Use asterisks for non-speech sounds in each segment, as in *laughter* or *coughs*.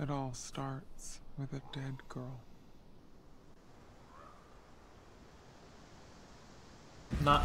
It all starts with a dead girl. Not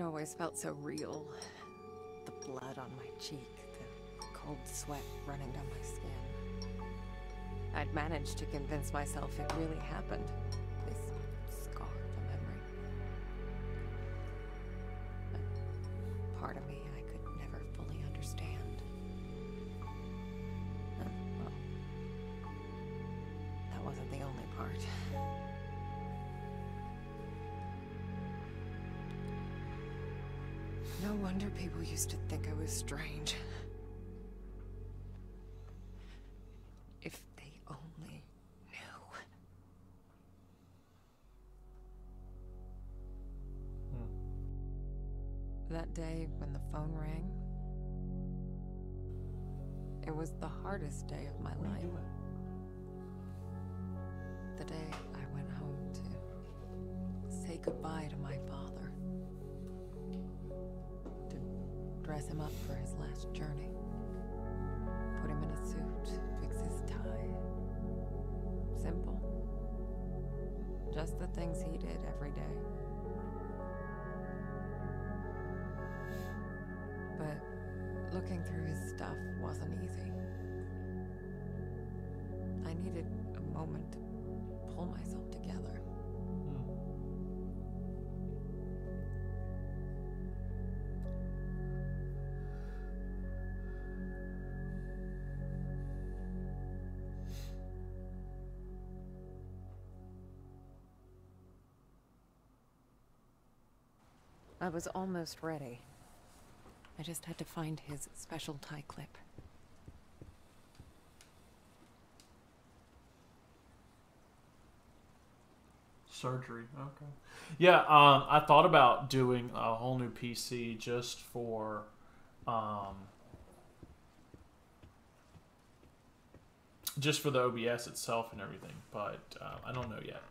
It always felt so real. The blood on my cheek, the cold sweat running down my skin. I'd managed to convince myself it really happened. Goodbye to my father To dress him up for his last journey. Put him in a suit, fix his tie. Simple. Just the things he did every day. But looking through his stuff wasn't easy. I needed a moment to pull myself together. I was almost ready. I just had to find his special tie clip. Surgery. Okay. Yeah, um, I thought about doing a whole new PC just for um, just for the OBS itself and everything, but uh, I don't know yet.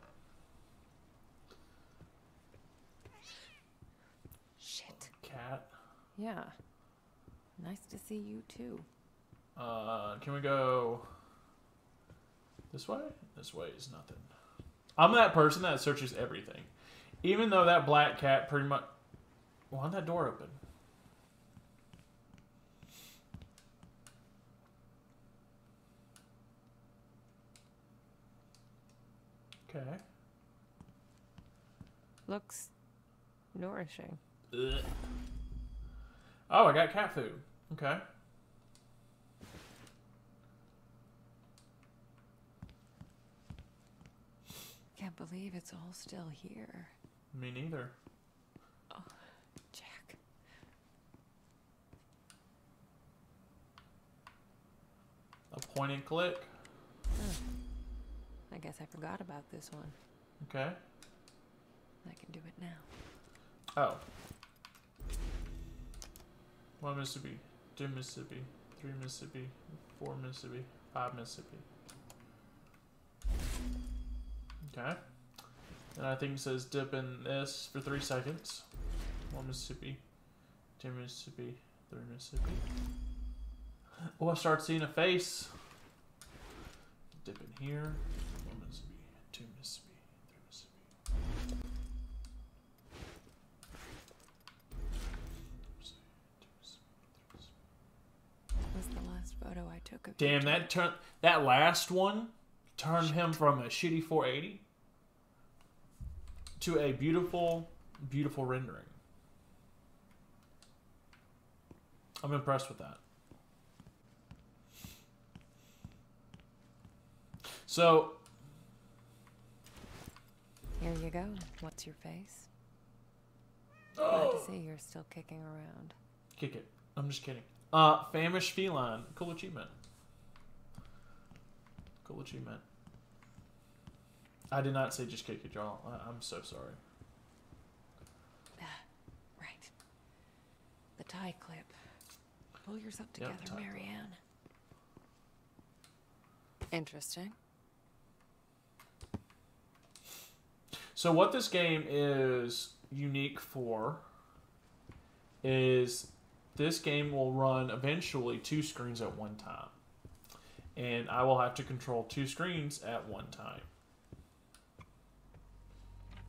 Shit. Cat. Yeah. Nice to see you too. Uh, can we go this way? This way is nothing. I'm that person that searches everything. Even though that black cat pretty much. Why did that door open? Okay. Looks nourishing. Ugh. Oh, I got cat food. Okay. Can't believe it's all still here. Me neither. Oh, Jack. A point and click. I guess I forgot about this one. Okay. I can do it now. Oh. One Mississippi, two Mississippi, three Mississippi, four Mississippi, five Mississippi. Okay. And I think it says dip in this for three seconds. One Mississippi, two Mississippi, three Mississippi. *laughs* Oh, I start seeing a face. Dip in here. One Mississippi, two Mississippi, three Mississippi. That was the last photo I took of Damn, that turn that last one turned him from a shitty 480 to a beautiful, beautiful rendering. I'm impressed with that. So, Here you go. What's your face? Glad oh, to see you're still kicking around. kick it. I'm just kidding. Uh, famished feline, cool achievement. Cool achievement. I did not say just kick it, y'all. I- I'm so sorry. Right. The tie clip. Pull yourself Yep, together, tie clip. Marianne. Interesting. So what this game is unique for is this game will run eventually two screens at one time. And I will have to control two screens at one time.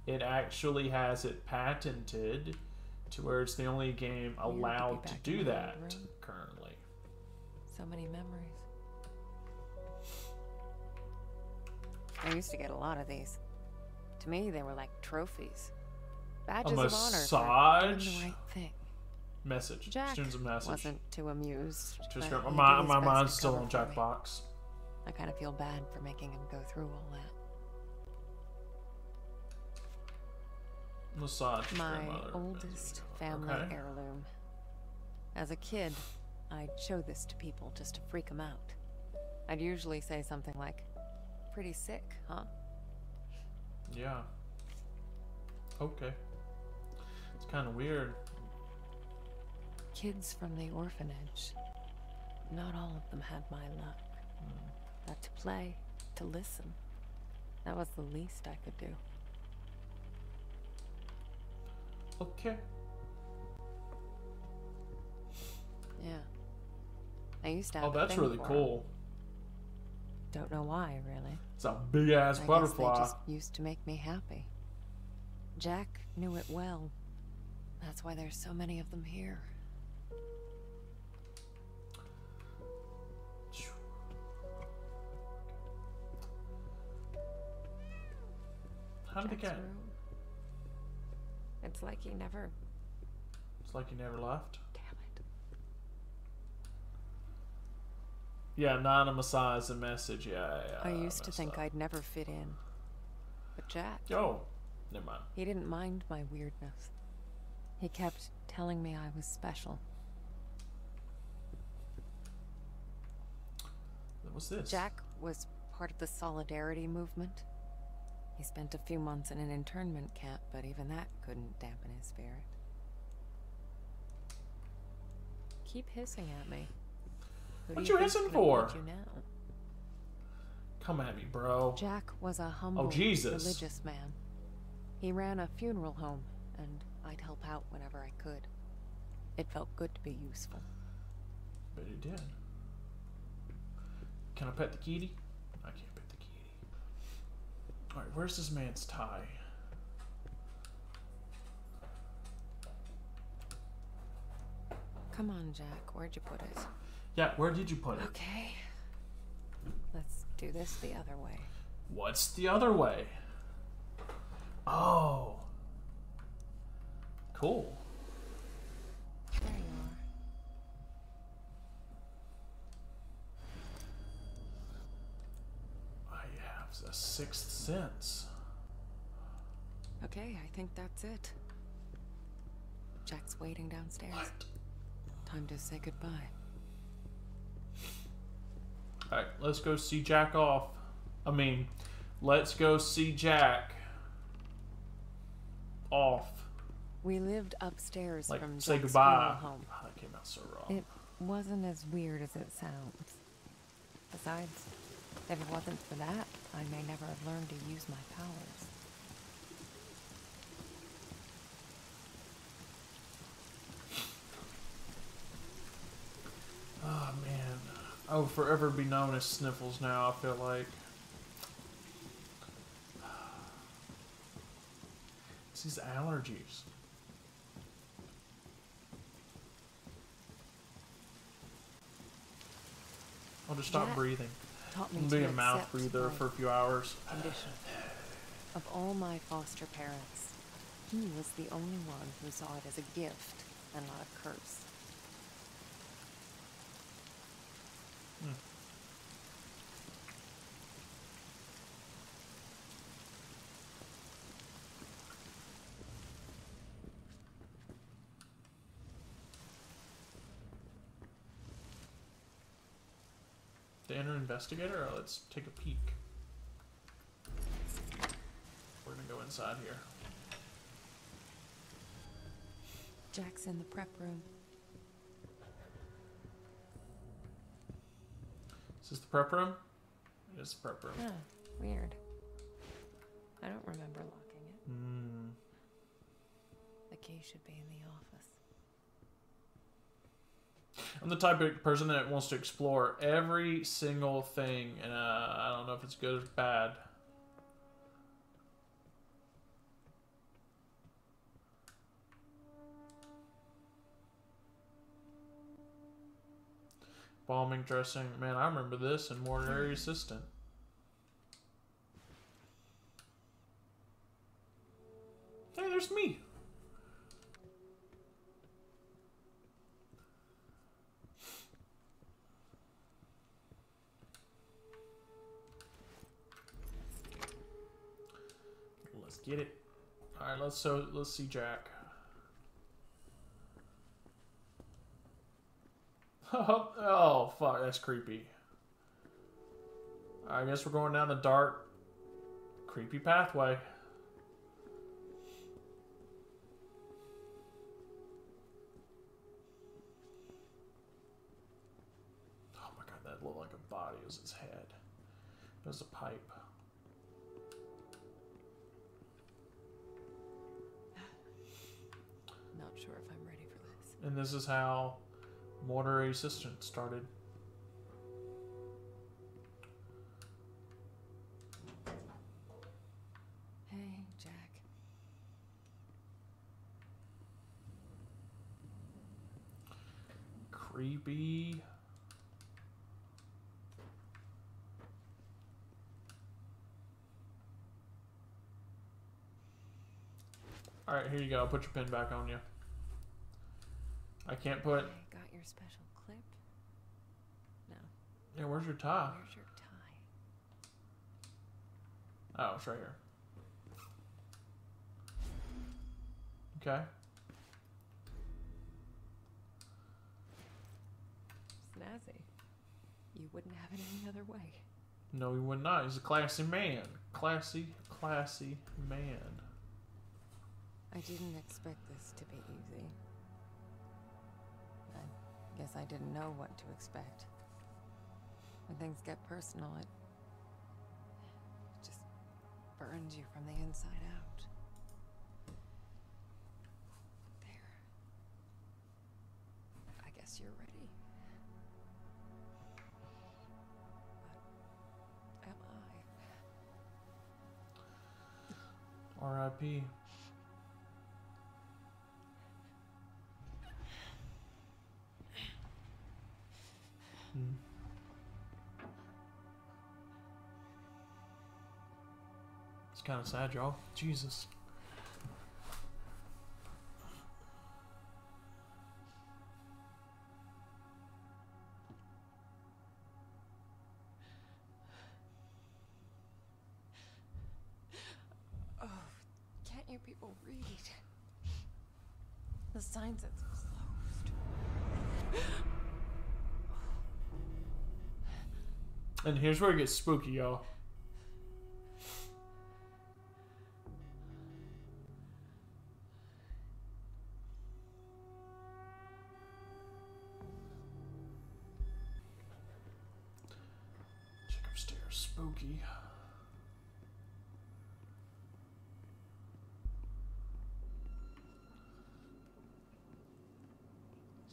It actually has it patented to where it's the only game Weird to allowed to do that room. currently. So many memories. I used to get a lot of these. To me, they were like trophies. Badges of honor for doing massage? the right thing. Message. Jack Students a message. wasn't too amused. To but my, my mind's still on for me. Jackbox. I kind of feel bad for making him go through all that. Massage. My oldest family Okay. heirloom. As a kid, I'd show this to people just to freak them out. I'd usually say something like, Pretty sick, huh? Yeah. Okay. It's kind of weird. Kids from the orphanage. Not all of them had my luck. Hmm. But to play, to listen, that was the least I could do. Okay. Yeah. I used to have Oh, a that's thing really for 'em. cool. Don't know why, really. It's a big ass I guess butterfly. they just used to make me happy. Jack knew it well. That's why there's so many of them here. How did they get? room. It's like he never. It's like he never left. Damn it. Yeah, anonymous a message. Yeah, yeah. I yeah, used to think up. I'd never fit in. But Jack, Yo, never mind. he didn't mind my weirdness. He kept telling me I was special. What's this? Jack was part of the Solidarity movement. He spent a few months in an internment camp, but even that couldn't dampen his spirit. Keep hissing at me. Who What you you hissing for? You now? Come at me, bro. Jack was a oh, humble, oh, Jesus. religious man. He ran a funeral home, and I'd help out whenever I could. It felt good to be useful. But he did. Can I pet the kitty? I can't pet the kitty. Alright, where's this man's tie? Come on, Jack. Where'd you put it? Yeah, where did you put it? Okay. Let's do this the other way. What's the other way? Oh. Cool. There you are. I a sixth sense. Okay, I think that's it. Jack's waiting downstairs. What? Time to say goodbye. Alright, let's go see Jack off. I mean, let's go see Jack off. We lived upstairs Like from say Jack's goodbye. home. Oh, that came out so wrong. It wasn't as weird as it sounds. Besides, if it wasn't for that, I may never have learned to use my powers. Oh man, I will forever be known as Sniffles now. I feel like. *sighs* It's these allergies. I'll just stop Jack breathing. Taught me be a mouth breather for a few hours. condition. Of all my foster parents, he was the only one who saw it as a gift and not a curse. Hmm. Investigator? Oh, let's take a peek. We're gonna go inside here. Jack's in the prep room. Is this the prep room? It is the prep room. Huh, weird. I don't remember locking it. Hmm. The key should be in the office. I'm the type of person that wants to explore every single thing, and uh, I don't know if it's good or bad. Bombing dressing. Man, I remember this in Mortuary Assistant. Hey, there's me. Get it. All right, let's so let's see Jack. *laughs* Oh, fuck, that's creepy. I guess we're going down the dark, creepy pathway. Oh my god, that looked like a body. It was his head. It was a pipe. And this is how Mortuary Assistant started. Hey, Jack. Creepy. Alright, here you go. Put your pin back on you. I can't put. I got your special clip. No, Yeah, where's your tie? where's your tie? Oh, it's right here. Okay. Snazzy. You wouldn't have it any other way. No, he would not. He's a classy man. Classy, classy man. I didn't expect this to be guess I didn't know what to expect. When things get personal, it just burns you from the inside out. There. I guess you're ready. But am I? R.I.P. kind of sad, y'all. Jesus. Oh, can't you people read? The sign says closed. And here's where it gets spooky, y'all.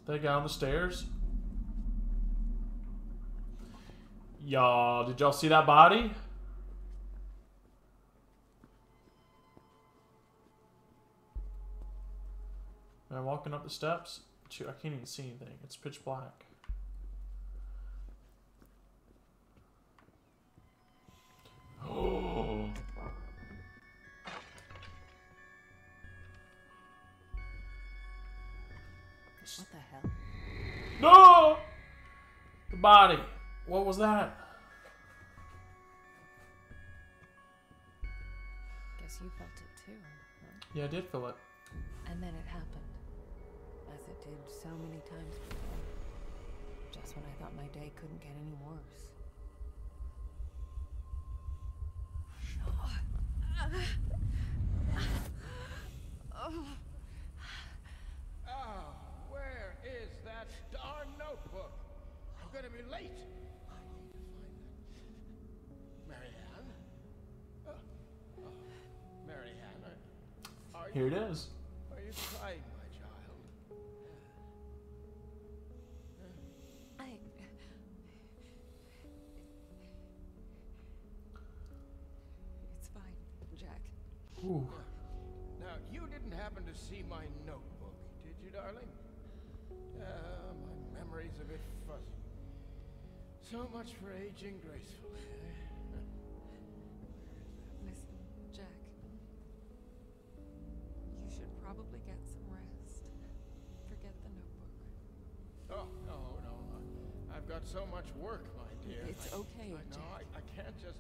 That guy on the stairs? Y'all, did y'all see that body? Am I walking up the steps? I can't even see anything. It's pitch black. The body. What was that? Guess you felt it too, huh? Yeah, I did feel it. And then it happened. As it did so many times before. Just when I thought my day couldn't get any worse. Oh, I'm gonna be late. I need to find that. Marianne? Oh, oh, Marianne, are, are Here you, it is. are you crying, my child? I. It's fine, Jack. Ooh. So much for aging gracefully. eh? Listen, Jack. You should probably get some rest. Forget the notebook. Oh, no, no. I've got so much work, my dear. It's I- okay, I, no, I, I can't just.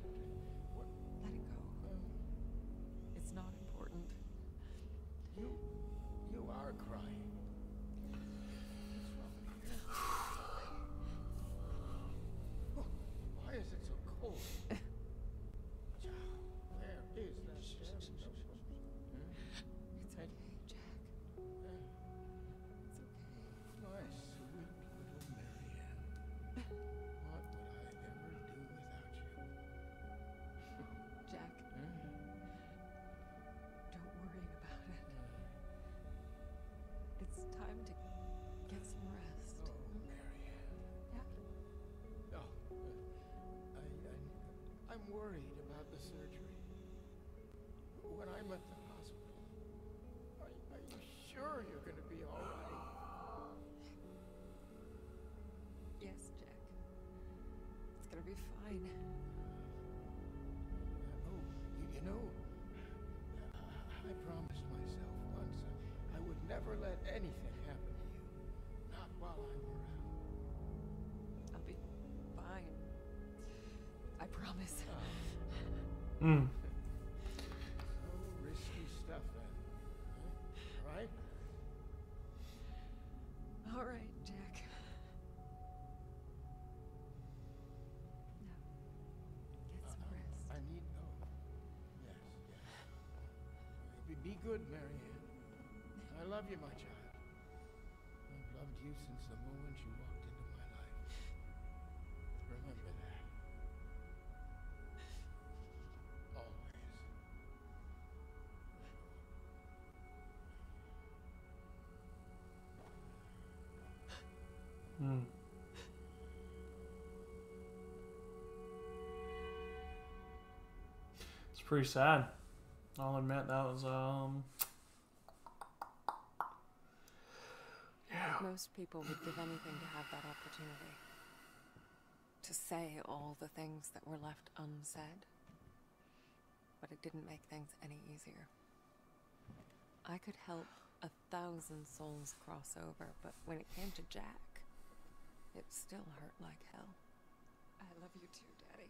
Worried about the surgery. When I'm at the hospital, are, are you sure you're going to be all right? Yes, Jack. It's gonna be fine. Oh, you, you know, Mm. So risky stuff then. Huh? Right? All right, Jack. Now, get some rest. I need. Oh, yes, yes. Be, be good, Marianne. I love you, my child. I've loved you since the moment you walked pretty sad. I'll admit that was um. Yeah. Most people would give anything to have that opportunity. To say all the things that were left unsaid. But it didn't make things any easier. I could help a thousand souls cross over, but when it came to Jack, it still hurt like hell. I love you too, Daddy.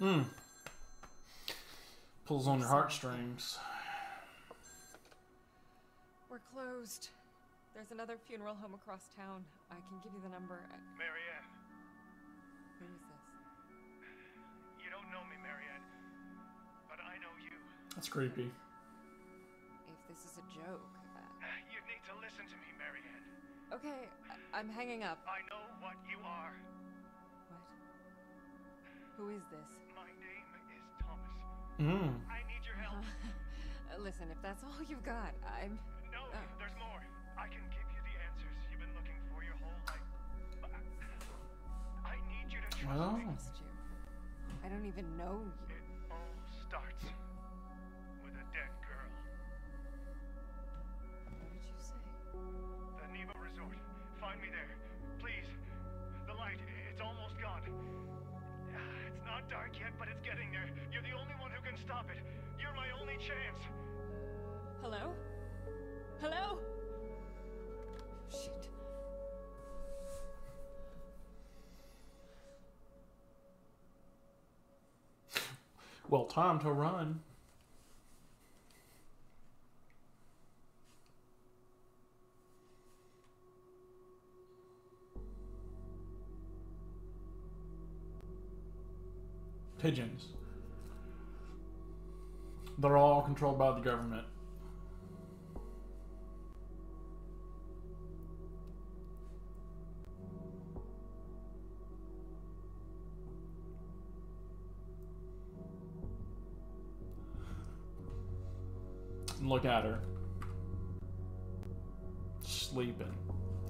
Hmm. Pulls on your heartstrings. We're closed. There's another funeral home across town. I can give you the number. I- Marianne, Who is this? you don't know me, Marianne, but I know you. That's creepy. If this is a joke. Uh, You need to listen to me, Marianne. okay, I- I'm hanging up. I know what you are. What? Who is this? My name is Thomas. Hmm. I need your help. Uh, *laughs* listen, if that's all you've got, I'm. No, Uh. there's more. I can give you the answers you've been looking for your whole life. But I need you to trust Well. me. You. I don't even know you. It all starts with a dead girl. What did you say? The Niwa Resort. Find me there. Not dark yet, but it's getting there. You're the only one who can stop it. You're my only chance. Hello? Hello? Shit. Well, time to run. Pigeons. They're all controlled by the government. Look at her. Sleeping.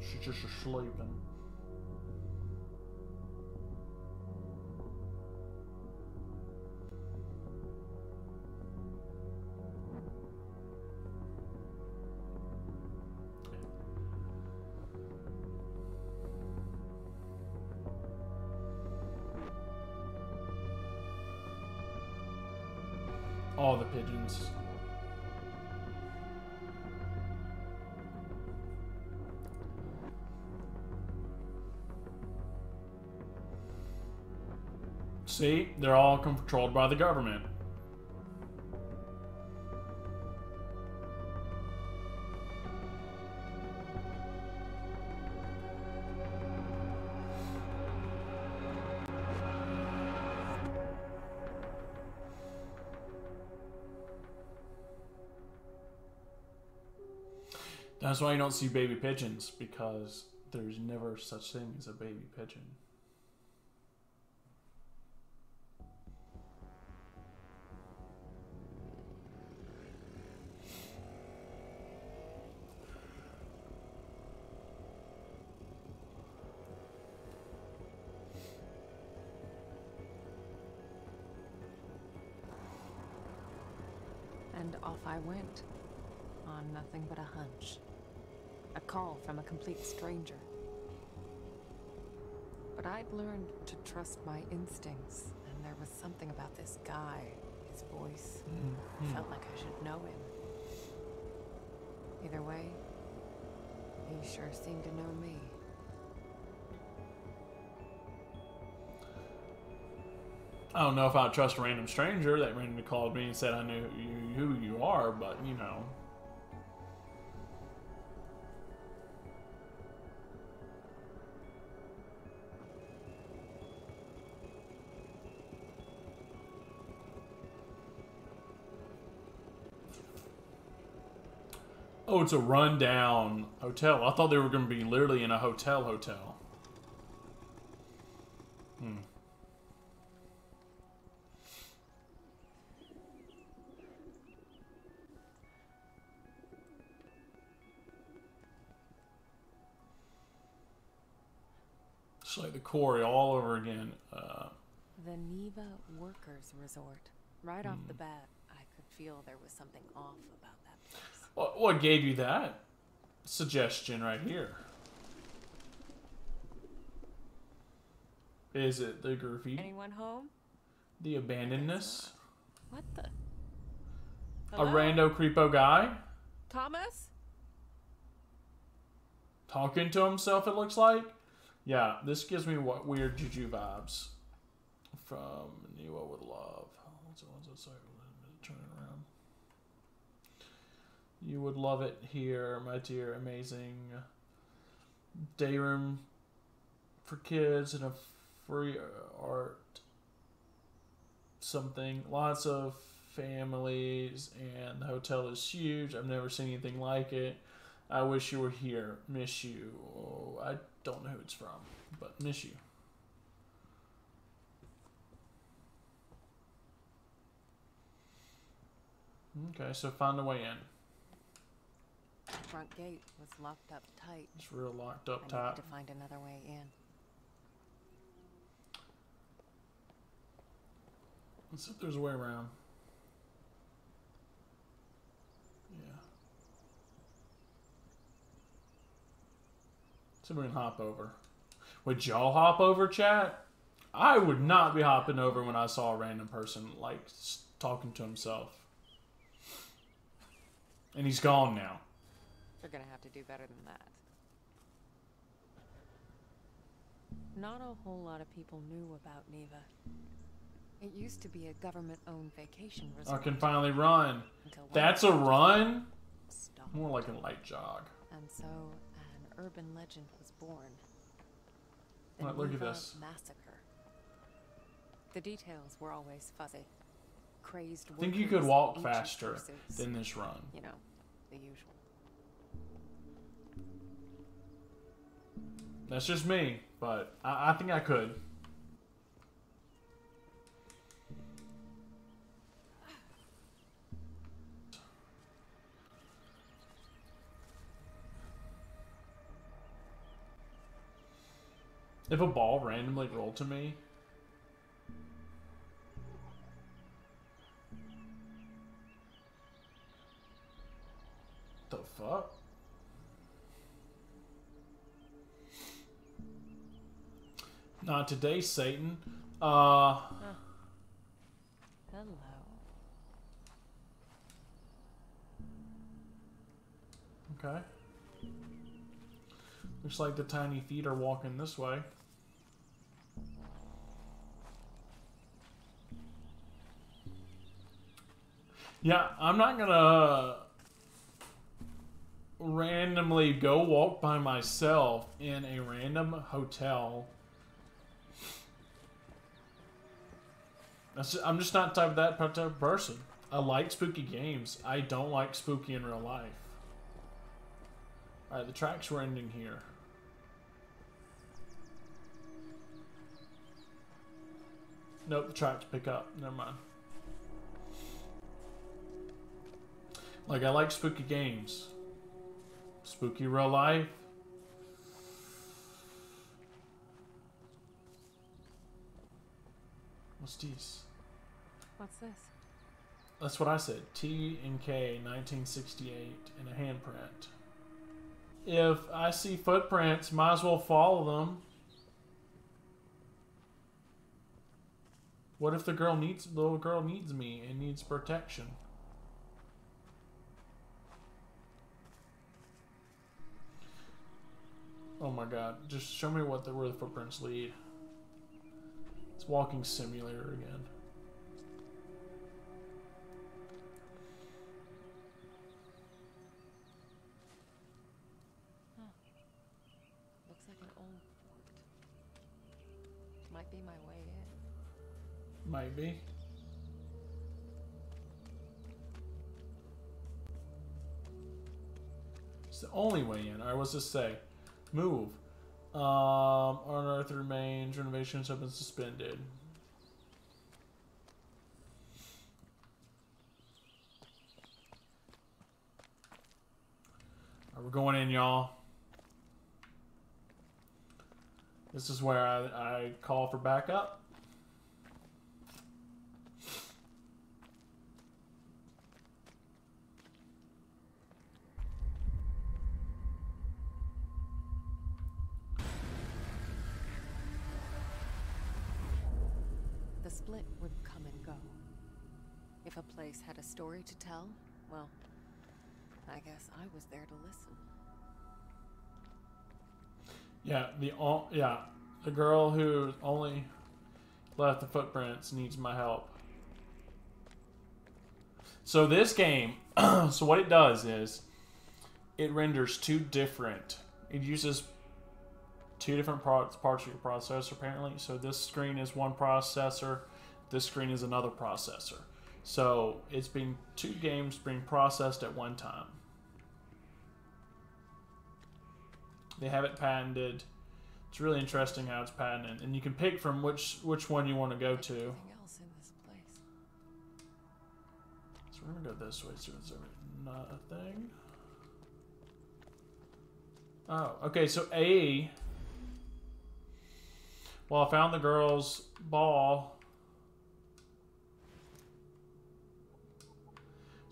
She's just sleeping. Pigeons. See, they're all controlled by the government. That's why you don't see baby pigeons because there's never such thing as a baby pigeon. And off I went. On nothing but a hunch. Call from a complete stranger. But I'd learned to trust my instincts, and there was something about this guy, his voice. Mm-hmm. Felt like I should know him. Either way, he sure seemed to know me. I don't know if I'd trust a random stranger that randomly called me and said I knew you, who you are, but you know. Oh, it's a rundown hotel. I thought they were going to be literally in a hotel hotel. Hmm. It's like the quarry all over again. Uh, The Niwa Workers Resort. Right off the bat, I could feel there was something off about that place. What, what gave you that suggestion right here? Is it the graffiti, Anyone home? the abandonedness, What the? a Hello? rando creepo guy? Thomas? talking to himself. It looks like. Yeah, this gives me what weird juju vibes from Neo with Love. What's it? What's it say? Turn it around. You would love it here, my dear, amazing day room for kids and a free art something. Lots of families, and the hotel is huge. I've never seen anything like it. I wish you were here. Miss you. Oh, I don't know who it's from, but miss you. Okay, so find a way in. The front gate was locked up tight. It's real locked I up needed tight. to find another way in. Let's see if there's a way around. Yeah. So we can hop over. Would y'all hop over, chat? I would not be hopping over when I saw a random person like talking to himself. And he's gone now. You're gonna have to do better than that. Not a whole lot of people knew about Niwa. It used to be a government-owned vacation resort. I can finally run. That's a run? stopped. More like a light jog. And so an urban legend was born. The Right, look at Niwa this. massacre. The details were always fuzzy. Crazed I think you could walk faster pursuits. than this run. You know, the usual. That's just me, but I, I think I could. If a ball randomly rolled to me, the fuck? Not today, Satan. Uh, Hello. okay. Looks like the tiny feet are walking this way. Yeah, I'm not gonna randomly go walk by myself in a random hotel. That's I'm just not type of that type of person. I like spooky games. I don't like spooky in real life. Alright, the tracks were ending here. Nope, the tracks pick up. Never mind. Like, I like spooky games. Spooky real life. What's these? What's this? That's what I said. T and K, 1968, and a handprint. If I see footprints, might as well follow them. What if the girl needs the little girl needs me and needs protection? Oh my god! Just show me what the where the footprints lead. It's walking simulator again. Looks like an old fort. Might be my way in. Might be. It's the only way in. Alright, what's this say? Move. Um, unearthed remains. Renovations have been suspended. Alright, we're going in, y'all. This is where I, I call for backup. The split would come and go. If a place had a story to tell, well, I guess I was there to listen. Yeah, the o- yeah, the girl who only left the footprints needs my help. So this game, *clears throat* so what it does is it renders two different. It uses two different parts parts of your processor apparently. So this screen is one processor, this screen is another processor. So it's being two games being processed at one time. They have it patented. It's really interesting how it's patented, and you can pick from which which one you want to go to. Else in this place? So we're gonna go this way. So there nothing? Oh, okay. So A. Well, I found the girl's ball.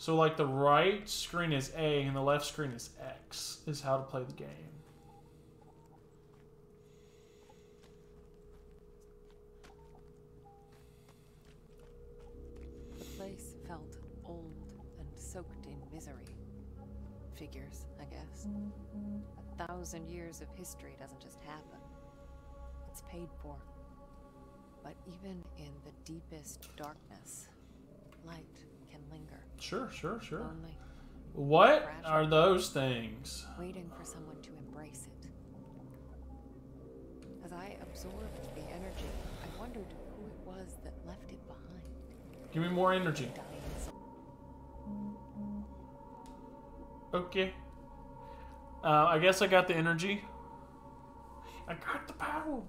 So like the right screen is A and the left screen is X. Is how to play the game. The place felt old and soaked in misery. Figures, I guess. A thousand years of history doesn't just happen. It's paid for. But even in the deepest darkness, light can linger. Sure, sure, sure. Lonely, What are those things? waiting for someone to embrace it. As I absorbed the energy, I wondered who it was that left it behind. Give me more energy. Okay. Uh, I guess I got the energy. I got the power.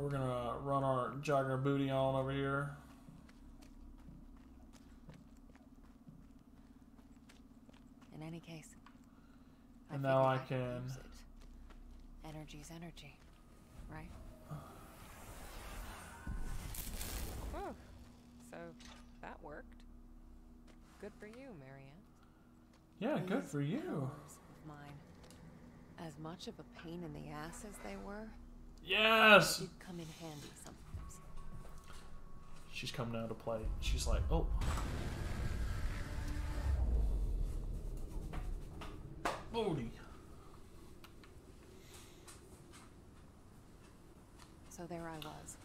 We're gonna run our jog our booty on over here. In any case, And now I figured can- use it. Energy's energy, right? Oh, so that worked. Good for you, Marianne. Yeah, good for you. Mine. As much of a pain in the ass as they were, Yes. come in handy sometimes. She's coming out to play. She's like, oh. Booty. So there I was,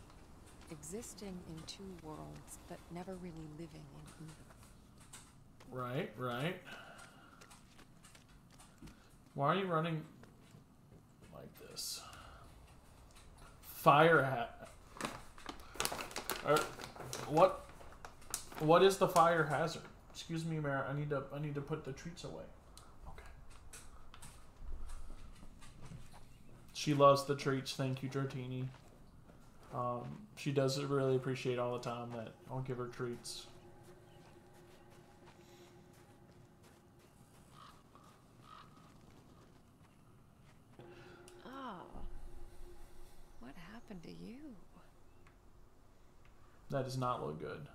existing in two worlds, but never really living in either. Right, right. Why are you running like this? Fire hat. Er, what? What is the fire hazard? Excuse me, Mayor. I need to. I need to put the treats away. Okay. She loves the treats. Thank you, Dratini. Um, she does really appreciate all the time that I'll give her treats. Oh, what happened to you? That does not look good.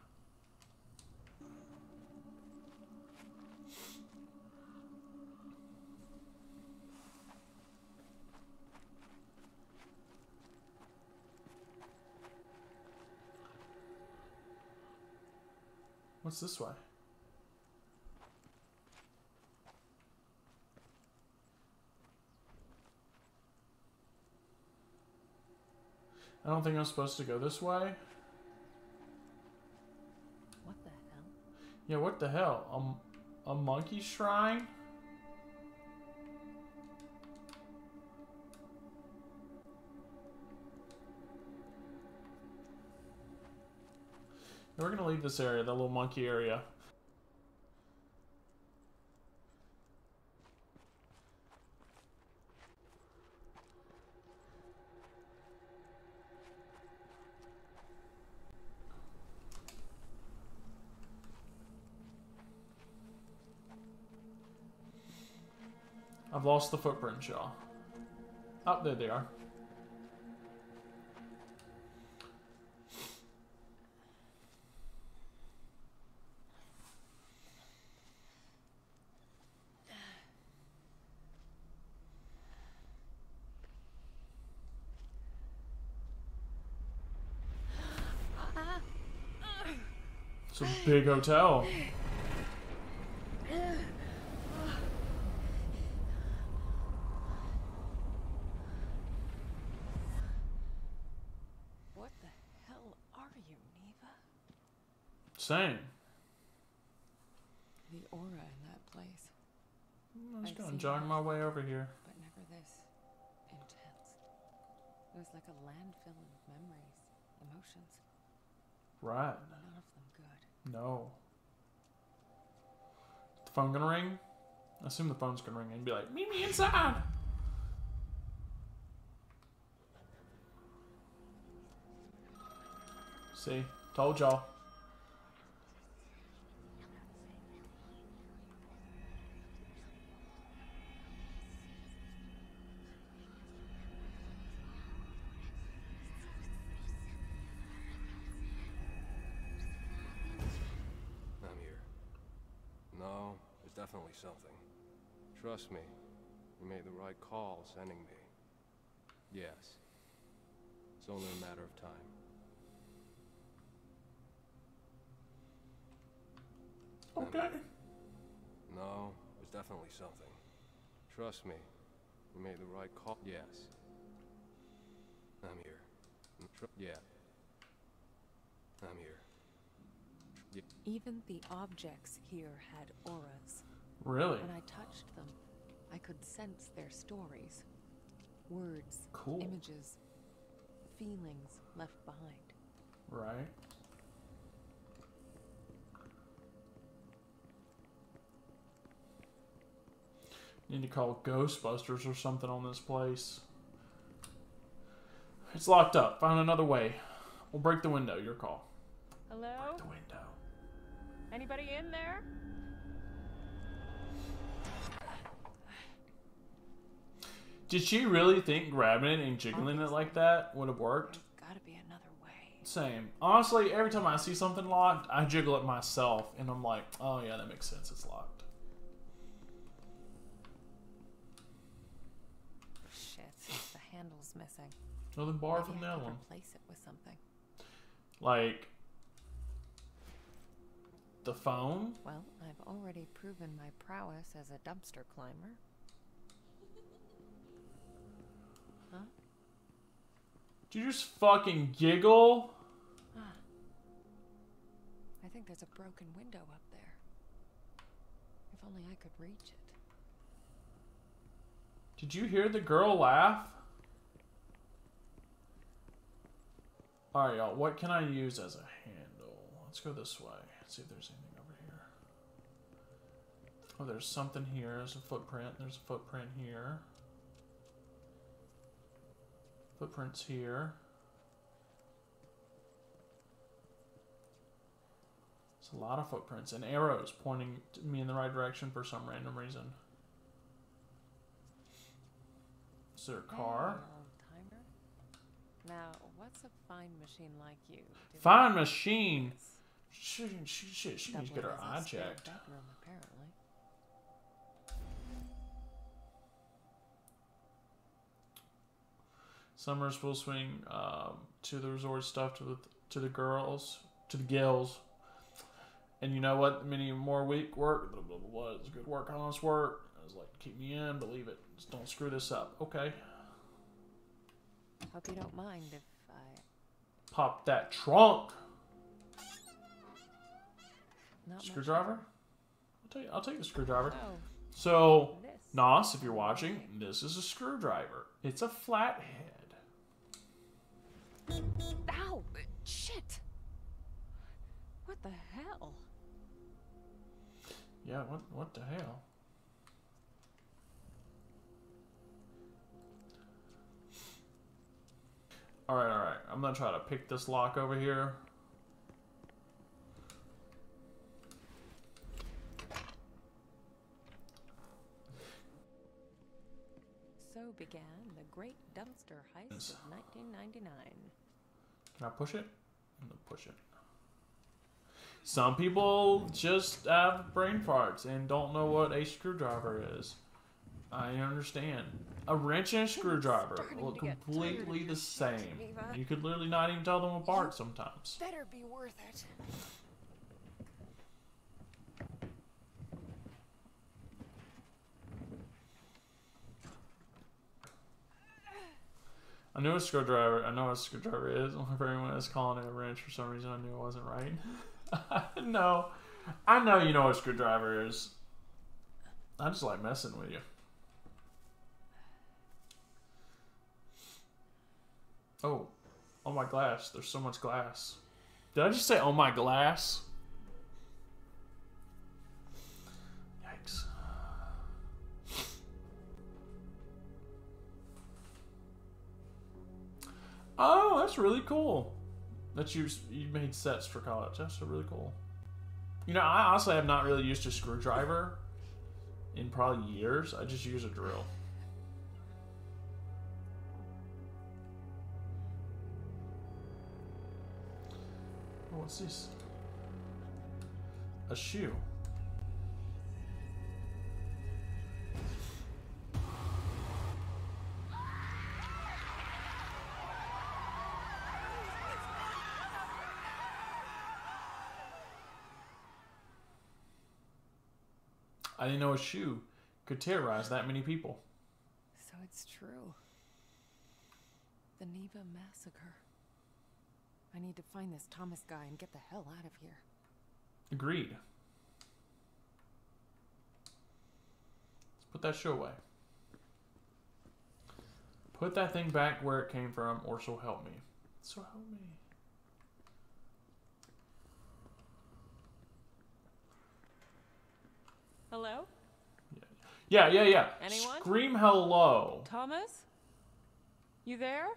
What's this way? I don't think I'm supposed to go this way. What the hell? Yeah, what the hell? Um, a monkey shrine? We're gonna leave this area, the little monkey area. lost the footprint, y'all. Oh, there they are. It's a big hotel. I'm just I've gonna seen jog that. my way over here. but never this intense. It was like a landfill of memories, emotions, Right. none of them good. No. The phone gonna ring? I assume the phone's gonna ring and be like, meet me inside. See, told y'all. Something. Trust me, you made the right call sending me. Yes. It's only a matter of time. Okay. Um, no, there's definitely something. Trust me, you made the right call. Yes. I'm here. Yeah. I'm here. Even the objects here had auras. Really? When I touched them, I could sense their stories. Words, Cool. images, feelings left behind. Right. Need to call Ghostbusters or something on this place. It's locked up. Find another way. We'll break the window. Your call. Hello? Break The window. Anybody in there? Did she really think grabbing it and jiggling it like that would have worked? Gotta be another way. Same. Honestly, every time I see something locked, I jiggle it myself, and I'm like, oh yeah, that makes sense. It's locked. Shit, the handle's missing. Another bar Maybe from the other one. replace it with something. Like the phone. Well, I've already proven my prowess as a dumpster climber. Did you just fucking giggle? Ah. I think there's a broken window up there. If only I could reach it. Did you hear the girl laugh? Alright, y'all. What can I use as a handle? Let's go this way. Let's see if there's anything over here. Oh, there's something here. There's a footprint. There's a footprint here. Footprints here. It's a lot of footprints and arrows pointing me in the right direction for some random reason. Is there a car? Um, now, what's a fine machine like you? Fine machine. She, she, she, she needs to get her eye checked. Summers will swing um, to the resort stuff to the to the girls to the gals. And you know what? Many more week work. Blah, blah, blah, blah. It's good work, honest work. I was like, keep me in, believe it. Just don't screw this up. Okay. Hope you don't mind if I. Pop that trunk. Not Screwdriver? I'll take, I'll take the screwdriver. Oh, So. Nos, if you're watching, this is a screwdriver. It's a flathead. Ow! Shit! What the hell? Yeah, what what the hell? Alright, alright. I'm gonna try to pick this lock over here. So began the Great Dumpster Heist Yes. of 1999. Can I push it? I'm gonna push it. Some people just have brain farts and don't know what a screwdriver is. I understand. A wrench and a screwdriver look to get tired of completely the same. You could literally not even tell them apart sometimes. Better be worth it. I knew a screwdriver. I know what a screwdriver is. *laughs* If anyone is calling it a wrench for some reason, I knew it wasn't right. *laughs* no, I know you know what a screwdriver is. I just like messing with you. Oh, oh my glass. There's so much glass. Did I just say oh my glass? Oh, that's really cool. That you you made sets for college. That's really cool. You know, I honestly have not really used a screwdriver in probably years. I just use a drill. Oh, what's this? A shoe. I didn't know a shoe could terrorize that many people. So it's true. The Niwa massacre. I need to find this Thomas guy and get the hell out of here. Agreed. Let's put that shoe away. Put that thing back where it came from, or so help me. So help me. Hello? Yeah, yeah, yeah. Anyone? Scream hello. Thomas? You there?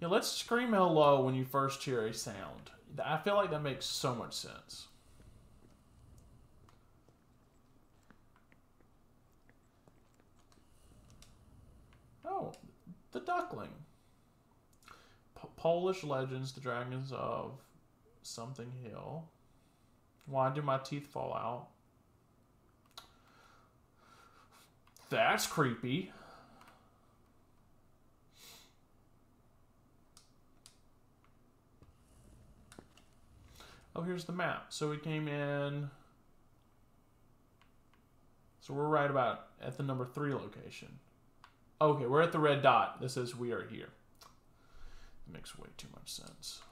Yeah, let's scream hello when you first hear a sound. I feel like that makes so much sense. Oh, the duckling. P- Polish legends, the dragons of something hill. Why do my teeth fall out? That's creepy. Oh, here's the map. So we came in. So we're right about at the number three location. Okay, we're at the red dot that says we are here. It makes way too much sense.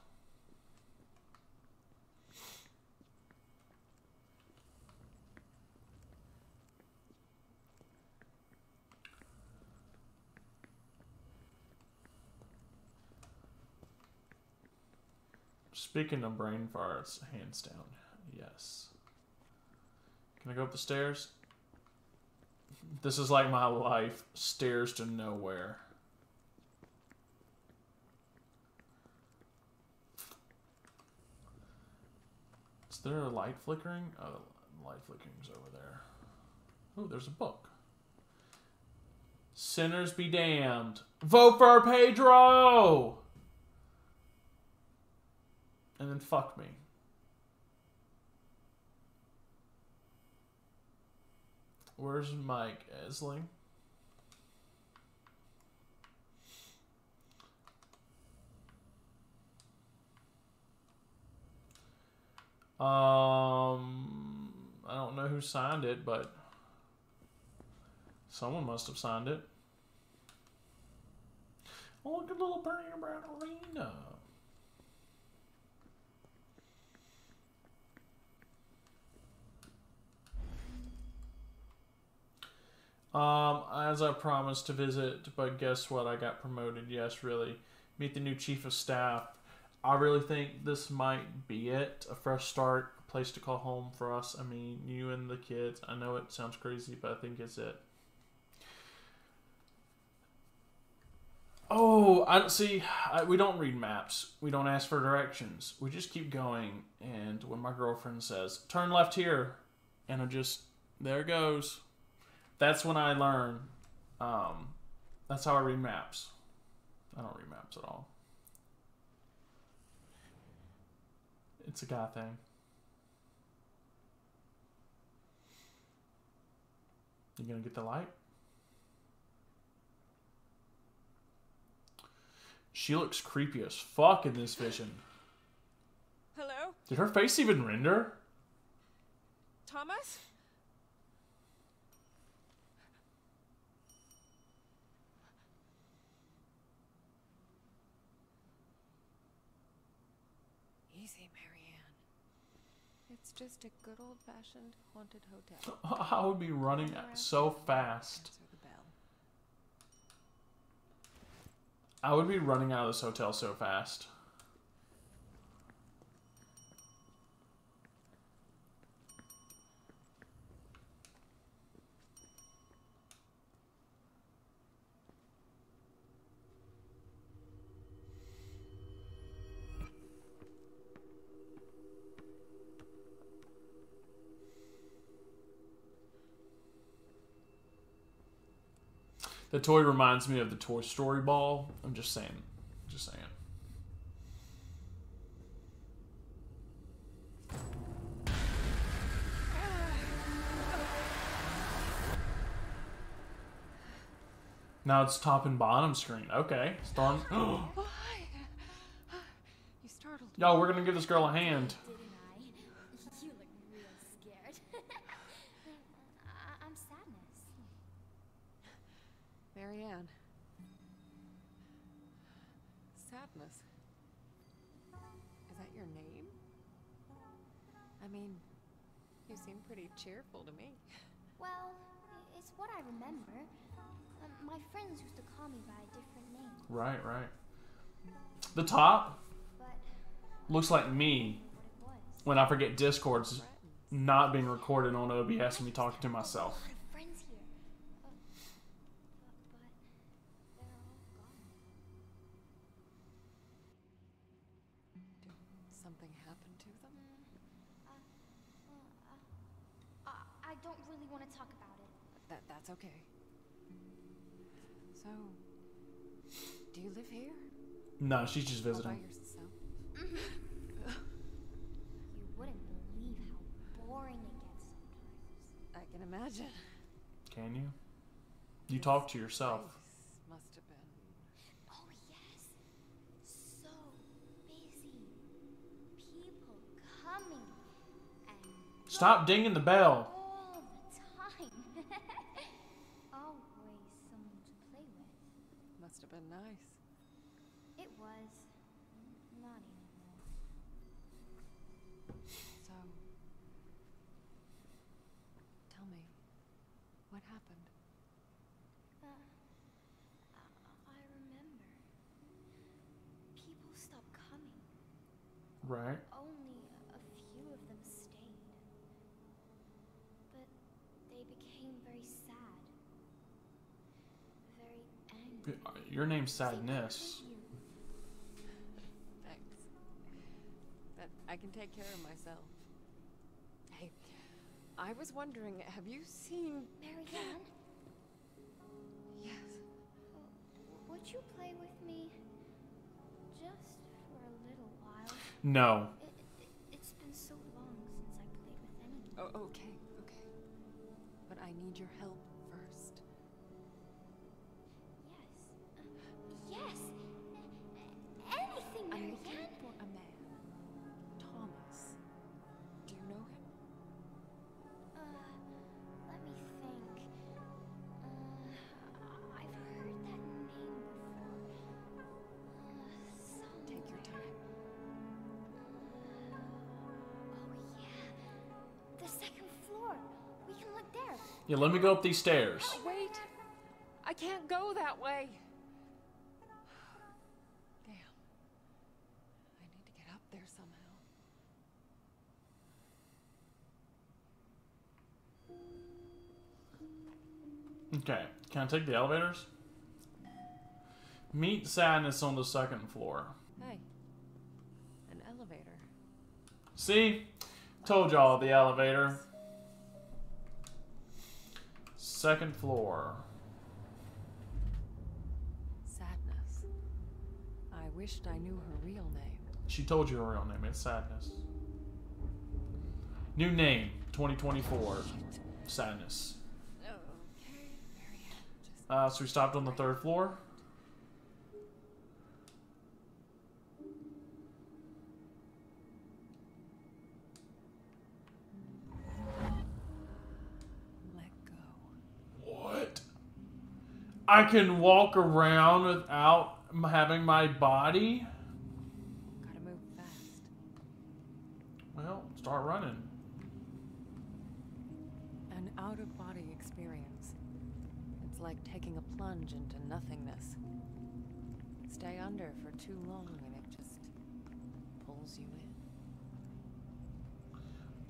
Speaking of brain farts, hands down, yes. Can I go up the stairs? This is like my life. Stairs to nowhere. Is there a light flickering? Oh, light flickering's over there. Oh, there's a book. Sinners be damned. Vote for Pedro! And then fuck me. Where's Mike Esling? Um, I don't know who signed it, but someone must have signed it. Oh, look at little Bernie Brown Arena. Um, as I promised to visit, but guess what? I got promoted. Yes, really. Meet the new chief of staff. I really think this might be it. A fresh start, a place to call home for us. I mean, you and the kids. I know it sounds crazy, but I think it's it. Oh, I don't see. I, we don't read maps. We don't ask for directions. We just keep going. And when my girlfriend says, "Turn left here," and I just there goes that's when I learn. Um, that's how I read maps. I don't read maps at all. It's a guy thing. You gonna get the light? She looks creepy as fuck in this vision. Hello? Did her face even render? Thomas? Just a good old fashioned haunted hotel. *laughs* I would be running so fast. Answer the bell. I would be running out of this hotel so fast. The toy reminds me of the Toy Story ball. I'm just saying. Just saying. Now it's top and bottom screen. Okay. Storm. *gasps* *gasps* Why? You startled me. Yo, we're gonna give this girl a hand. Didn't I? You look real scared. I- I'm sadness. Marianne. Sadness. Is that your name? I mean, you seem pretty cheerful to me. Well, it's what I remember. Um, my friends used to call me by a different name, Right, right. The top but looks like me what it was. when I forget Discord's not being recorded on OBS and me talking to myself. That that's okay. So, do you live here? No, she's just All by visiting. yourself? Mm-hmm. *laughs* You wouldn't believe how boring it gets sometimes. I can imagine. Can you? You talk to yourself. Place must have been. Oh yes, so busy. People coming and Stop dinging the bell. all the time. Always someone to play with. Must have been nice. It was not anymore. So, tell me, what happened? Uh, I, I remember. People stopped coming. Right. Only a few of them stayed. But they became very sad. Very angry. Your name's Sadness. Thanks. But I can take care of myself. Hey, I was wondering, have you seen. Marianne, Yes. would you play with me? Just for a little while. No. It, it, it's been so long since I played with anyone. Oh, okay, okay. But I need your help Yeah, let me go up these stairs. Wait! I can't go that way! Damn. I need to get up there somehow. Okay. Can I take the elevators? Meet Sadness on the second floor. Hey. An elevator. See? Told y'all the elevator. Second floor. Sadness. I wished I knew her real name. She told you her real name. It's Sadness. New name 2024. Sadness. Okay, Marianne. Just Uh, so we stopped on the third floor. let go. What? I can walk around without having my body? Gotta move fast. Well, start running. an out of body experience. It's like taking a plunge into nothingness. Stay under for too long and it just pulls you in.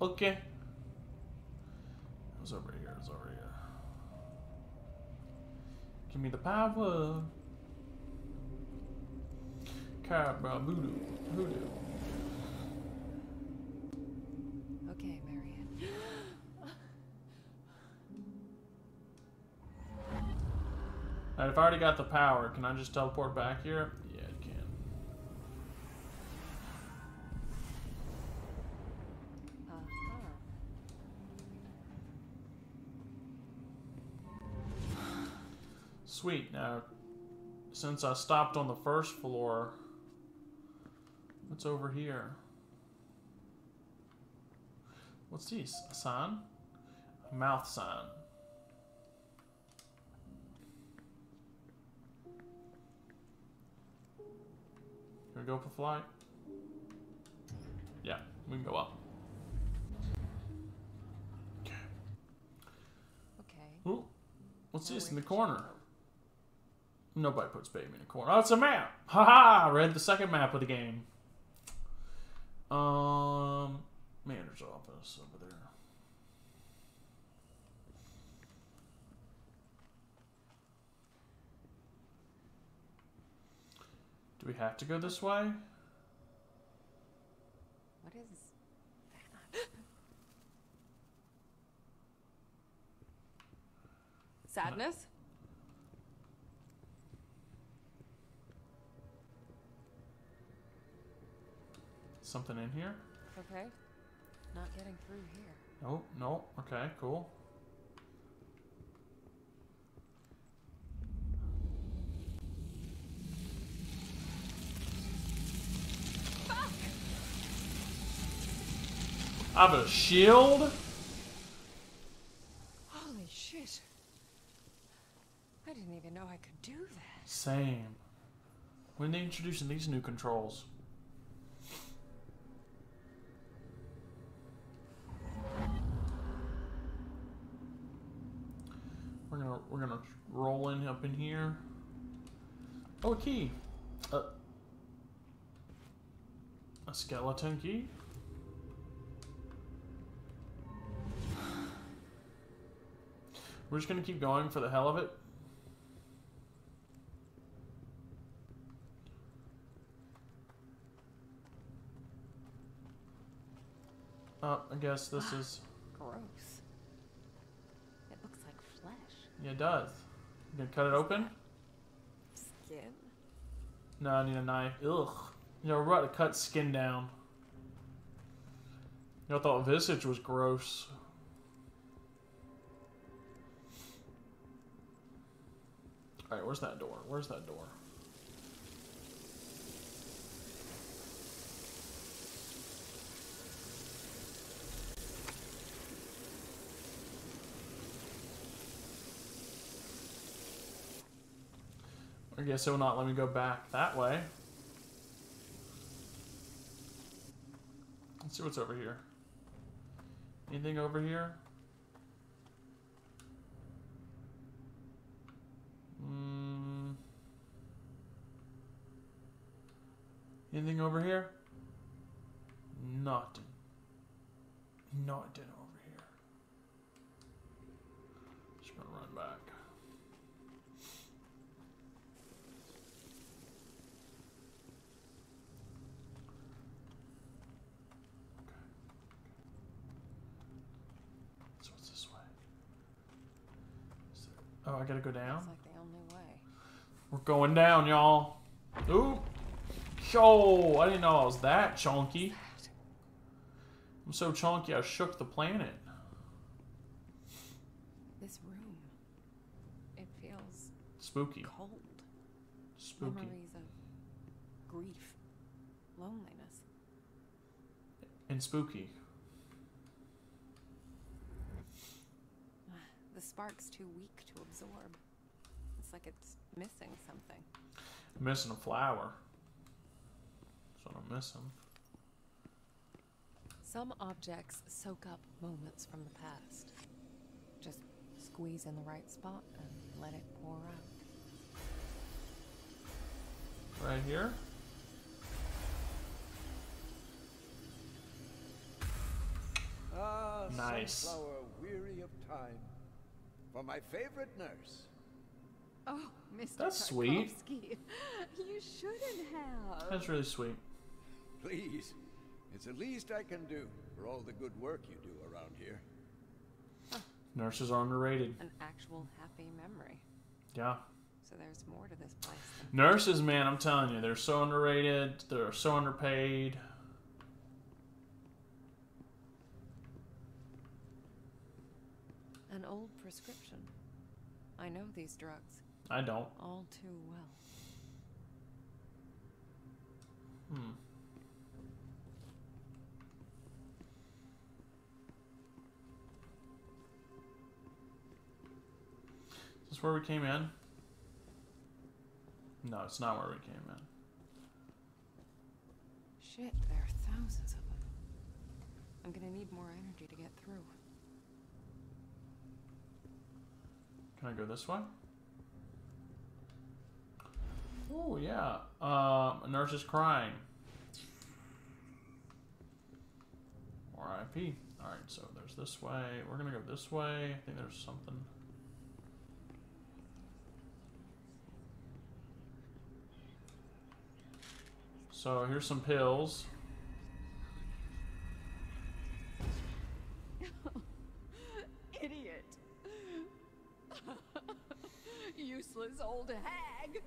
Okay. It was over here. It was over here. Give me the power. Cabra voodoo. Voodoo. Okay, Marianne. Alright, if I already got the power, can I just teleport back here? Sweet. Now, since I stopped on the first floor, what's over here? What's this? A sign? A mouth sign. Can we go up for flight? Yeah, we can go up. Okay. Okay. Ooh, what's this in the corner? Nobody puts baby in a corner. Oh, it's a map. Haha! I read the second map of the game. Um, manager's office over there. Do we have to go this way? What is that? Sadness? Something in here? Okay. Not getting through here. Oh, no. Okay, cool. I have a shield? Holy shit. I didn't even know I could do that. Same. When they introducing these new controls? We're gonna we're gonna roll in up in here. Oh, a key. Uh, a skeleton key. We're just gonna keep going for the hell of it. Oh, I guess this is. Gross. It looks like flesh. Yeah, it does. You gonna cut it open? Skin? No, I need a knife. Ugh. You know, we're about to cut skin down. You know, I thought visage was gross. Alright, where's that door? Where's that door? I guess it will not let me go back that way. Let's see what's over here. Anything over here? Mm. Anything over here? Nothing. Nothing over here. Just gonna run back. So what's this way? Is there- Oh, I gotta go down? It's like the only way. We're going down, y'all. Ooh. Yo, I didn't know I was that chunky. I'm so chunky I shook the planet. This room. It feels Spooky. cold. Spooky. Memories of grief, loneliness. And spooky. The spark's too weak to absorb. It's like it's missing something. I'm missing a flower. That's what I'm missing. Some objects soak up moments from the past. Just squeeze in the right spot and let it pour out. Right here. Ah, Nice. sunflower weary of time. For my favorite nurse. Oh, Mr. That's sweet. *laughs* You shouldn't have. That's really sweet. Please, it's the least I can do for all the good work you do around here. Nurses are underrated. An actual happy memory. Yeah. So there's more to this place Nurses, man, I'm telling you, they're so underrated. They're so underpaid. an old prescription. I know these drugs I don't. all too well. Hmm. Is this where we came in? No, it's not where we came in. Shit, there are thousands of them. I'm gonna need more energy to get through. Can I go this way? Oh yeah. Um, a nurse is crying. R.I.P. All right, so there's this way. We're gonna go this way. I think there's something. So here's some pills. Useless old hag.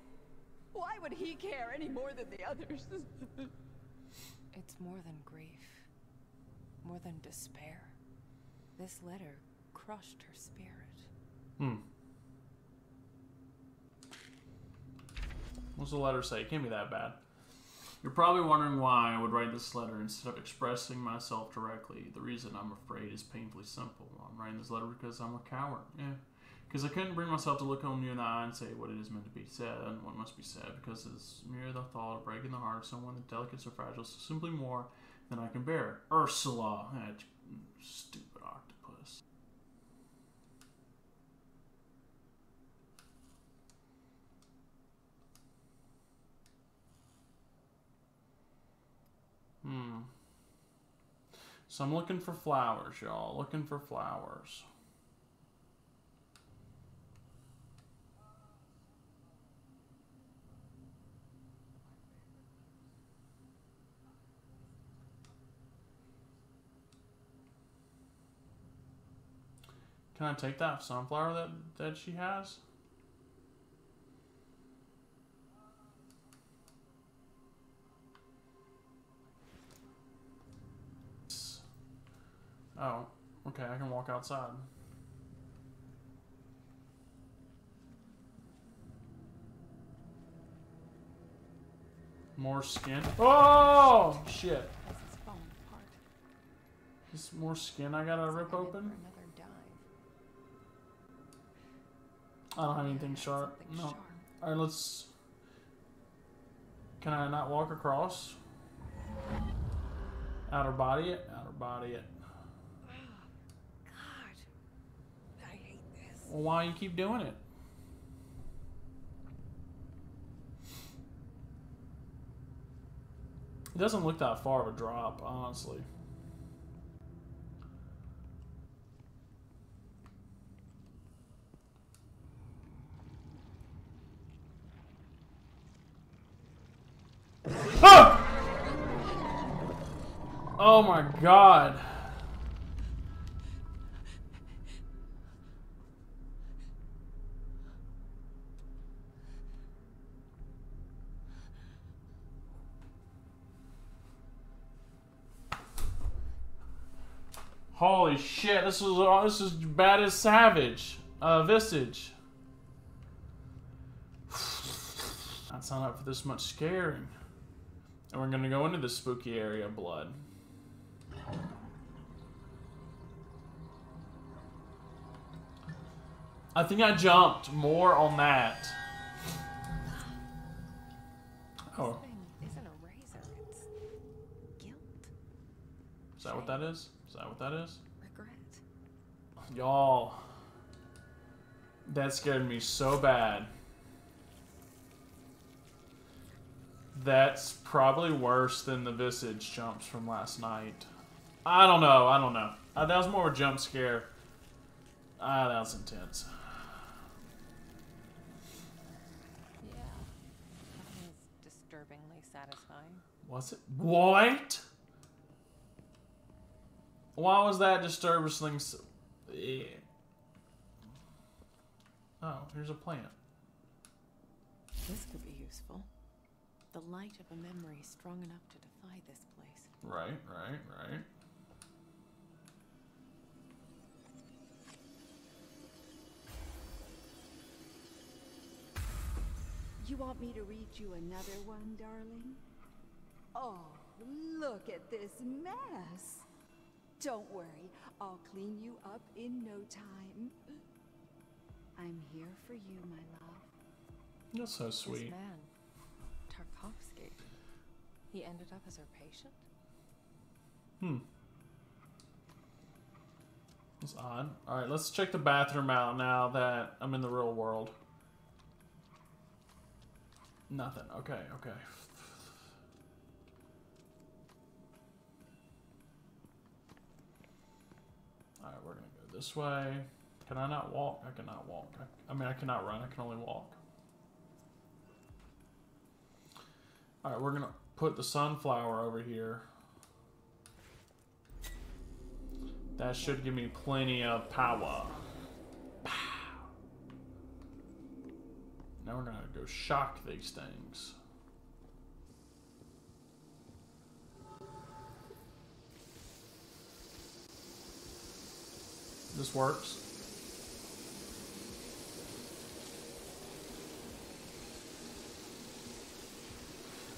Why would he care any more than the others? *laughs* It's more than grief, more than despair. This letter crushed her spirit. Hmm. What's the letter say? It can't be that bad. You're probably wondering why I would write this letter instead of expressing myself directly. The reason I'm afraid is painfully simple. I'm writing this letter because I'm a coward. Yeah. Because I couldn't bring myself to look you in the eye and say what it is meant to be said and what must be said, because it's mere the thought of breaking the heart of someone that delicate so fragile is simply more than I can bear. Ursula, that stupid octopus. Hmm. So I'm looking for flowers, y'all. Looking for flowers. Can I take that sunflower that, that she has? Oh, okay, I can walk outside. More skin. Oh shit! This is falling apart. Is more skin I gotta rip like I'm in open? I don't have anything sharp. something No. sharp. Alright, let's. Can I not walk across? Outer body it? Outer body it. Oh, God, I hate this. Well, why you keep doing it? It doesn't look that far of a drop, honestly. Oh my god. Holy shit! This is uh, this is bad as Savage, uh, Visage. *sighs* Not sign up for this much scaring. And we're gonna go into the spooky area, of blood. I think I jumped more on that. Oh, isn't a razor, it's guilt, is that what that is? Is that what that is? regret. Y'all. That scared me so bad. That's probably worse than the visage jumps from last night. I don't know. I don't know. Uh, that was more of a jump scare. Ah, that was intense. Yeah. That was disturbingly satisfying. Was it? What? Why was that disturbingly so... Yeah. Oh, here's a plant. This could. The light of a memory strong enough to defy this place. Right, right, right. You want me to read you another one, darling? Oh, look at this mess. Don't worry, I'll clean you up in no time. I'm here for you, my love. You're so This sweet. man, Tarkovsky, he ended up as her patient? Hmm. It's odd. Alright, let's check the bathroom out now that I'm in the real world. Nothing. Okay, okay. Alright, we're gonna go this way. Can I not walk? I cannot walk. I, I mean, I cannot run. I can only walk. Alright, we're gonna put the sunflower over here. That should give me plenty of power. Pow. Now we're gonna go shock these things. This works.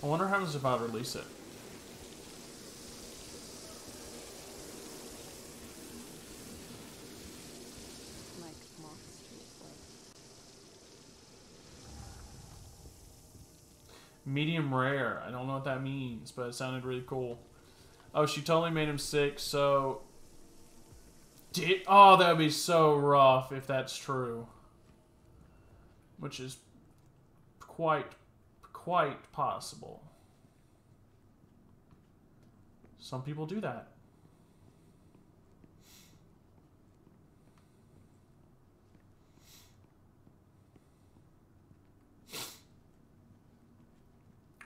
I wonder how happens if I release it. Like moss to its way. Medium rare. I don't know what that means, but it sounded really cool. Oh, she totally made him sick, so. Did, oh, that would be so rough if that's true. Which is quite, quite possible. Some people do that.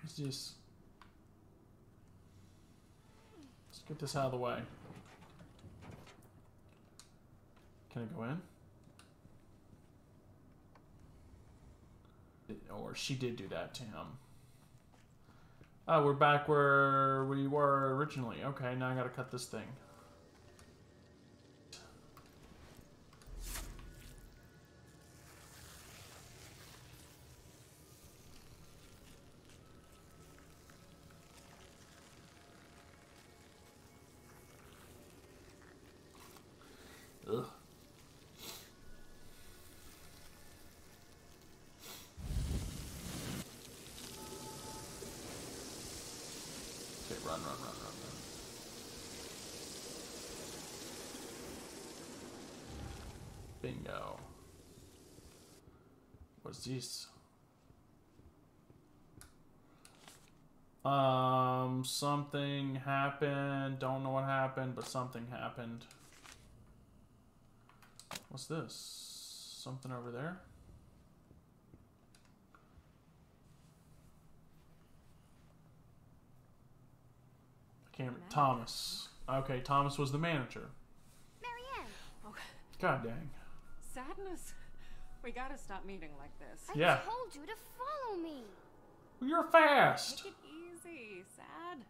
Just let's get this out of the way. Can I go in? Or she did do that to him. Oh, we're back where we were originally. Okay, now I gotta cut this thing. Ugh. Okay, run, run, run, run, run. Bingo. What's this? Um, something happened. Don't know what happened, but something happened. What's this? Something over there? I Thomas. Okay, Thomas was the manager. Marianne, God dang. Sadness. We gotta stop meeting like this. I Yeah. told you to follow me. You're fast. Take it easy, Sad.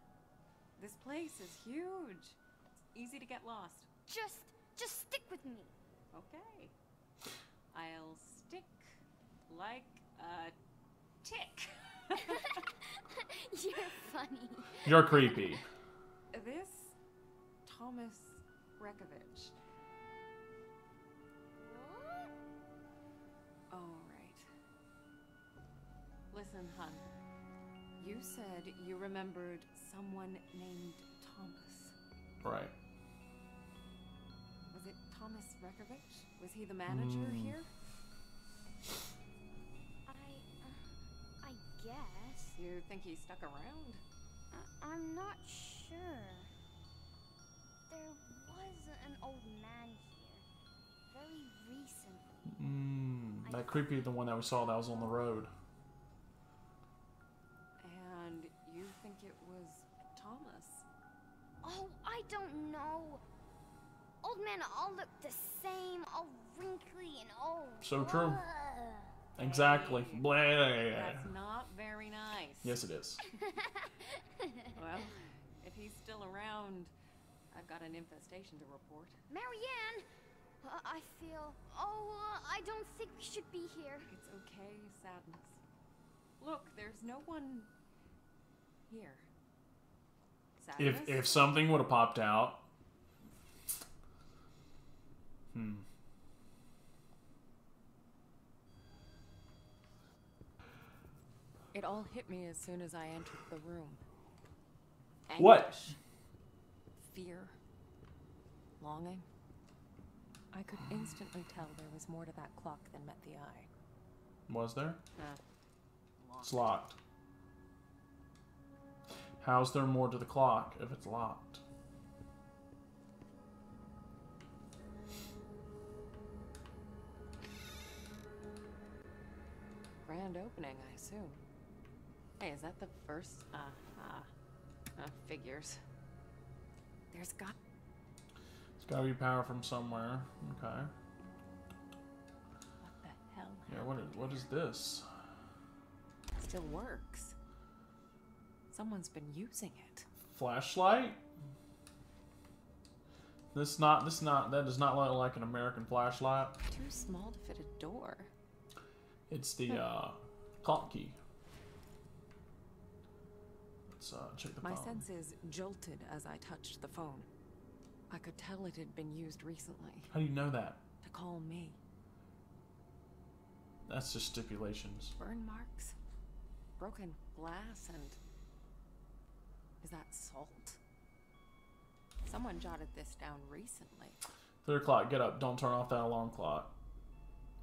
This place is huge. It's easy to get lost. Just, just stick with me. Okay. I'll stick like a tick. *laughs* You're funny. You're creepy. this Thomas Rekovich. Listen, hon. You said you remembered someone named Thomas. Right. Was it Thomas Rekovich? Was he the manager mm. here? I... Uh, I guess. You think he stuck around? I'm not sure. There was an old man here. Very recently. Mmm. that creepy, the one that we saw that was on the road. Oh, I don't know. Old men all look the same, all wrinkly and old. So true. Exactly. Blah. That's not very nice. Yes, it is. *laughs* Well, if he's still around, I've got an infestation to report. Marianne! Uh, I feel. Oh, uh, I don't think we should be here. It's okay, sadness. Look, there's no one here. If Sadness? if something would have popped out. Hmm. It all hit me as soon as I entered the room. What? Fear. Longing. I could instantly tell there was more to that clock than met the eye. Was there? Uh, It's locked. How's there more to the clock if it's locked? Grand opening, I assume. Hey, is that the first? Uh, uh, uh figures. There's got. It's gotta be power from somewhere. Okay. What the hell? Yeah, what is, what is this? Still works. Someone's been using it. Flashlight? This not this not that does not look like an American flashlight. Too small to fit a door. It's the uh clock key. Let's uh check the My phone. senses jolted as I touched the phone. I could tell it had been used recently How do you know that? to call me. That's just stipulations. Burn marks, broken glass, and. Is that salt? Someone jotted this down recently. Three o'clock, get up. Don't turn off that alarm clock.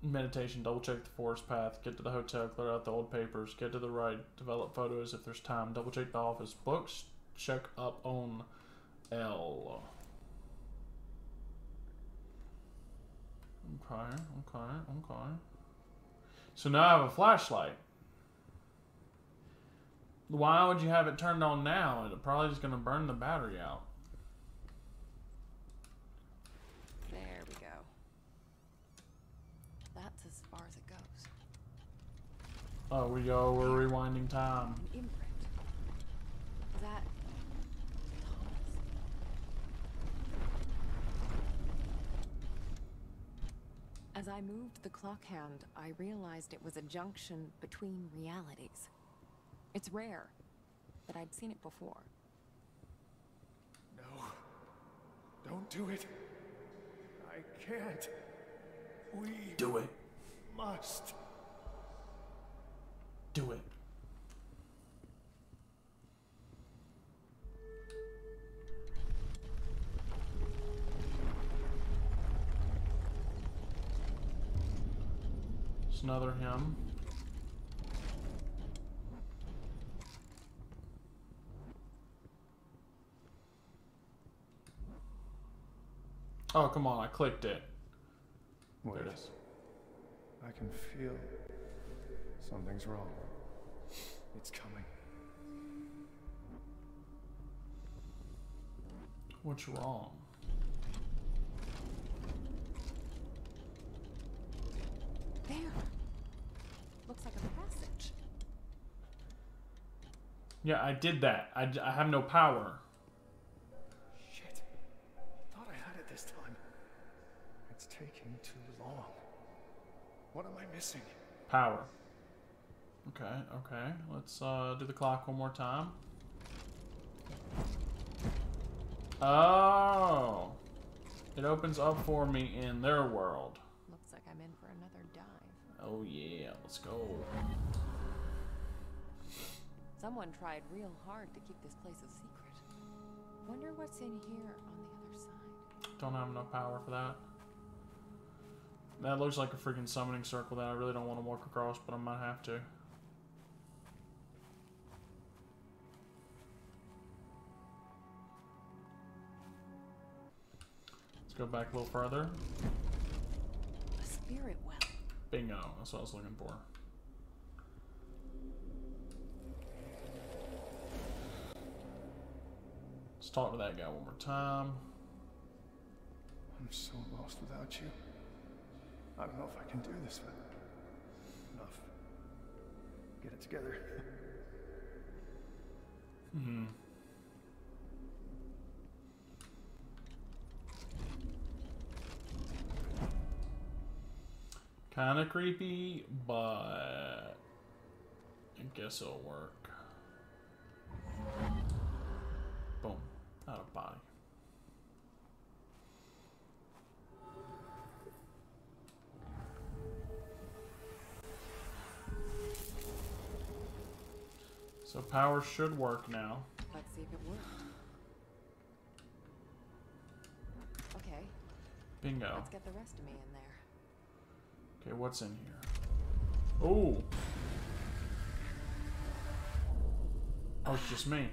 Meditation, double check the forest path. Get to the hotel, clear out the old papers. Get to the right, develop photos if there's time. Double check the office books. Check up on L. Okay, okay, okay. So now I have a flashlight. Why would you have it turned on now? It probably is going to burn the battery out. There we go. That's as far as it goes. Oh, we go. We're rewinding time. Imprint. That. As I moved the clock hand, I realized it was a junction between realities. It's rare, but I'd seen it before. No. Don't do it. I can't. We Do it. must. Do it. It's another hymn. Oh, come on, I clicked it. Wait. There it is. I can feel something's wrong. It's coming. What's wrong? There! Looks like a passage. Yeah, I did that. I, I have no power. Taking too long. What am I missing? Power. Okay, okay. Let's uh, do the clock one more time. Oh. It opens up for me in their world. Looks like I'm in for another dive. Oh yeah, let's go. Someone tried real hard to keep this place a secret. Wonder what's in here on the other side. Don't have enough power for that. That looks like a freaking summoning circle that I really don't want to walk across, but I might have to. Let's go back a little further. A spirit well. Bingo, that's what I was looking for. Let's talk to that guy one more time. I'm so lost without you. I don't know if I can do this, but enough. Get it together. Hmm. Kind of creepy, but I guess it'll work. Boom. Out of body. So power should work now. Let's see if it worked. Okay, Bingo. let's get the rest of me in there. Okay, what's in here? Oh. Oh, it's just me.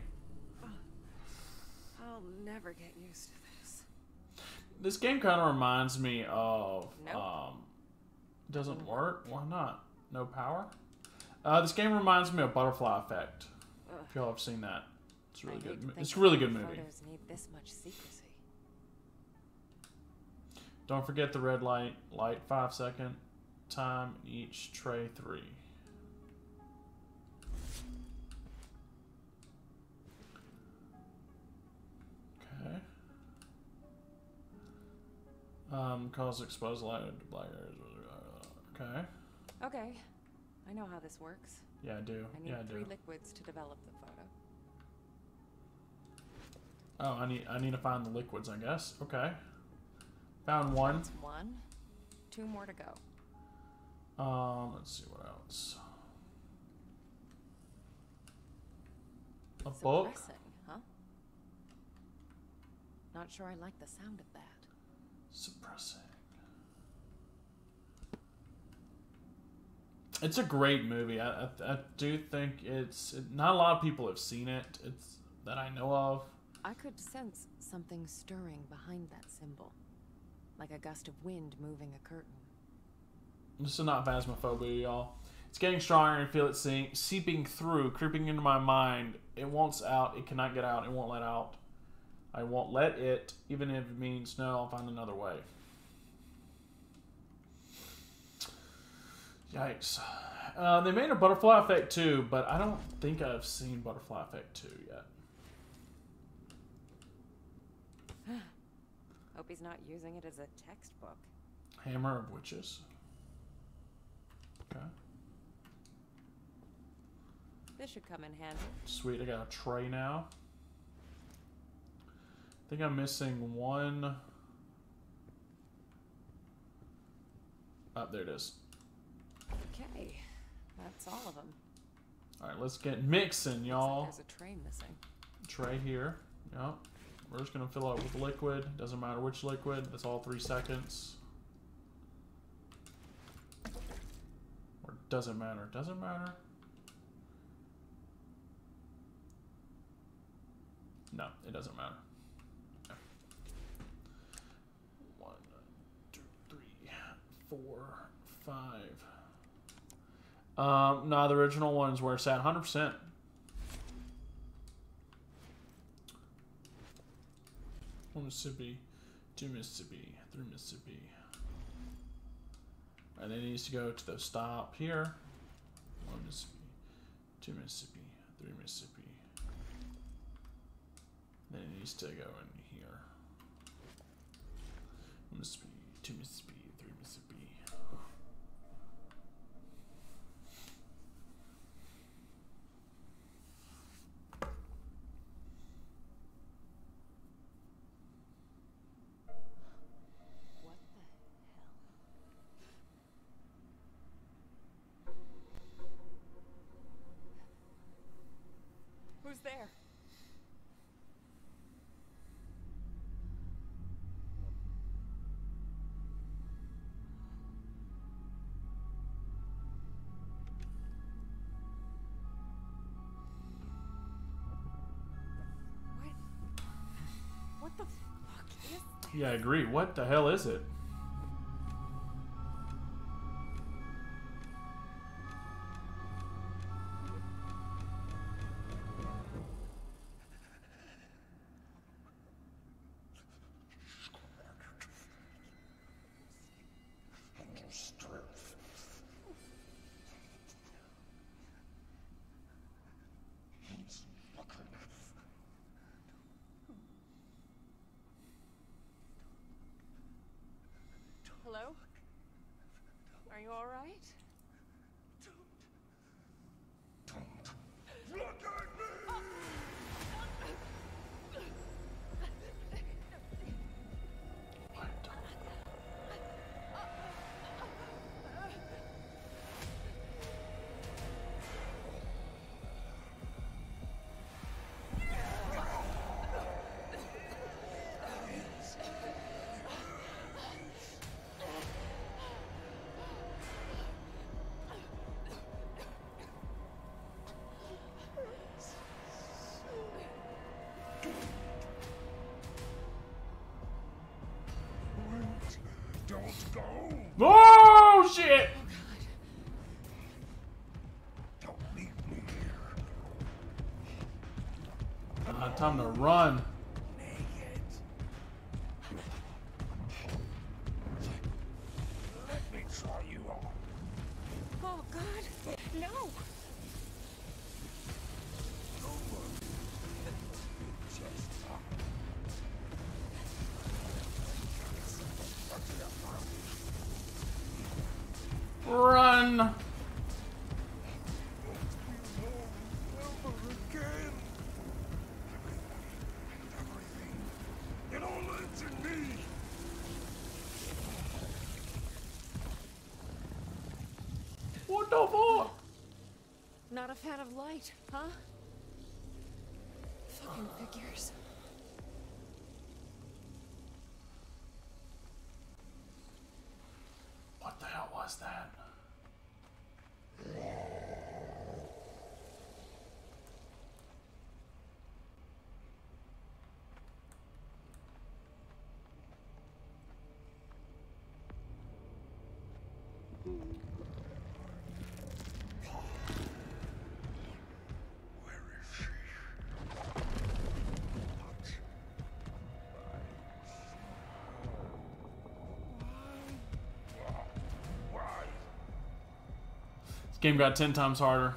I'll never get used to this. This game kind of reminds me of. Nope. Um, doesn't work? Why not? No power? Uh, this game reminds me of Butterfly Effect. Ugh. If y'all have seen that, it's a really I good. to mo- think It's a really good movie. Need this much secrecy. Don't forget the red light, light five second time each tray three. Okay. Um, cause exposed light to black areas. Okay. Okay, I know how this works. Yeah, I do. I need yeah, I three do. liquids to develop the photo. Oh, I need I need to find the liquids. I guess. Okay. Found one. That's one. Two more to go. Um, let's see what else. A book. Suppressing, huh? Not sure I like the sound of that. Suppressing. It's a great movie. I, I, I do think it's not a lot of people have seen it. It's that I know of. I could sense something stirring behind that symbol. Like a gust of wind moving a curtain. This is not phasmophobia, y'all. It's getting stronger and I feel it see- seeping through, creeping into my mind. It wants out. It cannot get out. It won't let out. I won't let it, even if it means no, I'll find another way. Yikes. Uh, they made a Butterfly Effect 2, but I don't think I've seen Butterfly Effect 2 yet. *gasps* Hope he's not using it as a textbook. Hammer of Witches. Okay. This should come in handy. Sweet, I got a tray now. I think I'm missing one. Oh, there it is. Okay, that's all of them. All right, let's get mixing, y'all. There's a tray missing. Tray here. Yep. We're just gonna fill it with liquid. Doesn't matter which liquid. It's all three seconds. Or doesn't matter. Doesn't matter. No, it doesn't matter. One, two, three, four, five. Um, no, the original ones where it's at 100%. One Mississippi, two Mississippi, three Mississippi. And then it needs to go to the stop here. One Mississippi, two Mississippi, three Mississippi. Then it needs to go in here. One Mississippi, two Mississippi. Yeah, I agree. What the hell is it? run. Not a fan of light, huh? Fucking *sighs* figures. What the hell was that? Hmm. Game got 10 times harder.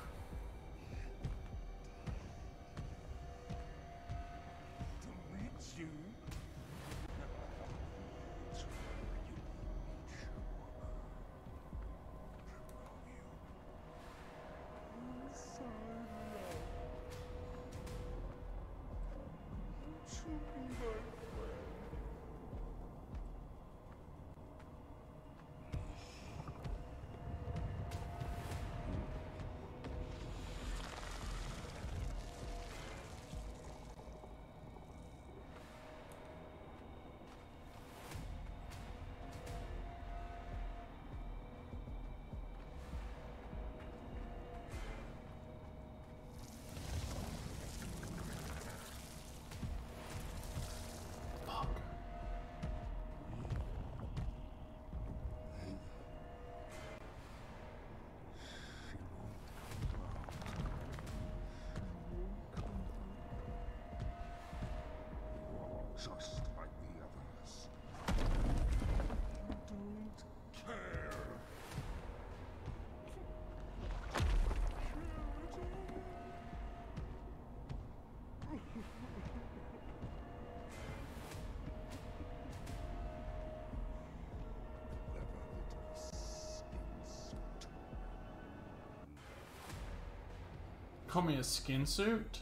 Call me skin suit?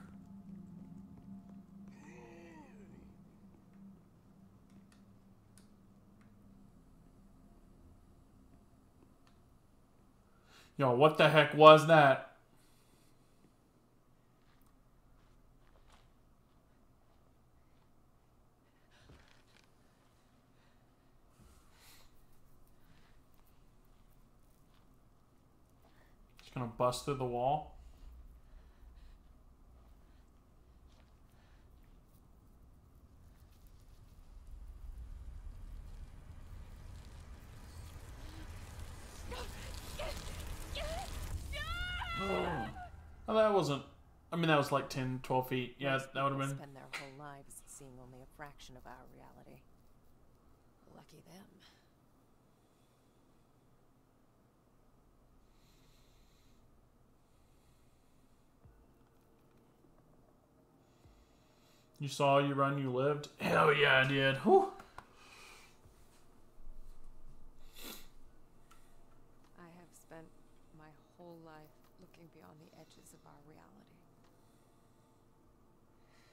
What the heck was that? Just gonna bust through the wall. Oh, that wasn't. I mean, that was like 10, 12 feet. Yeah, Most that would have been. Spend their whole lives seeing only a fraction of our reality. Lucky them. You saw, you run, you lived. Hell yeah, I did. Whew. I have spent my whole life looking beyond the edges of our reality.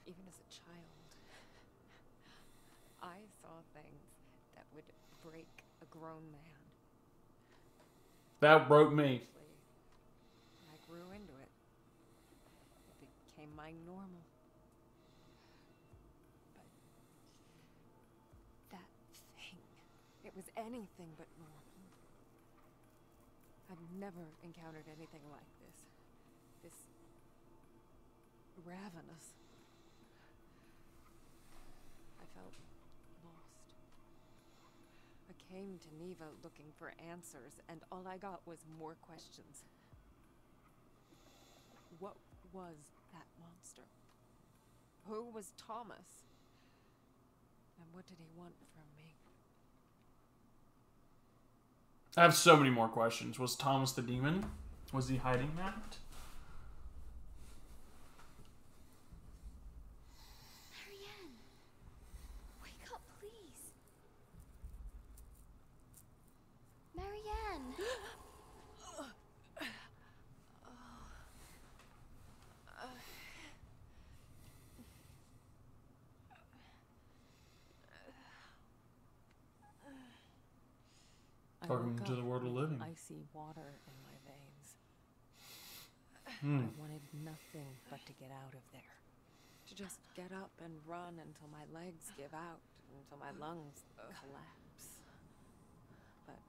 Even as a child, I saw things that would break a grown man. That broke me. I grew into it. It became my normal. But that thing, it was anything but normal. I've never encountered anything like this. This ravenous. I felt came to Niwa looking for answers, and all I got was more questions. What was that monster? Who was Thomas? And what did he want from me? I have so many more questions. Was Thomas the demon? Was he hiding that? Marianne, wake up, please. Marianne. I Welcome woke to up the world of with living. Icy water in my veins. Hmm. I wanted nothing but to get out of there. To just get up and run until my legs give out, until my lungs collapse. But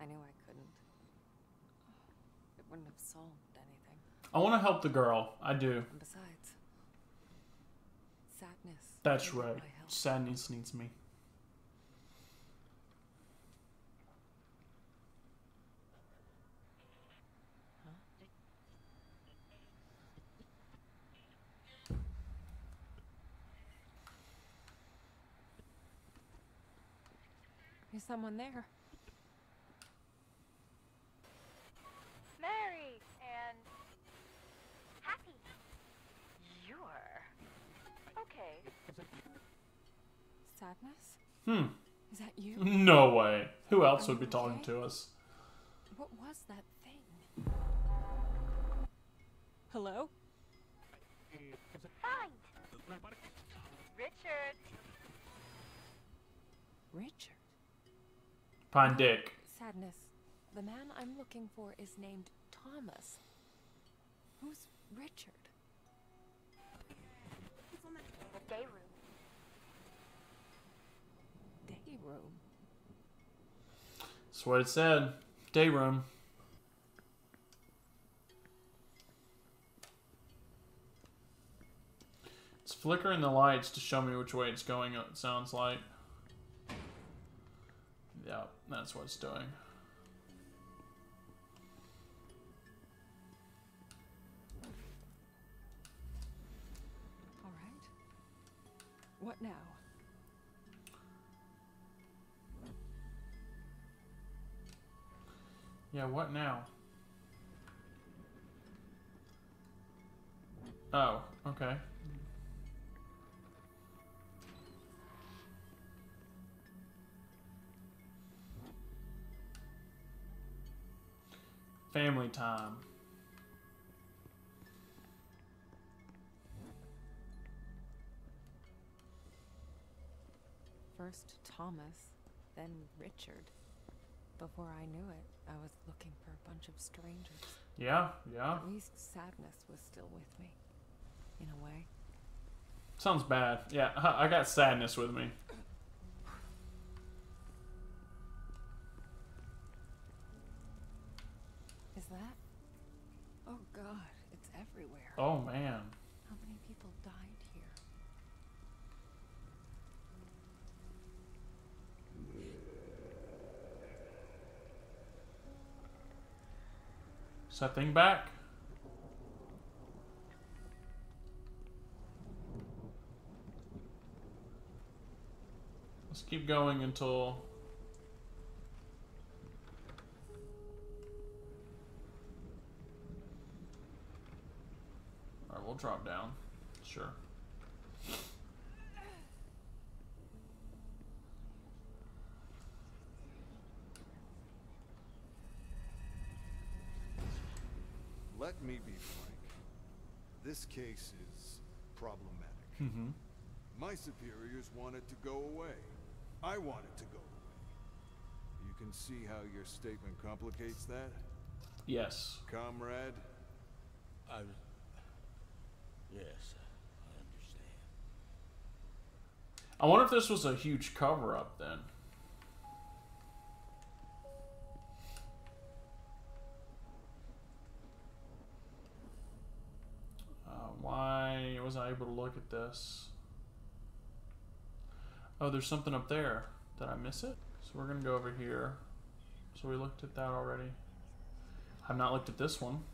I knew I couldn't. It wouldn't have solved anything. I want to help the girl. I do. And besides, sadness. That's right. Sadness needs me. Is someone there? Mary and happy. You're okay. Sadness? Hmm. Is that you? No way. Who else would be you talking to us? What was that thing? Hello? Fine. Richard. Richard. Pine Dick. Sadness. The man I'm looking for is named Thomas. Who's Richard? Day room. Day room. That's what it said. Day room. It's flickering the lights to show me which way it's going, it sounds like. Yep, that's what it's doing. All right. What now? Yeah, what now? Oh, okay. Family time. First Thomas, then Richard. Before I knew it, I was looking for a bunch of strangers. Yeah, yeah. At least sadness was still with me, in a way. Sounds bad. Yeah, *laughs* I got sadness with me. That? Oh god, it's everywhere. Oh man. How many people died here? Is that thing back? Let's keep going until... we'll drop down. Sure. Let me be frank. This case is problematic. Mm-hmm. My superiors want it to go away. I want it to go away. You can see how your statement complicates that? Yes. Comrade? I... Yes, I understand. I wonder if this was a huge cover-up then. Uh, why was I able to look at this? Oh, there's something up there. Did I miss it? So we're gonna go over here. So we looked at that already. I've not looked at this one.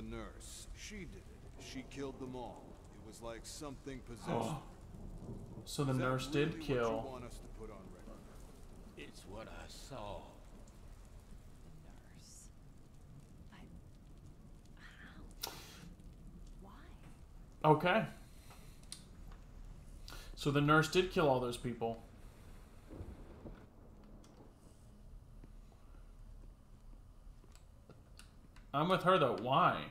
The nurse. She did it. She killed them all. It was like something *gasps* possessed. Oh. So the Is that nurse did really what you kill. want us to put on record? It's what I saw. The nurse. I. How? Why? Okay. So the nurse did kill all those people. I'm with her though. Why?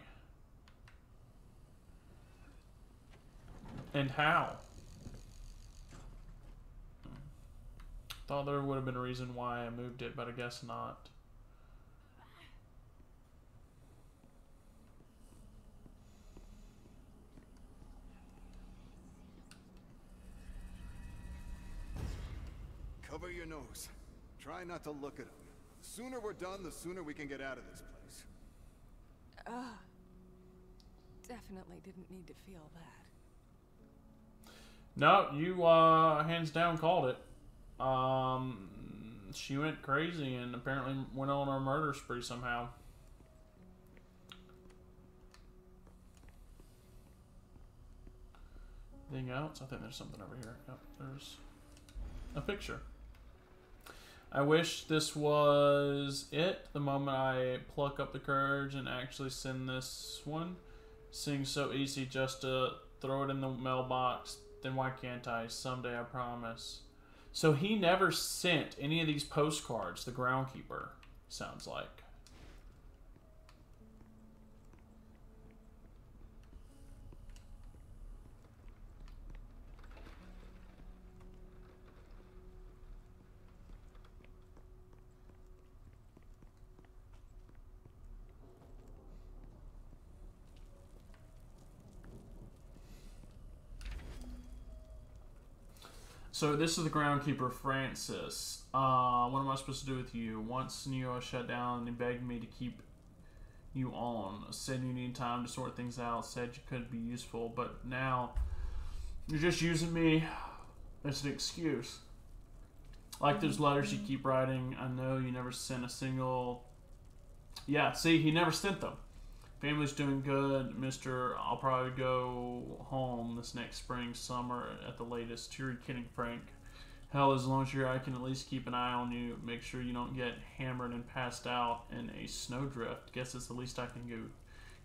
And how? Thought there would have been a reason why I moved it, but I guess not. Cover your nose. Try not to look at them. The sooner we're done, the sooner we can get out of this. Ugh. Definitely didn't need to feel that. No, you uh, hands down called it. Um, she went crazy and apparently went on a murder spree somehow. Anything else? I think there's something over here. Yep, there's a picture. I wish this was it. The moment I pluck up the courage and actually send this one, seems so easy just to throw it in the mailbox. Then why can't I? Someday, I promise. So he never sent any of these postcards. The groundkeeper sounds like. So this is the groundkeeper, Francis. Uh, what am I supposed to do with you? Once Niwa shut down, he begged me to keep you on. Said you need time to sort things out. Said you could be useful, but now you're just using me as an excuse. Like those letters you keep writing. I know you never sent a single. Yeah, see, he never sent them. Family's doing good, Mister. I'll probably go home this next spring, summer at the latest. You're kidding, Frank. Hell, as long as you're, I can at least keep an eye on you. Make sure you don't get hammered and passed out in a snowdrift. Guess it's the least I can do.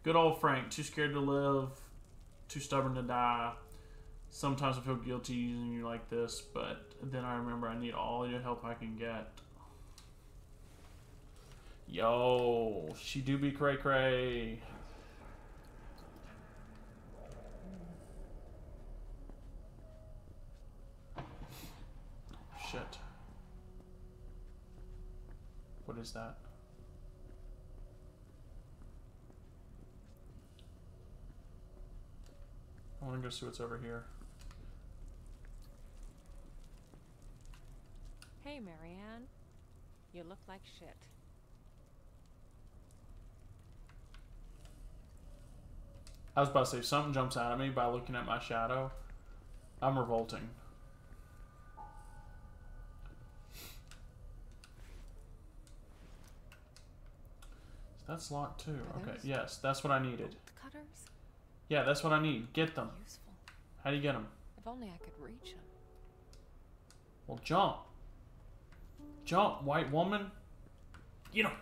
Good old Frank. Too scared to live, too stubborn to die. Sometimes I feel guilty using you like this, but then I remember I need all your help I can get. Yo, she do be cray cray. shit. What is that? I want to go see what's over here. Hey, Marianne. You look like shit. I was about to say, if something jumps out at me by looking at my shadow. I'm revolting. That's locked too. Okay, yes, that's what I needed. Cutters? Yeah, that's what I need. Get them. Useful. How do you get them? If only I could reach them. Well, jump. Jump, white woman. Get 'em.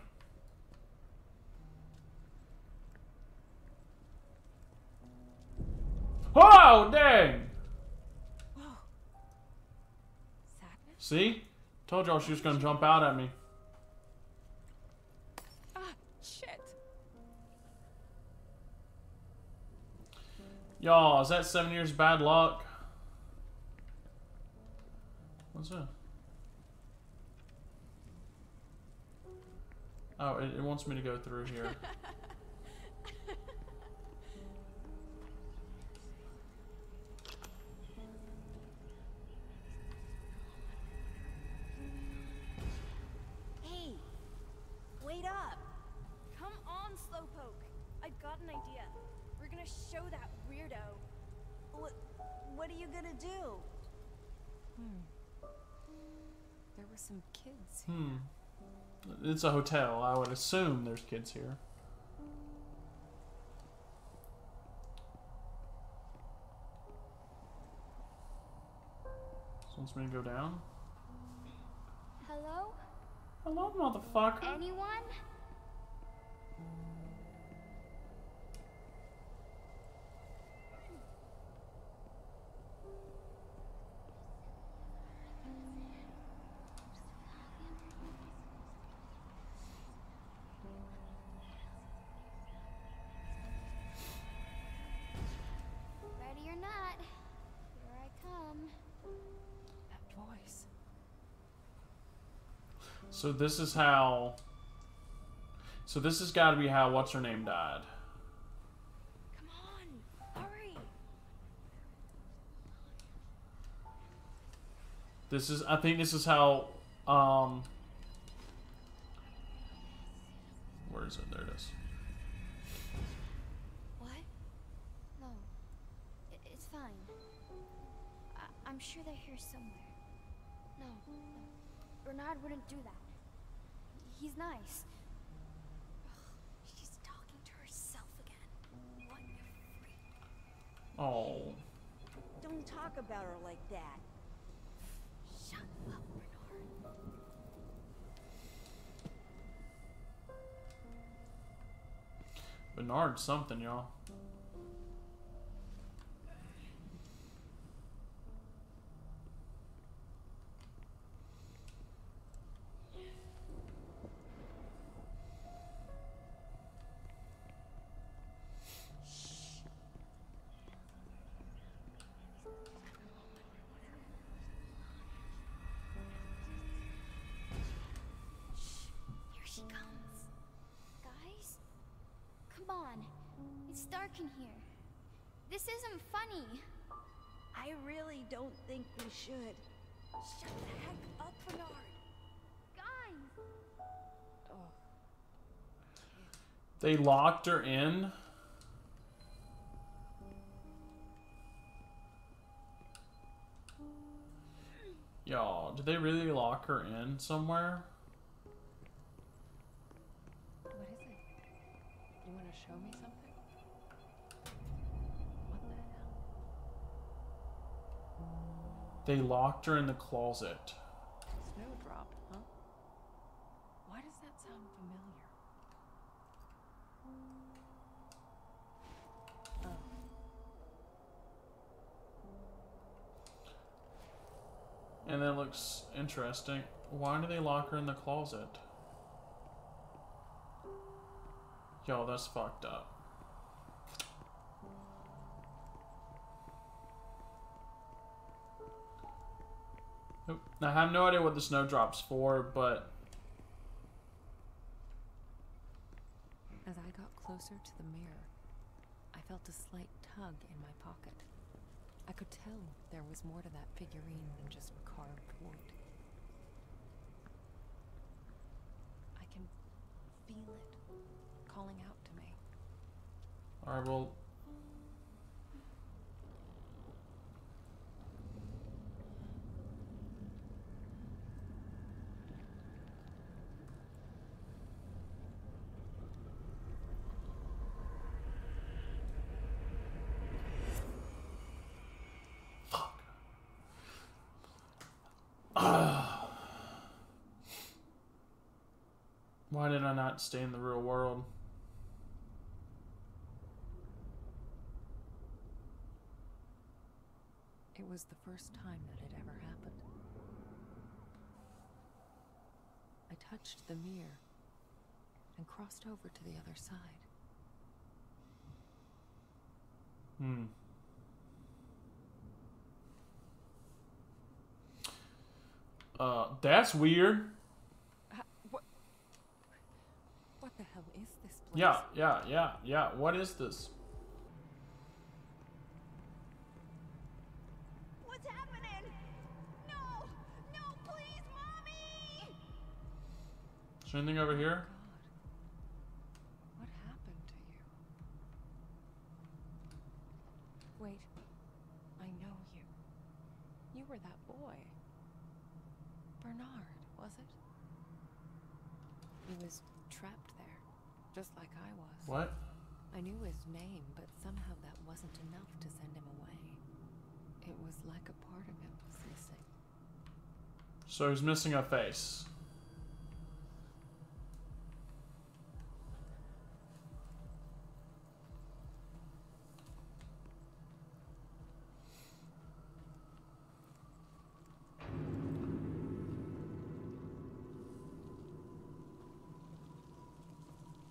Oh, dang! See? Told y'all she was gonna jump out at me. Ah, shit. Y'all, is that seven years bad luck? What's that? Oh, it, it wants me to go through here. *laughs* wait up! Come on, Slowpoke. I've got an idea. We're gonna show that weirdo. What, what are you gonna do? Hmm. There were some kids here. Hmm. It's a hotel. I would assume there's kids here. This wants me to go down. Hello? Hello, motherfucker. Anyone? So this is how. So this has got to be how what's her name died. Come on, hurry! This is. I think this is how. Um. Where is it? There it is. What? No. It's fine. I- I'm sure they're here somewhere. No, no. Bernard wouldn't do that. He's nice. Ugh, She's talking to herself again. What a freak. Oh. Don't talk about her like that. Shut up, Bernard. Bernard something, y'all. Dark in here. This isn't funny. I really don't think we should. Shut the heck up, Bernard! Guys! Oh, they locked her in. Y'all, did they really lock her in somewhere? What is it? You want to show me something? What the hell? They locked her in the closet. Snowdrop, huh? Why does that sound familiar? Oh. And that looks interesting. Why do they lock her in the closet? Yo, that's fucked up. Nope. I have no idea what the snowdrop's for, but As I got closer to the mirror, I felt a slight tug in my pocket. I could tell there was more to that figurine than just carved wood. I can feel it calling out to me. alright, well. Why did I not stay in the real world? It was the first time that it ever happened. I touched the mirror and crossed over to the other side. Hmm. Uh, that's weird. what? What the hell is this place? Yeah, yeah, yeah, yeah. What is this? What's happening? No! No, please, mommy! Is there anything over here? Oh, what happened to you? Wait, I know you. You were that boy. Bernard, was it? He was trapped there, just like I was. What? I knew his name, but somehow that wasn't enough to send him away. It was like a part of him was missing. So he's missing a face.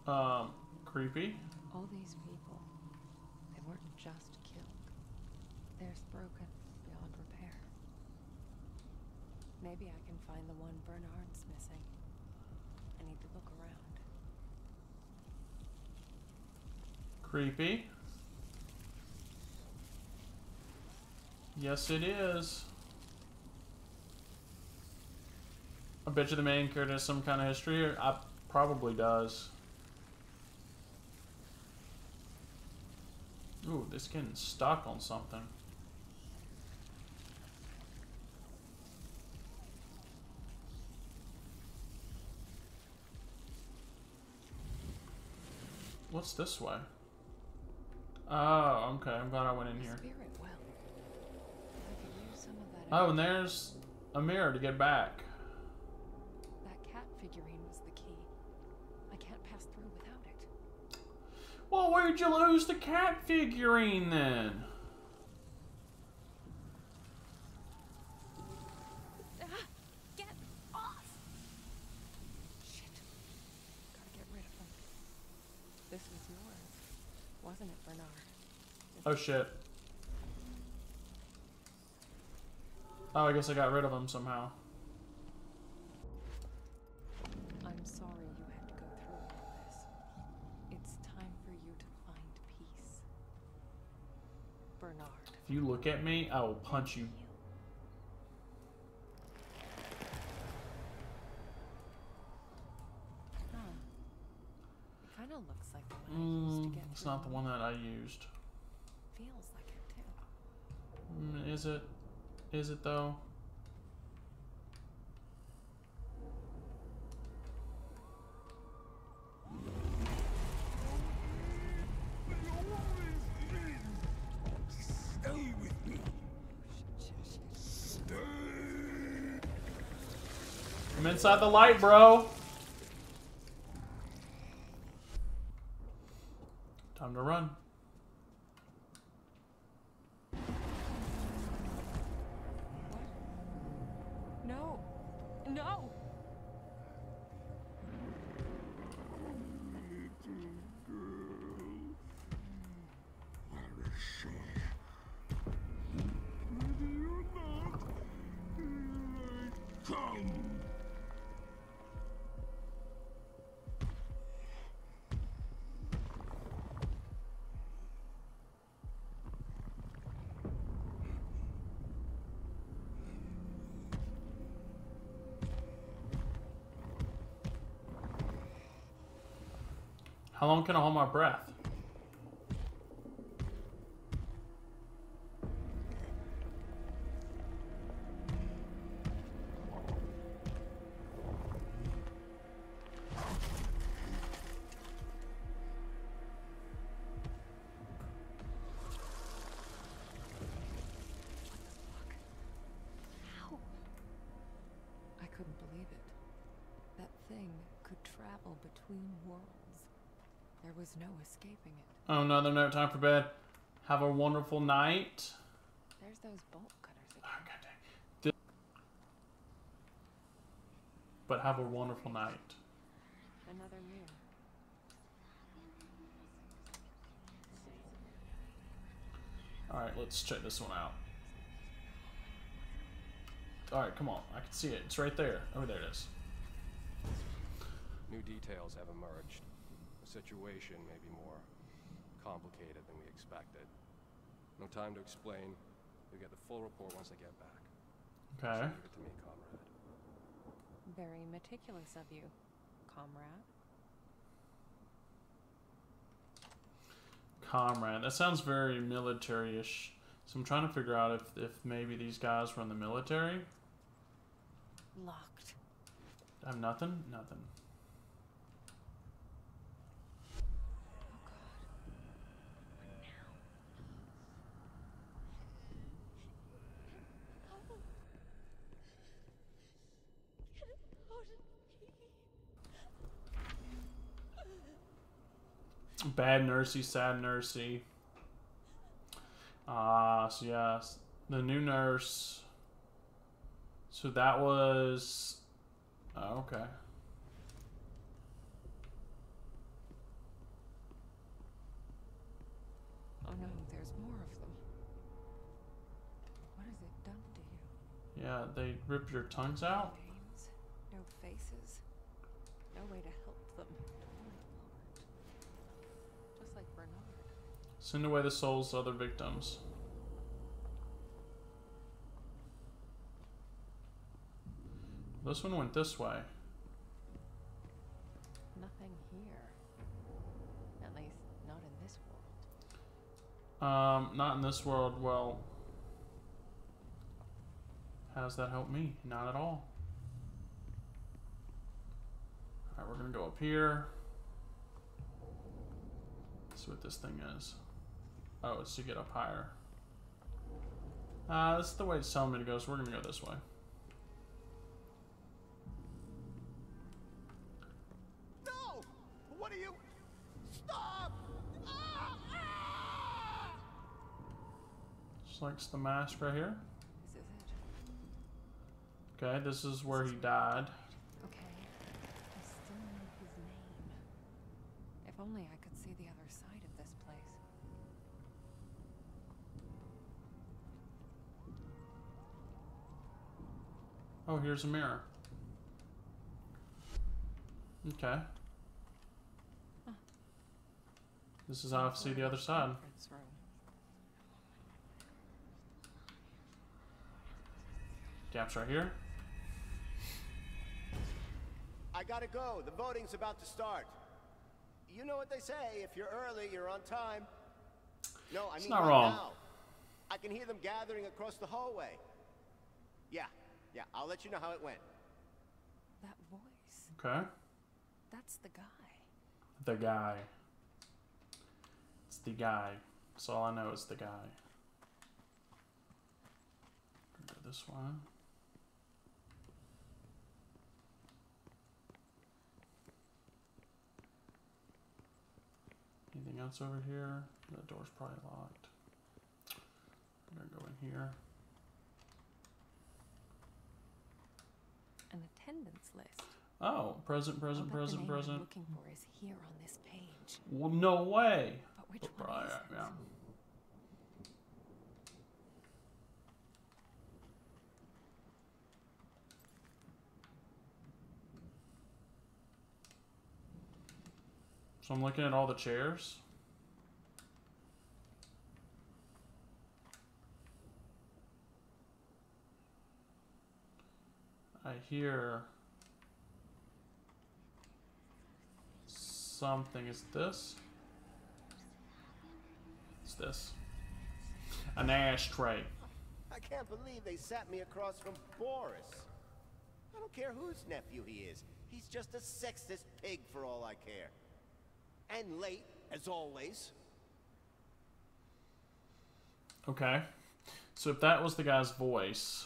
Um, creepy. All these people, they weren't just killed. They're broken beyond repair. Maybe I can find the one Bernard's missing. I need to look around. Creepy. Yes, it is. I bet you the main character has some kind of history. I probably does. Ooh, this getting stuck on something. What's this way? Oh, okay. I'm glad I went in here. Spirit well. I could use some of that. Oh, and there's a mirror to get back. That cat figurine was the key. I can't pass through without it. Well, where'd you lose the cat figurine then? Ah, get off! Shit. Gotta get rid of him. This was yours, wasn't it, Bernard? Oh shit. Oh, I guess I got rid of him somehow. You look at me, I will punch you. Huh. It kind of looks like the one I used to Mm, get it's not the one that I used. Feels like it too. Mm, is it? Is it though? Inside the light, bro. Time to run. No! No! How long can I hold my breath? There was no escaping it. Oh, another note. Time for bed. Have a wonderful night. There's those bolt cutters again. Oh, Th- But have a wonderful night. Another mirror. Alright, let's check this one out. Alright, come on. I can see it. It's right there. Oh, there it is. New details have emerged. The situation may be more complicated than we expected. No time to explain. You'll get the full report once I get back. Okay. Leave it to me, comrade. Very meticulous of you, comrade. Comrade. That sounds very military-ish. So I'm trying to figure out if, if maybe these guys were in the military. Locked. I have nothing? Nothing. Bad nursey, sad nursey. Ah, so yes, the new nurse. So that was. Oh, okay. Oh no, there's more of them. What has it done to you? Yeah, they ripped your tongues out. Names, no faces, no way to help them. Torn apart. Just like Bernard. Send away the souls of other victims. This one went this way. Nothing here. At least, not in this world. Um, not in this world. Well, how does that help me? Not at all. Alright, we're gonna go up here. See what this thing is. Oh, it's to get up higher. Uh, this is the way it's telling me to go, so we're gonna go this way. No! What are you? Stop! Ah! Ah! Just like the mask right here. It. Okay, this is where he died. Okay. I still know his name. If only I Oh, here's a mirror. Okay. This is see the other side. Gaps right here. I gotta go. The voting's about to start. You know what they say. If you're early, you're on time. No, I It's mean not right wrong. now. I can hear them gathering across the hallway. Yeah, yeah. I'll let you know how it went. That voice. Okay. That's the guy. The guy. It's the guy. That's all I know is the guy. Go this one. Anything else over here? That door's probably locked. I'm gonna go in here. an attendance list. Oh, present, present, present, present, What I'm looking for is here on this page. Well, no way. But which but one is? Yeah. So I'm looking at all the chairs. I hear something. Is this? It's this. An ashtray. I can't believe they sat me across from Boris. I don't care whose nephew he is. He's just a sexist pig for all I care. And late, as always. Okay. So if that was the guy's voice.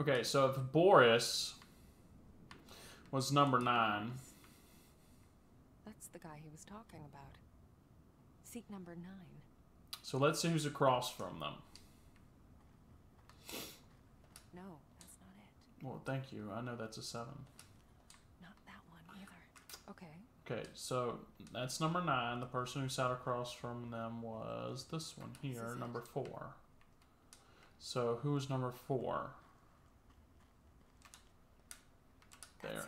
Okay, so if Boris was number nine, That's the guy he was talking about. Seat number nine. so let's see who's across from them. No, that's not it. Well, thank you. I know that's a seven. Not that one either. Okay. Okay, so that's number nine. The person who sat across from them was this one here, number four. So who was number four? There.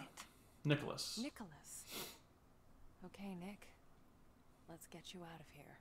Nicholas. Nicholas. Okay, Nick. Let's get you out of here.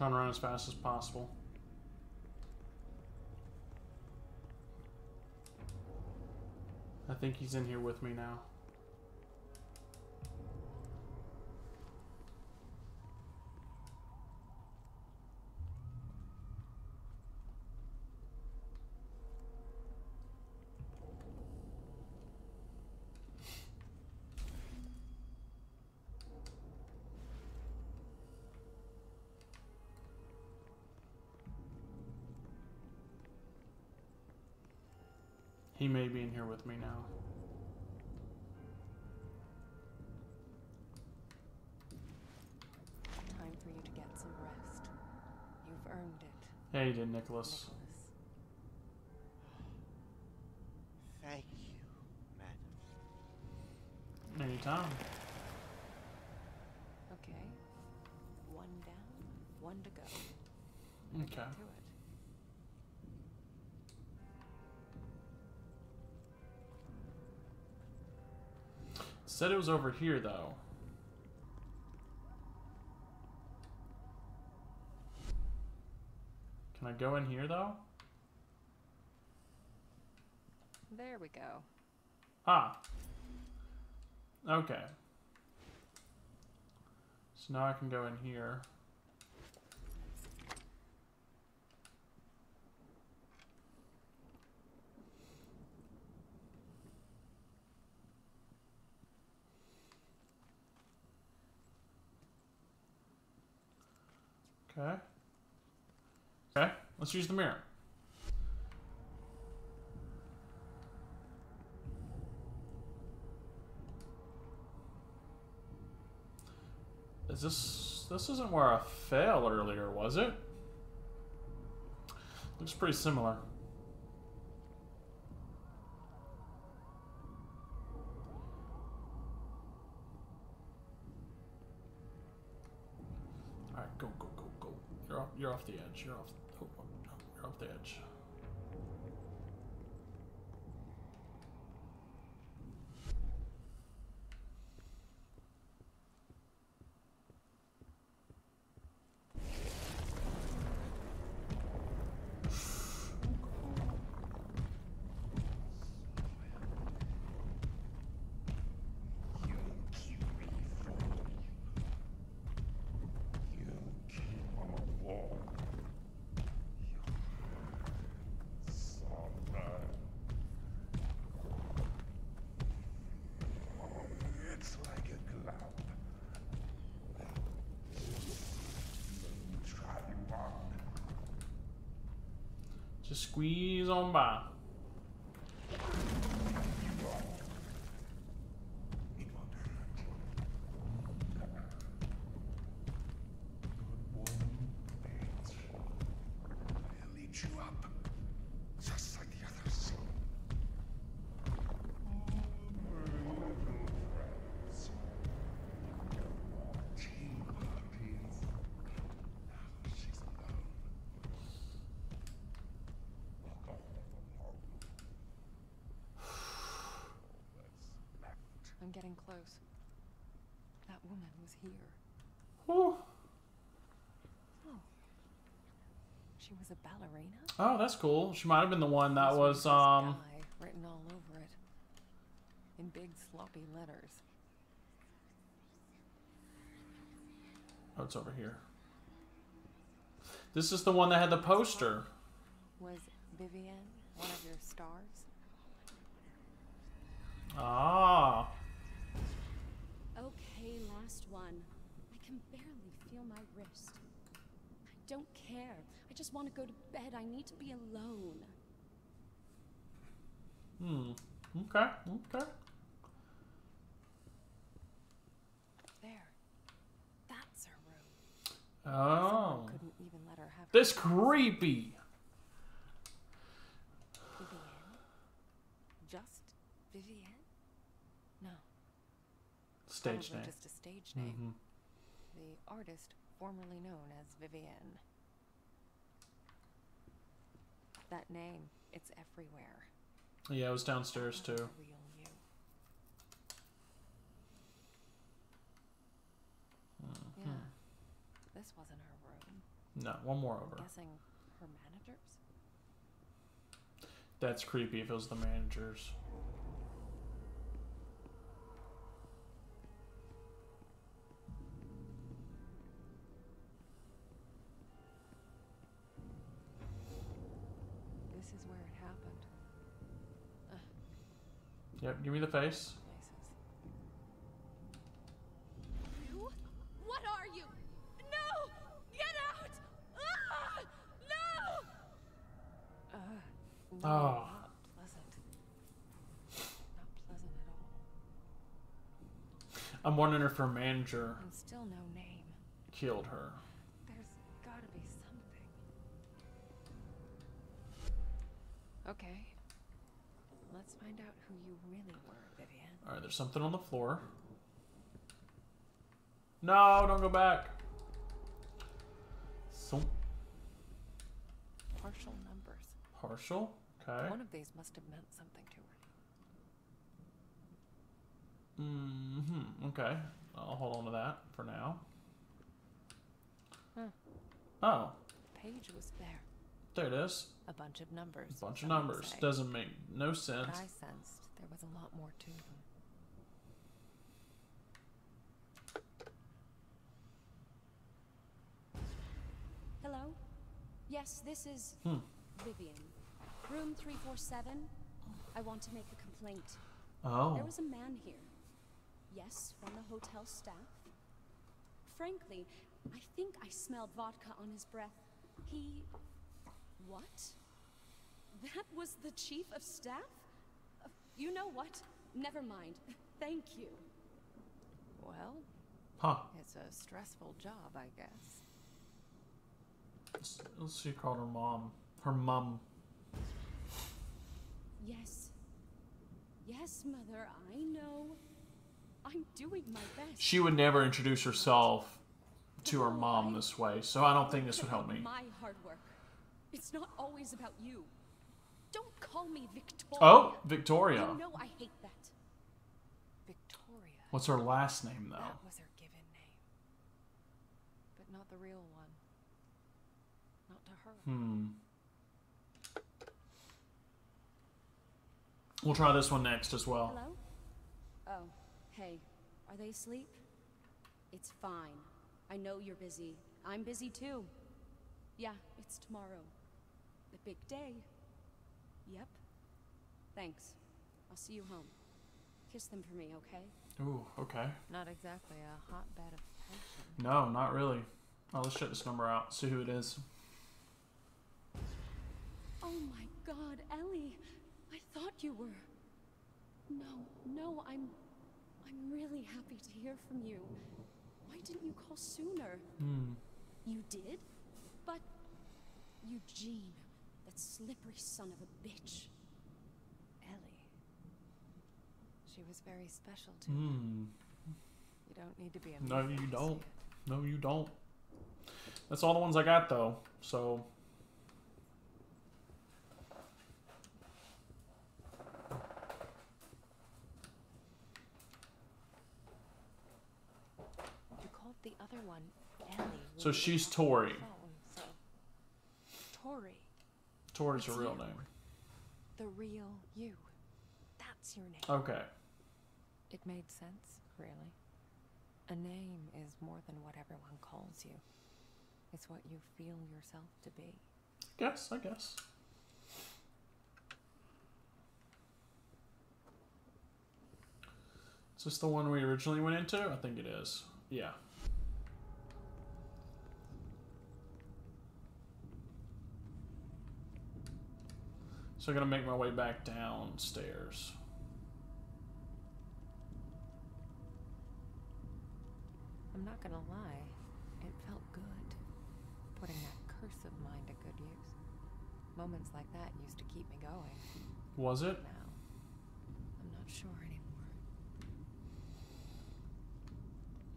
Trying to run as fast as possible. I think he's in here with me now. Be in here with me now. Time for you to get some rest. You've earned it. Yeah, you did, Nicholas. Thank you, madam. Anytime. Okay. One down, one to go. Okay. Said it was over here though. Can I go in here though? There we go. Ah. Okay. So now I can go in here. Okay. Okay, let's use the mirror. Is this this isn't where I failed earlier, was it? Looks pretty similar. Alright, go, go, go, go. You're off the edge. You're off oh, oh, you're off the edge. Just squeeze on by. Close. That woman was here. Oh. She was a ballerina? Oh, that's cool. She might have been the one that This was um. written all over it. In big sloppy letters. Oh, it's over here. This is the one that had the poster. Was Vivian one of your stars? Ah. Last one. I can barely feel my wrist. I don't care. I just want to go to bed. I need to be alone. Hmm. Okay. Okay. There. That's her room. Oh. Couldn't even let her have This creepy. Vivienne? Just Vivienne? No. Stage name. just a stage name. Mhm. The artist formerly known as Vivienne. That name, it's everywhere. Yeah, it was downstairs too. Real you. Yeah. Hmm. This wasn't her room. No, one more over. Guessing her manager's? That's creepy if it was the managers. Yep, give me the face. You? What are you? No! Get out! Ah! No! Ugh. No, Oh. not pleasant. Not pleasant at all. I'm wondering if her manager And still no name. killed her. There's gotta be something. Okay. Find out who you really were, Vivian. Alright, there's something on the floor. No, don't go back. So Partial numbers. partial. Okay. One of these must have meant something to her. Mm-hmm. Okay. I'll hold on to that for now. Huh. Oh, Page was there. There it is. A bunch of numbers. A bunch of numbers. say. Doesn't make no But sense. I sensed there was a lot more to them. Hello? Yes, this is Hmm. Vivian. Room 347. I want to make a complaint. Oh. There was a man here. Yes, from the hotel staff. Frankly, I think I smelled vodka on his breath. He. What? That was the chief of staff? Uh, You know what? Never mind. Thank you. Well, Huh. it's a stressful job, I guess. Let's, let's see. Called her mom. Her mom. Yes. Yes, Mother, I know. I'm doing my best. She would never introduce herself to her mom this way, so I don't think this would help me. My hard work. It's not always about you. Don't call me Victoria. Oh, Victoria. You know I hate that. Victoria. What's her last name though? That was her given name. But not the real one. Not to her. Hmm. We'll try this one next as well. Hello? Oh, hey. Are they asleep? It's fine. I know you're busy. I'm busy too. Yeah, it's tomorrow. The big day. Yep. Thanks. I'll see you home. Kiss them for me, okay? Ooh, okay. Not exactly a hotbed of passion. No, not really. Oh, let's check this number out. See who it is. Oh my god, Ellie. I thought you were. No, no, I'm. I'm really happy to hear from you. Why didn't you call sooner? Hmm. You did? But. Eugene, that slippery son of a bitch. Ellie. She was very special to me. Hmm. You don't need to be a No, you don't. No, you don't. That's all the ones I got though. So You called the other one Ellie. So she's talked on the Tori. phone, so- Tori. Tori's her It's real you. name. The real you. That's your name. Okay. It made sense, really. A name is more than what everyone calls you. It's what you feel yourself to be. Guess, I guess. Is this the one we originally went into? I think it is. Yeah. So I'm gonna make my way back downstairs. I'm not gonna lie, it felt good. Putting that curse of mine to good use. Moments like that used to keep me going. Was it? Now, I'm not sure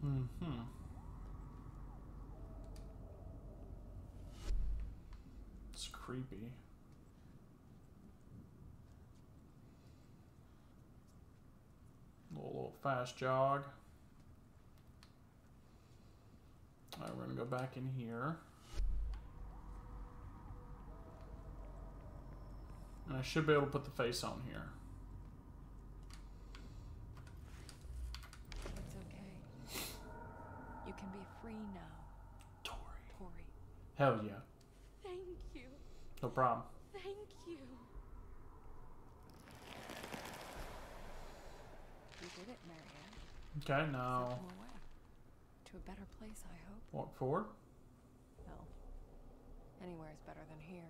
anymore. Mm-hmm. It's creepy. Little, little fast jog. Alright, we're gonna go back in here. And I should be able to put the face on here. It's okay. You can be free now. Tori. Tori. Hell yeah. Thank you. No problem. Thank you. You did it, Marianne. Okay, now. To a better place, I hope. walk forward. No. Anywhere's better than here.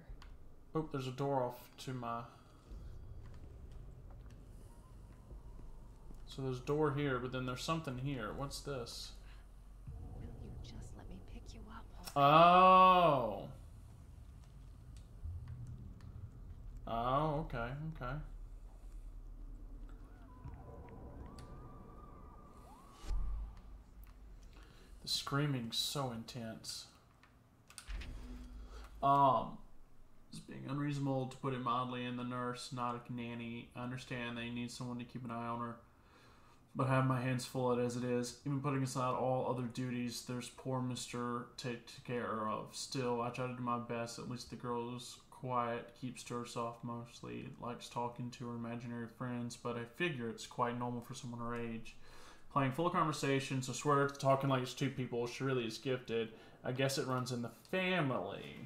Oh, there's a door off to my. So there's a door here, but then there's something here. What's this? Will you just let me pick you up? Oh. Oh, okay, okay. The screaming's so intense. Um, it's being unreasonable to put it mildly in the nurse, not a nanny. I understand they need someone to keep an eye on her, but I have my hands full as it is. Even putting aside all other duties, there's poor Mister take care of. Still, I try to do my best. At least the girl is quiet, keeps to herself mostly, likes talking to her imaginary friends. But I figure it's quite normal for someone her age. Playing full conversations, I swear talking like it's two people. She really is gifted. I guess it runs in the family.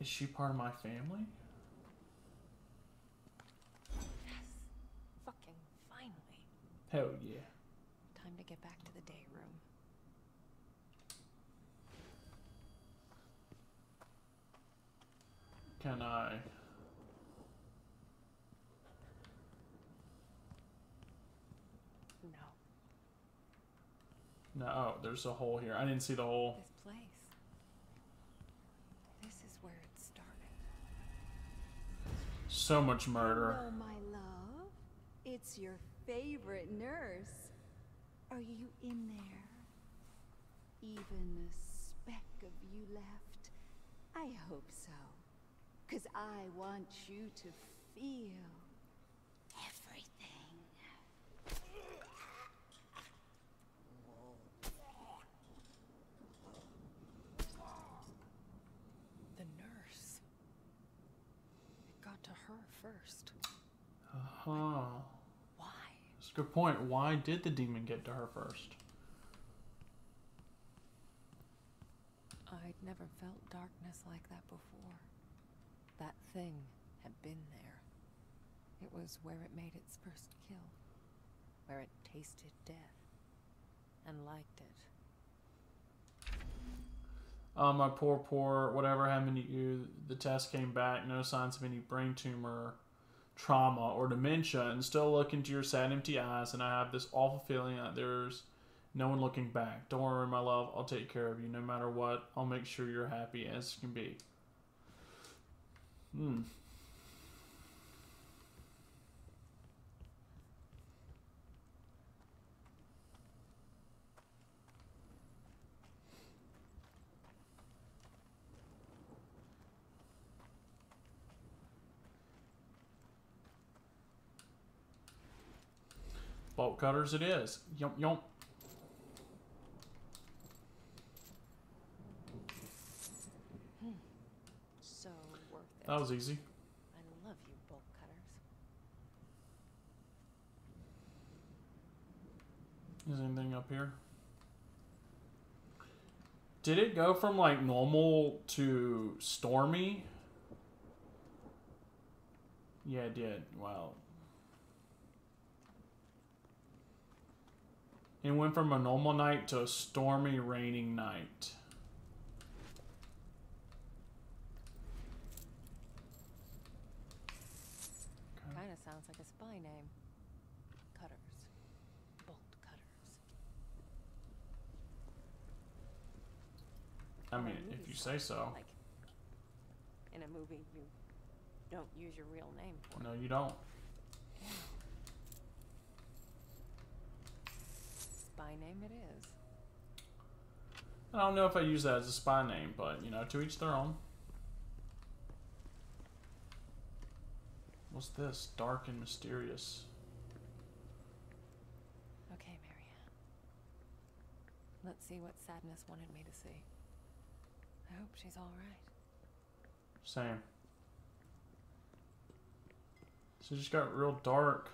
Is she part of my family? Yes. Fucking finally. Hell yeah. Time to get back to the day room. Can I? No. No, oh, there's a hole here. I didn't see the hole. This place. This is where it started. So much murder. Hello, my love. It's your favorite nurse. Are you in there? Even a speck of you left? I hope so. Cause I want you to feel everything. The nurse. It got first. Uh-huh. Why? That's a good point. Why did the demon get to her first? I'd never felt darkness like that before. That thing had been there. It was where it made its first kill. Where it tasted death. And liked it. Oh, my poor, poor, whatever happened to you? The test came back, no signs of any brain tumor, trauma, or dementia, and still look into your sad, empty eyes, and I have this awful feeling that there's no one looking back. Don't worry, my love, I'll take care of you no matter what. I'll make sure you're happy as can be. Hmm. Bolt cutters it is. Yump, yump. So worth it. That was easy. I love you, bolt cutters. Is anything up here? Did it go from like normal to stormy? Yeah, it did. Wow. It went from a normal night to a stormy, raining night. Kind of sounds like a spy name. Cutters. Bolt cutters. I mean, if you say so. Like in a movie, you don't use your real name for. No, you don't. Spy name it is. I don't know if I use that as a spy name, but you know, to each their own. What's this? Dark and mysterious. Okay, Marianne. Let's see what sadness wanted me to see. I hope she's all right. Same. So it just got real dark.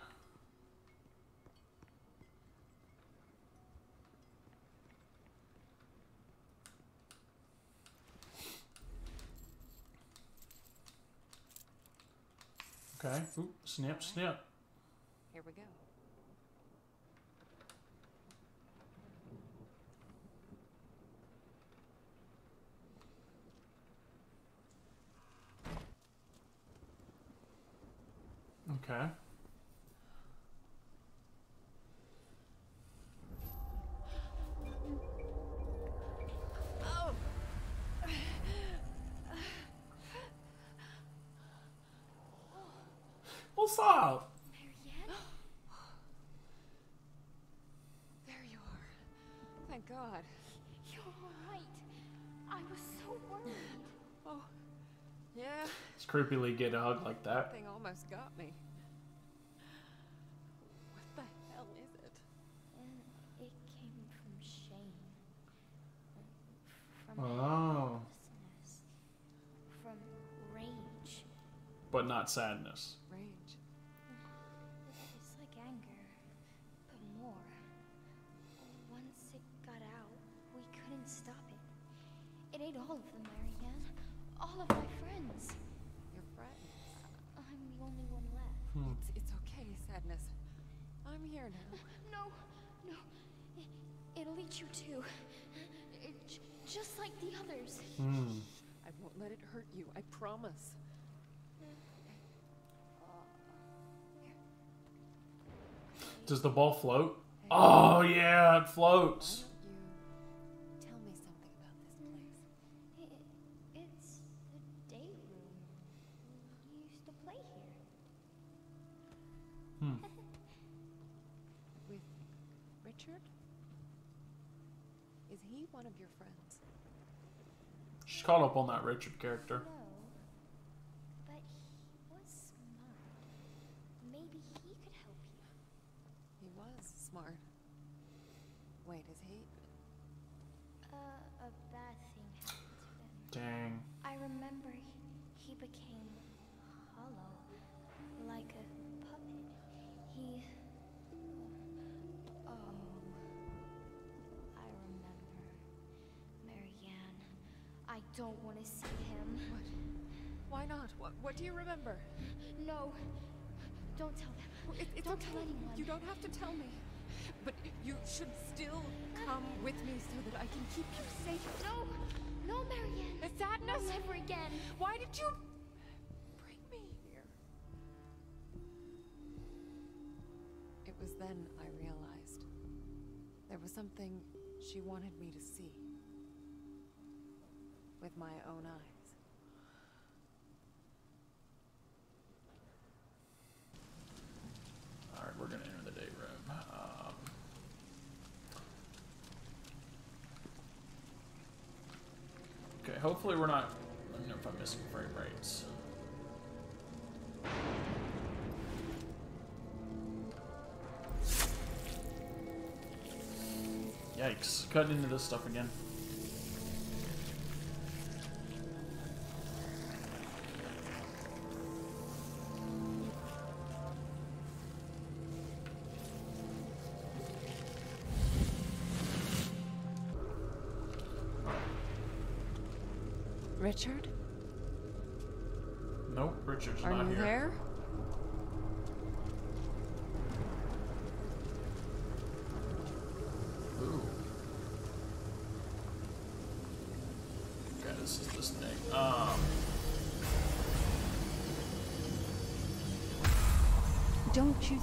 Okay. Oop, snip, snip. Here we go. Okay. What's up? There you are. Thank God. You're all right. I was so worried. Oh, yeah. It's creepily get a hug like that. Thing almost got me. What the hell is it? It came from shame. From Oh. From rage. But not sadness. Does the ball float? Oh yeah, it floats. Tell me something about this place. It, it's the day room. We used to play here. Hmm. *laughs* With Richard? Is he one of your friends? She's caught up on that Richard character. No, don't want to see him. What? Why not? What, what do you remember? No. Don't tell them. It, it's Don't okay. tell anyone. You don't have to tell me. but you should still come with me so that I can keep you safe. No, no, Marianne. The sadness. Never again. Why did you bring me here? It was then I realized there was something she wanted me to see with my own eyes. All right, we're gonna enter the day room. Um, okay, hopefully we're not. Let me know if I'm missing frame rates. Yikes! Cutting into this stuff again.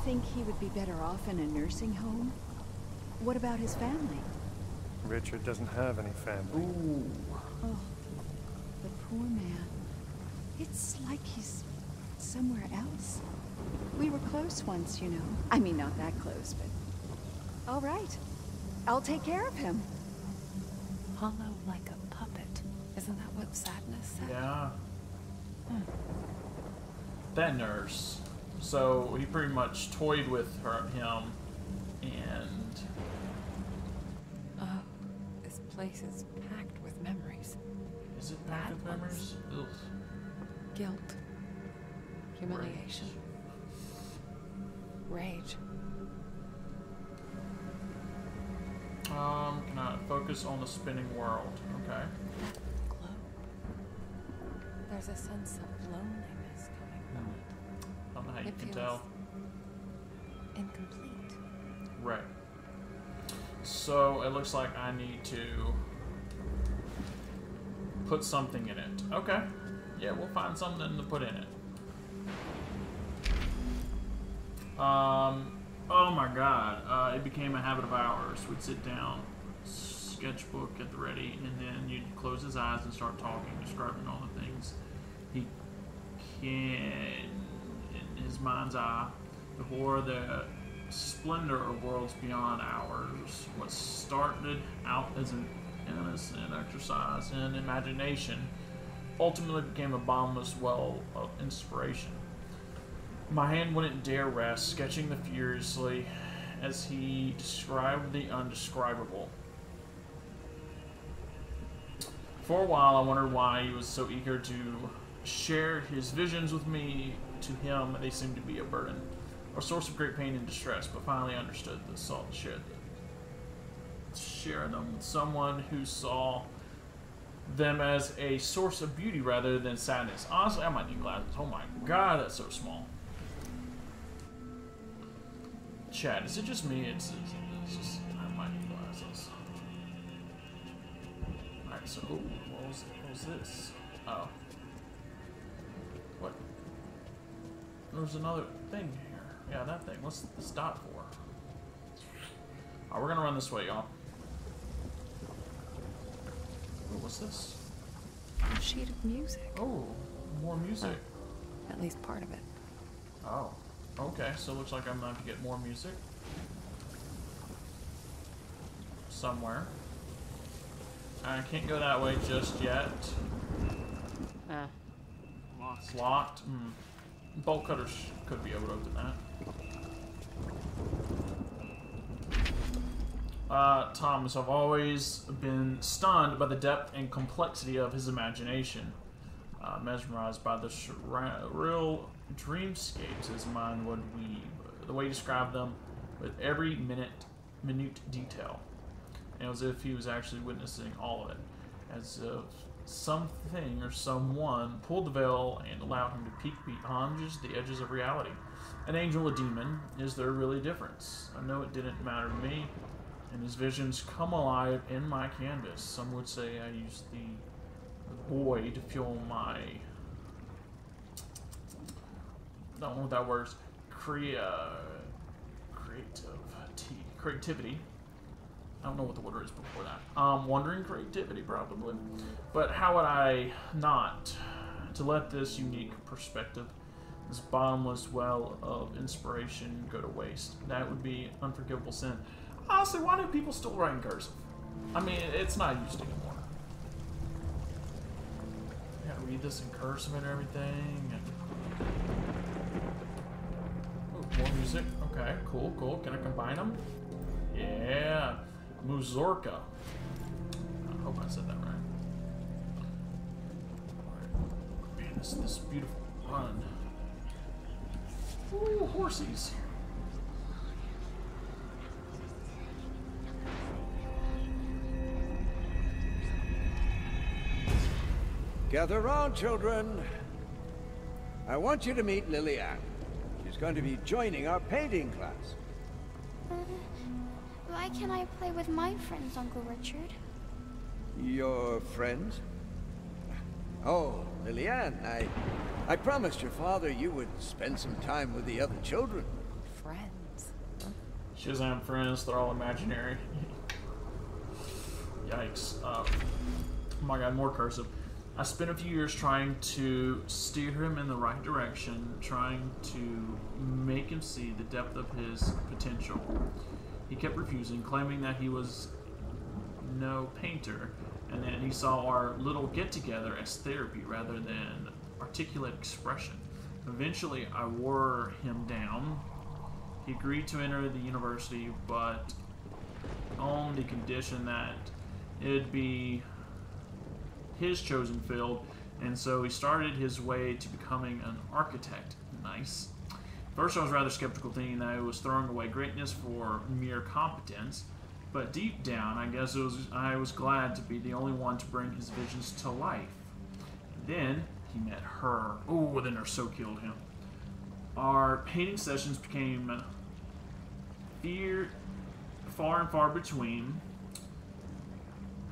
Think he would be better off in a nursing home? What about his family? Richard doesn't have any family. ooh. Oh, the poor man. It's like he's somewhere else. We were close once, you know. I mean, not that close, but. All right. I'll take care of him. Hollow like a puppet. Isn't that what sadness said? Yeah. Hmm. That nurse. So he pretty much toyed with her, him, and Oh, this place is packed with memories. is it back Bad with memories? Ugh. Guilt. Humiliation. Rage. Um, can I focus on the spinning world? Okay. Globe. There's a sense of loneliness can tell. Incomplete. Right. So it looks like I need to put something in it. Okay. Yeah, we'll find something to put in it. Um. Oh my God! Uh, it became a habit of ours. We'd sit down, sketchbook at the ready, and then you'd close his eyes and start talking, describing all the things he can his mind's eye. Horror, the splendor of worlds beyond ours. What started out as an innocent exercise in imagination ultimately became a boundless well of inspiration. My hand wouldn't dare rest, sketching the furiously as he described the undescribable. For a while, I wondered why he was so eager to share his visions with me. To him, they seemed to be a burden, a source of great pain and distress. But finally, understood the salt share share them with someone who saw them as a source of beauty rather than sadness. Honestly, I might need glasses. Oh my god, that's so small. Chad, is it just me? It's, it's, it's just I might need glasses. Alright, so ooh, what was what was this? Oh. There's another thing here. Yeah, that thing. What's the stop for? Alright, we're gonna run this way, y'all. What's this? A sheet of music. Oh, more music. At least part of it. Oh, okay. So it looks like I'm going to have to get more music somewhere. I can't go that way just yet. Ah. It's locked. Hmm. Bolt cutters could be able to open that. Uh, Thomas, I've always been stunned by the depth and complexity of his imagination. Uh, mesmerized by the surreal dreamscapes his mind would weave. The way he described them with every minute, minute detail. And it was as if he was actually witnessing all of it. As if something or someone pulled the veil and allowed him to peek beyond just the edges of reality. an angel, a demon? Is there really a difference? I know it didn't matter to me, and his visions come alive in my canvas. Some would say I used the boy to fuel my. don't know what that word's. Crea, creative, creativity. I don't know what the word is before that. Um, wondering creativity, probably. But how would I not to let this unique perspective, this bottomless well of inspiration go to waste? That would be unforgivable sin. Honestly, why do people still write in cursive? I mean, it's not used anymore. I gotta read this in cursive and everything. Ooh, more music. Okay, cool, cool. Can I combine them? Yeah. Muzorka. I hope I said that right. Man, this this beautiful run. Ooh, horsies. Gather round, children. I want you to meet Lillian. She's going to be joining our painting class. Uh, Why can't I play with my friends, Uncle Richard? Your friends? Oh, Lillian, I... I promised your father you would spend some time with the other children. Friends? She doesn't have friends, they're all imaginary. *laughs* Yikes. Uh, oh my god, more cursive. I spent a few years trying to steer him in the right direction, trying to make him see the depth of his potential. He kept refusing, claiming that he was no painter, and that he saw our little get-together as therapy rather than articulate expression. Eventually, I wore him down. He agreed to enter the university, but on the condition that it'd be his chosen field, and so he started his way to becoming an architect. Nice. First, I was rather skeptical, thinking that was throwing away greatness for mere competence. But deep down, I guess it was I was glad to be the only one to bring his visions to life. Then he met her. Oh, then her so killed him. Our painting sessions became fear, far and far between.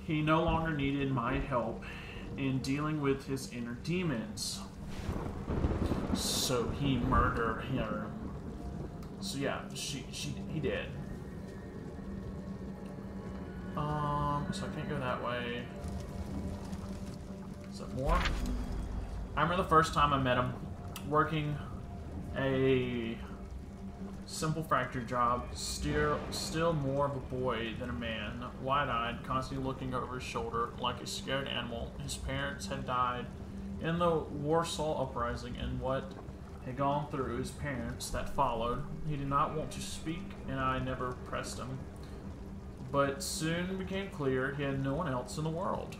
He no longer needed my help in dealing with his inner demons. So he murdered her. So yeah, she she he did. Um, so I can't go that way. Is there more? I remember the first time I met him, working a simple factory job, still still more of a boy than a man, wide-eyed, constantly looking over his shoulder like a scared animal. His parents had died in the Warsaw Uprising and what had gone through his parents that followed. He did not want to speak, and I never pressed him. But soon became clear he had no one else in the world.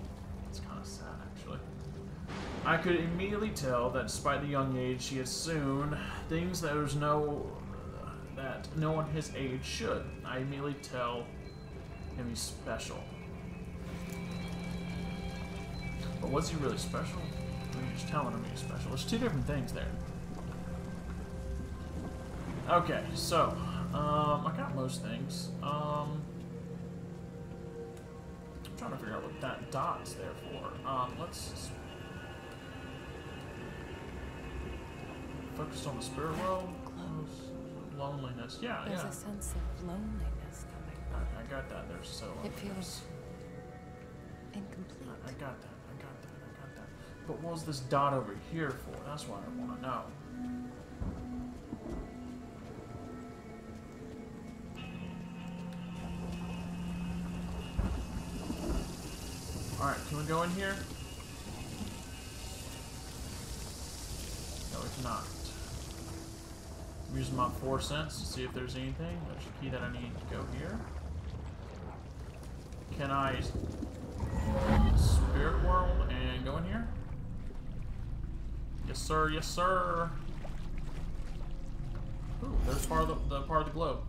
It's kind of sad, actually. I could immediately tell that despite the young age he had soon, things that was no that no one his age should. I immediately tell him he's special. But was he really special? You're just telling him he's special. There's two different things there. Okay, so um, I got most things. Um, I'm trying to figure out what that dot's there for. Um, let's focus on the spirit world. Close. Loneliness. Yeah, There's yeah. a sense of loneliness coming. I, I got that. There's so. It feels incomplete. I, I got that. But what was this dot over here for? That's what I want to know. Alright, can we go in here? No, we cannot. I'm using my four cents to see if there's anything. There's a key that I need to go here. Can I spirit world and go in here? Yes, sir. Yes, sir. Ooh, there's part of the, the part of the globe.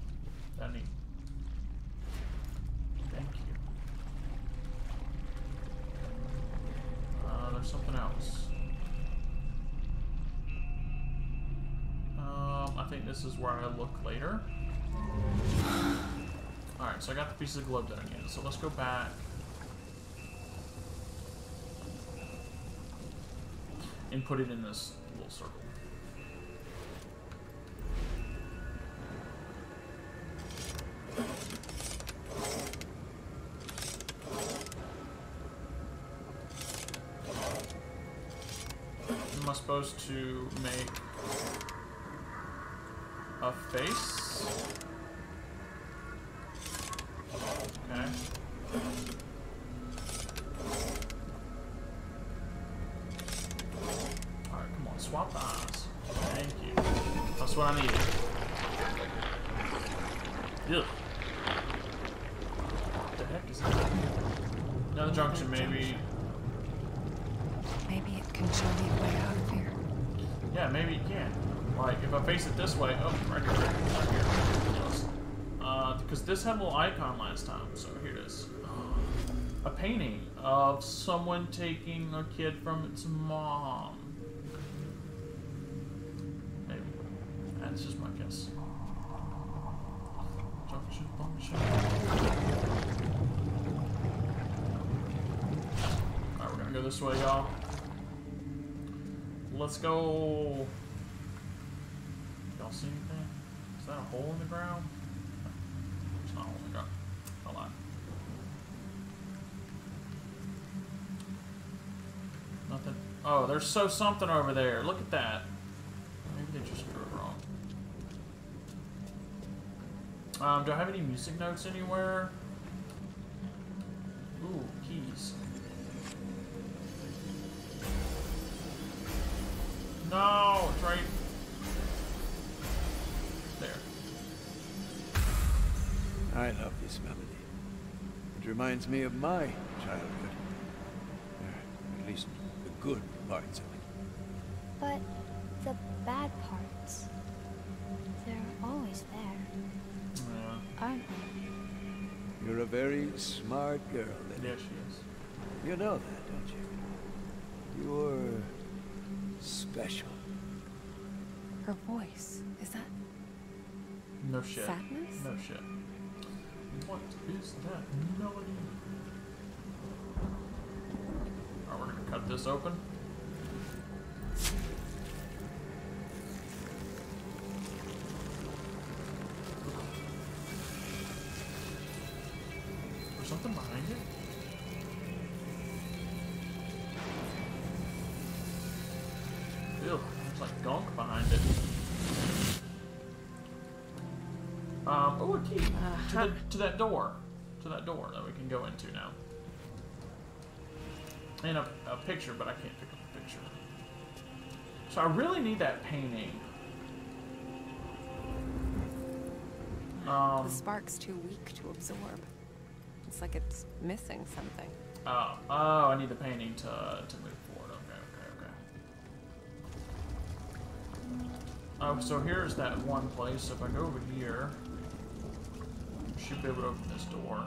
That neat. Thank you. Uh, there's something else. Um, I think this is where I look later. Alright, so I got the pieces of globe that I needed. So let's go back. And put it in this little circle. Am I supposed to make a face? Okay. Alright, come on, swap the eyes. Thank you. That's what I needed. Ugh. What the heck is that? Another junction, maybe. Maybe it can show me a way out of here. Yeah, maybe it can. Like, if I face it this way, oh, right here, right here, right here. Yes. Uh, because this had a little icon last time, so here it is. *gasps* A painting of someone taking a kid from its mom. Maybe. That's just my guess. Junction function. Alright, we're gonna go this way, y'all. Let's go. Y'all see anything? Is that a hole in the ground? Oh, there's so something over there. Look at that. Maybe they just drew it wrong. Um, do I have any music notes anywhere? Ooh, keys. No, it's right there. I love this melody. It reminds me of my childhood. Or at least the good parts of it. But the bad parts, they're always there, aren't they? You're a very smart girl, Lily. Yeah, she is. You know that, don't you? You're special. Her voice, is that No shit. Sadness? No shit. What is that melody? Alright, we're gonna cut this open. Something behind it? Ew, there's like gunk behind it. Um, oh, a key to, the, to that door, to that door that we can go into now. And a, a picture, but I can't pick up a picture. So I really need that painting. Um, the spark's too weak to absorb. It's like it's missing something. oh, oh, I need the painting to to move forward. Okay, okay, okay. Oh, so here's that one place. If I go over here, I should be able to open this door.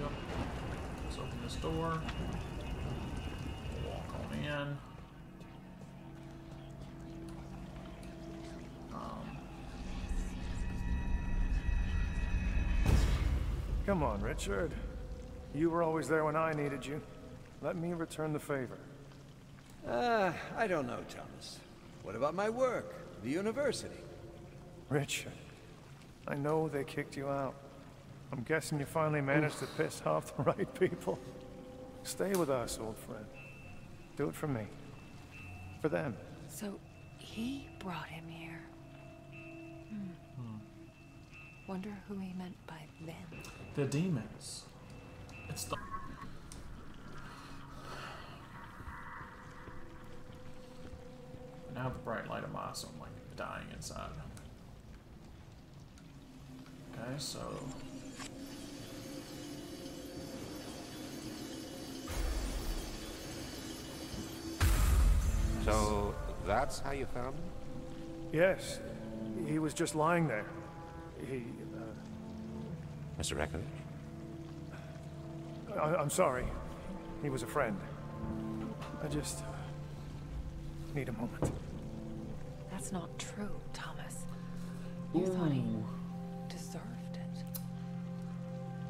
Yep. Let's open this door. Walk on in. Come on, Richard. You were always there when I needed you. Let me return the favor. Ah, I don't know, Thomas. What about my work? The university? Richard, I know they kicked you out. I'm guessing you finally managed to piss *laughs* off the right people. Stay with us, old friend. Do it for me. For them. So he brought him here. Hmm. Wonder who he meant by them. The demons. It's the. Now the bright light of my so I'm like dying inside. Okay, so So that's how you found him? Yes. He was just lying there. He, Mr. Rekovich? uh, I, I'm sorry. He was a friend. I just need a moment. That's not true, Thomas. You thought he deserved it.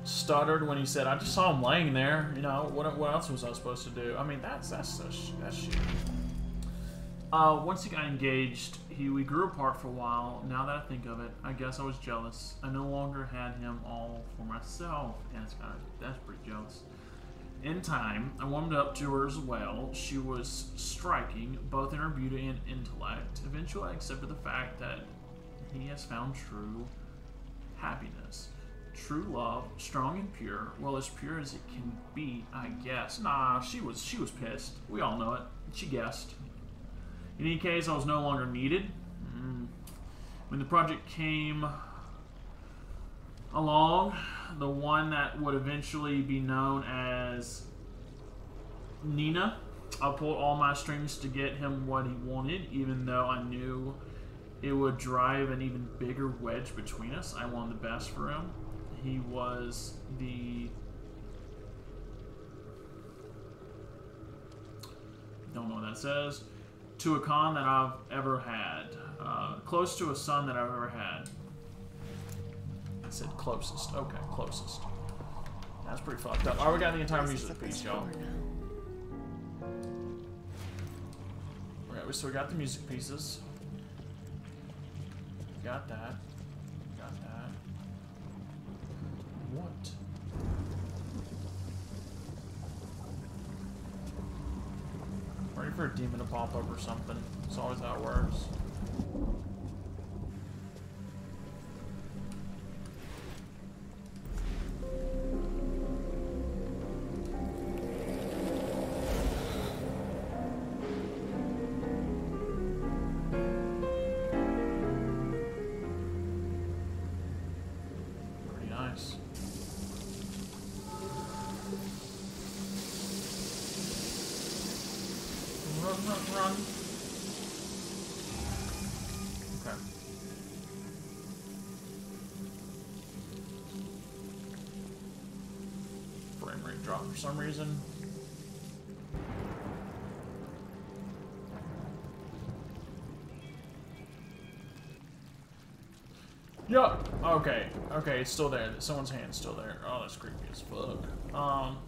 Stuttered when he said, "I just saw him laying there." You know, what, what else was I supposed to do? I mean, that's that's that's, that's shit. Uh, once he got engaged, he we grew apart for a while. Now that I think of it, I guess I was jealous. I no longer had him all for myself. Yeah, that's kind of that's pretty jealous. In time, I warmed up to her as well. She was striking, both in her beauty and intellect. Eventually, I accepted the fact that he has found true happiness. True love, strong and pure, well as pure as it can be, I guess. Nah, she was she was pissed. We all know it. She guessed. In any case, I was no longer needed. Mm. When the project came along, the one that would eventually be known as Niwa, I pulled all my strings to get him what he wanted, even though I knew it would drive an even bigger wedge between us. I wanted the best for him. He was the don't know what that says to a con that I've ever had. Uh, close to a son that I've ever had. I said closest. Okay, closest. That's pretty fucked up. Alright, we got the entire music piece, y'all. Alright, so we got the music pieces. Got that. Ready for a demon to pop up or something. It's always how it works. Some reason. Yup. Okay. Okay, it's still there. Someone's hand's still there. Oh, that's creepy as fuck. Um.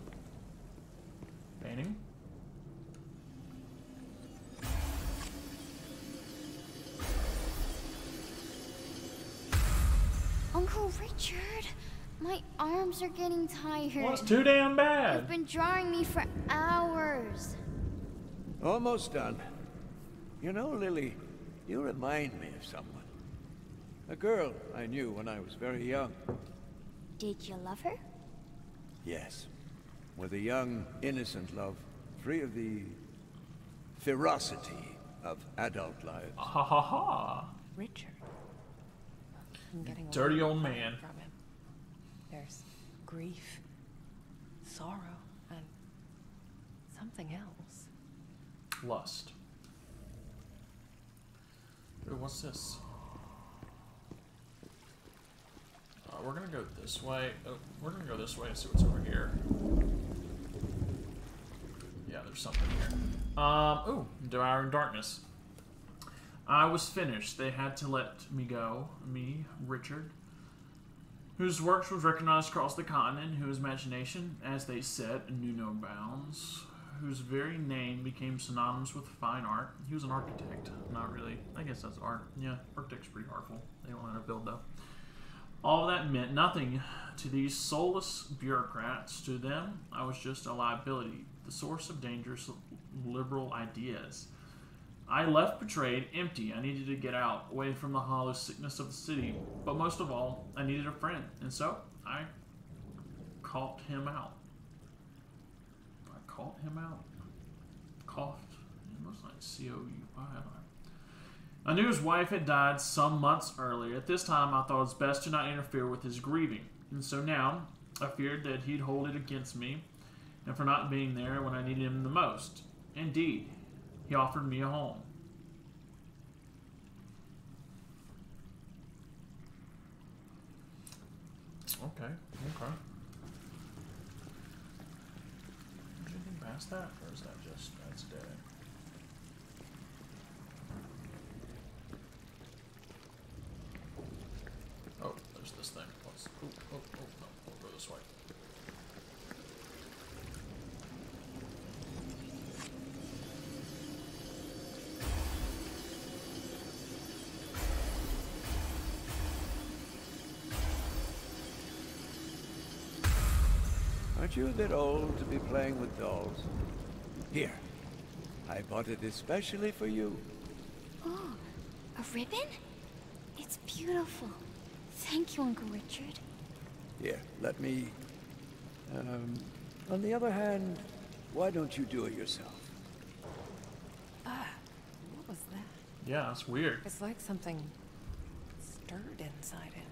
Arms are getting tired. Well, it's too damn bad. You've been drawing me for hours. Almost done. You know, Lily, you remind me of someone. A girl I knew when I was very young. Did you love her? Yes. With a young, innocent love, free of the ferocity of adult lives. Ha ha ha. Richard. I'm getting Dirty old man. from him. There's grief, sorrow, and something else. Lust. What's this? Uh, we're gonna go this way. Oh, we're gonna go this way and see what's over here. Yeah, there's something here. Um, ooh, Devouring Darkness. I was finished. They had to let me go. Me, Richard, whose works was recognized across the continent, whose imagination, as they said, knew no bounds, whose very name became synonymous with fine art. He was an architect. Not really. I guess that's art. Yeah, architect's pretty artful. They don't know how to build, though. All that meant nothing to these soulless bureaucrats. To them, I was just a liability, the source of dangerous liberal ideas. I left betrayed, empty. I needed to get out, away from the hollow sickness of the city. But most of all, I needed a friend, and so I caught him out. I caught him out. Coughed. It was like C O U. I knew his wife had died some months earlier. At this time, I thought it was best to not interfere with his grieving, and so now I feared that he'd hold it against me, and for not being there when I needed him the most. Indeed, he offered me a home. Okay, okay. Is anything past that, or is that just you a bit old to be playing with dolls? Here. I bought it especially for you. Oh, a ribbon? It's beautiful. Thank you, Uncle Richard. Here, let me... Um, on the other hand, why don't you do it yourself? Ah, what was that? Yeah, it's weird. It's like something stirred inside him.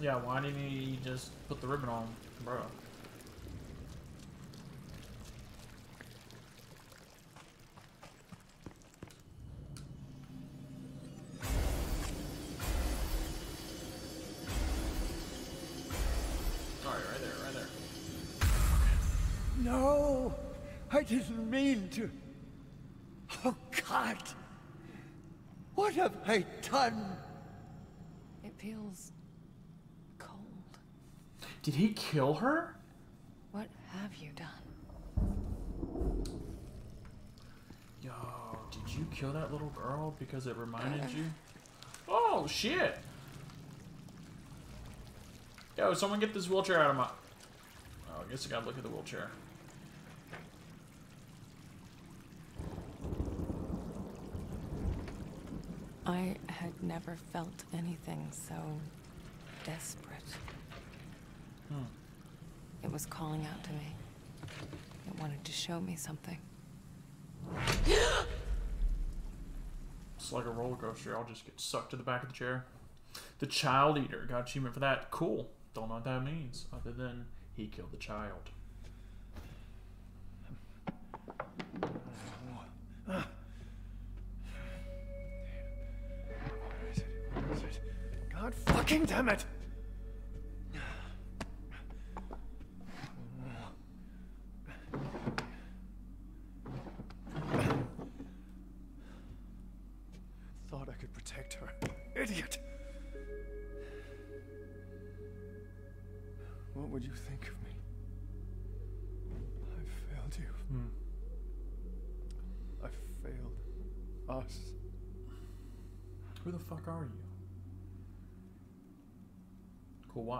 Yeah, why didn't he just put the ribbon on, bro? Didn't mean to. Oh, God! What have I done? It feels cold. Did he kill her? What have you done? Yo, did you kill that little girl because it reminded uh. you? Oh, shit! Yo, someone get this wheelchair out of my... Oh, I guess I gotta look at the wheelchair. I had never felt anything so desperate. Hmm. It was calling out to me. It wanted to show me something. *gasps* It's like a roller coaster. I'll just get sucked to the back of the chair. The Child Eater. Got achievement for that. Cool. Don't know what that means, other than he killed the child. *sighs* *sighs* God fucking damn it!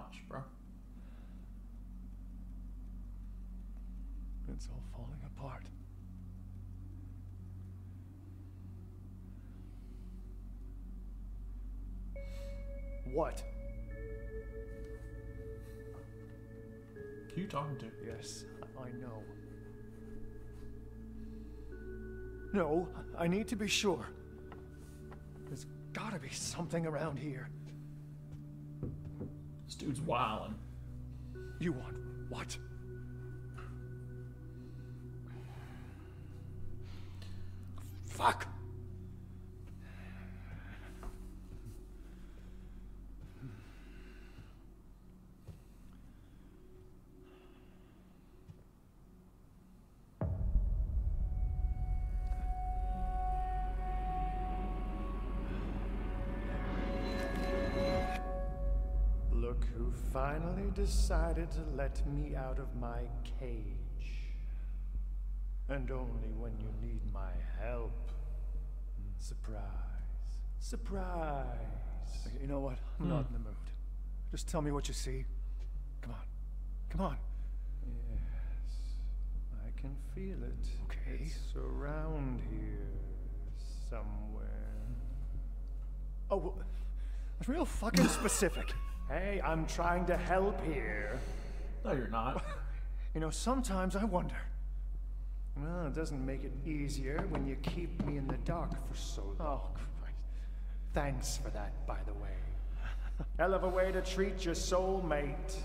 Watch, bro. It's all falling apart. What? Who you talking to? Yes, I know. No, I need to be sure. There's gotta be something around here. This dude's wildin'. You want what? Fuck! Finally decided to let me out of my cage. And only when you need my help. Surprise. Surprise. Okay, you know what? I'm hmm. not in the mood. Just tell me what you see. Come on. Come on. Yes. I can feel it. Okay. It's around here. Somewhere. Oh, well, that's real fucking specific. Hey, I'm trying to help here. No, you're not. *laughs* You know, sometimes I wonder. Well, it doesn't make it easier when you keep me in the dark for so long. Oh, Christ. Thanks for that, by the way. Hell of a way to treat your soulmate.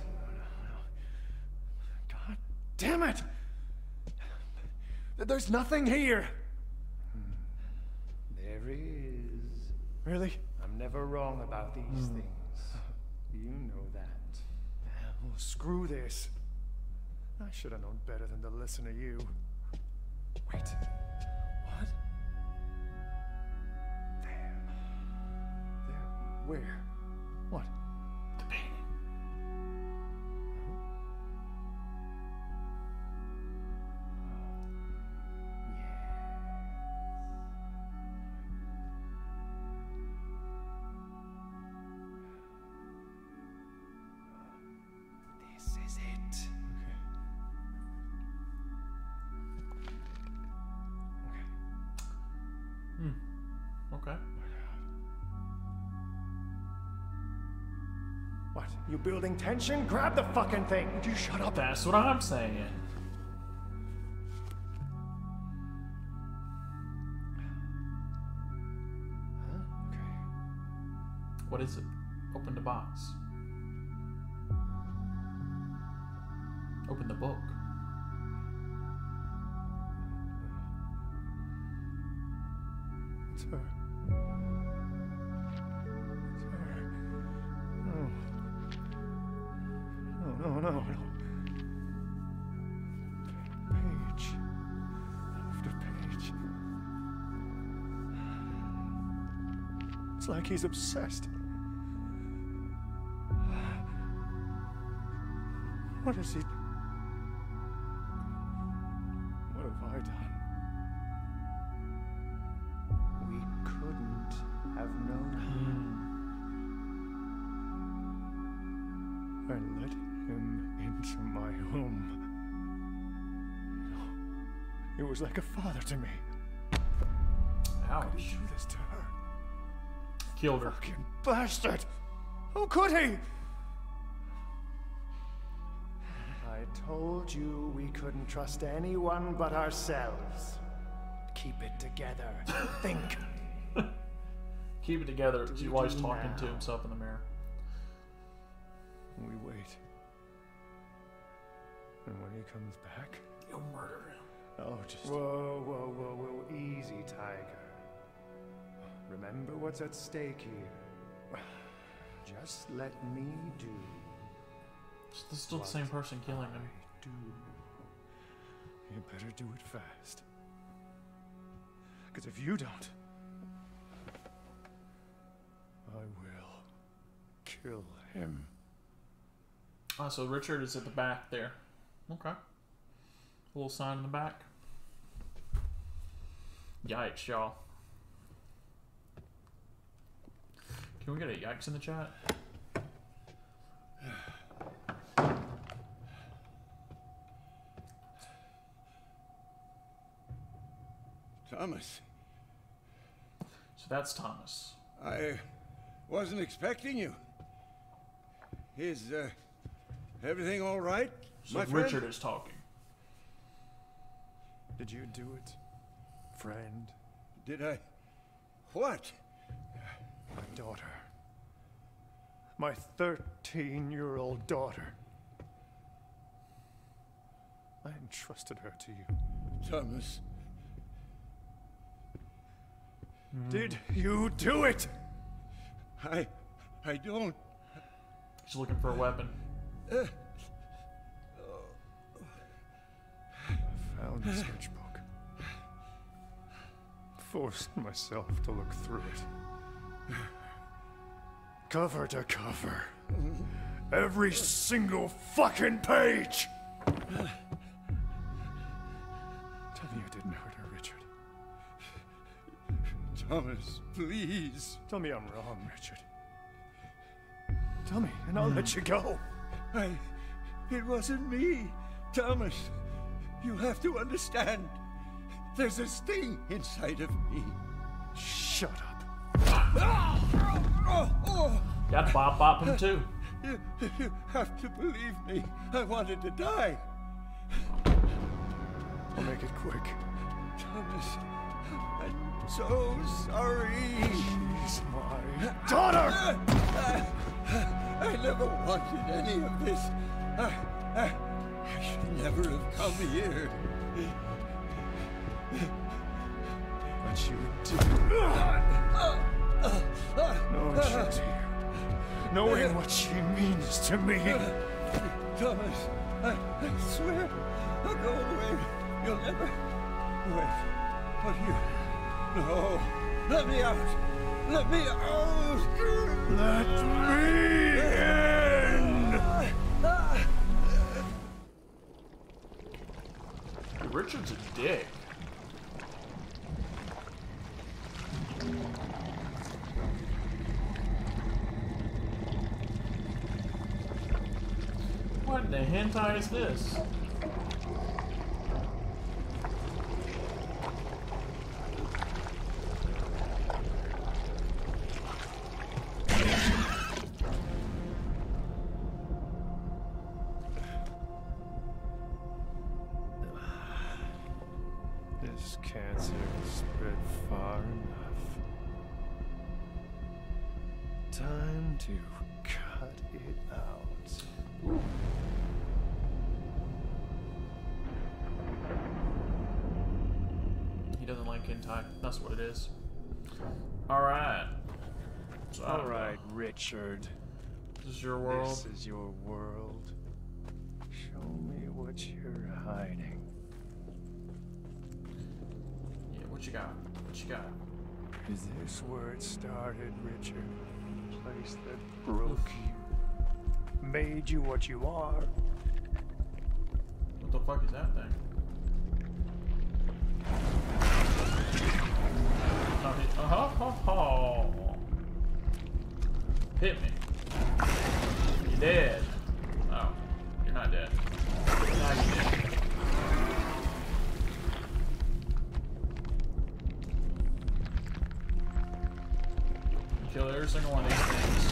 God damn it! There's nothing here! Hmm. There is. Really? I'm never wrong about these hmm. things. You know that. Well, screw this. I should have known better than to listen to you. Wait. What? There. There. Where? What? You building tension? Grab the fucking thing! Would you shut up? That's what I'm saying. What is it? Open the box. He's obsessed. What has he... What have I done? We couldn't have known. I let him into my home. It was like a father to me. How could he do this to her? Killed her. Fucking bastard! How could he? I told you we couldn't trust anyone but ourselves. Keep it together. *laughs* Think. Keep it together Do we while he's do talking to now? himself in the mirror. We wait. And when he comes back, you'll murder him. Oh, just. Whoa, whoa, whoa, whoa. Easy, Tiger. Remember what's at stake here. Just let me do. This is still the same person killing him. Do. You better do it fast. Because if you don't, I will kill him. Ah, so Richard is at the back there. Okay. A little sign in the back. Yikes, y'all. Can we get a yikes in the chat? Thomas, So that's Thomas. I wasn't expecting you. Is uh, everything all right, So my friend? Richard is talking. Did you do it, friend? Did I? What? My daughter. My 13 year old daughter. I entrusted her to you. Thomas. Did you do it? I. I don't. He's looking for a weapon. Uh, Found the sketchbook. Forced myself to look through it. Cover to cover. Every single fucking page! Tell me you didn't hurt her, Richard. Thomas, please. Tell me I'm wrong, Richard. Tell me, and I'll let you go. I. It wasn't me. Thomas, you have to understand. There's a sting inside of me. Shut up. Ah! Got Bob Bop him too. You, you have to believe me. I wanted to die. I'll make it quick. Thomas, I'm so sorry. She's my daughter! I never wanted any of this. I, I, I should never have come here. But you did. Knowing she's here. Knowing what she means to me. Thomas, I, I swear, I'll go away. You'll never. Wait, but you. No, let me out. Let me out. Let me in. Richard's a dick. The hentai is this? Richard. This is your world. This is your world. Show me what you're hiding. Yeah, what you got? What you got? Is this where it started, Richard? The place that broke you, made you what you are. What the fuck is that thing? Oh, he- uh, ho, ho, ho. Hit me. You're dead. Oh, you're not dead. Now you're dead. Kill every single one of these things.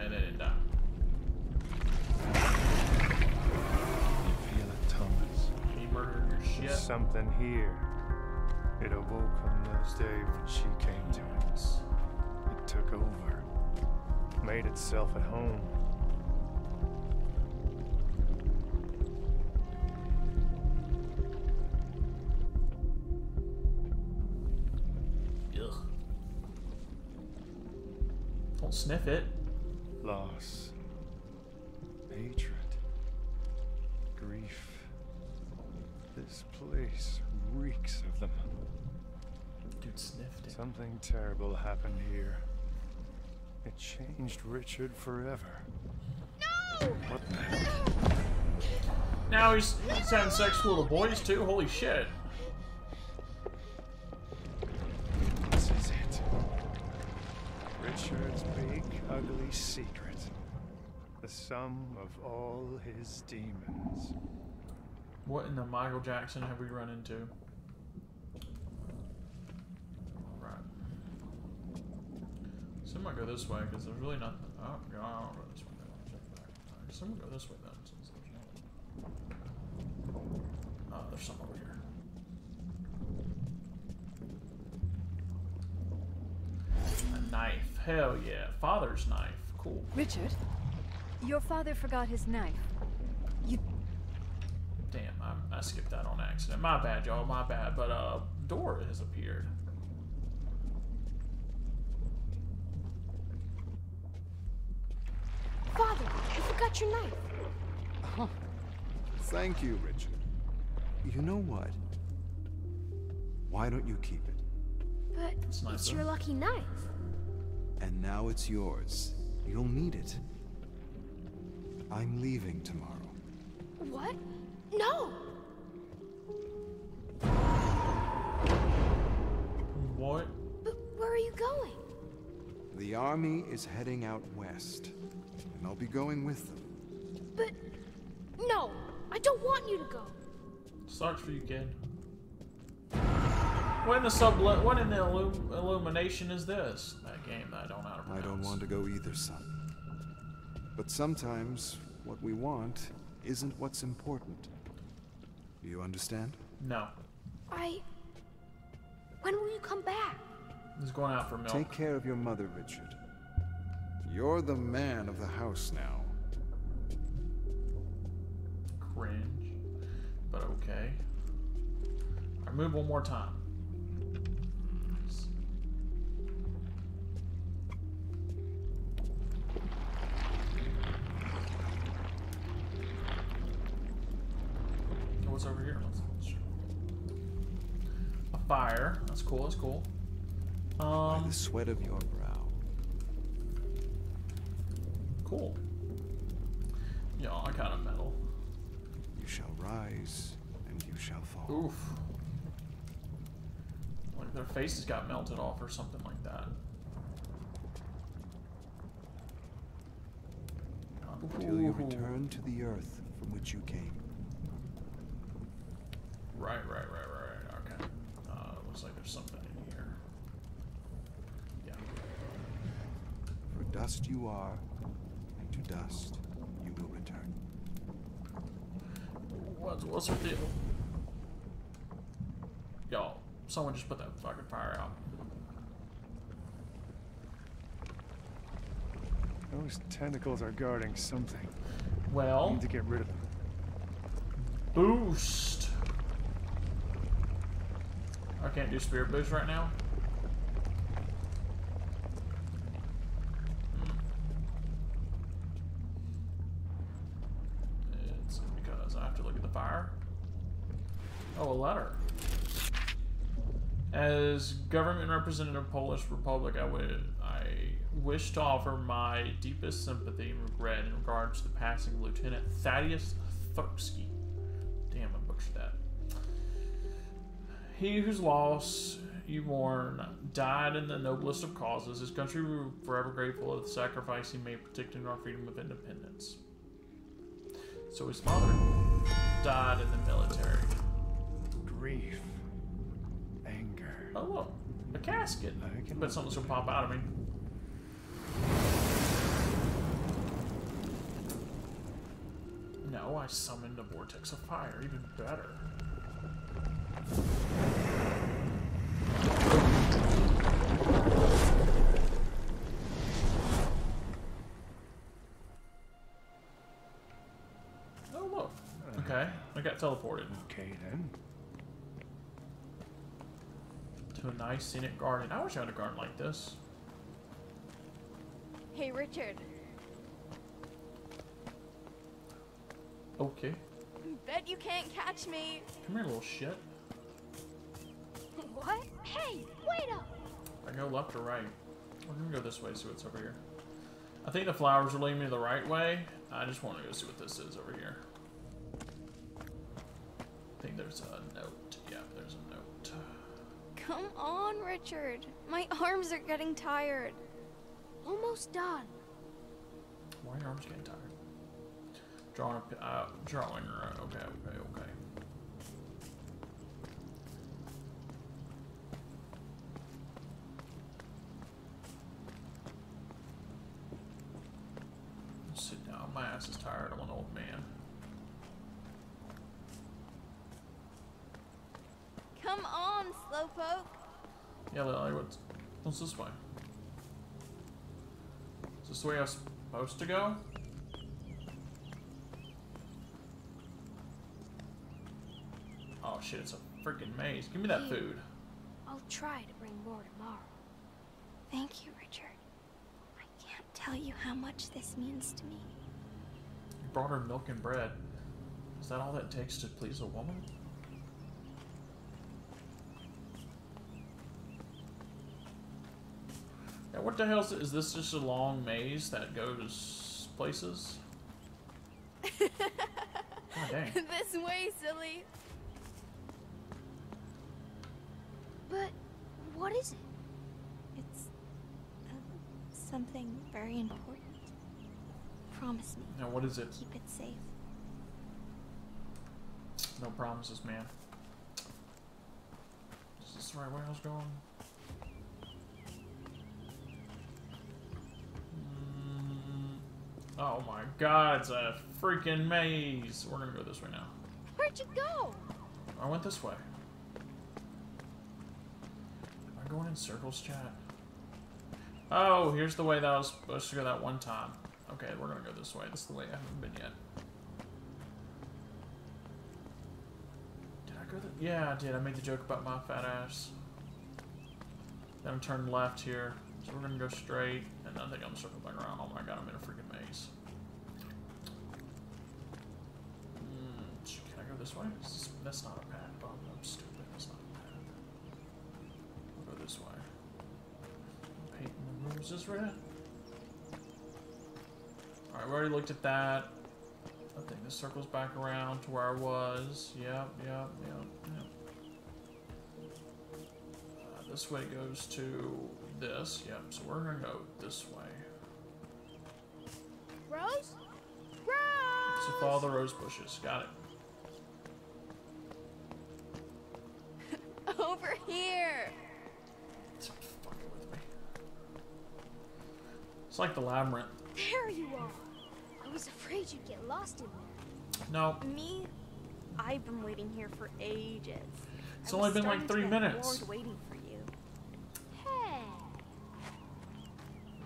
And then it died. Feel it, Thomas. He murdered your shit. There's something here. It awoke on those days when she came to us. It took over. Made itself at home. Ugh. Don't sniff it. Loss. Hatred. Grief. This place reeks of them. Dude sniffed it. Something terrible happened here. It changed Richard forever. No! What the hell? Now he's, he's having sex with little boys too. Holy shit. This is it. Richard's big, ugly secret. The sum of all his demons. What in the Michael Jackson have we run into? Right. So I'm gonna go this way because there's really nothing. Oh, God, I'll go this way. Alright, so I'm gonna go this way then. Since there's no... Oh, there's some over here. A knife. Hell yeah. Father's knife. Cool. Richard, your father forgot his knife. You Damn, I, I skipped that on accident. My bad, y'all. My bad. But uh, door has appeared. Father, you forgot your knife. Oh, thank you, Richard. You know what? Why don't you keep it? But It's nice, it's your lucky knife. And now it's yours. You'll need it. I'm leaving tomorrow. What? No! What? But where are you going? The army is heading out west, and I'll be going with them. But no, I don't want you to go. Sucks for you, kid. When the sub when in the illum illumination is this? That game that I don't know how to I don't want to go either, son. But sometimes what we want isn't what's important. Do you understand? No. I. When will you come back? He's going out for milk. Take care of your mother, Richard. You're the man of the house now. Cringe. But okay. I move one more time. What's over here? A fire. That's cool. That's cool. By Um, the sweat of your cool. Yeah, I kind of metal. You shall rise, and you shall fall. Oof. Like their faces got melted off or something like that. Until you return to the earth from which you came. Right, right, right, right, right. Okay. Uh, looks like there's something in here. Yeah. For dust you are, to dust you will return. What's what's her deal? Someone just put that fucking fire out. Those tentacles are guarding something. Well, need to get rid of them. Boost. I can't do spirit boost right now. Hmm. It's because I have to look at the fire. Oh, a letter. As government representative of Polish Republic, I would I wish to offer my deepest sympathy and regret in regards to the passing of Lieutenant Thaddeus Thursky. Damn, I butchered that. He whose loss you mourn died in the noblest of causes. His country will be forever grateful of the sacrifice he made protecting our freedom of independence. So his mother died in the military. Grief. Anger. Oh look, a casket. I can bet something's gonna pop out of me. No, I summoned a vortex of fire. Even better. Oh look. Okay, I got teleported. Okay then. A nice scenic garden. I wish I had a garden like this. Hey, Richard. Okay. Bet you can't catch me. Come here, little shit. What? Hey, wait up. I go left or right? We're gonna go this way, see what's over here. I think the flowers are leading me the right way. I just want to go see what this is over here. I think there's a note. Come on, Richard. My arms are getting tired. Almost done. Why are your arms getting tired? Drawing, uh, drawing. uh, Okay, okay, okay. Sit down. My ass is tired. I'm an old man. Come on, Slowpoke. Yeah, Lily, what's, what's this way? Is this the way I was supposed to go? Oh shit, it's a freaking maze. Give me that food. I'll try to bring more tomorrow. Thank you, Richard. I can't tell you how much this means to me. You brought her milk and bread. Is that all that takes to please a woman? Yeah, what the hell is, is this just a long maze that goes places? God dang. *laughs* this way, silly. But what is it? It's uh, something very important. Promise me. Now, what is it? Keep it safe. No promises, man. Is this the right way I was going? Oh my god, it's a freaking maze. We're gonna go this way now. Where'd you go? I went this way. Am I going in circles, chat? Oh, here's the way that I was supposed to go that one time. Okay, we're gonna go this way. This is the way I haven't been yet. Did I go the- Yeah, I did. I made the joke about my fat ass. Then I'm turning left here. So we're gonna go straight, and I think I'm circling back around. Oh my god, I'm in a freaking maze. Mm, sh- can I go this way? Is this- that's not a path. Oh, I'm stupid. That's not a path. I'll go this way. Painting the roses red. Alright, we already looked at that. I think this circles back around to where I was. Yep, yep, yep, yep. Uh, this way goes to this. Yep, so we're gonna go this way. Rose? Rose! So follow the rose bushes. Got it. *laughs* Over here. It's fucking with me. It's like the labyrinth. There you are. I was afraid you'd get lost in there. No. Me? I've been waiting here for ages. It's I only been like three minutes. waiting for you. Hey.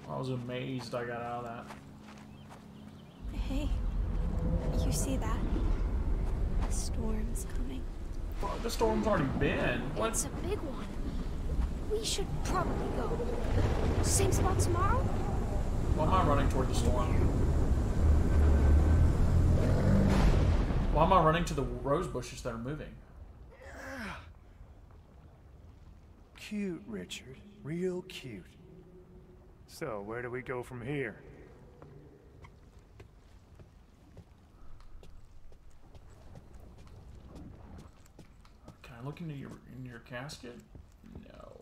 I was amazed I got out of that. Hey. You see that? The storm's coming. Bro, the storm's already been. What? It's a big one. We should probably go. Same spot tomorrow? Why am I running toward the storm? Why am I running to the rose bushes that are moving? Cute, Richard. Real cute. So, where do we go from here? I look into your in your casket? No.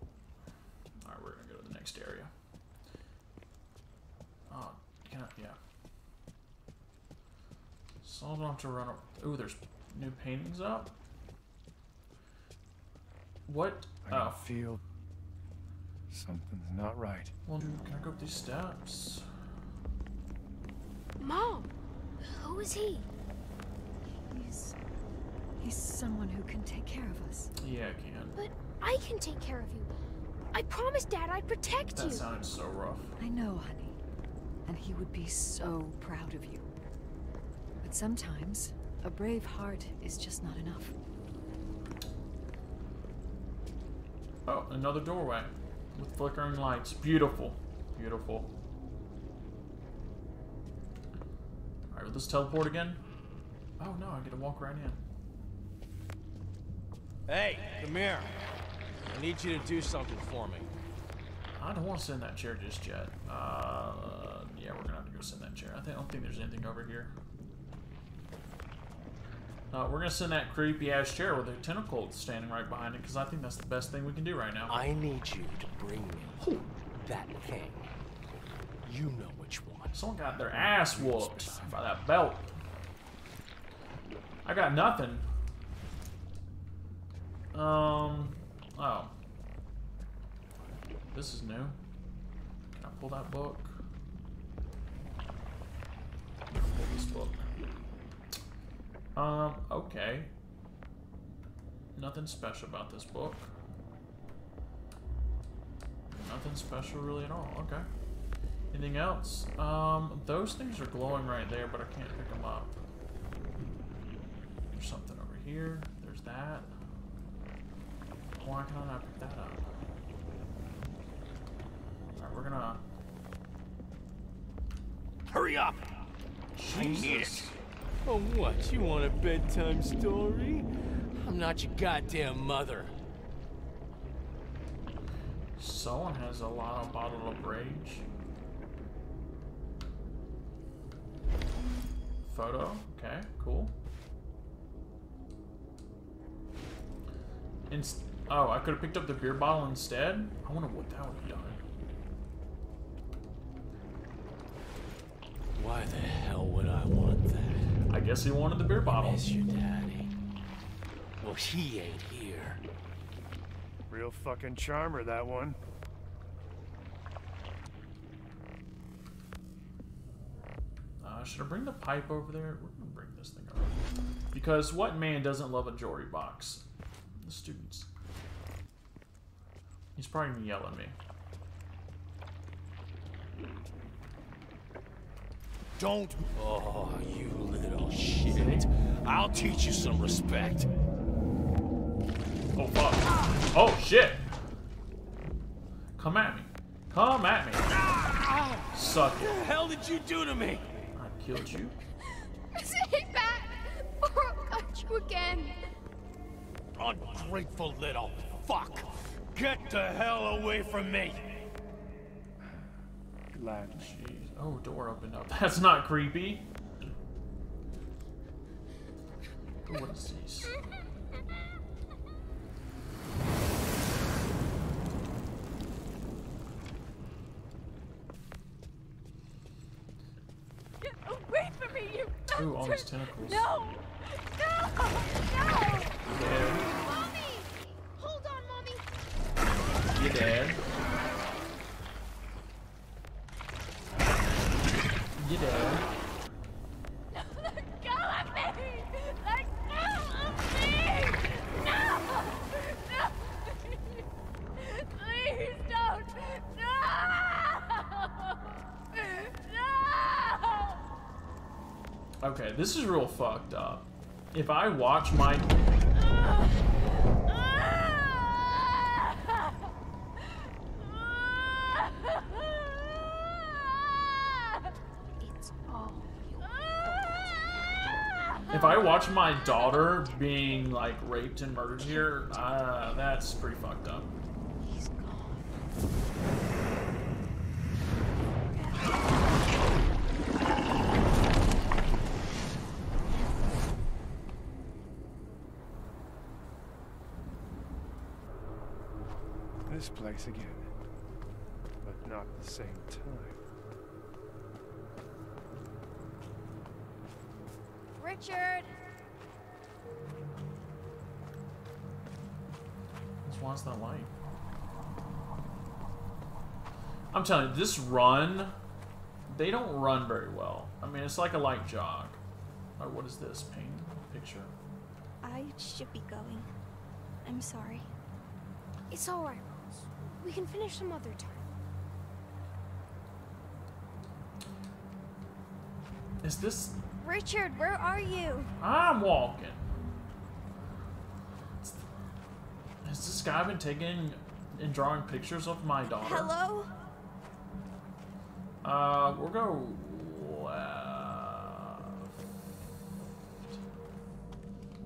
Alright, we're gonna go to the next area. Oh, can I, yeah. So I don't have to run. Ooh, there's new paintings up. What? I can Oh, feel something's not right. well, can I go up these steps? Mom! Who is he? He's. He's someone who can take care of us. Yeah, I can. But I can take care of you. I promised Dad I'd protect you! That you. sounded so rough. I know, honey. And he would be so proud of you. But sometimes, a brave heart is just not enough. Oh, another doorway with flickering lights. Beautiful. Beautiful. Alright, will this teleport again? Oh no, I get to walk right in. Hey, come here. I need you to do something for me. I don't want to send that chair just yet. Uh, yeah, we're gonna have to go send that chair. I, think, I don't think there's anything over here. Uh, we're gonna send that creepy ass chair with a tentacle standing right behind it because I think that's the best thing we can do right now. I need you to bring me that thing. You know which one. Someone got their ass whooped by that belt. I got nothing. Um. Oh. This is new. Can I pull that book? Pull this book. Um. Okay. Nothing special about this book. Nothing special really at all. Okay. Anything else? Um, those things are glowing right there, but I can't pick them up. There's something over here. There's that. Why can't I pick that up? Alright, we're gonna... Hurry up! I need it. Jesus. Oh, what? You want a bedtime story? I'm not your goddamn mother. Someone has a lot of bottle of rage. Photo. Okay, cool. Inst oh, I could have picked up the beer bottle instead? I wonder what that would have done. Why the hell would I want that? I guess he wanted the beer bottle. Miss your daddy. Well, he ain't here. Real fucking charmer, that one. Uh, should I bring the pipe over there? We're gonna bring this thing over. Because what man doesn't love a jewelry box? The students. He's probably gonna yell at me. Don't. Oh, you little shit. I'll teach you some respect. Oh fuck. Oh shit. Come at me. Come at me. Suck What the it. hell did you do to me? I killed you. *laughs* Stay back, or I'll cut you again. Ungrateful little fuck. Get the hell away from me. Gladly. Jeez. Oh, door opened up. *laughs* That's not creepy. Ooh, what is these? Get away from me, you Ooh, all these bastard! tentacles. No! No! No! Dead. You dead. You dead. No, go me! Me! No! No! Please don't! No! No! Okay, this is real fucked up. If I watch my... if I watch my daughter being like raped and murdered here, uh, that's pretty fucked up. This place again. But not the same time. Richard! This one's not light. I'm telling you, this run, they don't run very well. I mean, it's like a light jog. Or what is this? Paint picture. I should be going. I'm sorry. It's alright, Rose. We can finish some other time. Is this? Richard, where are you? I'm walking. Has this guy been taking and drawing pictures of my daughter? Hello? Uh, we'll go left.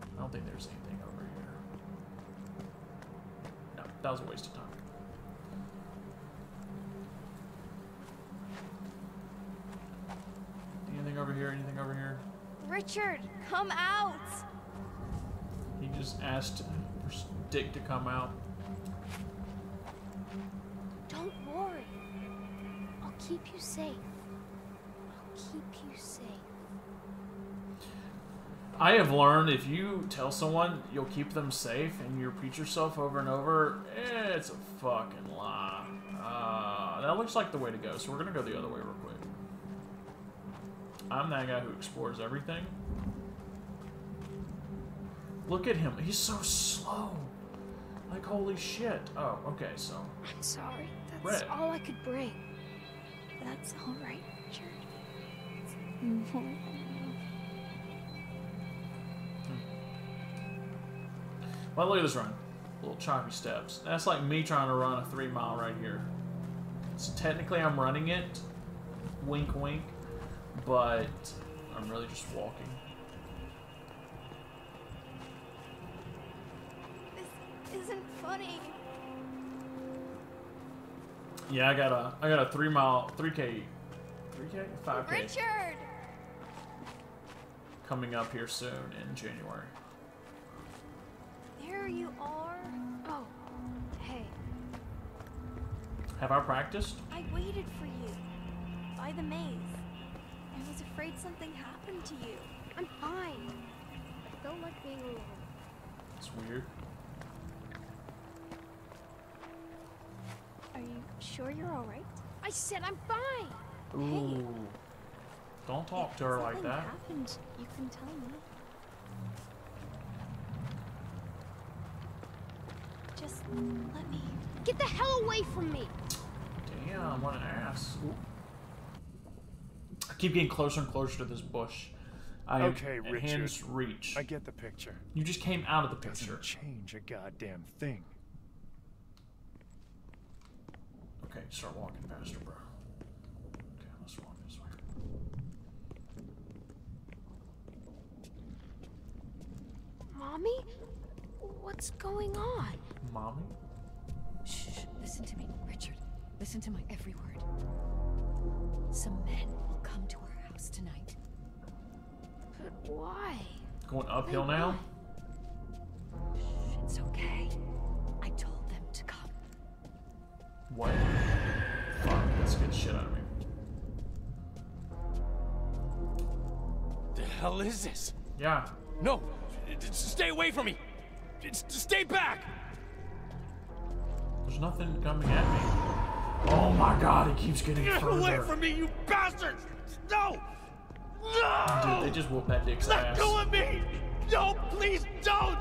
I don't think there's anything over here. No, that was a waste of time. Anything over here? Anything over here? Richard, come out! He just asked for Dick to come out. Don't worry. I'll keep you safe. I'll keep you safe. I have learned if you tell someone you'll keep them safe and you repeat yourself over and over, it's a fucking lie. Uh, that looks like the way to go, so we're gonna go the other way real quick. I'm that guy who explores everything. Look at him. He's so slow. Like, holy shit. Oh, okay, so. I'm sorry. That's Red. all I could bring. That's all right, Richard. Well, look at this run. Little choppy steps. That's like me trying to run a three mile right here. So technically I'm running it. Wink, wink. But I'm really just walking. This isn't funny. Yeah, I got a I got a three mile, three k, three k, five k Richard! coming up here soon in January. There you are. Oh, hey. Have I practiced? I waited for you. By the maze. Afraid something happened to you. I'm fine. I don't like being alone. It's weird. Are you sure you're alright? I said I'm fine. Ooh. Don't talk to her like that. happened. You can tell me. Just let me. Get the hell away from me. Damn, what an ass. Ooh. I keep getting closer and closer to this bush. I okay, at Richard. hand's reach. I get the picture. You just came out of the picture. Doesn't change a goddamn thing. Okay, start walking faster, bro. Okay, let's walk this way. Mommy? What's going on? Mommy? Shh, shh, listen to me, Richard. Listen to my every word. Some men house tonight. But why? Going uphill now? Shh, it's okay. I told them to come. What? Fuck, let's get shit out of me. The hell is this? Yeah. No, d- d- stay away from me. Just stay back. There's nothing coming at me. Oh my god, it keeps getting Get further. away from me, you bastards! No! No! Dude, they just whoop that dick's Let ass. go of me! No, please don't!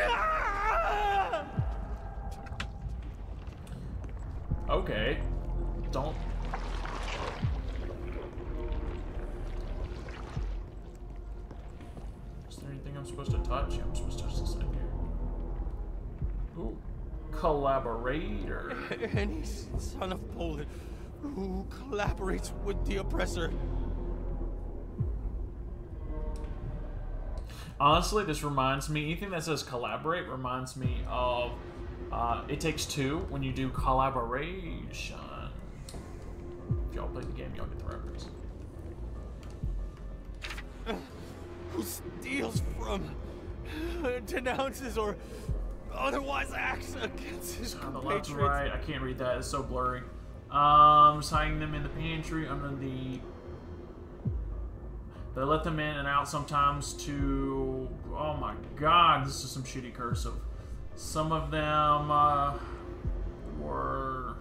Ah! Okay. Don't. Is there anything I'm supposed to touch? Yeah, I'm supposed to just sit here. Ooh. Collaborator. *laughs* Any son of Poland who collaborates with the oppressor. Honestly, this reminds me, anything that says collaborate reminds me of uh, It Takes Two when you do collaboration. If y'all play the game, y'all get the reference. *sighs* Who steals from, *sighs* denounces, or otherwise acts against his On the left and compatriots. right, I can't read that, it's so blurry. Um, signing them in the pantry under the. They let them in and out sometimes to. Oh my god, this is some shitty cursive. Some of them uh, were.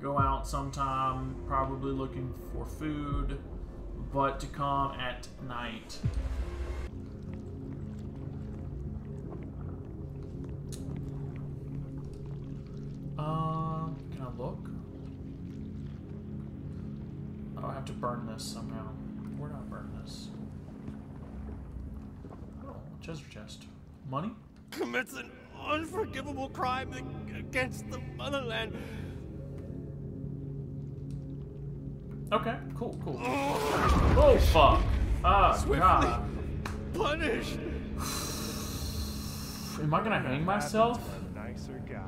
Go out sometime, probably looking for food, but to come at night. Um, can I look? Oh, I have to burn this somehow. Where do I burn this? Oh, treasure chest. Money? Commits an unforgivable crime against the motherland. Okay, cool, cool. Oh, fuck. Ah, Swiftly God. Punish. Am I gonna hang myself? Nicer guy.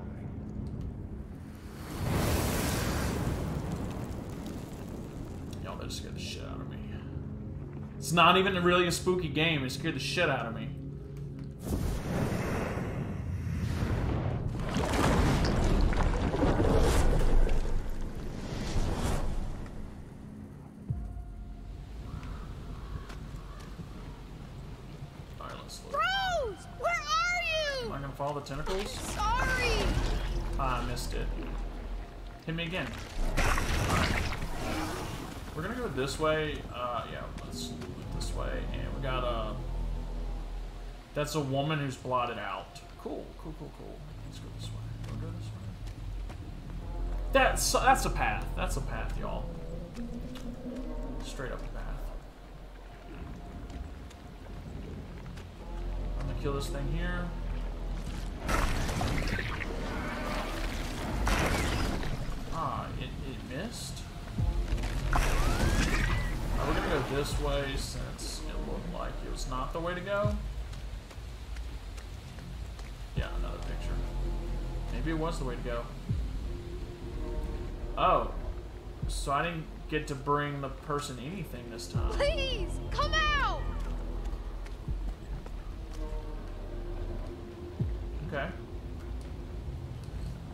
Y'all, that scared the shit out of me. It's not even really a spooky game. It scared the shit out of me. Alright. Rose! Where are Am? I gonna follow the tentacles? Sorry! Ah, I missed it. Hit me again. We're gonna go this way. Uh, yeah, let's do it this way. And we got a. That's a woman who's blotted out. Cool, cool, cool, cool. Let's go this way. Wanna go this way? That's that's a path. That's a path, y'all. Straight up a path. I'm gonna kill this thing here. Go this way since it looked like it was not the way to go? Yeah, another picture. Maybe it was the way to go. Oh. So I didn't get to bring the person anything this time. Please, come out! Okay.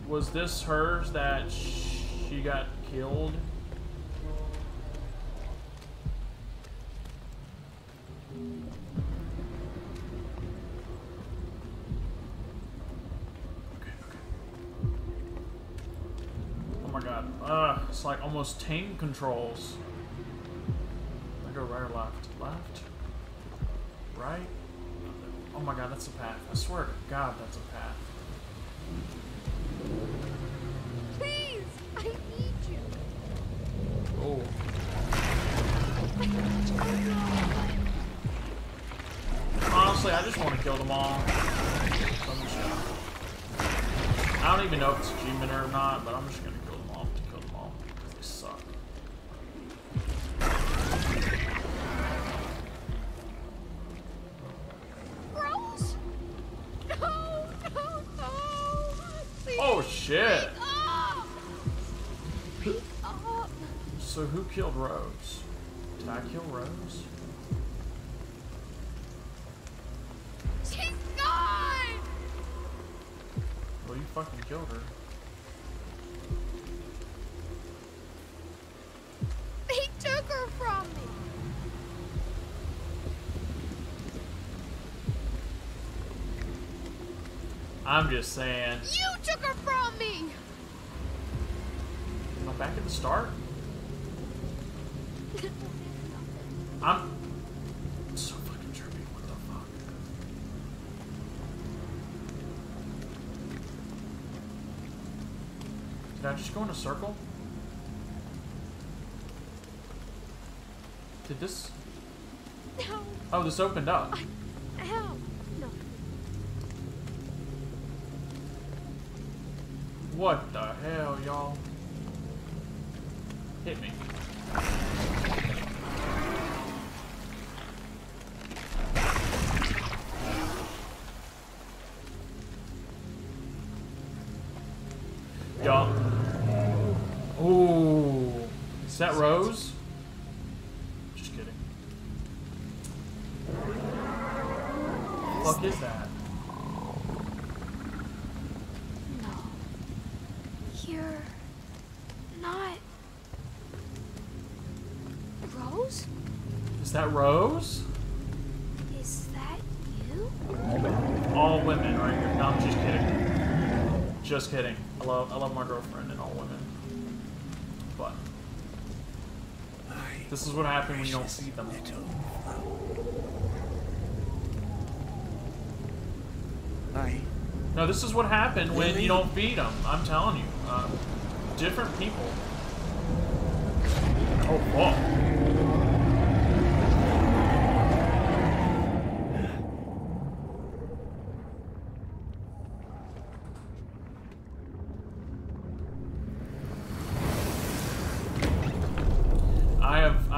Was this hers that she got killed? Oh my god. Ugh, it's like almost tank controls. I go right or left? Left? Right? Oh my god, that's a path. I swear to god, that's a path. Please, I need you. Oh. *laughs* Honestly, I just want to kill them all. I'm just gonna- I don't even know if it's achievement or not, but I'm just gonna kill them all to kill them all. They suck. Rose? No, no, no. Please. Oh shit! Up. So who killed Rose? Did I kill Rose? Gone. Well, you fucking killed her. He took her from me. I'm just saying. You took her from me. Am I back at the start? *laughs* I'm so fucking trippy. What the fuck? Did I just go in a circle? Did this? No. Oh, this opened up. Help! No. What the hell, y'all? Hit me. Is that Rose? Just kidding. fuck is that? No. You're not. Rose? Is that Rose? Is that you? All women right here. No, I'm just kidding. Just kidding. I love I love my girlfriend this is what happens when you don't see them. No, this is what happened when you don't feed them. I'm telling you. Uh, different people. Oh, fuck.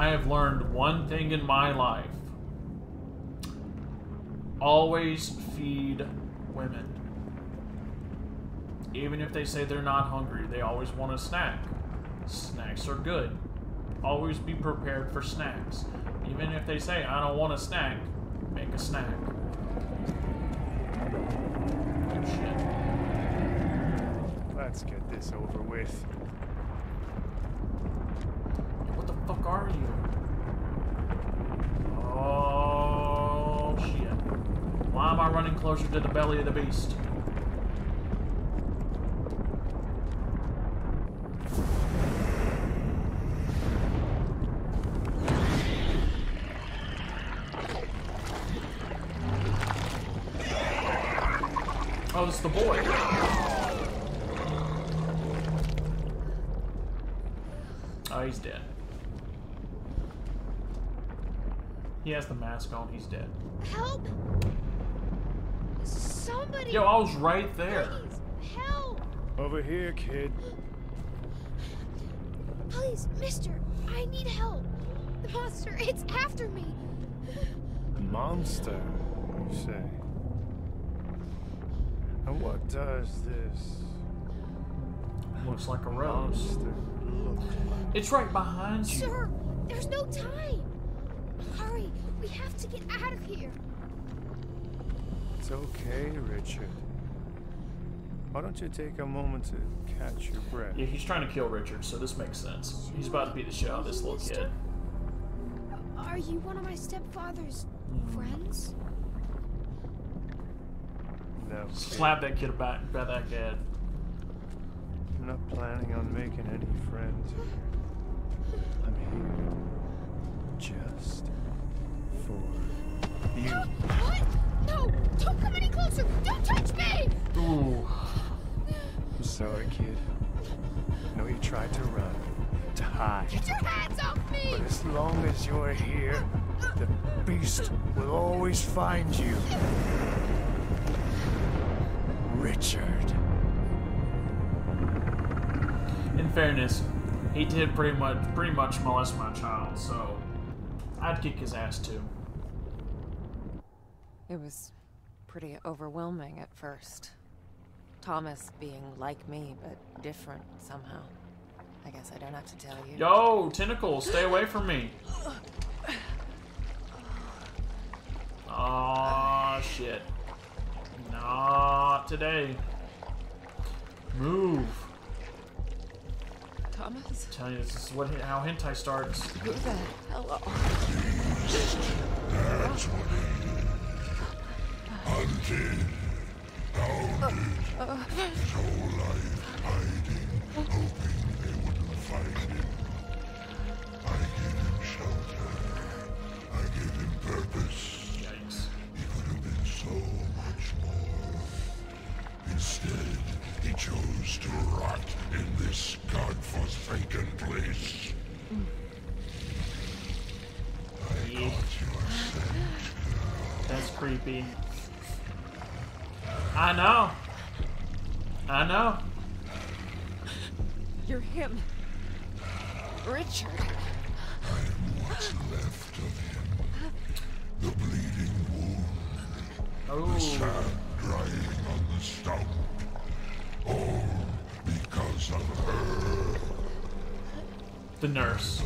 I have learned one thing in my life. Always feed women. Even if they say they're not hungry, they always want a snack. Snacks are good. Always be prepared for snacks. Even if they say, I don't want a snack, make a snack. Oh shit. Let's get this over with. What the fuck are you? Oh shit. Why am I running closer to the belly of the beast? Oh, it's the boy. Oh, he's dead. He has the mask on, he's dead. Help! Somebody! Yo, I was right there. Please, help! Over here, kid. Please, mister, I need help. The monster, it's after me. A monster, you say? And what does this Looks like a rose. monster look like? It's right behind you. Sir, there's no time. Hurry, we have to get out of here. It's okay, Richard. Why don't you take a moment to catch your breath? Yeah, he's trying to kill Richard, so this makes sense. He's about to beat the shit out of this little kid. Are you one of my stepfather's hmm. friends? No. Slap that kid about, about that head. I'm not planning on making any friends. I'm here just for you. What? No! Don't come any closer! Don't touch me! Ooh. I'm sorry, kid. I know you tried to run, to hide. Get your hands off me! But as long as you're here, the beast will always find you. Richard. In fairness, he did pretty much pretty much molest my child, so I'd kick his ass too. It was pretty overwhelming at first. Thomas being like me, but different somehow. I guess I don't have to tell you. Yo, tentacles, stay away from me. Aw, shit. Not today. Move. Thomas? I'm telling you, this is what how hentai starts. Who the hell are Hunted, hounded, his whole life hiding, hoping they wouldn't find him. I gave him shelter. I gave him purpose. Yikes. He could have been so much more. Instead, he chose to rot in this godforsaken place. I Yeah. got your scent. That's creepy. Creepy. I know. I know. You're him. Richard. What's left of him? The bleeding wound. Oh. The sand drying on the stump. All because of her. The nurse.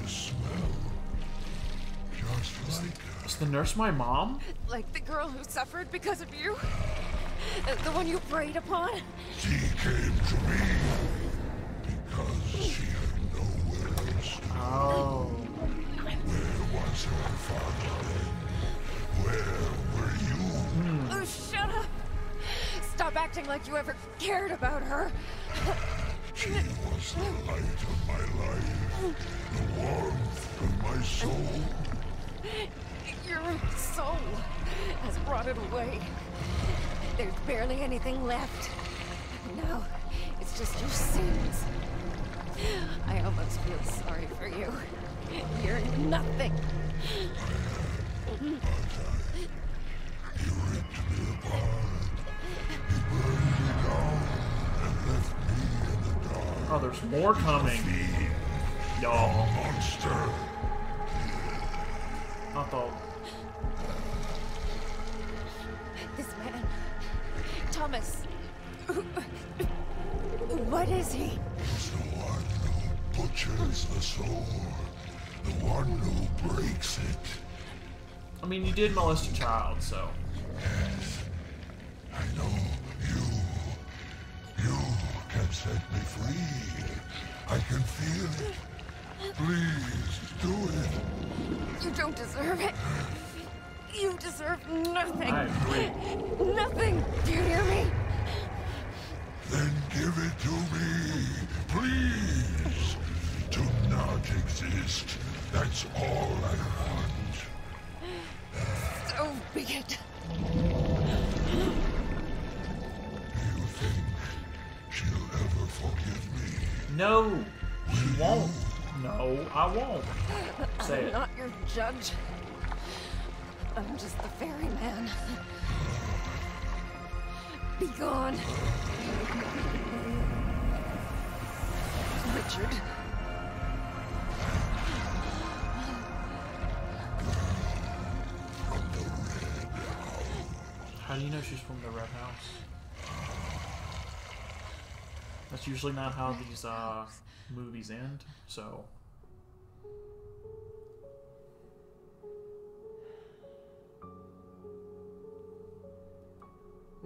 You smell just like her. Is the nurse my mom? Like the girl who suffered because of you? The one you preyed upon? She came to me because she had nowhere else to go. Oh. Where was her father then? Where were you? Oh, shut up! Stop acting like you ever cared about her. She was the light of my life, the warmth of my soul. Your soul has brought it away. There's barely anything left. Now, it's just your sins. I almost feel sorry for you. You're nothing. Oh, there's more coming. Y'all. Monster. I thought. Thomas. *laughs* What is he? He's the one who butchers the soul, the one who breaks it. I mean, you did molest a child, so. I know you. You can set me free. I can feel it. Please do it. You don't deserve it. You deserve nothing. Nothing. Do you hear me? Then give it to me, please. To not exist. That's all I want. So be it. You think she'll ever forgive me? No, she won't. No, I won't. Say I'm it. not your judge. I'm just the ferryman. Be gone. Richard. How do you know she's from the Red House? That's usually not how these uh, movies end, so.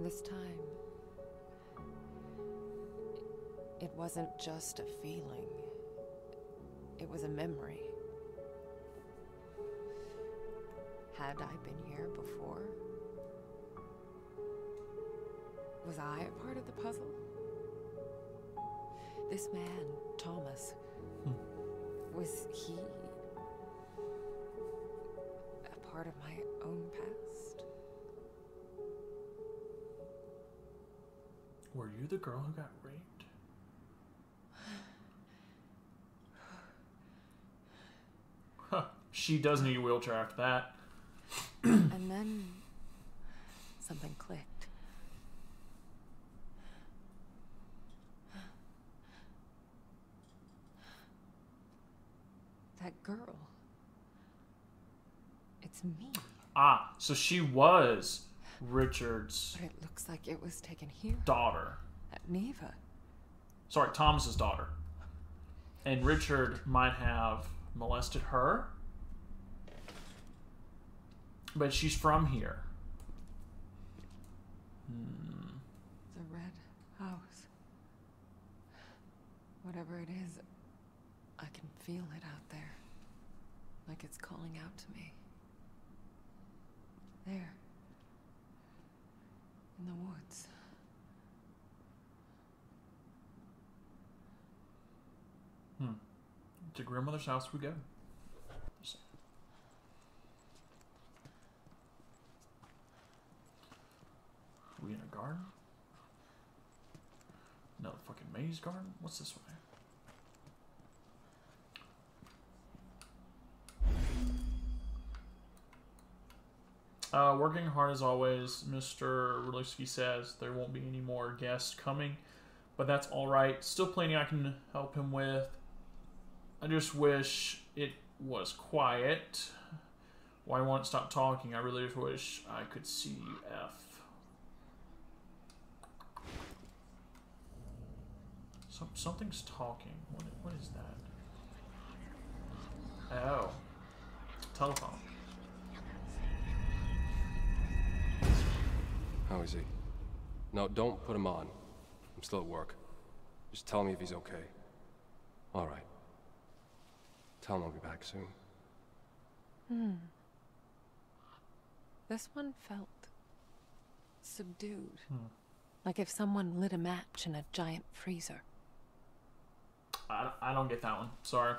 This time, it wasn't just a feeling, it was a memory. Had I been here before? Was I a part of the puzzle? This man, Thomas, hmm. was he a part of my own past? Were you the girl who got raped? Huh. She does need a wheelchair after that. *clears throat* and then something clicked. That girl. It's me. Ah, so she was Richard's But it looks like it was taken here. daughter. At Niwa. Sorry, Thomas's daughter. And Richard might have molested her. But she's from here. Hmm. The red house. Whatever it is, I can feel it out there. Like it's calling out to me. There. In the woods. Hmm. To grandmother's house we go. We in a garden? Another fucking maze garden? What's this way? Uh, working hard as always, Mr. Ruliski says there won't be any more guests coming, but that's all right. Still plenty I can help him with. I just wish it was quiet. Why won't stop talking? I really wish I could see you F. Some, something's talking. What, what is that? Oh. Telephone. How is he? No, don't put him on. I'm still at work. Just tell me if he's okay. All right. Tell him I'll be back soon. Hmm. This one felt subdued. Hmm. Like if someone lit a match in a giant freezer. I, don't- I don't get that one. Sorry.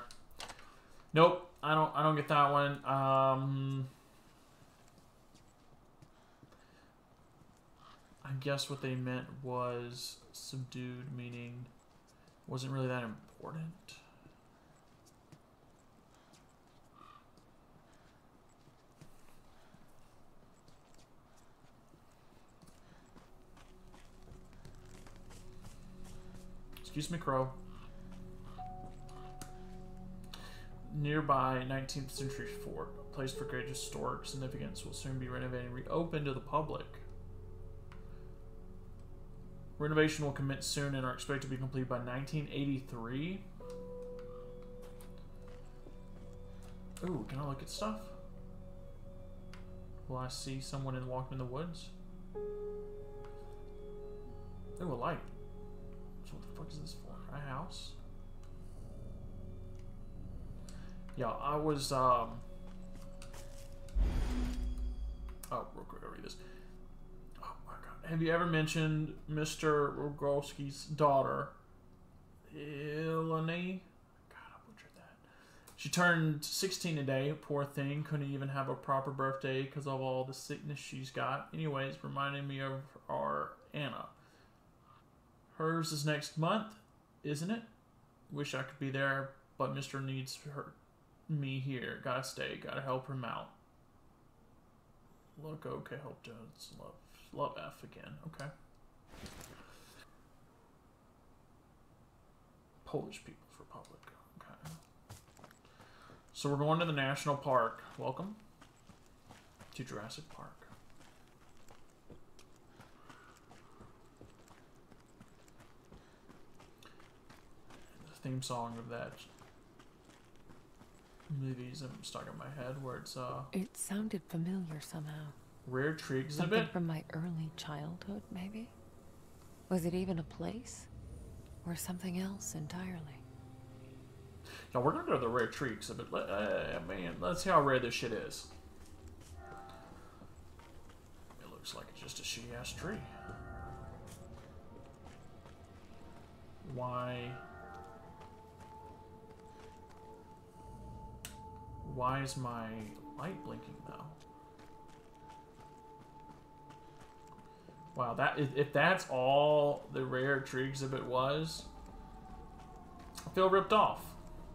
Nope. I don't. I don't get that one. Um. I guess what they meant was subdued, meaning wasn't really that important. Excuse me, Crow. Nearby 19th century fort, a place for great historic significance, will soon be renovated and reopened to the public. Renovation will commence soon and are expected to be completed by 1983. Ooh, can I look at stuff? Will I see someone in walking in the woods? Ooh, a light. So what the fuck is this for? A house? Yeah, I was, um... Oh, real quick, I'll read this. Have you ever mentioned Mr. Rogolski's daughter, Eleni? God, I butchered that. She turned 16 today. Poor thing. Couldn't even have a proper birthday because of all the sickness she's got. Anyways, reminding me of our Anna. Hers is next month, isn't it? Wish I could be there, but Mr. needs her, me here. Gotta stay. Gotta help him out. Look, okay, help Jones. Love, love F again. Okay. Polish People's Republic. Okay. So we're going to the national park. Welcome to Jurassic Park. The theme song of that movie's stuck in my head where it's uh It sounded familiar somehow. Rare tree Something from my early childhood, maybe? Was it even a place? Or something else entirely? Now we're gonna go to the rare tree exhibit. Let- Uh, man, let's see how rare this shit is. It looks like it's just a shitty ass tree. Why? Why is my light blinking though? Wow, that if, if that's all the rare tree exhibit was, I feel ripped off.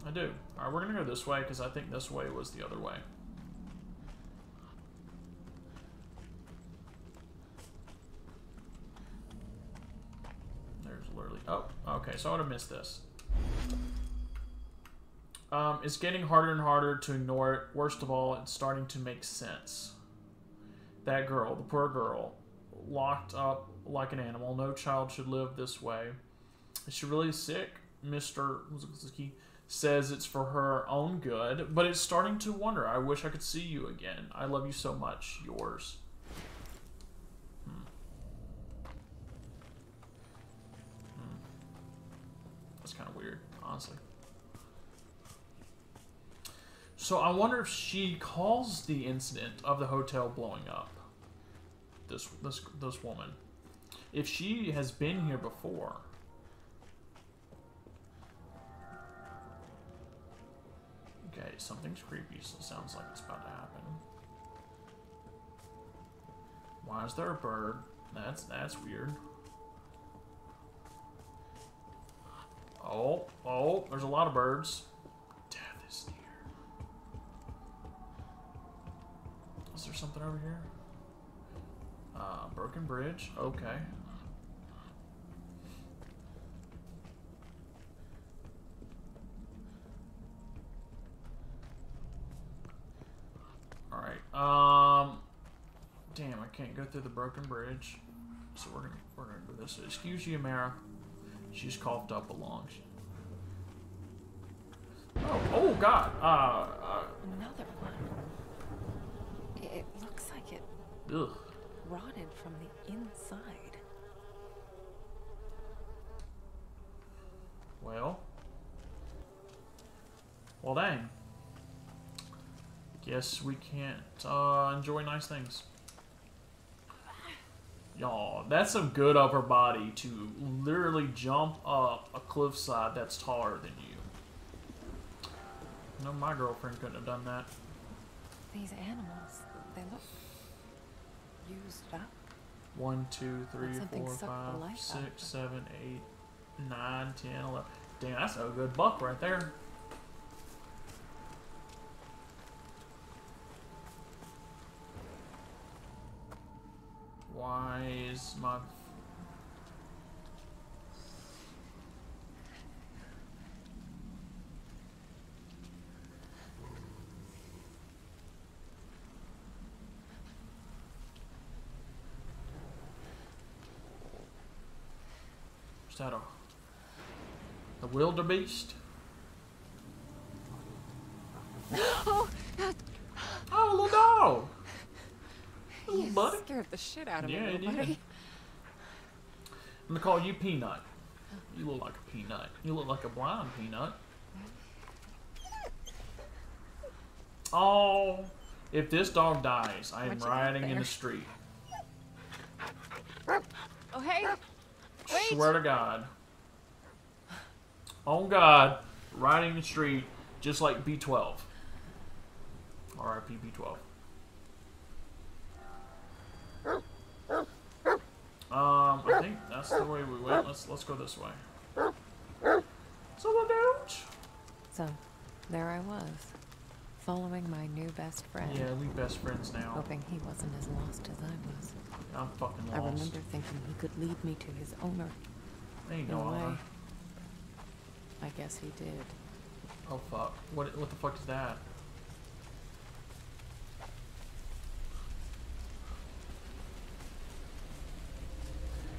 I do. Alright, we're gonna go this way because I think this way was the other way. There's literally. Oh, okay, so I would have missed this. Um, it's getting harder and harder to ignore it. Worst of all, it's starting to make sense. That girl, the poor girl, locked up like an animal. No child should live this way. Is she really sick? Mr. Wazowski says it's for her own good, but it's starting to wonder. I wish I could see you again. I love you so much. Yours. Hmm. Hmm. That's kind of weird, honestly. So I wonder if she calls the incident of the hotel blowing up. This this this woman, if she has been here before. Okay, something's creepy. So it sounds like it's about to happen. Why is there a bird? That's that's weird. Oh, oh, there's a lot of birds. Death is near. Is there something over here? Uh, broken bridge. Okay. All right. Um. Damn, I can't go through the broken bridge. So we're gonna we're gonna do this. Excuse you, Mara. She's coughed up a lung. Oh, oh God. Uh, uh Another one. It looks like it ugh. Rotted from the inside. Well. Well, dang. Guess we can't uh, enjoy nice things. Y'all, that's some good upper body to literally jump up a cliffside that's taller than you. No, my girlfriend couldn't have done that. These animals, they look used up. One, two, three, four, five, six, seven, eight, nine, ten, eleven. Damn, that's a good buck right there. Why is my Is that a a wildebeest? oh, oh, little dog. You buddy. scared the shit out of Yeah, me, it little did. buddy. I'm gonna call you Peanut. You look like a peanut. You look like a blind peanut. Oh, if this dog dies, I am riding in the street. Oh, hey! Wait! Swear to God. On God, riding the street just like B12. R.I.P. B12. Um, I think that's the way we went. Let's let's go this way. So we're out. So, there I was, following my new best friend. Yeah, we best friends now. Hoping he wasn't as lost as I was. I'm fucking I remember thinking he could lead me to his owner. Ain't In no way, honor. I guess he did. Oh fuck! What what the fuck is that?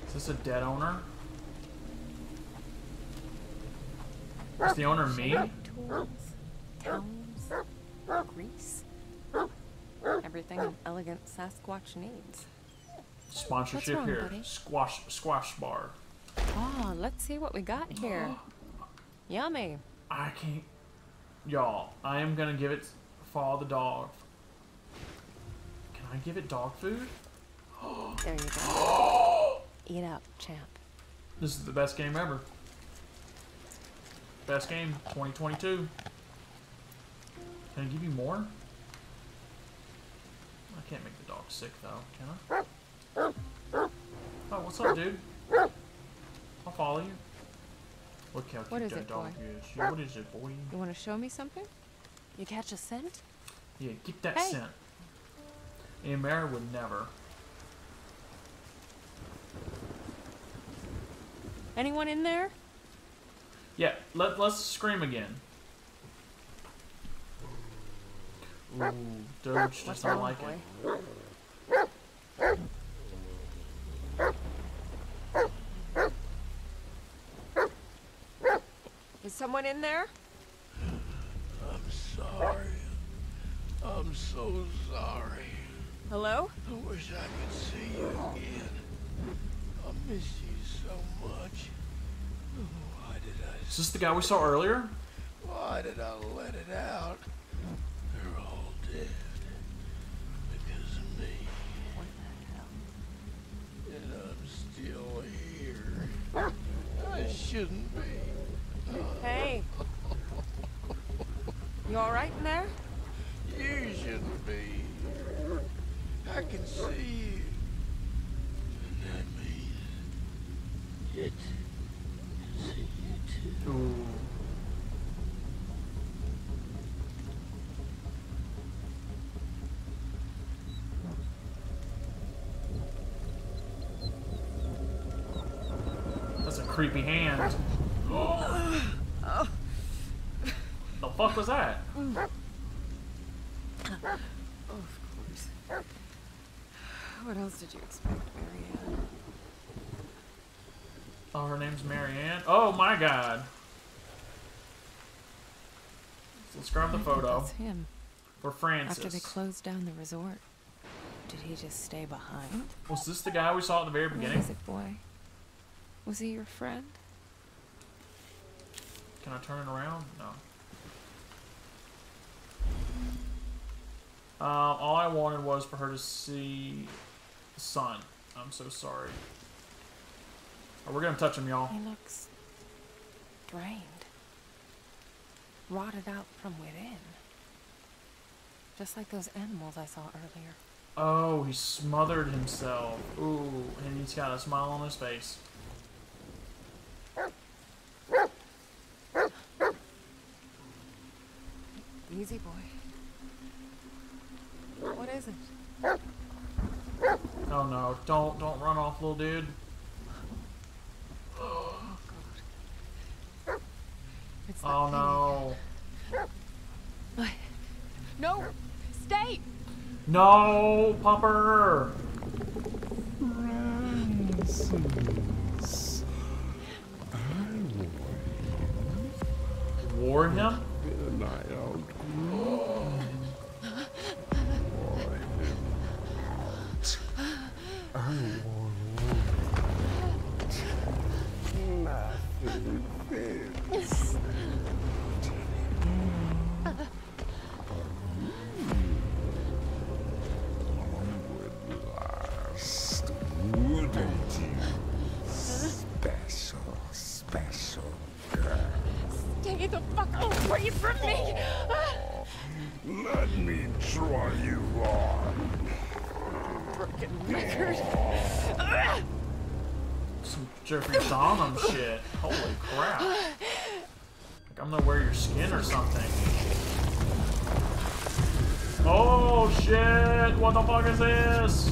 Is this a dead owner? Is the owner me? Tools, towels, grease. Everything an elegant Sasquatch needs. Sponsorship wrong, here. buddy? Squash squash bar. Oh, let's see what we got here. Yummy. I can't. Y'all, I am gonna give it follow the dog. Can I give it dog food? *gasps* There you go. *gasps* Eat up, champ. This is the best game ever. Best game 2022. Can I give you more? I can't make the dog sick though, can I? Oh, what's up, dude? I'll follow you. Look how cute What is that it, dog boy? is. Yeah, what is it, boy? You want to show me something? You catch a scent? Yeah, get that Hey. scent. And Mara would never. Anyone in there? Yeah, let, let's scream again. Ooh, Doge does not like boy? it. Is someone in there? I'm sorry. I'm so sorry. Hello? I wish I could see you again. I miss you so much. Why did I? Is this the guy we saw earlier? Why did I let it out? They're all dead because of me. What the hell? And I'm still here. I shouldn't be. Hey. You all right in there? You should be. I can see you. And I you too. Creepy hand the fuck was that? Of course. What else did you expect, Marianne? Oh, her name's Marianne. Oh my god. Let's grab the photo That's him. for Francis. After they closed down the resort, did he just stay behind? Was this the guy we saw at the very beginning? is it, boy? Was he your friend? Can I turn it around? No. Um, all I wanted was for her to see the sun. I'm so sorry. Oh, we're gonna touch him, y'all. He looks drained, rotted out from within. Just like those animals I saw earlier. Oh, he smothered himself. Ooh, and he's got a smile on his face. Easy, boy. What is it? Oh no, don't don't run off, little dude. It's Oh no. No! Stay! No, Popper! Francis. War him? And I outgrew. I want nothing fits. Jeffrey Dahmer shit. Holy crap. Like I'm gonna wear your skin or something. Oh shit! What the fuck is this?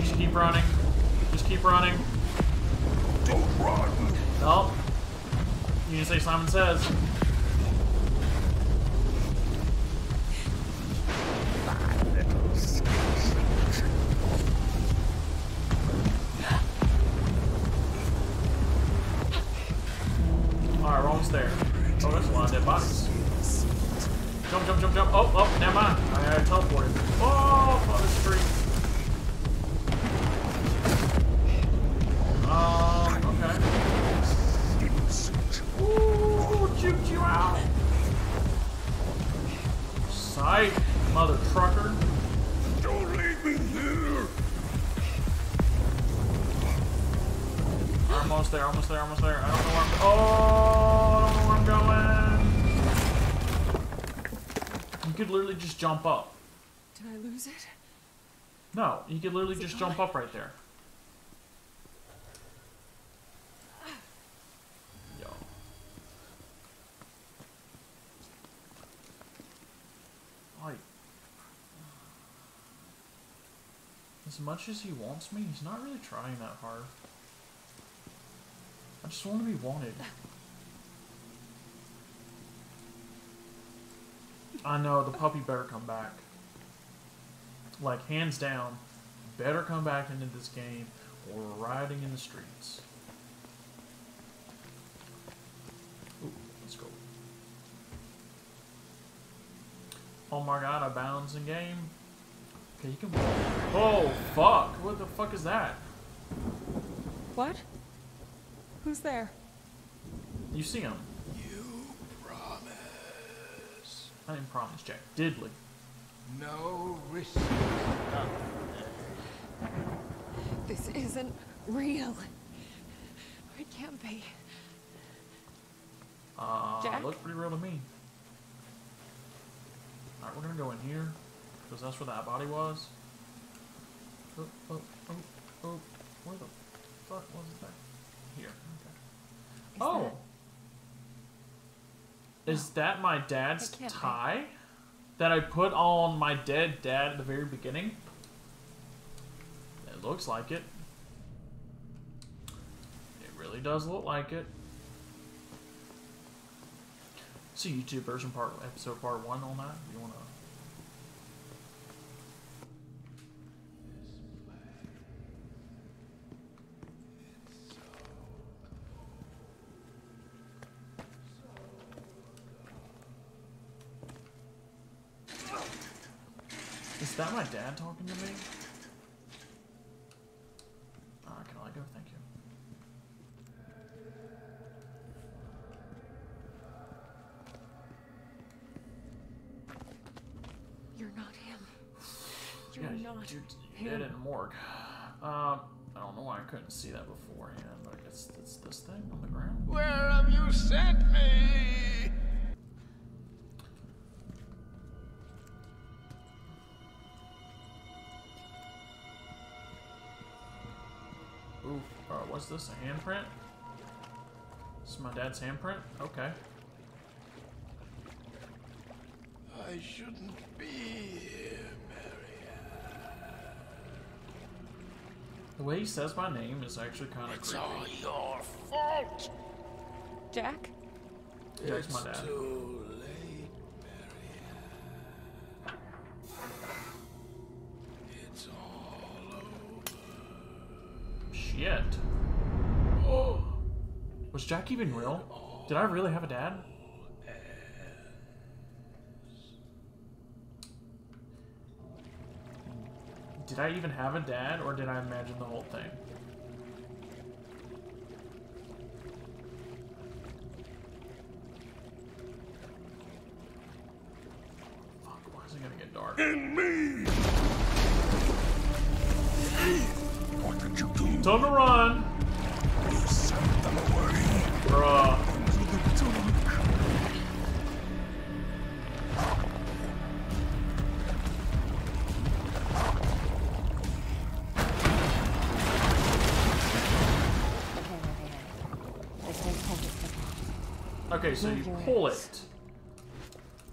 Just keep running. Just keep running. Don't run. Nope. You didn't say Simon Says. Just jump up. Did I lose it? No, you could literally just jump up right there. Yo. Like, as much as he wants me, he's not really trying that hard. I just want to be wanted. I know, the puppy better come back. Like, hands down, better come back into this game or we're rioting in the streets. Ooh, let's go. Oh my god, a balancing game. Okay, you can. Oh, fuck! What the fuck is that? What? Who's there? You see him. You promise. I didn't promise, Jack. Diddley. No risk. This isn't real. It can't be. Uh, Jack? looks pretty real to me. Alright, we're gonna go in here, because that's where that body was. Oh, oh, oh, oh, where the fuck was that? Here, okay. oh! Is that my dad's can't be. tie? That I put on my dead dad at the very beginning? It looks like it. It really does look like it. See YouTube version part episode part one on that. If you wanna Is that my dad talking to me? Uh, can I go? Thank you. You're not him. You're yeah, not you're, him. you're dead in the morgue. Um, I don't know why I couldn't see that beforehand, but I guess it's this thing on the ground. Where have you sent me? What's this? A handprint? This is my dad's handprint? Okay. I shouldn't be here, The way he says my name is actually kind of It's creepy. all your fault. Jack? Yeah, it's my dad. too Jack even real? Did I really have a dad? Did I even have a dad, or did I imagine the whole thing? Okay, so you pull it.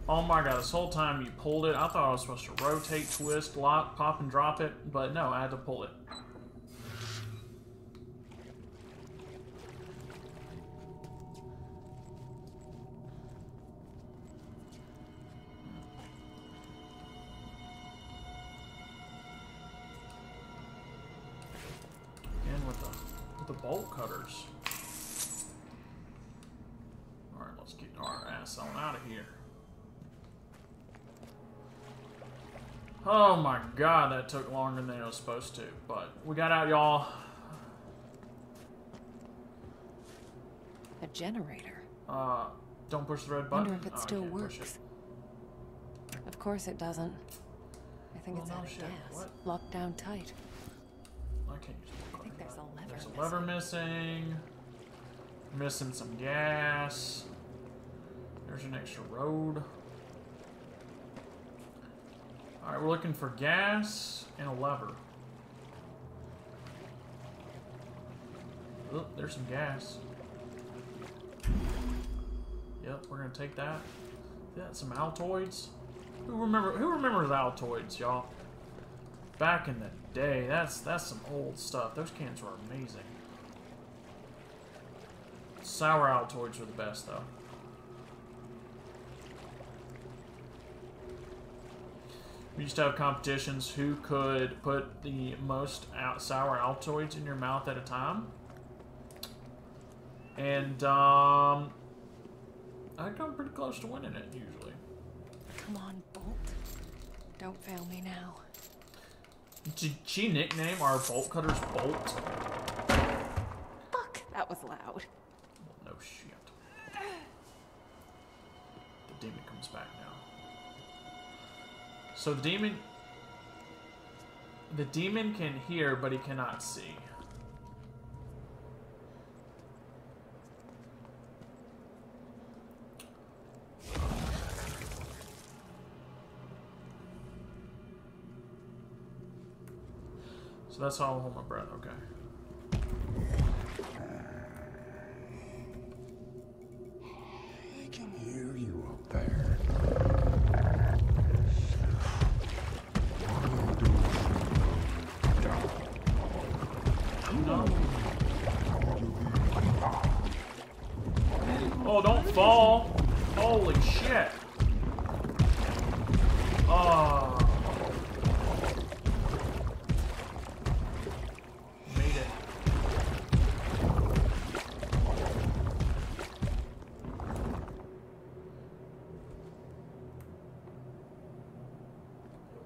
Oh my god, this whole time you pulled it. I thought I was supposed to rotate, twist, lock, pop, and drop it, but no, I had to pull it. That took longer than it was supposed to. But we got out, y'all. A generator. Uh, don't push the red button. Wonder if it Oh, still works. it. Of course it doesn't. I think Well, it's no out of gas. What? Locked down tight. I can't use the I think there's a lever. There's a missing. lever missing. Missing some gas. There's an extra road. Alright, we're looking for gas and a lever. Oh, there's some gas. Yep, we're gonna take that. Yeah, some Altoids. Who remember who remembers Altoids, y'all? Back in the day, that's that's some old stuff. Those cans were amazing. Sour Altoids were the best though. We used to have competitions who could put the most out sour Altoids in your mouth at a time. And um I'd come pretty close to winning it usually. Come on, Bolt. Don't fail me now. Did she nickname our bolt cutters Bolt? Fuck, that was loud. Well, no shit. The demon comes back. So the demon... The demon can hear, but he cannot see. So that's how I'll hold my breath, okay. I can hear you up there. Fall. Holy shit. Oh. Made it.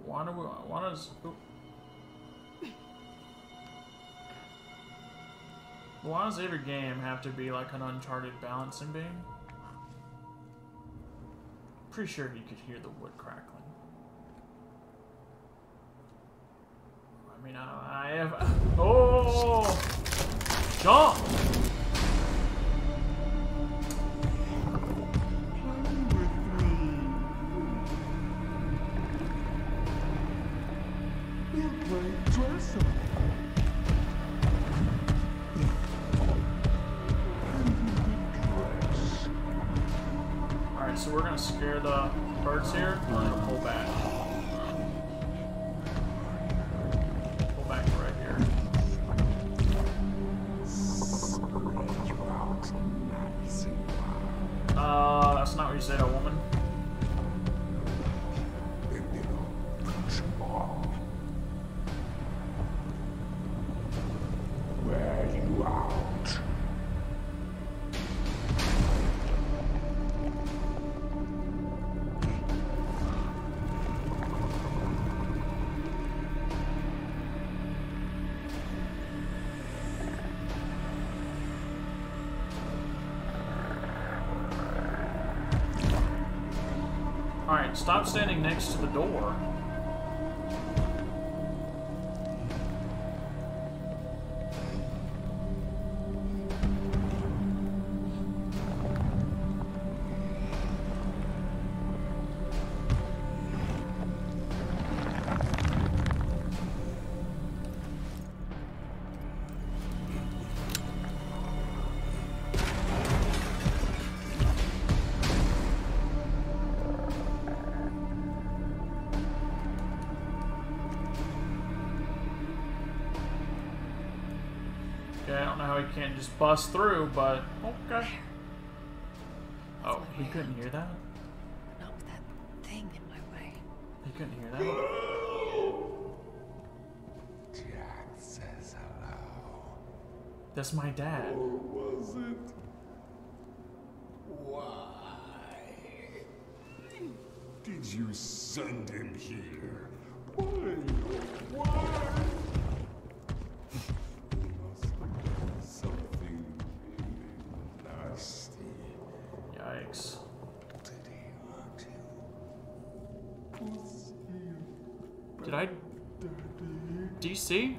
Why do we, why does, why does every game have to be like an uncharted balancing beam? Pretty sure you could hear the wood crackling. I mean, I, I have. Oh! Jump! Stop standing next to the door. Bust through, but okay. Oh. oh, he couldn't hear that? Not with that thing in my way. He couldn't hear that? Jack says hello. That's my dad. Or was it? Why? Did you send him here? Did I... DC?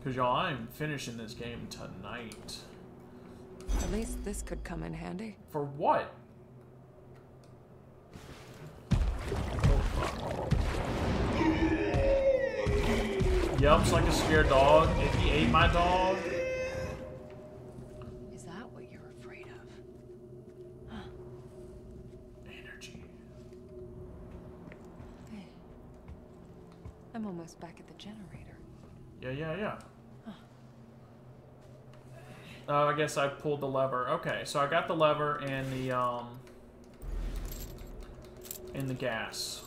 Because, y'all, I'm finishing this game tonight. At least this could come in handy. For what? Yelps like a scared dog. If he ate my dog, Is that what you're afraid of? energy. Hey. I'm almost back at the generator. Yeah, yeah, yeah. Oh, I guess I pulled the lever. Okay, so I got the lever and the um and the gas.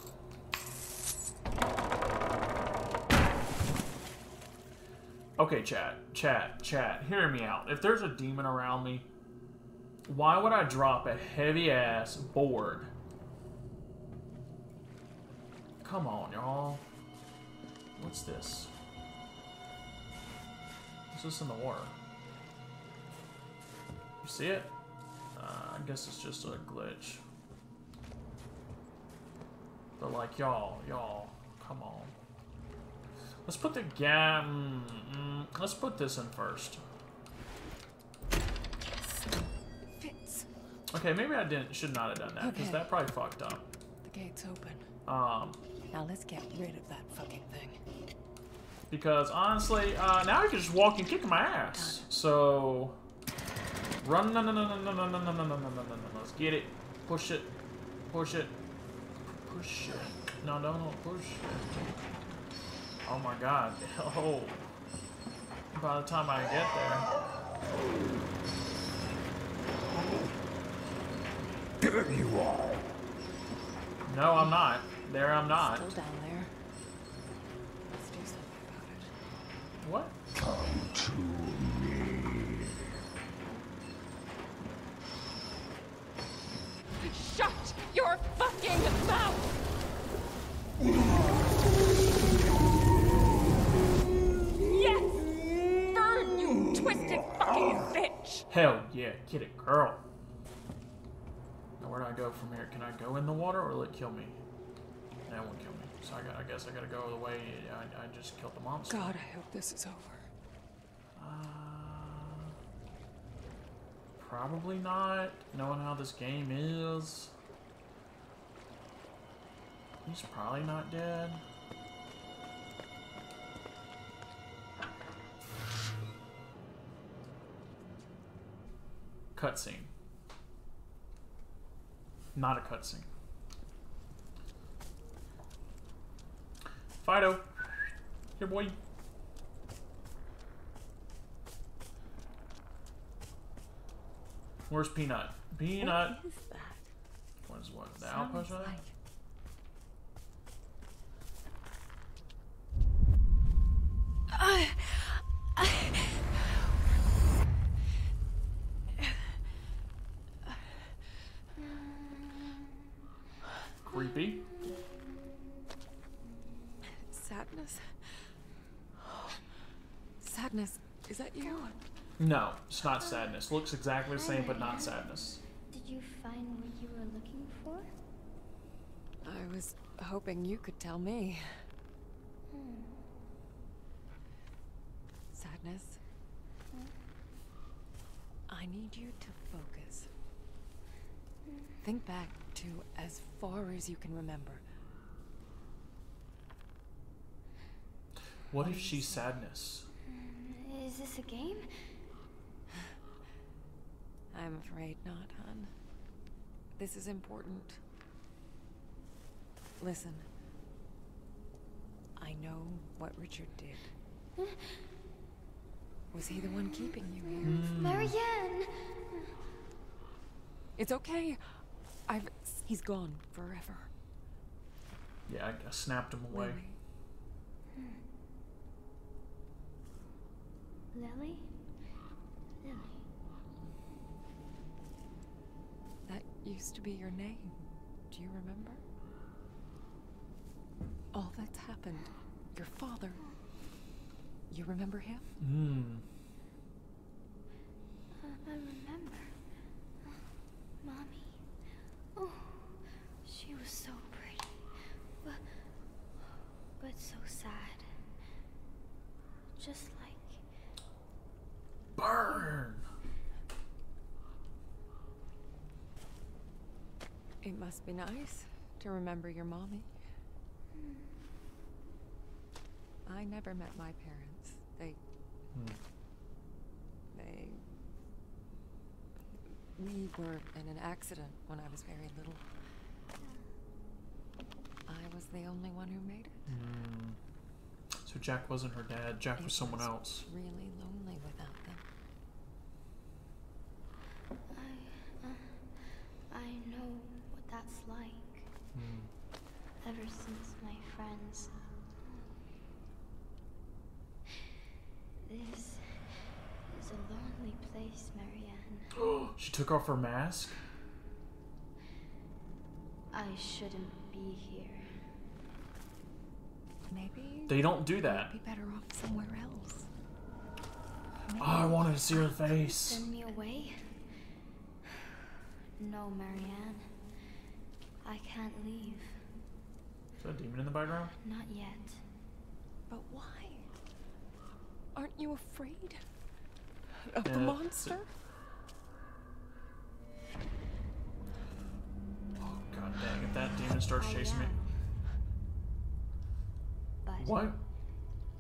Okay, chat, chat, chat. Hear me out. If there's a demon around me, why would I drop a heavy ass board? Come on, y'all. What's this? What's this in the water? You see it? Uh, I guess it's just a glitch. But like, y'all, y'all, come on. Let's put the gap. Mm, mm, let's put this in first. Okay, maybe I didn't. Should not have done that because Okay. that probably fucked up. The gate's open. Um, Now let's get rid of that fucking thing. Because honestly, uh, now I can just walk and kick my ass. So run, no, no, no, no, no, no, no, no, no, no, no, no, no, no. Let's get it. Push it. Push it. Push it. No, no, no. Push it. Oh my god. Oh. By the time I get there. There you are. No, I'm not. There I'm not. Still down there. Let's do something about it. What? Come to me. Shut your fucking mouth! Yes! Burn, you twisted fucking bitch! Hell yeah, get it, girl. Now where do I go from here? Can I go in the water or will it kill me? That won't kill me. So I, got, I guess I gotta go the way I, I just killed the monster. God, I hope this is over. Uh, probably not, knowing how this game is. He's probably not dead. Cutscene. Not a cutscene. Fido. Here, boy. Where's Peanut? Peanut. What is that? What is what? The outpost like- I, I, Creepy. Sadness, is that you? No, it's not sadness. Looks exactly the same, but not sadness. Did you find what you were looking for? I was hoping you could tell me. Hmm. Sadness. I need you to focus. Think back to as far as you can remember. What if she's sadness? Is this a game? I'm afraid not, hon. This is important. Listen. I know what Richard did. Was he the one keeping you here? Hmm. Marianne! It's okay. I've. He's gone forever. Yeah, I, I snapped him away. Lily? Lily. That used to be your name. Do you remember? All that's happened. Your father. You remember him? Hmm. I remember. Mommy. Oh, she was so pretty. But, but so sad. Just like. Burn! It must be nice to remember your mommy. I never met my parents. They. They. We were in an accident when I was very little. I was the only one who made it. Hmm. So Jack wasn't her dad. Jack It was someone else. Really lonely without them. I. Uh, I know what that's like. Hmm. Ever since my friends. This is a lonely place, Marianne. *gasps* she took off her mask? I shouldn't be here. Maybe They don't do that. be better off somewhere else. Oh, I wanted to see her face. Send me away? *sighs* No, Marianne. I can't leave. Is that a demon in the background? Not yet. But why? Aren't you afraid of the monster? Oh, god dang. If that demon starts I chasing me. But What?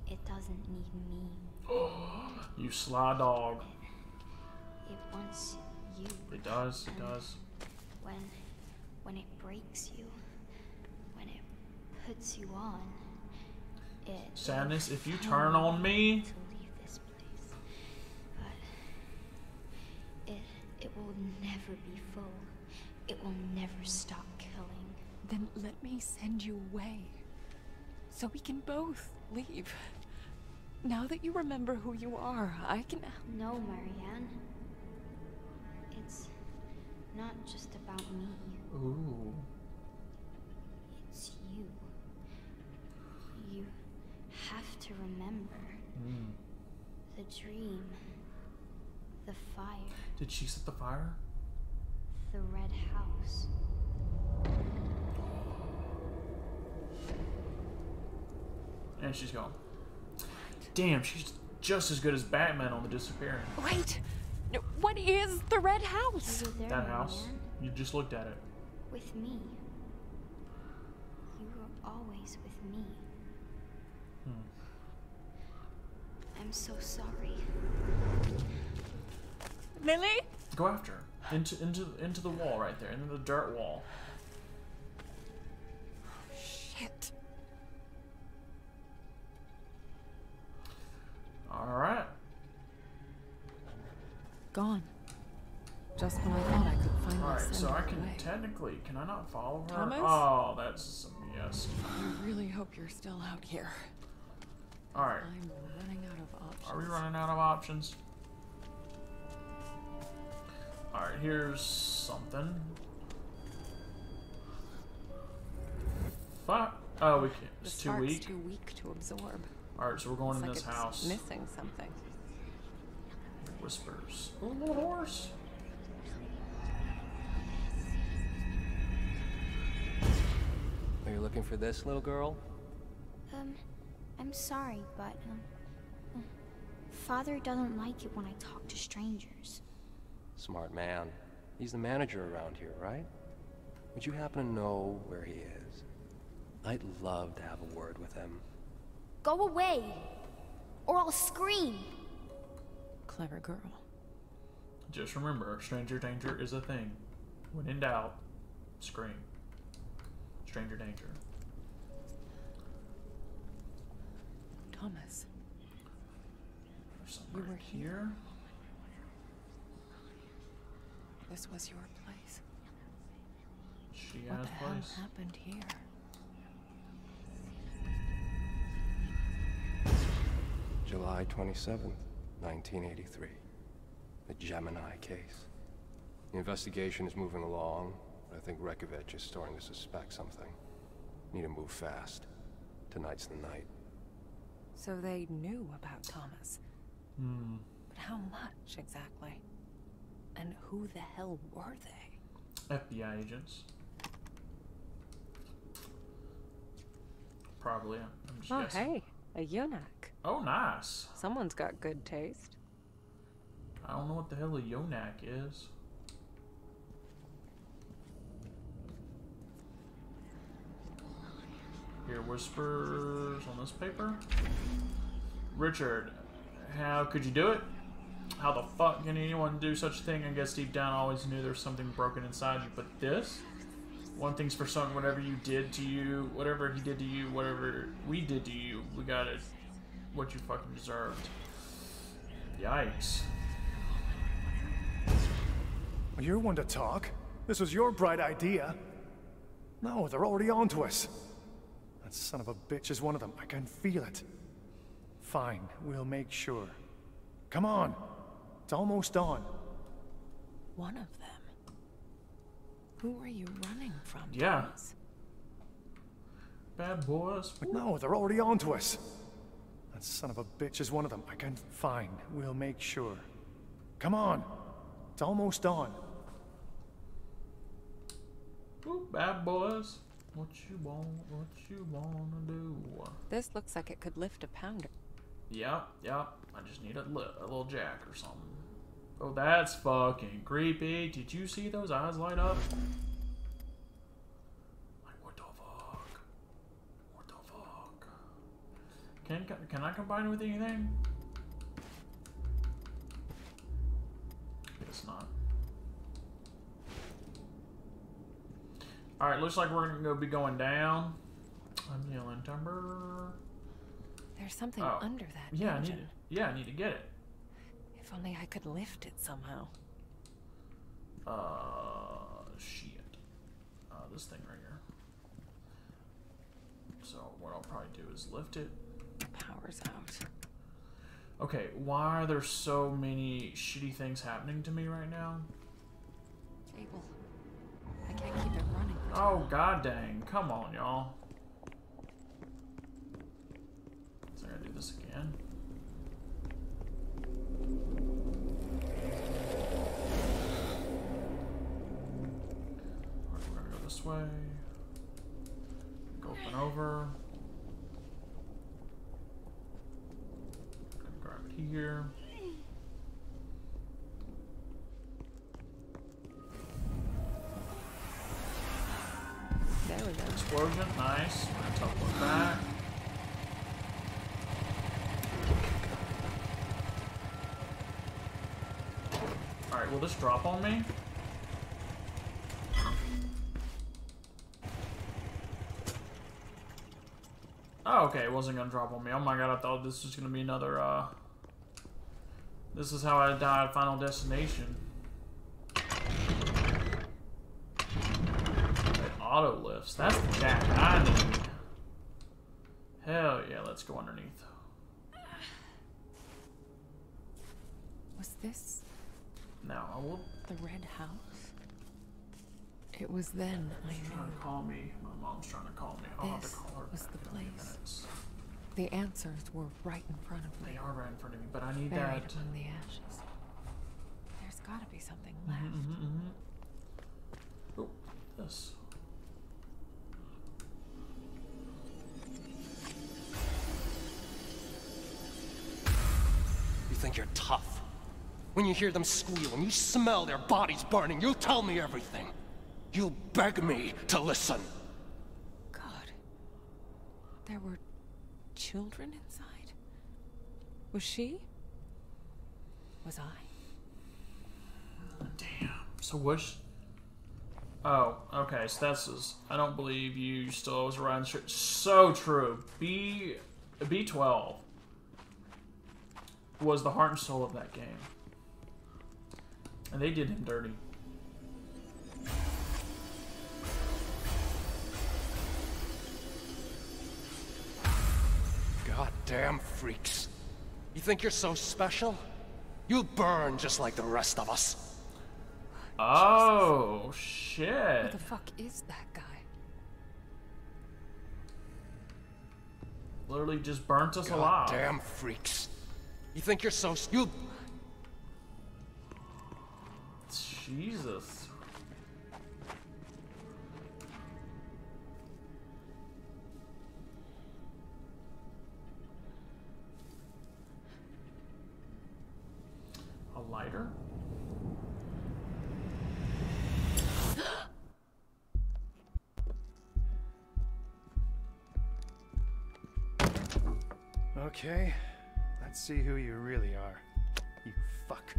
it doesn't need me. *gasps* You sly dog. It wants you. It does, it does. When when it breaks you, when it puts you on, it Sadness, if you turn on me, to leave this place, but it it will never be full. It will never stop killing. Then let me send you away. So we can both leave. Now that you remember who you are, I can. No, Marianne. It's not just about me. Ooh, It's you. You have to remember mm. the dream, the fire, did she set the fire? the red house. And she's gone. Damn, she's just as good as Batman on the disappearing. Wait! What is the Red House? You were there, That house, Marianne, you just looked at it. With me. You were always with me. Hmm. I'm so sorry. Lily? Go after her. Into into into the wall right there, into the dirt wall. Shit. Alright. Gone. Just when I thought I could finally Alright, send so I can away. technically can I not follow her? Thomas? Oh, that's some yes. I really hope you're still out here. Alright. I'm running out of options. Are we running out of options? Alright, here's something. Fuck. Oh, we can't. It's too weak. too weak to absorb. Alright, so we're going It's in like this it's house. Missing something. Whispers. Ooh, little horse. Are you looking for this little girl? Um, I'm sorry, but um, Father doesn't like it when I talk to strangers. Smart man. He's the manager around here, right? Would you happen to know where he is? I'd love to have a word with him. Go away, or I'll scream. Clever girl. Just remember, stranger danger is a thing. When in doubt, scream. Stranger danger. Thomas. There's You were here. This was your place. She What has the hell happened here? July 27th, 1983. The Gemini case. The investigation is moving along, but I think Rekovich is starting to suspect something. Need to move fast. Tonight's the night. So they knew about Thomas. Hmm. But how much exactly? And who the hell were they? FBI agents. Probably. I'm just Oh, guessing. hey, a eunuch. Oh, nice. Someone's got good taste. I don't know what the hell a Yonak is. Here, whispers on this paper. Richard, how could you do it? How the fuck can anyone do such a thing? I guess deep down I always knew there was something broken inside you, but this? One thing's for certain, whatever you did to you, whatever he did to you, whatever we did to you, we got it. What you fucking deserved. Yikes. You're one to talk. This was your bright idea. No, they're already on to us. That son of a bitch is one of them. I can feel it. Fine, we'll make sure. Come on. It's almost dawn. One of them. Who are you running from? Yeah. Thomas? Bad boys. No, they're already on to us. That son of a bitch is one of them. I can. Fine, we'll make sure. Come on. It's almost dawn. Ooh, bad boys. What you want? What you wanna do? This looks like it could lift a pounder. Yep, yep. I just need a, li- a little jack or something. Oh, that's fucking creepy. Did you see those eyes light up? Like, what the fuck? What the fuck? Can, can I combine it with anything? Guess not. Alright, looks like we're gonna go be going down. I'm yelling timber. There's something Oh. under that Yeah, I need to, yeah, I need to get it. If only I could lift it somehow. Uh, shit. Uh, this thing right here. So what I'll probably do is lift it. Power's out. Okay, why are there so many shitty things happening to me right now? Abel, I can't keep it running. Oh god dang! Come on, y'all. So I gotta do this again. Alright, we're gonna go this way. Go up and over. Grab it here. There we go. Explosion, nice. We're gonna teleport back. Alright, will this drop on me? Oh, okay, it wasn't gonna drop on me. Oh my god, I thought this was gonna be another, uh... This is how I died Final Destination. Auto lifts. That's the jack I need. Hell yeah, let's go underneath. Was this No, I will the red house? It was then I knew. trying to call me. My mom's trying to call me. I'll have to call her was the in a few place. The answers were right in front of me. They are right in front of me, but I need Buried that. among the ashes. There's gotta be something Mhm, left. mhm, mhm. Oh, this. Think you're tough? When you hear them squeal and you smell their bodies burning, you'll tell me everything. You'll beg me to listen. God. There were children inside? Was she? Was I? Damn. So which? Oh, okay. So that's is. I don't believe you still was around. Shit. So true. B, B twelve was the heart and soul of that game, and they did him dirty. Goddamn freaks. You think you're so special? You'll burn just like the rest of us. Oh shit! Who the fuck is that guy? Literally just burnt us alive. Goddamn freaks. You think you're so... s- You'll... Jesus. A lighter? Okay, let's see who you really are. You fuck.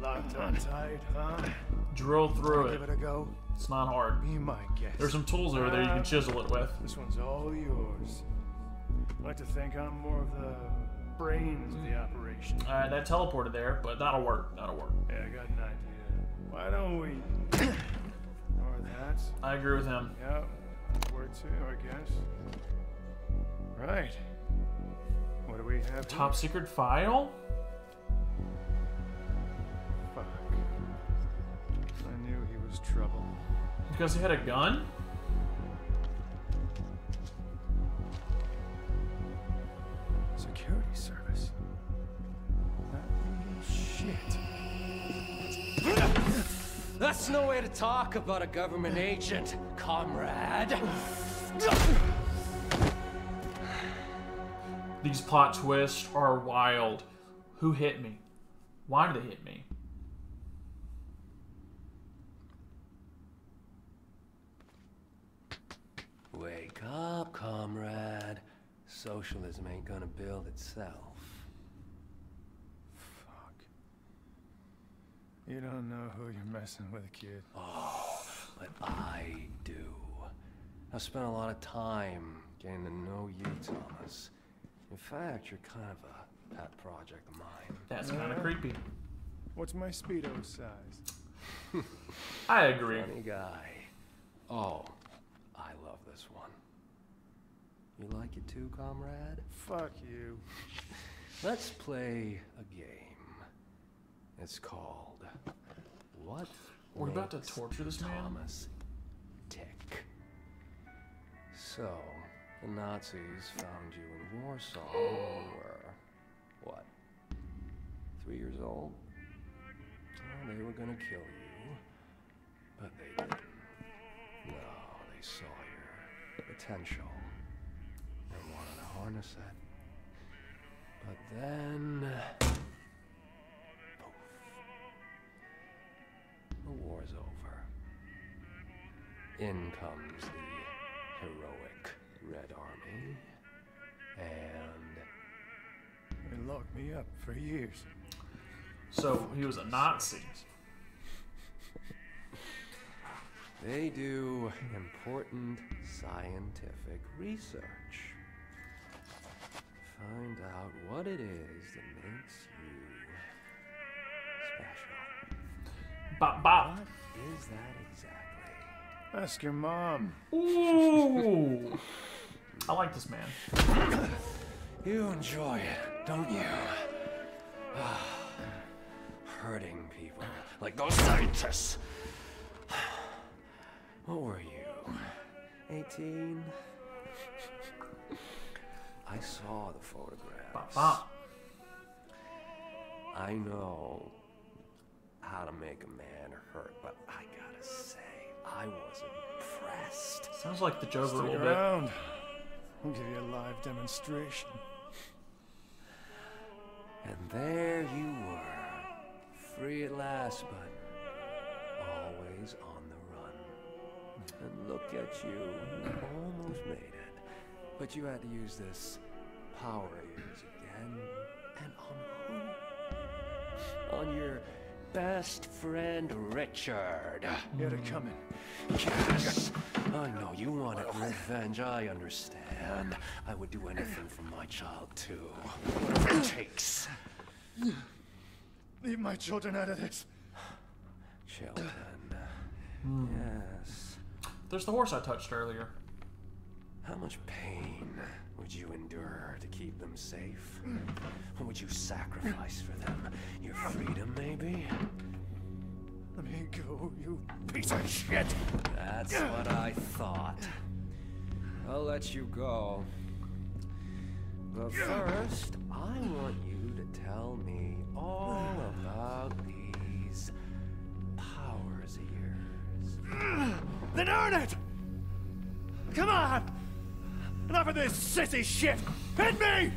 Locked uh-huh. on tight, huh? Drill through it. Give it a go. It's not hard. Be my guest. There's some tools over there you can chisel it with. This one's all yours. I like to think I'm more of the brains of the operation. Alright, that teleported there, but that'll work. That'll work. Yeah, I got an idea. Why don't we *coughs* ignore that? I agree with him. Yeah, word two, I guess. Right. What do we have? Top here? secret file? Fuck. I knew he was trouble. Because he had a gun? Security service. That shit. That's no way to talk about a government agent, comrade. These plot twists are wild. Who hit me? Why did they hit me? Wake up, comrade. Socialism ain't gonna build itself. You don't know who you're messing with, kid. Oh, but I do. I've spent a lot of time getting to know you, Thomas. In fact, you're kind of a pet project of mine. That's kind of creepy. What's my speedo size? *laughs* I agree. Funny guy. Oh, I love this one. You like it too, comrade? Fuck you. *laughs* Let's play a game. It's called What We're about to torture this man? Thomas Tick. So, the Nazis found you in Warsaw when you were, what, three years old? Well, they were gonna kill you, but they didn't. No, they saw your potential and wanted to harness it. But then, the war's over. In comes the heroic Red Army, and They locked me up for years. So he was a Nazi. they do important scientific research. Find out what it is that makes you special. Bop bop. What is that exactly? Ask your mom. Ooh. I like this man. You enjoy it, don't you? Ah, hurting people like those scientists. What were you? 18? I saw the photographs. Bop bop. I know how to make a man hurt, but I gotta say, I was impressed. Sounds like the Joker a Stick little bit. around. I'll give you a live demonstration. And there you were, free at last, but always on the run. And look at you, you almost made it. But you had to use this power of yours again. And on who? On your best friend, Richard. Get it coming. Yes! I know you wanted revenge, I understand. I would do anything for my child, too. Whatever it takes. Leave my children out of this. Children. Hmm. Yes. There's the horse I touched earlier. How much pain would you endure to keep them safe? What would you sacrifice for them? Your freedom, maybe? Let me go, you piece of shit. That's what I thought. I'll let you go. But first, I want you to tell me all about these powers of yours. Then earn it! Come on! Enough of this sissy shit! Hit me!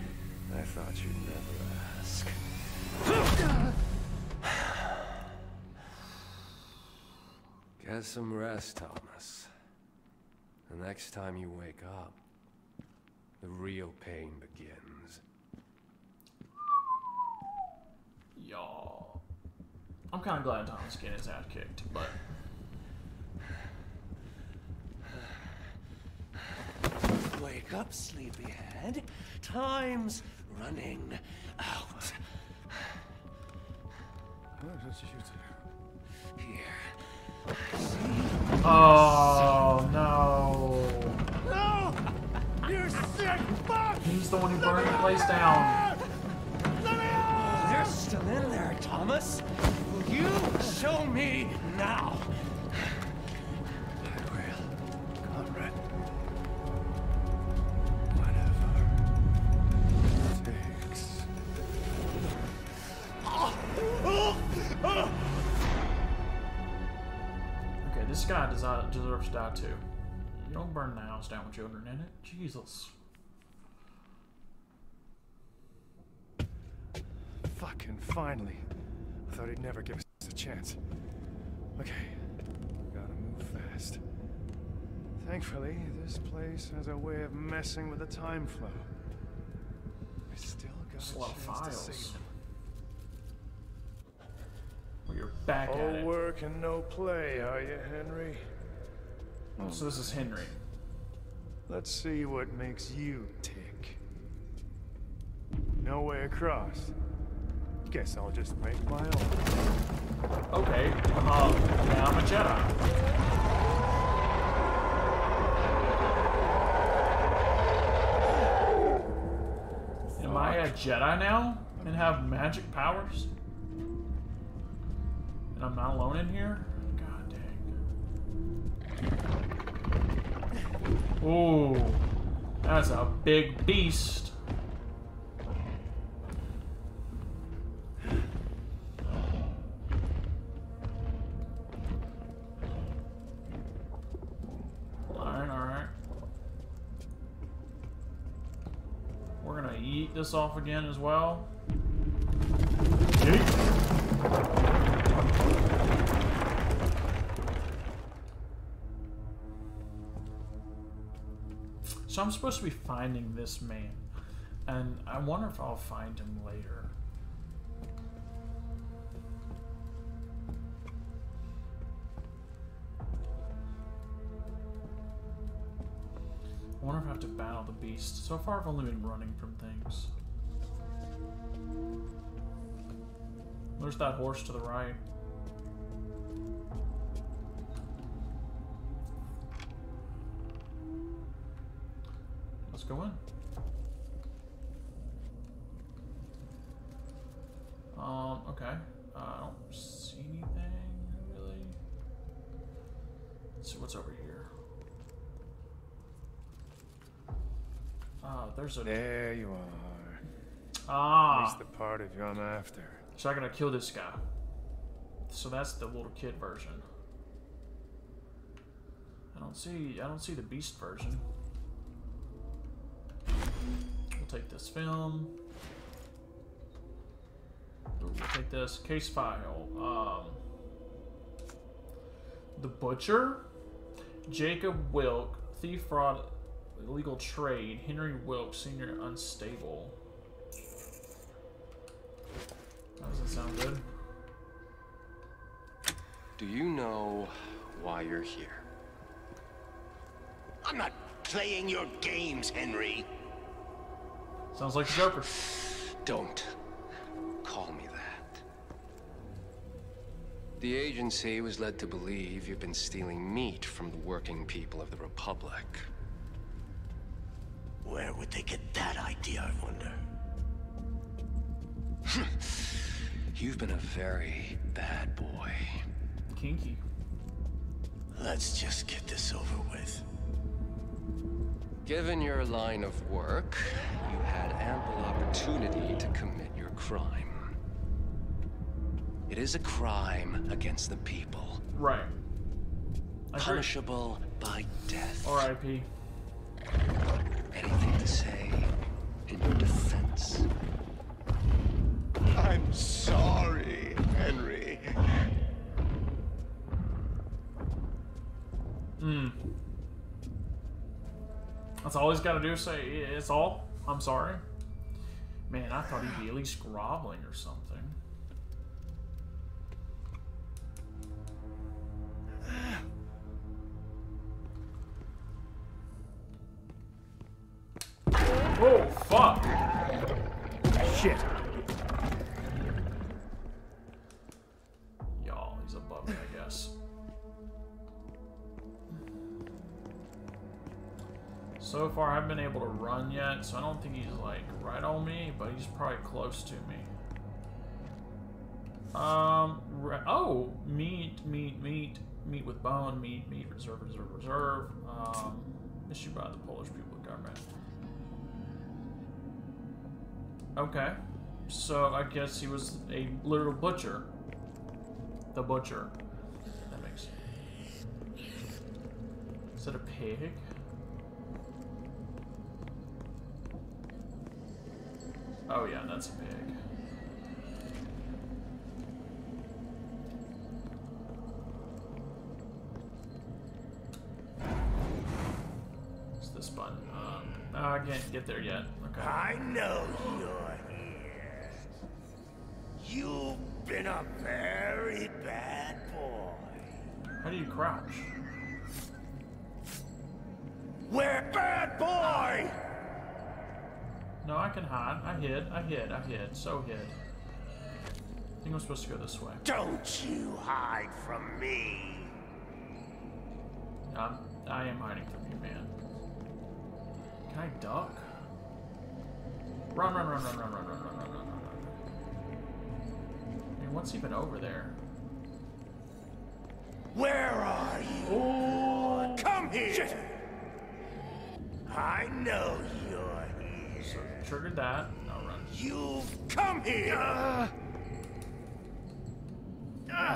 I thought you'd never ask. *sighs* Get some rest, Thomas. The next time you wake up, the real pain begins. Y'all. I'm kind of glad Thomas getting his ass kicked, but Wake up, sleepyhead. Time's running out. Here. oh no. No! You sick fuck! He's the one who burned the place down. They're still in there, Thomas. Will you show me now? Desi- die too. You don't burn the house down with children in it. Jesus. Fucking finally. I thought he'd never give us a chance. Okay. Gotta move fast. Thankfully, this place has a way of messing with the time flow. I still got Just a a lot of chance to files. save them. Well, you're back at All it. work and no play, are you, Henry? So this is Henry. Let's see what makes you tick. No way across. Guess I'll just make my own. Okay, um, now I'm a Jedi. Am I a Jedi now and have magic powers? And I'm not alone in here? God dang. Ooh, that's a big beast. This off again as well. So I'm supposed to be finding this man, and I wonder if I'll find him later. I wonder if I have to battle the beast. So far, I've only been running from things. There's that horse to the right. Let's go in. Um, okay. Uh, I don't see anything, really. Let's see what's over here. Ah, there's a... There you are. Ah! Least the part of you I'm after. So I'm gonna kill this guy. So that's the little kid version. I don't see I don't see the beast version. We'll take this film. We'll take this case file. Um, the Butcher, Jacob Wilk, thief, fraud, illegal trade, Henry Wilk, senior, unstable. That doesn't sound good. Do you know why you're here? I'm not playing your games, Henry. Sounds like Joker. Don't call me that. The agency was led to believe you've been stealing meat from the working people of the Republic. Where would they get that idea, I wonder? *laughs* You've been a very bad boy. Kinky. Let's just get this over with. Given your line of work, you had ample opportunity to commit your crime. It is a crime against the people. Right. I agree. Punishable by death. R.I.P. Anything to say in your defense? I'm sorry, Henry. Hmm. That's all he's got to do. is Say it's all. I'm sorry. Man, I thought he'd be at least groveling or something. Oh fuck! Shit. So far, I haven't been able to run yet, so I don't think he's like right on me, but he's probably close to me. Um. Oh, meat, meat, meat, meat with bone, meat, meat, reserve, reserve, reserve. Um, issued by the Polish people government. Okay, so I guess he was a literal butcher. The butcher. That makes. Sense. Is that a pig? Oh yeah, that's a pig. It's this button. Um, oh, I can't get there yet. Okay. I know you're here. You've been a very bad boy. How do you crouch? Where? Bad boy! No, I can hide. I hid. I hid. I hid. So hid. I think I'm supposed to go this way. Don't you hide from me. I'm, I am hiding from you, man. Can I duck? Run, run, run, run, run, run, run, run, run, run, run, run. I mean, what's even over there? Where are you? Oh, Come here! I know you're. So triggered that. Now run. You've come here!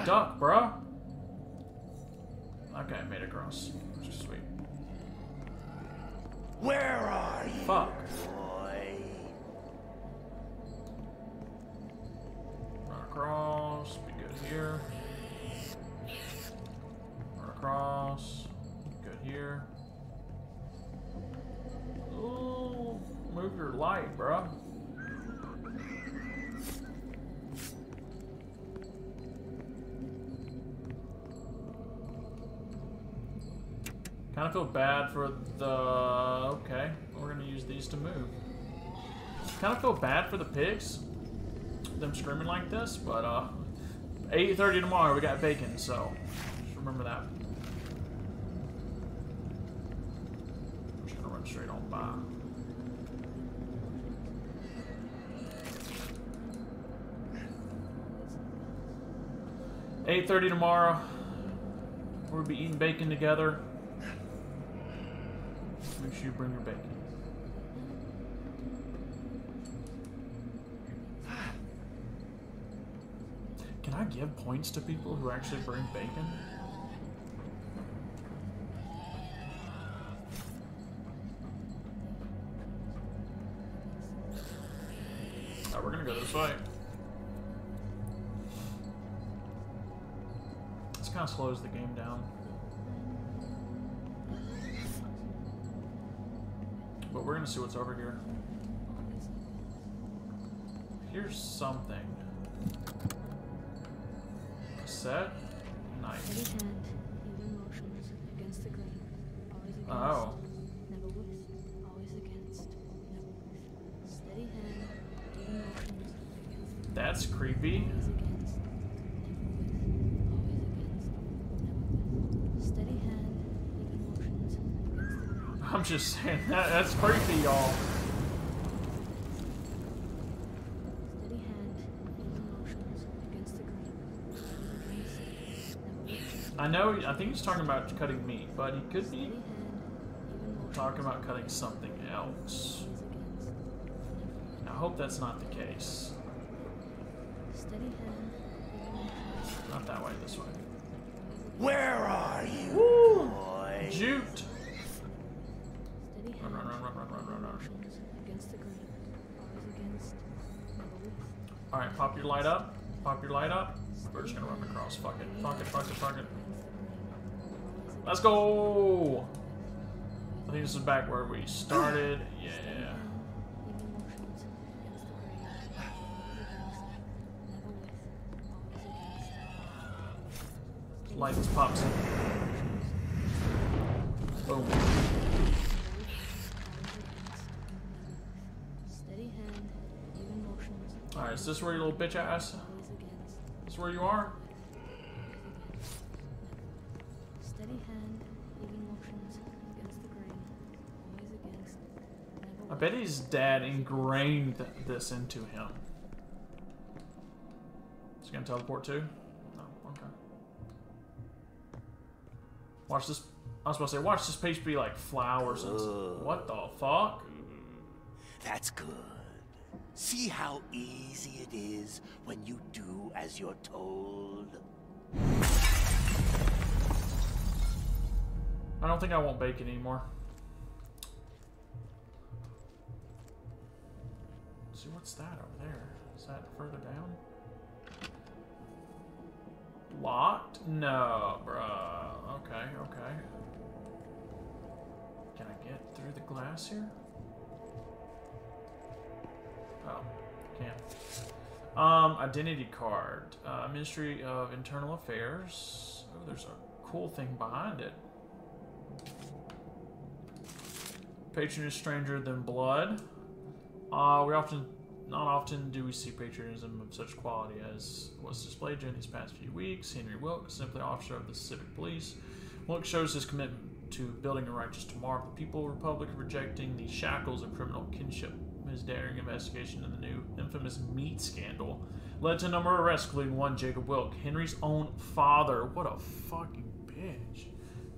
Duck, bruh. Okay, I made it across. Which is sweet. Where are you? Fuck. Boy? Run across. Be good here. Run across. Good here. Ooh, move your light, bruh. Kind of feel bad for the... Okay, we're gonna use these to move. Kind of feel bad for the pigs. Them screaming like this, but uh... 8.30 tomorrow, we got bacon, so... Just remember that. I'm just gonna run straight on by. Eight thirty tomorrow. We'll be eating bacon together. Make sure you bring your bacon. Can I give points to people who actually bring bacon? We're gonna go this way. This kind of slows the game down. But we're gonna see what's over here. Here's something. Set. Oh. Nice. Steady hand, even motions against the grain. Always against. Oh. Never with. Always against. Never with. Steady hand, even motions against. That's creepy. Always against. Never with. Always against. Never with. Steady hand, even motions against the grain. I'm just saying that that's creepy, y'all. Steady hand, even motions against the grain. Always against. Never with. I know. I think he's talking about cutting meat, but he could be talking about cutting something else. I hope that's not the case. Steady hand, even motions. Not that way. This way. Where are you? Woo! Boy? Jute. Steady Run, hand, run, run, run, run, run, run, run. motions against the grain. Always against. Never with. All right, pop your light up. Pop your light up. We're just gonna run across. Fuck it. Fuck it. Fuck it. Fuck it. Let's go. I think this is back where we started. *sighs* Yeah. Even motions against the grain. Always against. Never with. Always against. Light just pops in. Boom. Motions. All right, is this where your little bitch ass? Is. This where you are? Steady hand, even motions against the grain. Always against. I bet his dad ingrained this into him. Is he gonna teleport too? No. Okay. Watch this. I was supposed to say, watch this page be like flowers and. What the fuck? Mm-hmm. That's good. See how easy it is when you do as you're told? I don't think I want bacon anymore. see, what's that over there? Is that further down? Locked? No, bruh. Okay, okay. Can I get through the glass here? Oh. Um, identity card. Uh, Ministry of Internal Affairs. Oh, there's a cool thing behind it. Patronage stranger than blood. Uh, we often, not often, do we see patriotism of such quality as was displayed during these past few weeks. Henry Wilkes, simply officer of the civic police. Wilkes shows his commitment to building a righteous tomorrow the people republic, rejecting the shackles of criminal kinship. His daring investigation into the new infamous meat scandal led to a number of arrests, including one Jacob Wilk, Henry's own father. What a fucking bitch.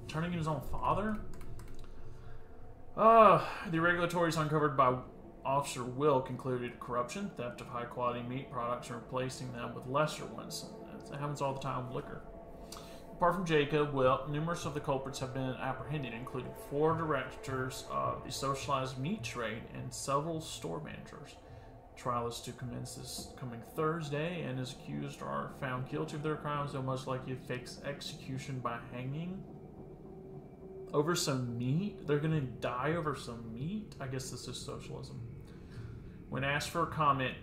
Turning in his own father? Uh, the irregularities uncovered by Officer Wilk included corruption, theft of high quality meat products, and replacing them with lesser ones. That happens all the time with liquor. Apart from Jacob, well, numerous of the culprits have been apprehended, including four directors of the socialized meat trade and several store managers. Trial is to commence this coming Thursday, and his accused are found guilty of their crimes, they'll most likely face execution by hanging. Over some meat? They're gonna die over some meat? I guess this is socialism. When asked for a comment,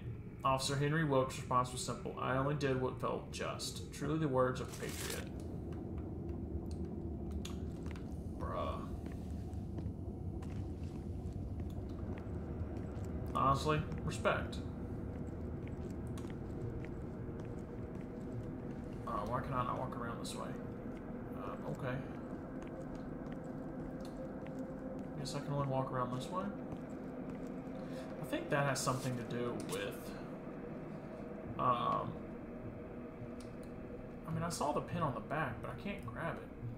Officer Henry Wilkes' response was simple I only did what felt just. Truly the words of a patriot. Bruh. Honestly, respect. Uh, why can I not walk around this way? Uh, okay. Guess I can only walk around this way. I think that has something to do with. Um, I mean, I saw the pin on the back, but I can't grab it.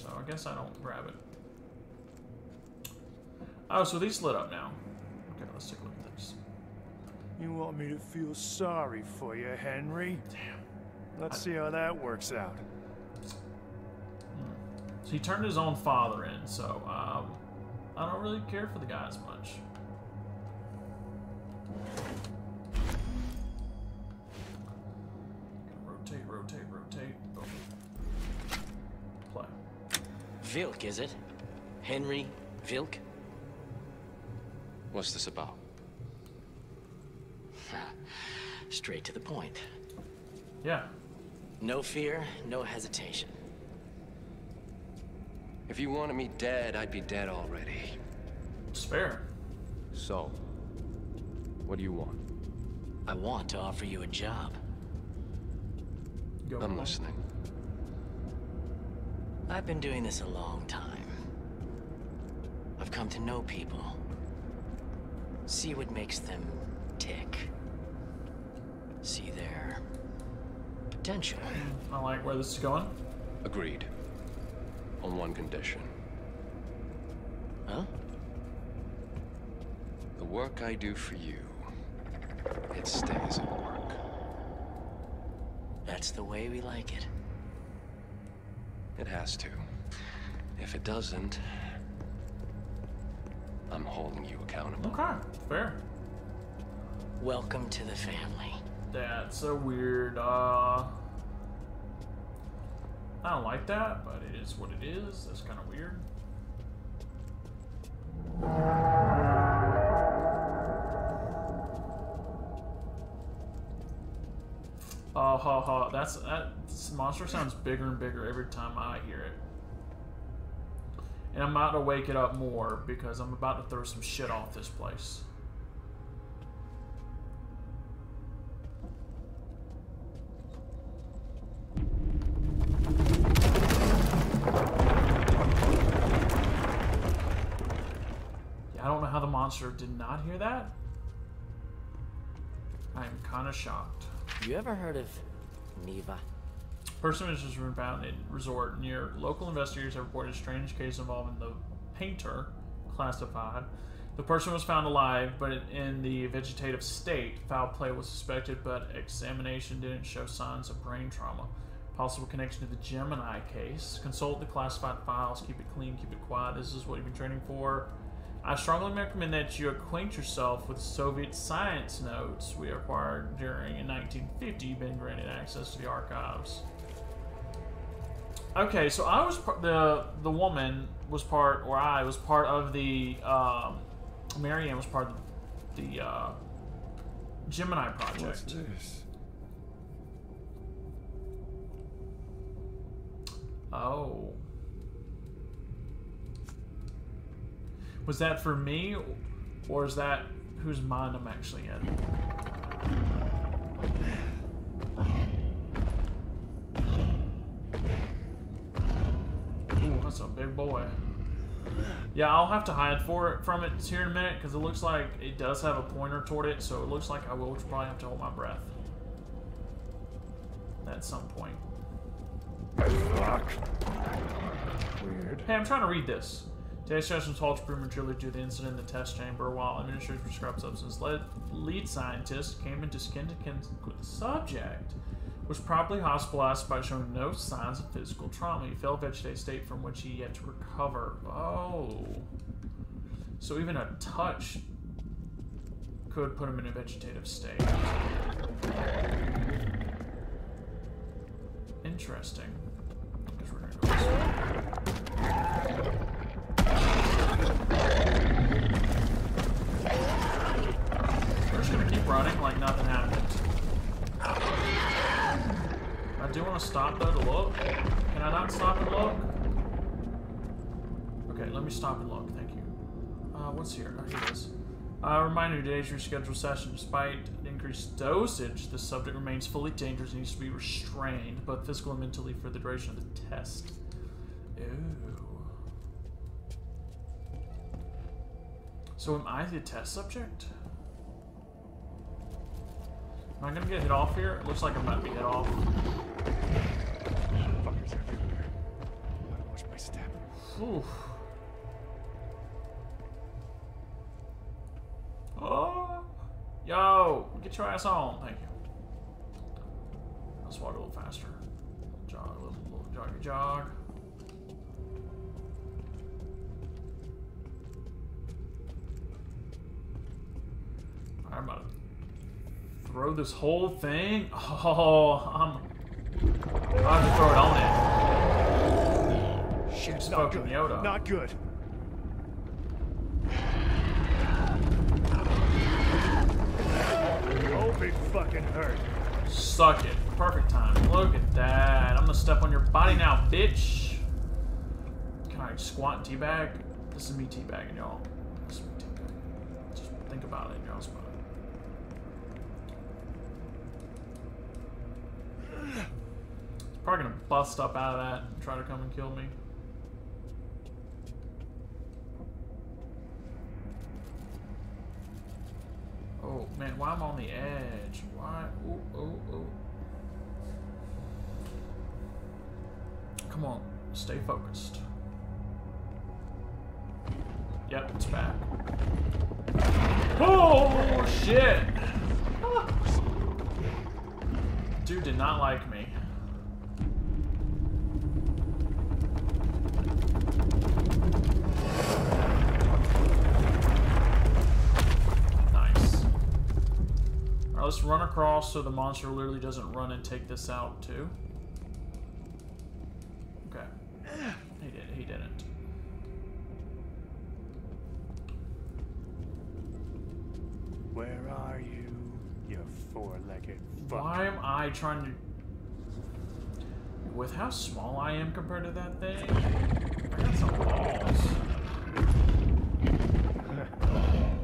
So I guess I don't grab it. Oh, so these lit up now. Okay, let's take a look at this. You want me to feel sorry for you, Henry? Damn. Let's see how that works out. So he turned his own father in, so um, I don't really care for the guy as much. Rotate, rotate, rotate. Vilk, is it? Henry Vilk? What's this about? *laughs* Straight to the point. Yeah. No fear, no hesitation. If you wanted me dead, I'd be dead already. It's fair. So, what do you want? I want to offer you a job. I'm listening. I've been doing this a long time. I've come to know people. See what makes them tick. See their potential. I like where this is going. Agreed. On one condition. Huh? The work I do for you, it stays at work. That's the way we like it. It has to. If it doesn't, I'm holding you accountable. Okay, fair. Welcome to the family. That's a weird, uh... I don't like that, but it is what it is. That's kind of weird. Oh, ha, ha. That's, that monster sounds bigger and bigger every time I hear it. And I'm about to wake it up more because I'm about to throw some shit off this place. Yeah, I don't know how the monster did not hear that. I am kind of shocked. You ever heard of Niwa? Person been found in resort near local investigators have reported a strange case involving the painter, classified. The person was found alive, but in the vegetative state. Foul play was suspected, but examination didn't show signs of brain trauma. Possible connection to the Gemini case. Consult the classified files. Keep it clean. Keep it quiet. This is what you've been training for. I strongly recommend that you acquaint yourself with Soviet science notes we acquired during in 1950. You've been granted access to the archives. Okay, so I was par- the the woman was part, or I was part of the um, Marianne was part of the uh, Gemini project. What's this? Oh. Was that for me, or is that whose mind I'm actually in? Ooh, that's a big boy. Yeah, I'll have to hide for it from it here in a minute because it looks like it does have a pointer toward it, so it looks like I will probably have to hold my breath at some point. Fuck. Weird. Hey, I'm trying to read this. Session was halted prematurely due to the incident in the test chamber while administrators prescribed substance. Lead, lead scientist came into skin to skin with the subject, was promptly hospitalized by showing no signs of physical trauma. He fell vegetative state from which he yet to recover. Oh. So even a touch could put him in a vegetative state. Interesting. We're just gonna keep running like nothing happened. I do want to stop though to look. Can I not stop and look? Okay, let me stop and look. Thank you. Uh, what's here? Oh, here it is. Uh, reminder, today's rescheduled session. Despite increased dosage, the subject remains fully dangerous and needs to be restrained, both physically and mentally, for the duration of the test. So am I the test subject? Am I gonna get hit off here? It looks like I'm about to be hit off. Fuckers everywhere. Gotta watch my step. Oof. Oh, yo, get your ass on. Thank you. Let's walk a little faster. Jog, a little, little joggy jog. I'm about to throw this whole thing. *laughs* Oh, I'm. I have to throw it on it. Shit, not good. Yoda. Not good. Hope fucking hurt. Suck it. Perfect time. Look at that. I'm gonna step on your body now, bitch. Can I squat and teabag? This is me teabagging, y'all. This is me teabagging. Just think about it in y'all's mind. It's probably gonna bust up out of that and try to come and kill me. Oh man, why I'm on the edge? Why? Oh, oh, oh. Come on, stay focused. Yep, it's back. Oh shit! Dude did not like me. Nice. Alright, let's run across so the monster literally doesn't run and take this out too. Okay. He did he didn't. Where are you, you four-legged fuck? Why am I trying to with how small I am compared to that thing? I got some balls.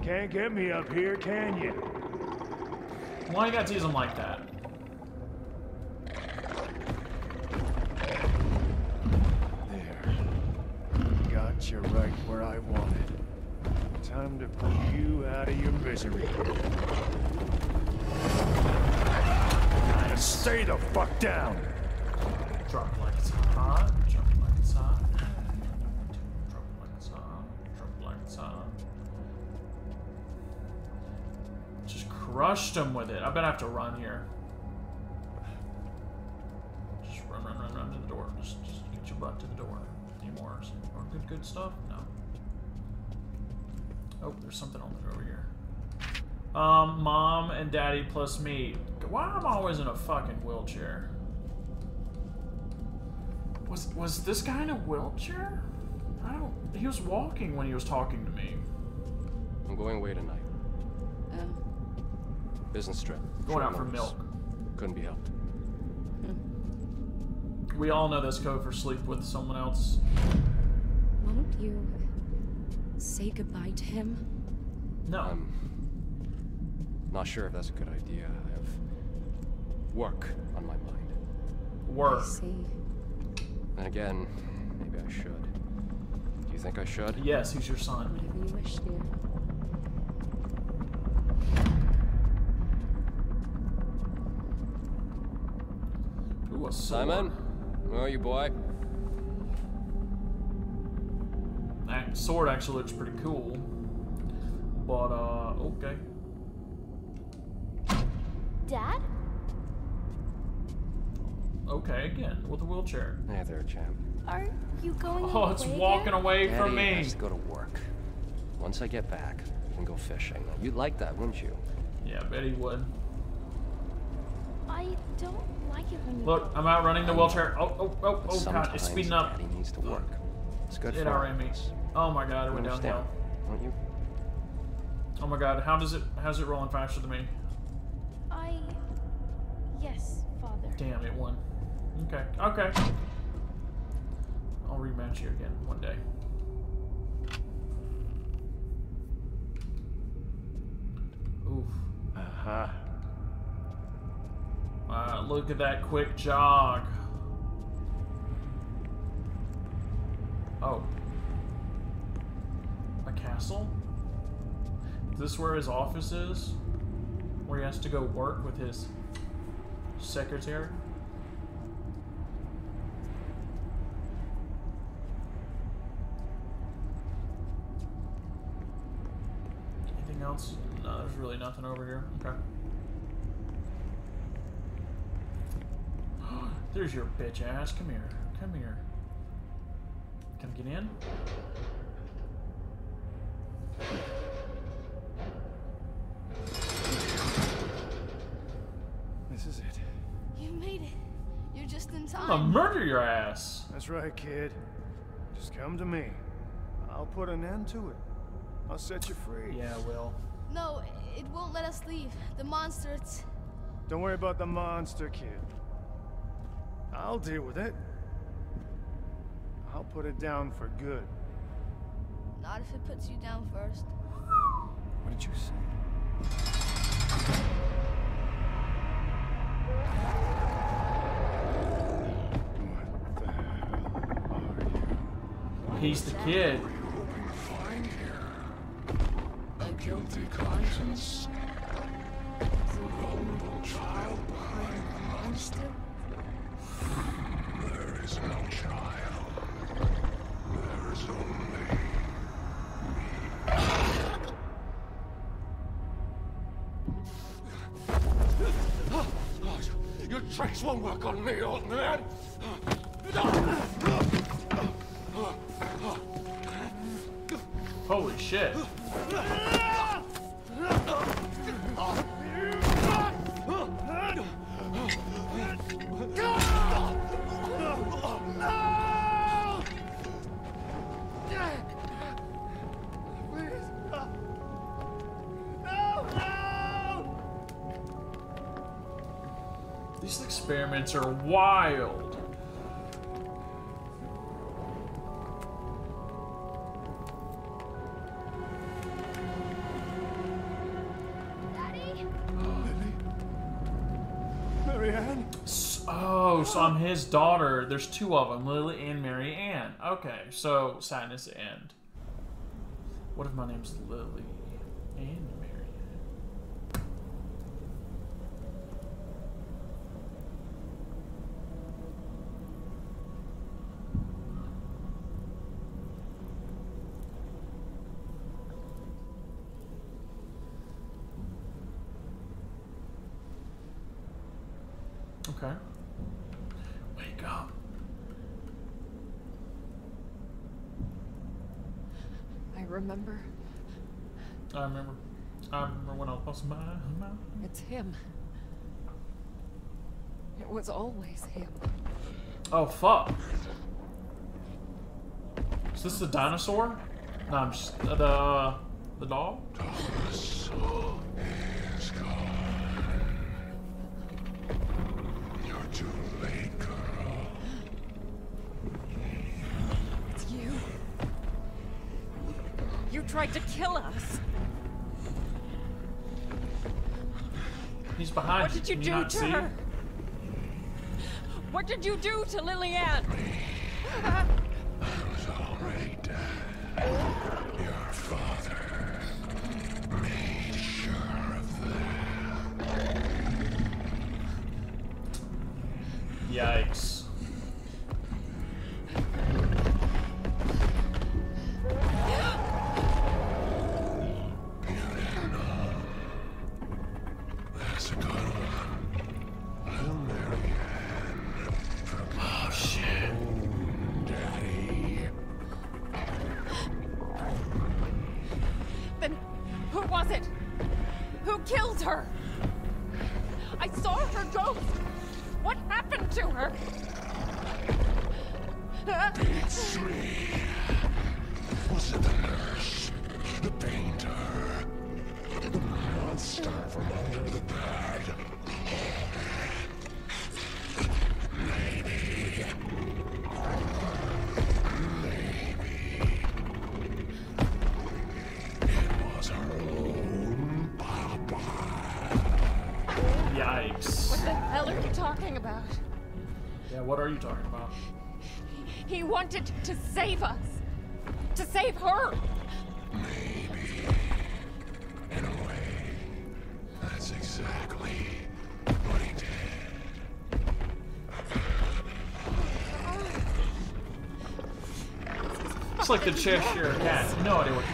Can't get me up here, can you? Why you gotta tease them like that? There. Got you right where I wanted. Time to put you out of your misery. Stay the fuck down. Drop like it's hot. Drop like it's hot. Drop like it's hot. Drop like it's hot. Just crushed him with it. I bet I have to run here. Just run, run, run, run to the door. Just, just get your butt to the door. Any more, more good, good stuff? No. Oh, there's something on the over here. Um, mom and daddy plus me. Why am I always in a fucking wheelchair? Was was this guy in a wheelchair? I don't. He was walking when he was talking to me. I'm going away tonight. Business trip. Going Short out for milk. Couldn't be helped. We all know this code for sleep with someone else. Won't you say goodbye to him? No. I'm not sure if that's a good idea. I have work on my mind. Work. I see. And again, maybe I should. Do you think I should? Yes, he's your son. Whatever you wish, dear. Ooh, a sword. Simon, where are you, boy? That sword actually looks pretty cool. But, uh, okay. Dad? Okay, again, with a wheelchair. Hey there, champ. Are you going Oh, it's away walking again? away Daddy from me. has to go to work. Once I get back, we can go fishing. You'd like that, wouldn't you? Yeah, I bet he would. I don't like it when you Look. I'm outrunning the wheelchair. Oh, oh, oh, oh, God, it's speeding up. Daddy needs to work. It's good It for already of me. us. Oh my God, it You went downhill. Don't you? Oh my God, how does it, how's it rolling faster than me? I. Yes, Father. Damn, it won. Okay, okay. I'll rematch you again one day. Oof. Aha. Uh, look at that quick jog. Oh. A castle? Is this where his office is? Where he has to go work with his secretary? Anything else? No, there's really nothing over here. Okay. *gasps* There's your bitch ass. Come here. Come here. Can I get in? This is it. You made it. You're just in I'm time. gonna murder your ass. That's right, kid. Just come to me. I'll put an end to it. I'll set you free. Yeah, Will. No, it won't let us leave. The monster, it's. Don't worry about the monster, kid. I'll deal with it. I'll put it down for good. Not if it puts you down first. What did you say? He's the kid. A guilty conscience. Vulnerable child behind the monster. There is no child. There is only *gasps* Your tricks won't work on me, old man. Shit. These experiments are wild. So I'm his daughter. There's two of them, Lily and Marianne. Okay, so sadness end. What if my name's Lily Ann? Okay. Wake up. I remember. I remember. I remember when I lost my mind. It's him. It was always him. Oh fuck. Is this the dinosaur? No, I'm just uh, the the dog. soul is gone. You're too late, girl. It's you. You tried to kill us. He's behind What did you Can do to see? her? What did you do to Lillian? Save us. To save her. Maybe. In a way, that's exactly what he did. It's like the Cheshire Cat. No idea what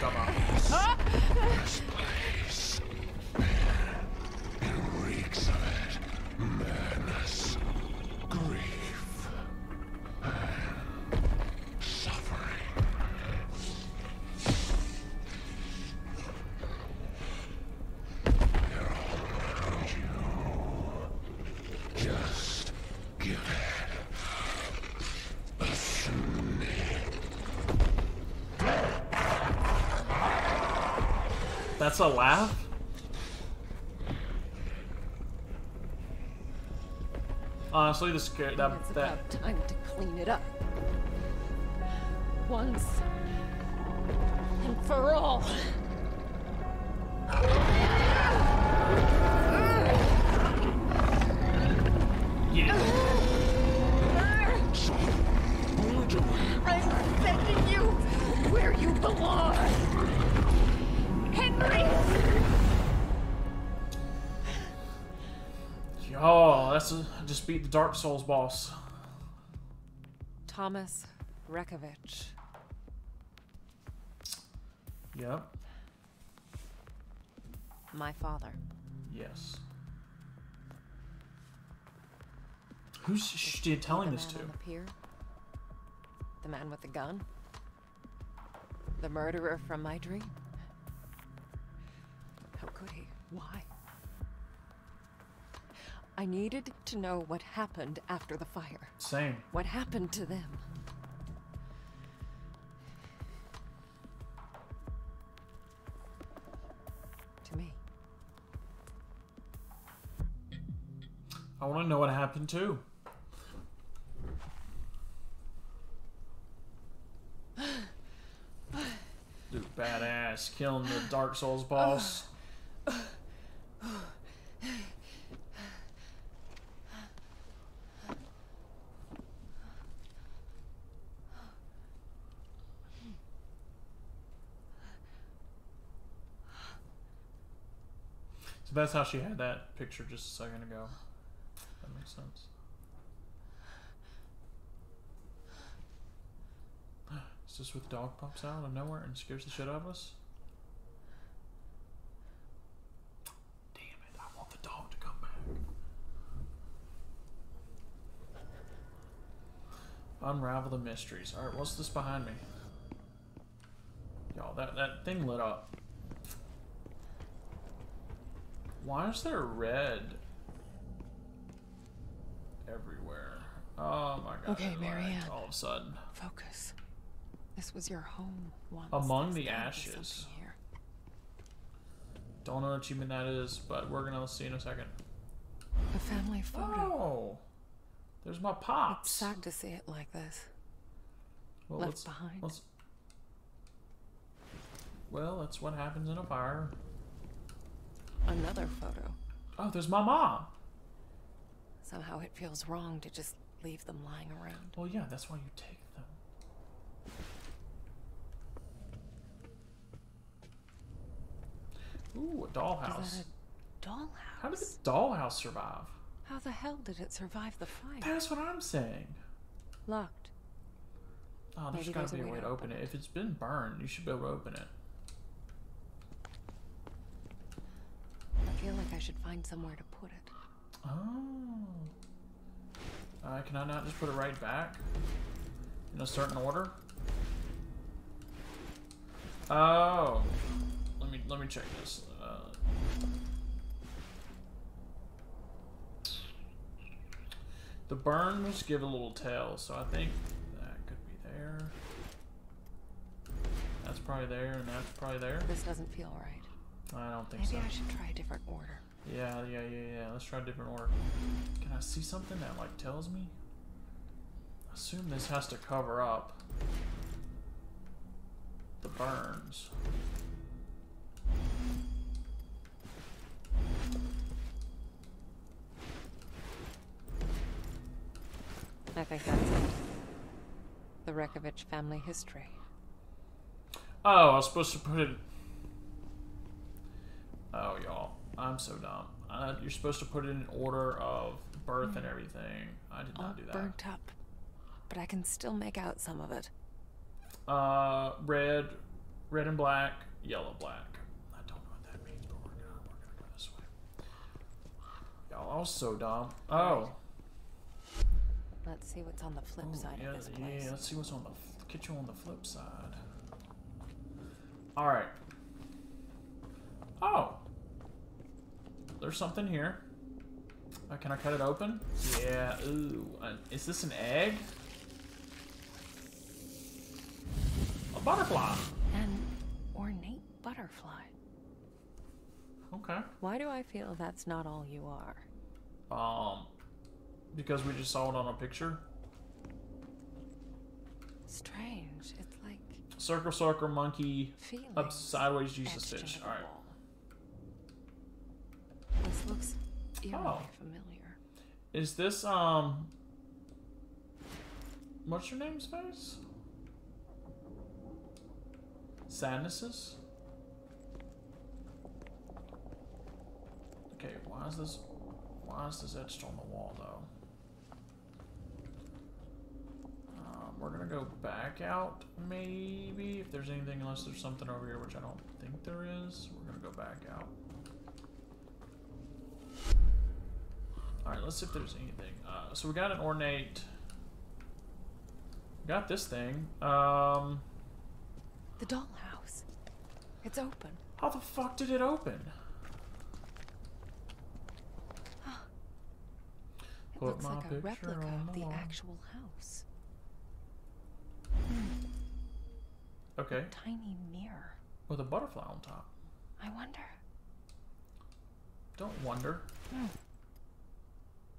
That's a laugh? Honestly, the scare that that time to clean it up. A, I just beat the Dark Souls boss. Thomas Rekovich. Yep. My father. Yes. Who's she telling this to? the pier? The man with the gun? The murderer from my dream? How could he? Why? I needed to know what happened after the fire. Same. What happened to them? To me. I want to know what happened too. *gasps* Dude, badass, killing the Dark Souls boss. So that's how she had that picture just a second ago. That makes sense. Is this what the dog pops out of nowhere and scares the shit out of us? Damn it, I want the dog to come back. Unravel the mysteries. Alright, what's this behind me? Y'all, that, that thing lit up. Why is there red everywhere? Oh my god. Okay, Marianne. All of a sudden. Focus. This was your home once. Among the ashes. here. Don't know what achievement that is, but we're gonna see in a second. A family photo. Oh, there's my It's pops. sad to see it like this. Well, Left let's- behind. let's- Well, that's what happens in a fire. Another photo. Oh, there's my mom. Somehow it feels wrong to just leave them lying around. Well, yeah, that's why you take them. Ooh, a dollhouse. A dollhouse? How did the dollhouse survive? How the hell did it survive the fire? That's what I'm saying. Locked. Oh, there's Maybe gotta there's be a way to open it. If it's been burned, you should be able to open it. Feel like I should find somewhere to put it. Oh. Uh, can I not just put it right back? In a certain order? Oh. Let me let me check this. Uh, the burns give a little tail, so I think that could be there. That's probably there, and that's probably there. This doesn't feel right. I don't think Maybe so. I should try a different order. Yeah, yeah, yeah, yeah. Let's try a different order. Can I see something that like tells me? I assume this has to cover up the burns. I think that's it. The Rekovich family history. Oh, I was supposed to put it. Oh, y'all, I'm so dumb. Uh, you're supposed to put it in order of birth and everything. I did All not do that. burnt up, but I can still make out some of it. Uh, red, red and black, yellow, black. I don't know what that means, but we're gonna we're gonna go this way. Y'all, was so dumb. Oh, Let's see what's on the flip Ooh, side yeah, of this place. yeah. Let's see what's on the get you on the flip side. All right. Oh, there's something here. Uh, can I cut it open? Yeah. Ooh, uh, is this an egg? A butterfly. An ornate butterfly. Okay. Why do I feel that's not all you are? Um, because we just saw it on a picture. Strange. It's like Circle, circle, monkey, up, sideways, Jesus stitch. into the All right. wall. This looks eerily Oh. familiar. Is this um? What's your name's face? Sadnesses. Okay, why is this? Why is this etched on the wall though? Um, we're gonna go back out maybe if there's anything unless there's something over here which I don't think there is. We're gonna go back out. Alright, let's see if there's anything. Uh, so we got an ornate. We got this thing. Um, The dollhouse. It's open. how the fuck did it open? It Put looks like a replica of the wall. actual house. Okay. Tiny mirror. With a butterfly on top. I wonder. Don't wonder. Hmm.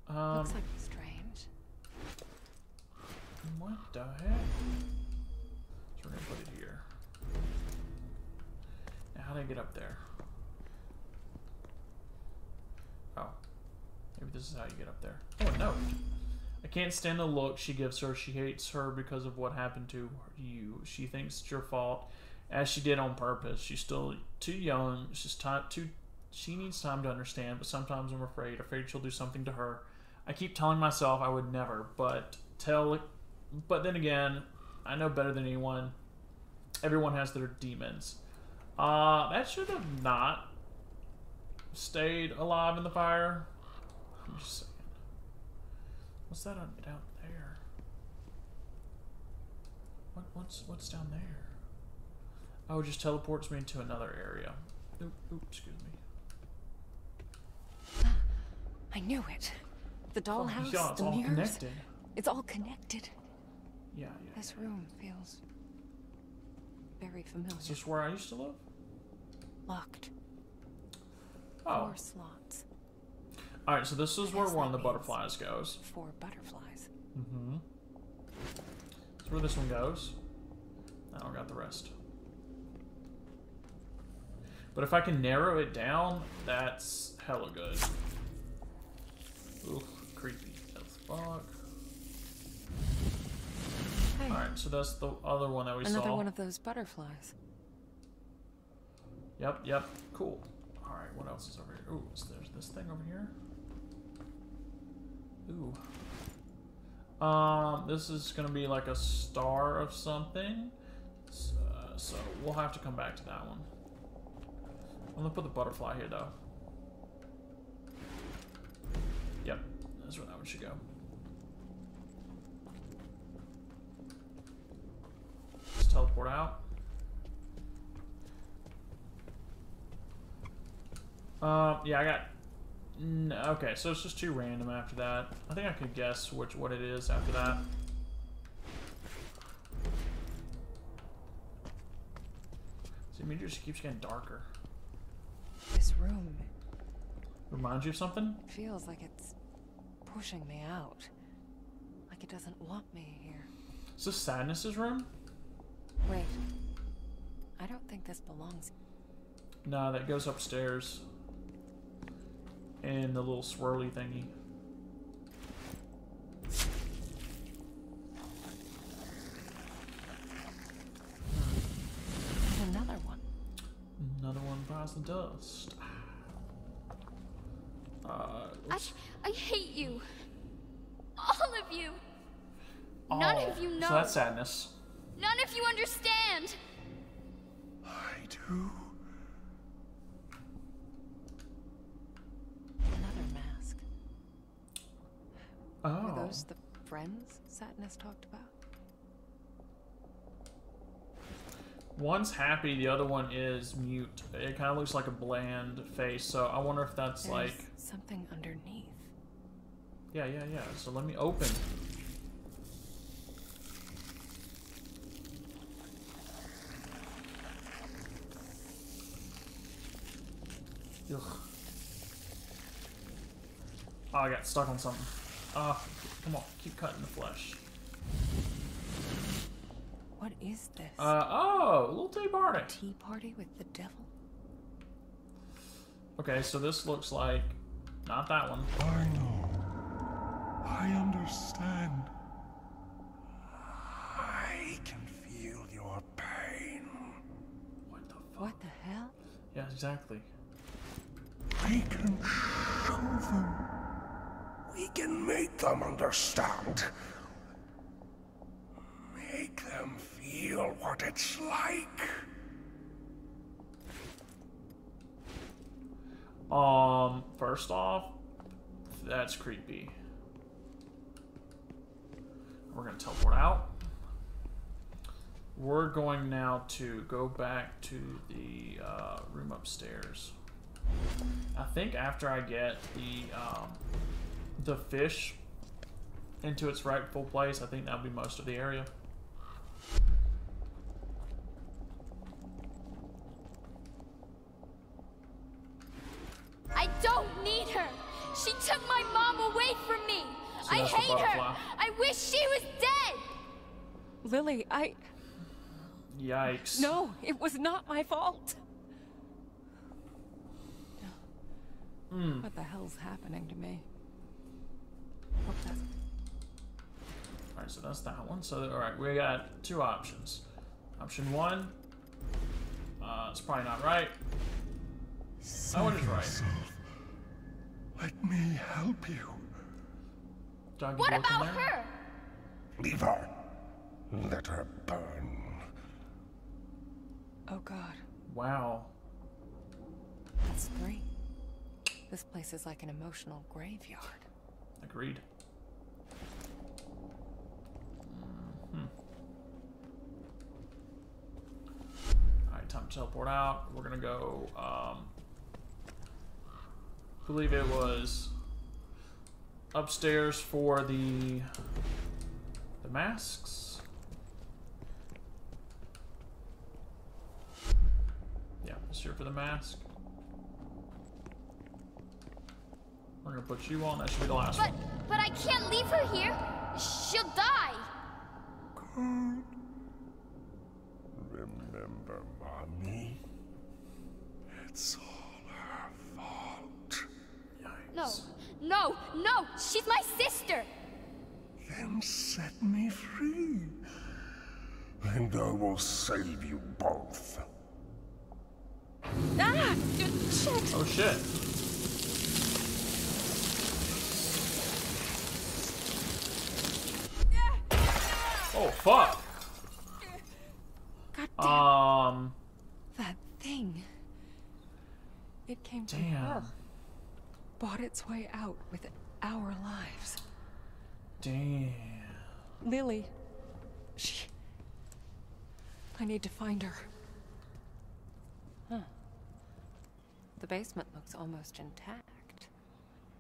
Um, Looks like strange. what the heck? So we're gonna put it here. Now, how do I get up there? Oh. Maybe this is how you get up there. Oh, a note. I can't stand the look she gives her. She hates her because of what happened to you. She thinks it's your fault, as she did on purpose. She's still too young. She's too. She needs time to understand, but sometimes I'm afraid. Afraid she'll do something to her. I keep telling myself I would never, but tell. But then again, I know better than anyone. Everyone has their demons. Uh, that should have not stayed alive in the fire. I'm just saying. What's that on, down there? What, what's what's down there? Oh, it just teleports me into another area. Excuse me. I knew it. The dollhouse, yeah, the all mirrors. connected. It's all connected. Yeah, yeah. This room feels very familiar. Is this where I used to live? Locked. Oh. Four slots. All right, so this is where one of the butterflies goes. Four butterflies. Mm-hmm. That's where this one goes. I don't got the rest. But if I can narrow it down, that's hella good. As fuck. Hey, Alright, so that's the other one that we another saw. one of those butterflies. Yep, yep, cool. Alright, what else is over here? Ooh, so there's this thing over here. Ooh. Um, this is gonna be like a star of something. So, so we'll have to come back to that one. I'm gonna put the butterfly here though. Yep, that's where that one should go. Let's teleport out. Um, yeah, I got. n- Okay, so it's just too random after that. I think I could guess which what it is after that. See, the meter just keeps getting darker. This room Reminds you of something? feels like it's pushing me out. Like it doesn't want me here. Is this Sadness's room? Wait. I don't think this belongs. Nah, that goes upstairs. And the little swirly thingy. Another one. Another one buys the dust. Uh, I, I hate you. All of you. None of you know. So that's sadness. None of you understand. I do. Another mask. Oh. Are those the friends Sadness talked about? One's happy, the other one is mute. It kind of looks like a bland face, so I wonder if that's There's like. something underneath. Yeah, yeah, yeah. So let me open. Ugh. Oh, I got stuck on something. Ah, come on, keep cutting the flesh. What is this? Uh, oh, little tea party. Tea party with the devil? Okay, so this looks like not that one. I know. I understand. I can feel your pain. What the fuck? What the hell? Yeah, exactly. We can show them. We can make them understand. Make them feel what it's like. Um, first off, that's creepy. We're gonna teleport out. We're going now to go back to the uh, room upstairs. I think after I get the um, the fish into its rightful place, I think that'll be most of the area. I don't need her. She took my mom away from me. So I hate her. I wish she was dead. Lily, I. Yikes. No, it was not my fault. Hmm. What the hell's happening to me? Alright, so that's that one. So, alright, we got two options. Option one, uh, it's probably not right. That one is right. Let me help you. Doggy What about there? her? Leave her. Let her burn. Oh god, Wow. that's three. This place is like an emotional graveyard. Agreed. Mhm. Alright, time to teleport out. We're gonna go, um, believe it was upstairs for the the masks. Yeah, it's here for the mask. We're gonna put you on. That should be the last But one. but I can't leave her here. She'll die. Remember, Mommy? It's all her fault. No, no, no! She's my sister! Then set me free. And I will save you both. Ah! Shit! Oh shit. Oh fuck. God damn. Um. That thing. It came from Damn. her. Bought its way out with our lives. Damn. Lily. She. I need to find her. Huh. The basement looks almost intact.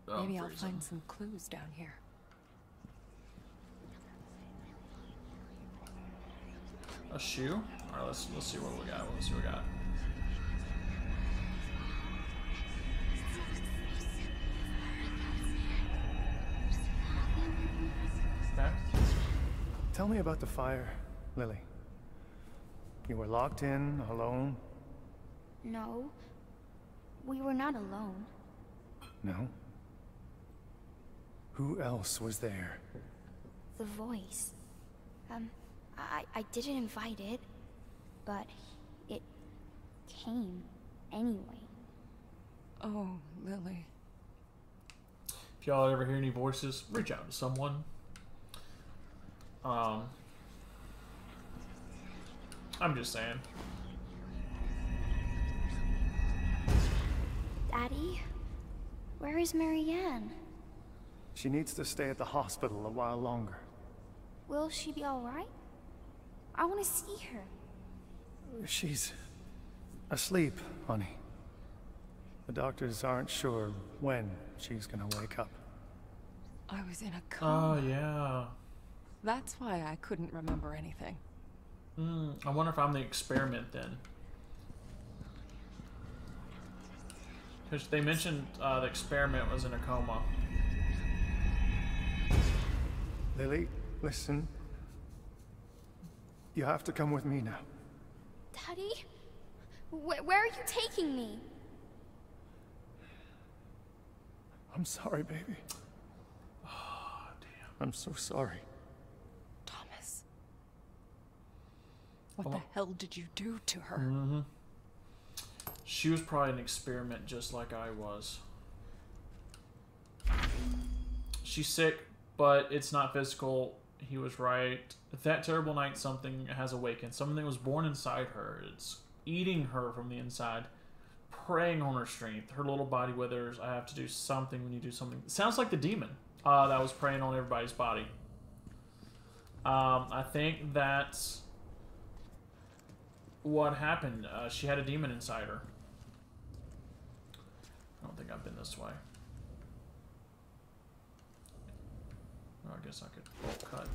Oh, Maybe I'll find some clues down here. A shoe? Alright, let's let's see what we got. Let's see what we got. Tell me about the fire, Lily. You were locked in, alone? No. We were not alone. No? Who else was there? The voice. Um, I, I didn't invite it, but it came anyway. Oh, Lily. If y'all ever hear any voices, reach out to someone. Um, I'm just saying. Daddy? Where is Marianne? She needs to stay at the hospital a while longer. Will she be alright? I want to see her. She's asleep, honey. The doctors aren't sure when she's gonna wake up. I was in a coma. Oh yeah. That's why I couldn't remember anything. Hmm. I wonder if I'm the experiment then. Because they mentioned uh, the experiment was in a coma. Lily, listen. You have to come with me now. Daddy? Wh where are you taking me? I'm sorry, baby. Oh, damn. I'm so sorry. Thomas. What Oh. the hell did you do to her? Mm-hmm. She was probably an experiment just like I was. She's sick, but it's not physical. He was right. That terrible night, something has awakened. Something that was born inside her. It's eating her from the inside, preying on her strength. Her little body withers. I have to do something when you do something. sounds like the demon uh, that was preying on everybody's body. Um, I think that's what happened. Uh, she had a demon inside her. I don't think I've been this way. I guess I could oh, cut.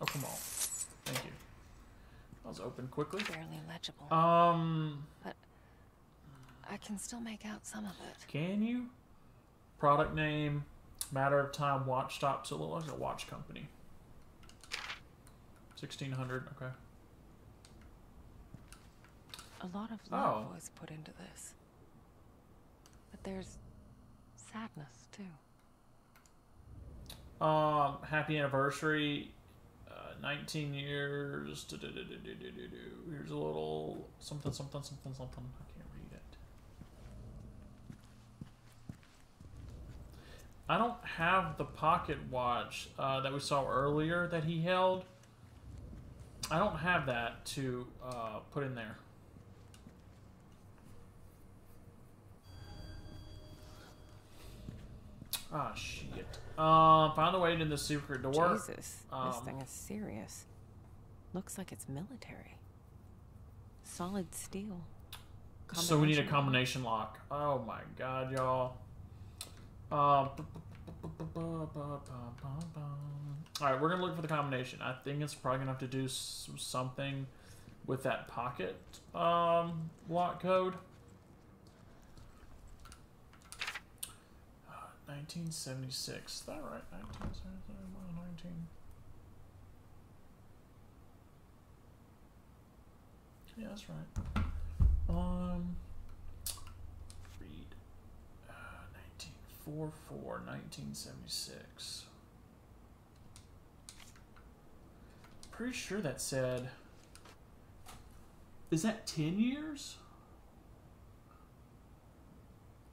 Oh, come on. Thank you. That was open quickly. Barely legible. Um, But I can still make out some of it. can you? Product name, matter of time, watch stop. So it looks like a watch company. 1600, okay. A lot of love Oh. was put into this. But there's sadness, too. Um, happy anniversary, uh, 19 years. Do-do-do-do-do-do-do. Here's a little something, something, something, something. I can't read it. I don't have the pocket watch uh, that we saw earlier that he held. I don't have that to uh, put in there. Ah, shit. Um, found a way into the secret door. Jesus, this Um, thing is serious. Looks like it's military. Solid steel. So we need a Combination. lock. Oh my god, y'all. Um, Alright, we're gonna look for the combination. I think it's probably gonna have to do something with that pocket um, lock code. 1976. Is that right? 1977, 19. Yeah, that's right. Um, read. Uh, 1944, 1976. Pretty sure that said. Is that 10 years?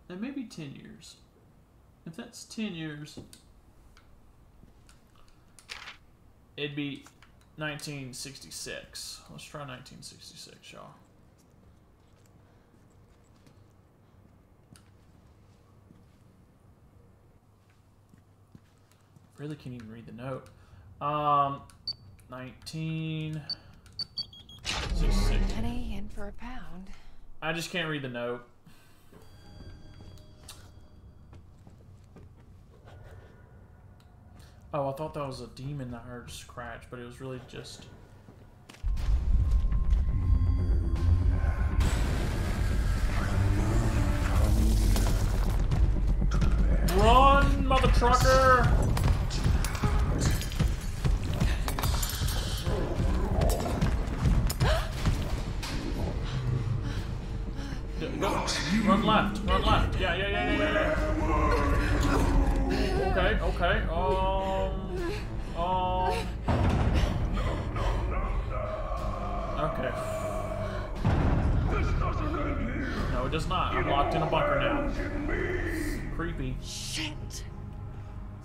That may be 10 years. If that's 10 years, it'd be 1966. Let's try 1966, y'all. Really can't even read the note. Um, 1966. Penny in for a pound. I just can't read the note. Oh, I thought that was a demon that heard scratch, but it was really just. Run, mother trucker! Run left, run left. Yeah, yeah, yeah, yeah, yeah. Okay, okay. Um. Um. Okay. No, it does not. I'm locked in a bunker now. Creepy. Shit.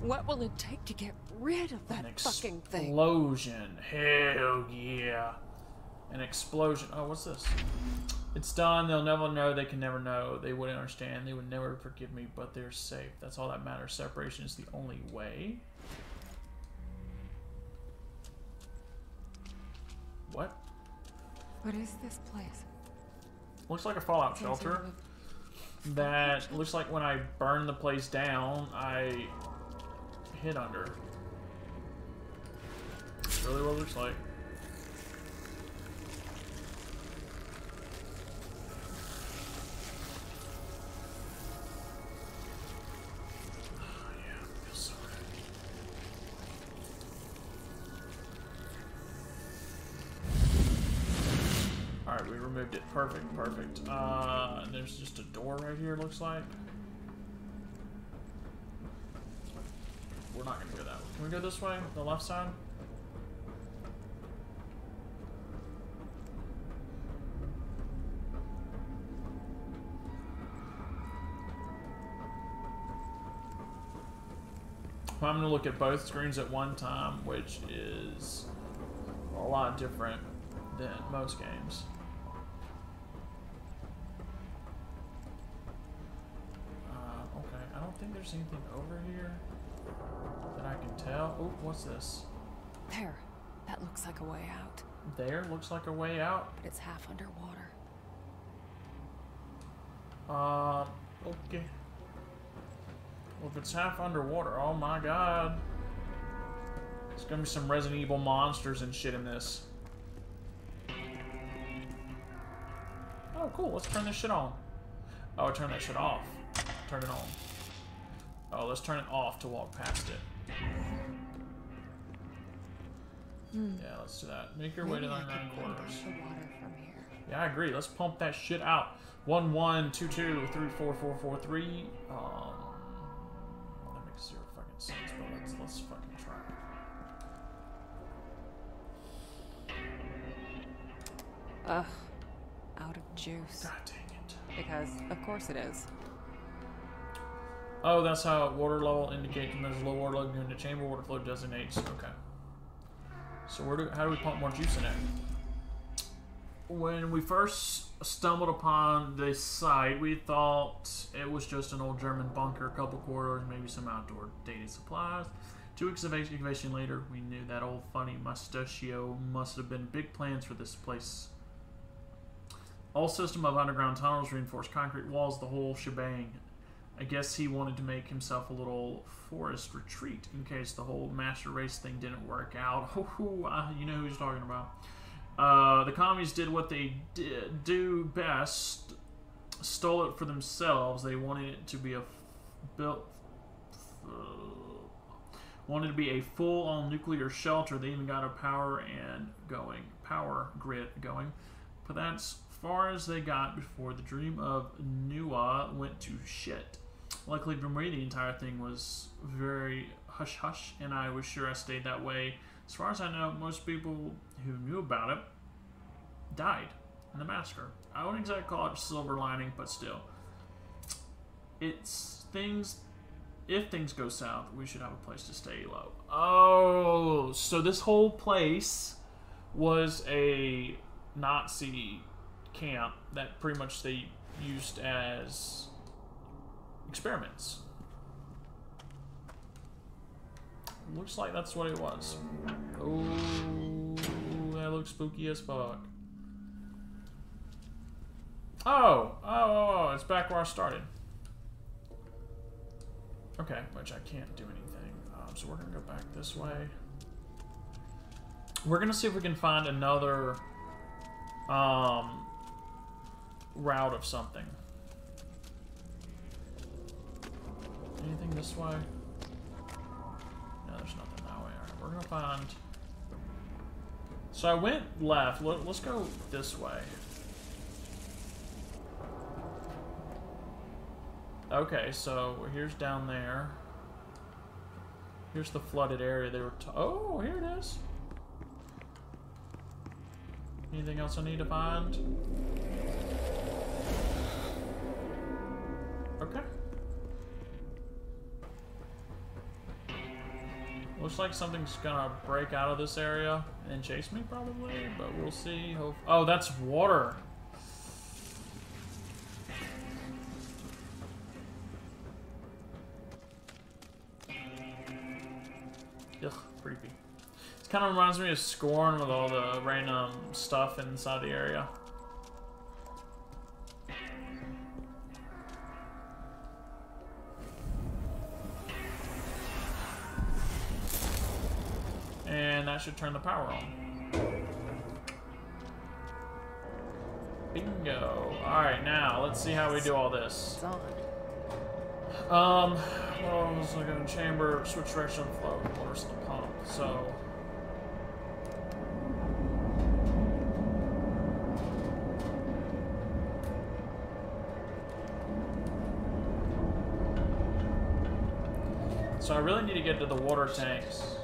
What will it take to get rid of that fucking thing? Explosion. Hell yeah. An explosion. Oh, what's this? It's done. They'll never know. They can never know. They wouldn't understand. They would never forgive me, but they're safe. That's all that matters. Separation is the only way. What? What is this place? Looks like a fallout shelter. like That looks like when I burn the place down, I hit under. That's really what it looks like. It. Perfect, perfect. Uh, there's just a door right here, looks like. We're not gonna go that way. Can we go this way? The left side? I'm gonna look at both screens at one time, which is a lot different than most games. Think there's anything over here that I can tell. Oh, what's this? There. That looks like a way out. There looks like a way out. But it's half underwater. Uh, okay. Well, if it's half underwater, oh my god. There's gonna be some Resident Evil monsters and shit in this. Oh, cool. Let's turn this shit on. Oh, turn that shit off. Turn it on. Oh, let's turn it off to walk past it. Hmm. Yeah, let's do that. Make your way to the nine quarters. water from here. Yeah, I agree. Let's pump that shit out. One one two two three four four four three. Um, that makes zero fucking sense, but let's let's fucking try. Ugh. Out of juice. God dang it. Because, of course it is. Oh, that's how water level indicates when there's low water level in the chamber. Water flow designates. Okay. So where do how do we pump more juice in it? When we first stumbled upon this site, we thought it was just an old German bunker, a couple corridors, maybe some outdoor dated supplies. Two weeks of excavation later, we knew that old funny mustachio must have been big plans for this place. All system of underground tunnels, reinforced concrete walls, the whole shebang. I guess he wanted to make himself a little forest retreat in case the whole master race thing didn't work out. *laughs* Uh, you know who he's talking about. Uh, the commies did what they did, do best, stole it for themselves. They wanted it to be a built, wanted to be a full-on nuclear shelter. They even got a power and going, power grid going. But that's far as they got before the dream of Niwa went to shit. Luckily for me, the entire thing was very hush hush, and I was sure I stayed that way. As far as I know, most people who knew about it died in the massacre. I wouldn't exactly call it silver lining, but still. It's things. If things go south, we should have a place to stay low. Oh, so this whole place was a Nazi camp that pretty much they used as experiments. Looks like that's what it was. Oh, that looks spooky as fuck. Oh, oh, oh, oh, it's back where I started. Okay, which I can't do anything. Um, so we're gonna go back this way. We're gonna see if we can find another um, route of something. Anything this way? No, there's nothing that way. Alright, we're gonna find... So I went left. Let, let's go this way. Okay, so here's down there. Here's the flooded area they were Oh, here it is. Anything else I need to find? Okay. Looks like something's gonna break out of this area and chase me, probably, but we'll see. Oh, that's water. Ugh, creepy. It kind of reminds me of Scorn with all the random stuff inside the area. And that should turn the power on. Bingo. Alright, now, let's see how we do all this. Um, well, I was looking in chamber, switch direction flow, in the pump, so... So I really need to get to the water tanks.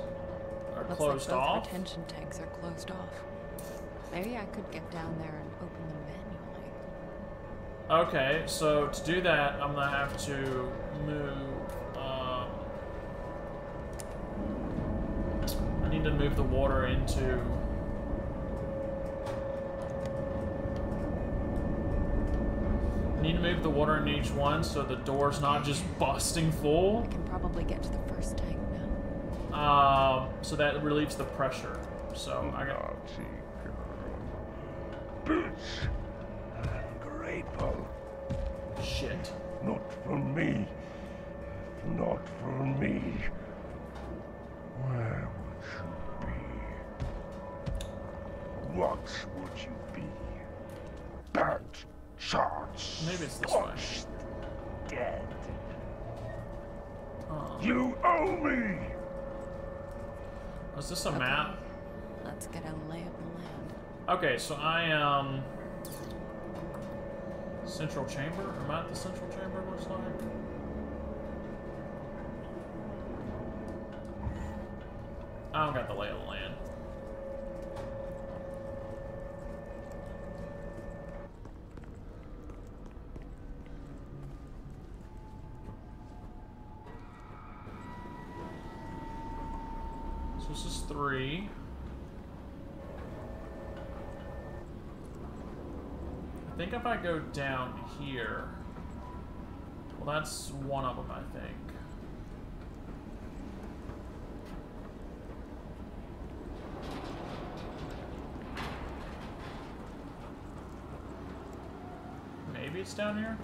Are Looks closed like both off. retention tanks are closed off. Maybe I could get down there and open them manually. Okay, so to do that, I'm gonna have to move. Um, I need to move the water into. I need to move the water in each one so the door's not just busting full. I can probably get to the first tank. Um, so that relieves the pressure. So I got. Bitch! Ungrateful. Shit. Not for me. Not for me. Where would you be? What would you be? Bad chance. Maybe it's this way. Dead. Uh, You owe me! Is this a map? Let's get a lay of the land. Okay, so I am central chamber. Am I at the central chamber? Looks like. I don't got the lay of the land. So this is three. I think if I go down here, well, that's one of them, I think. Maybe it's down here?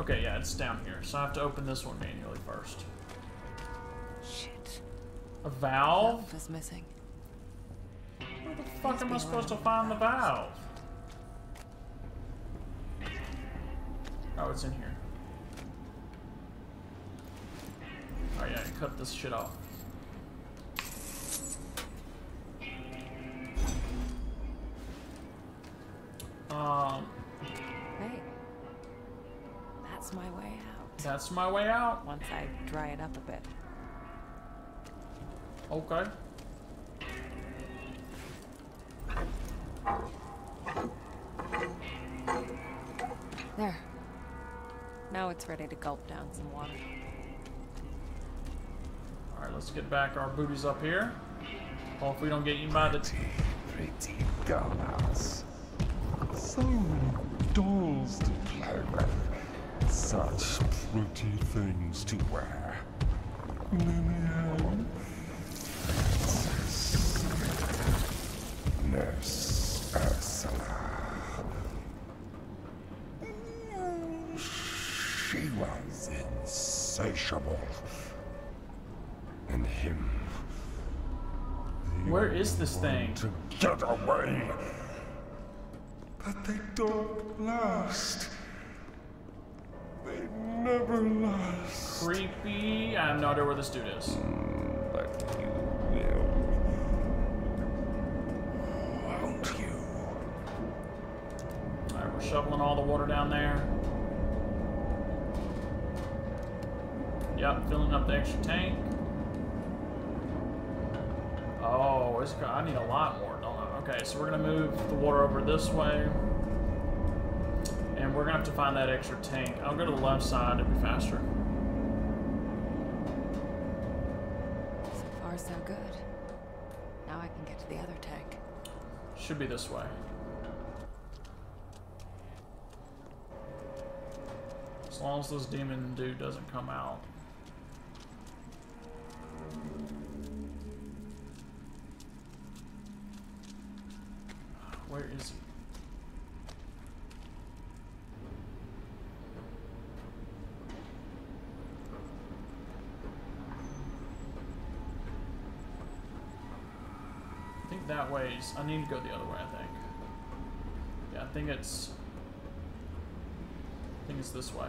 Okay, yeah, it's down here. So I have to open this one manually first. Shit. A valve? Something is missing. Where the fuck Please am I supposed to find the valve? Oh, it's in here. Oh yeah, cut this shit off. Um. Right. That's my way out. That's my way out. Once I dry it up a bit. Okay. There. Now it's ready to gulp down some water. Alright, let's get back our booties up here. Hope we don't get eaten by the... Pretty girls. So many dolls to play with. Such pretty things to wear. Lillian. Nurse Ursula. She was insatiable. And him. Where is this thing? To get away. But they don't last. They never last. Creepy. I have no idea where this dude is. Hmm, but you will. Won't you? Alright, we're shoveling all the water down there. Yep, filling up the extra tank. Oh, it's, I need a lot more, don't I? Okay, so we're gonna move the water over this way. And we're gonna have to find that extra tank. I'll go to the left side, it'll be faster. So far, so good. Now I can get to the other tank. Should be this way. As long as this demon dude doesn't come out. Where is he? That way. I need to go the other way, I think. Yeah, I think it's. I think it's this way.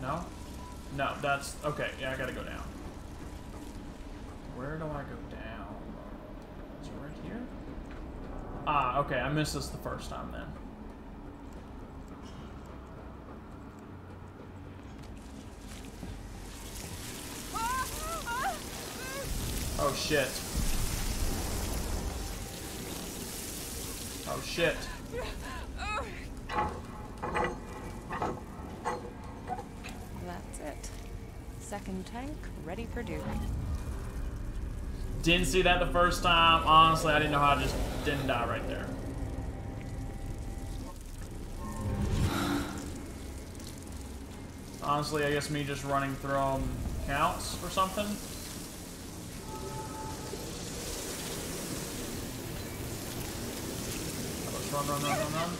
No? No, that's. Okay, yeah, I gotta go down. Where do I go down? Is it right here? Ah, okay, I missed this the first time then. Oh shit. Oh shit. That's it. Second tank ready for duty. Didn't see that the first time. Honestly, I didn't know how I just didn't die right there. Honestly, I guess me just running through them counts or something. Run, run, run, run, run.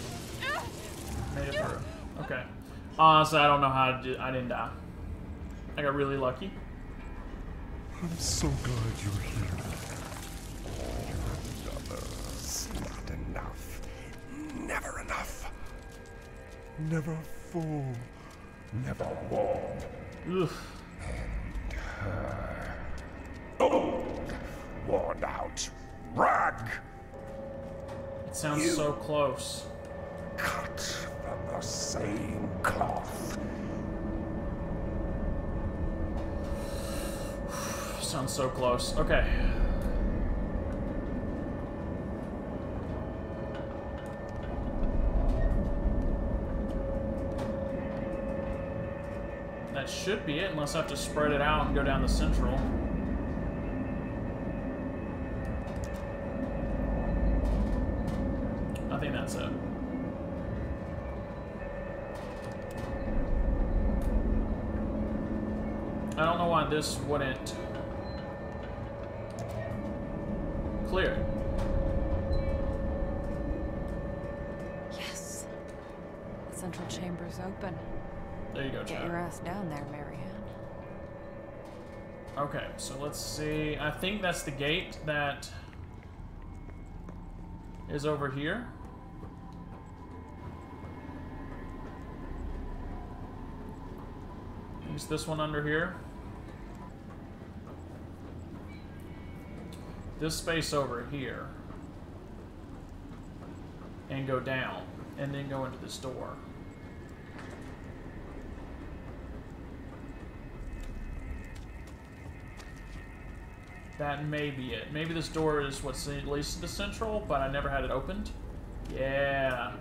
Made it through. Okay. Uh, Honestly, I don't know how I, did, I didn't die. I got really lucky. I'm so glad you're here. Your lovers, not enough. Never enough. Never full. Never warm. And sounds You- so close. Cut from the same cloth. Sounds so close. Okay. That should be it, unless I have to spread it out and go down the central. I think that's it. I don't know why this wouldn't clear. Yes. The central chamber's open. There you go, Get your ass down there, Marianne. Okay, so let's see. I think that's the gate that is over here. Is this one under here? this space over here and go down and then go into this door. That may be it. Maybe this door is what's at least the central, but I never had it opened. Yeah.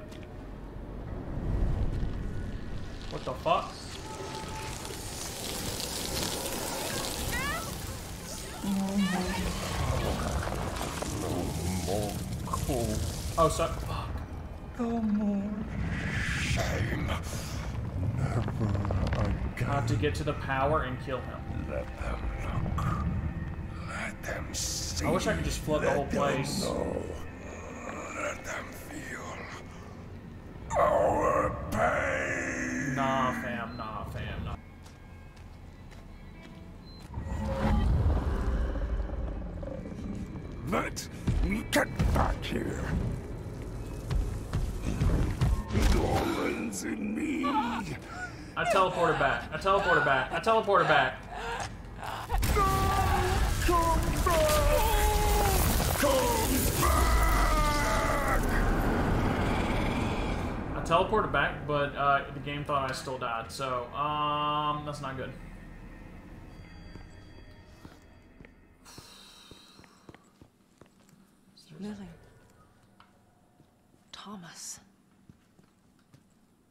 What the fuck? Oh cold. Oh, sorry. Fuck. No more shame. Never I have to get to the power and kill him. Let them look. Let them see. I wish I could just flood the Let whole them place. know. Back. I teleported back. Come back! Come back! I teleported back, but uh, the game thought I still died. So, um, that's not good. Lily. Thomas.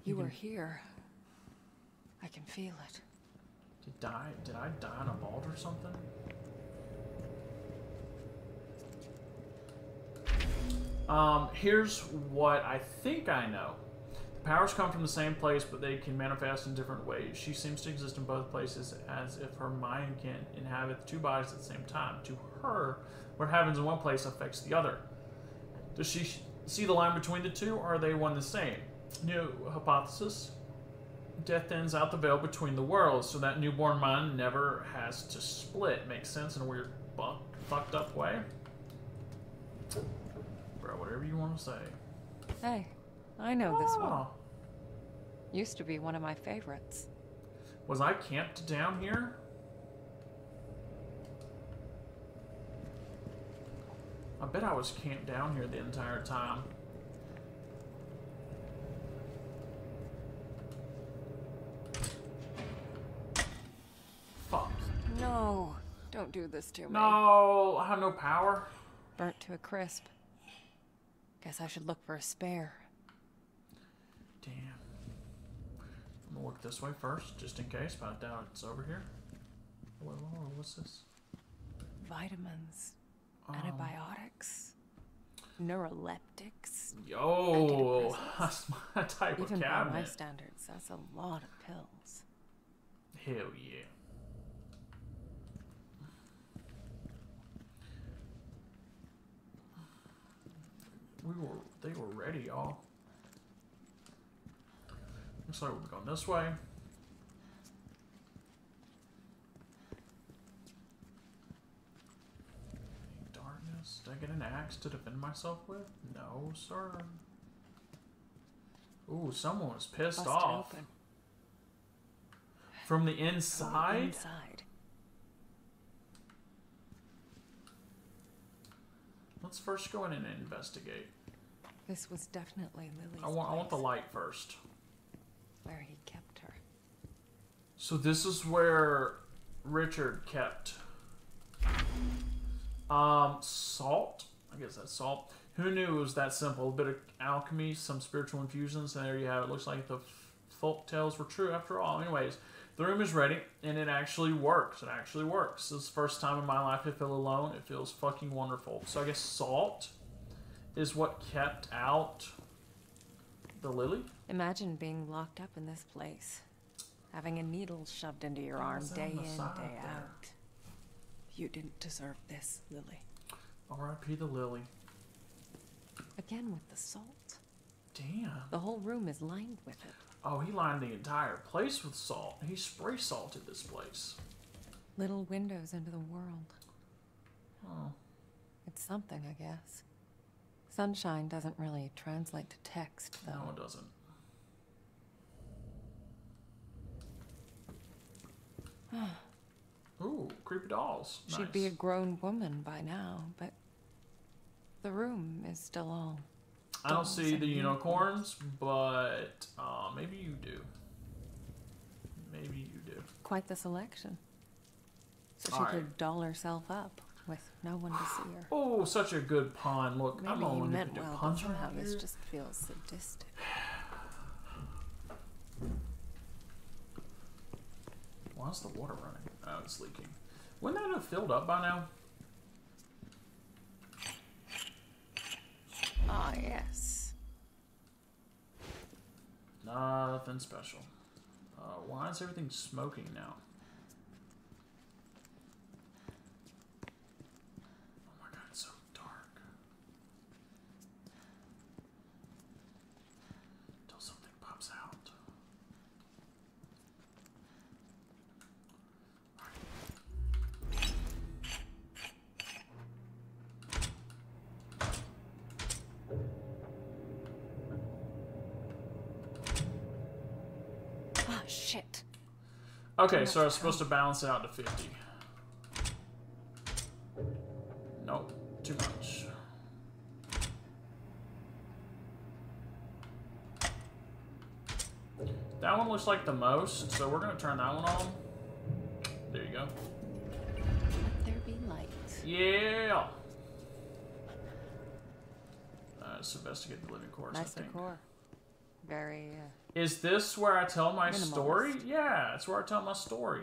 You were here. I can feel it. Did die? Did I die on a vault or something? Um, here's what I think I know. The powers come from the same place, but they can manifest in different ways. She seems to exist in both places as if her mind can inhabit two bodies at the same time. To her, what happens in one place affects the other. Does she see the line between the two, or are they one the same? New hypothesis. Death thins out the veil between the worlds, so that newborn mind never has to split. Makes sense in a weird, bu- fucked up way. Bro, whatever you want to say. Hey, I know this ah. one. Oh. Used to be one of my favorites. Was I camped down here? I bet I was camped down here the entire time. Fuck. No, don't do this to me. No, I have no power. Burnt to a crisp. Guess I should look for a spare. Damn. I'm gonna look this way first, just in case, but I doubt it's over here. Whoa, what's this? Vitamins, Um, antibiotics, neuroleptics. Yo, that's my *laughs* type Even of by my standards, that's a lot of pills. Hell yeah. We were, they were ready, y'all. Looks like we're going this way. Darkness. Did I get an axe to defend myself with? No, sir. Ooh, someone was pissed Busted off. open. From the From the inside? inside. Let's first go in and investigate. This was definitely Lily's I want, I want the place, light first. where he kept her. So this is where Richard kept um salt. I guess that's salt. Who knew it was that simple? A bit of alchemy, some spiritual infusions, and there you have it. Looks like the folk tales were true after all. Anyways, the room is ready, and it actually works. It actually works. This is the first time in my life I feel alone. It feels fucking wonderful. So I guess salt is what kept out the lily. Imagine being locked up in this place, having a needle shoved into your arm day in, day there. out. You didn't deserve this, Lily. R.I.P. the lily. Again with the salt. Damn. The whole room is lined with it. Oh, he lined the entire place with salt. He spray salted this place. Little windows into the world. Oh. It's something, I guess. Sunshine doesn't really translate to text, though. No, it doesn't. *sighs* Ooh, creepy dolls. She'd be a grown woman by now, but the room is still all. I don't see the unicorns, but uh, maybe you do. Maybe you do. Quite the selection. So she Alright. could doll herself up. With no one to see her. Oh, such a good pun. Look, I'm Maybe the he meant well, but somehow this just feels sadistic. Why's the water running? Oh, it's leaking. Wouldn't that have filled up by now? Ah, yes. Nothing special. Uh, why is everything smoking now? Oh my god, it's so dark. Until something pops out. Ah, shit. Okay, so I was supposed to balance it out to 50. Nope, too much. That one looks like the most, so we're gonna turn that one on. There you go. Let there be light. Yeah! Uh, let's investigate the living quarters, Nice I think. decor. Very, uh, Is this where I tell my Minimalist. story? Yeah, it's where I tell my story.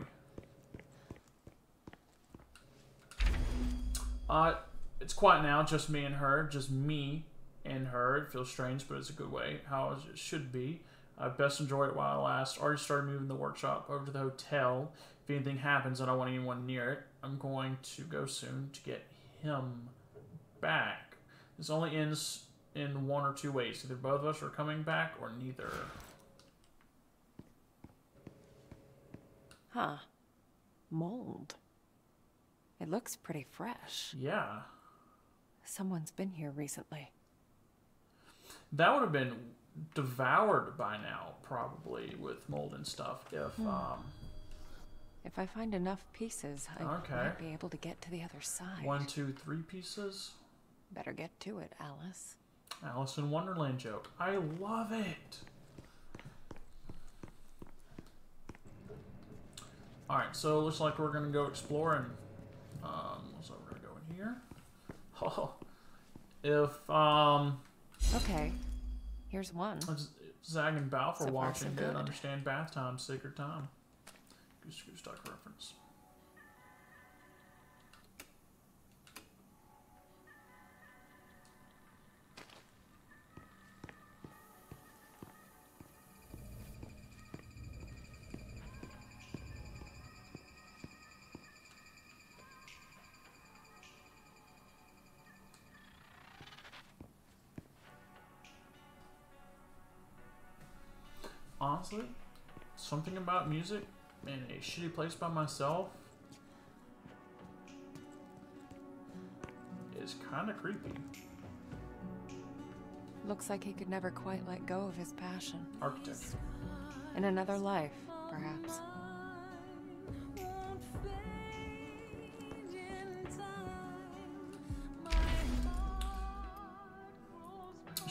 Uh, it's quiet now, just me and her, just me and her. It feels strange, but it's a good way, how it should be. I best enjoy it while it lasts. Already started moving the workshop over to the hotel. If anything happens, I don't want anyone near it. I'm going to go soon to get him back. This only ends in one or two ways. Either both of us are coming back or neither. huh. Mold. It looks pretty fresh. Yeah. Someone's been here recently. That would have been devoured by now, probably, with mold and stuff, if, Hmm. um, If I find enough pieces, I Okay. might be able to get to the other side. one, two, three pieces. Better get to it, Alice. Alice in Wonderland joke. I love it. Alright, so it looks like we're gonna go exploring. Um, so we're gonna go in here. *laughs* Oh, if, um, Okay. Here's one. Zag and Balfour So far, watching so didn't good. understand bath time, sacred time. Goose Goose Duck reference. Honestly, something about music in a shitty place by myself is kind of creepy. Looks like he could never quite let go of his passion. Architecture. In another life, perhaps.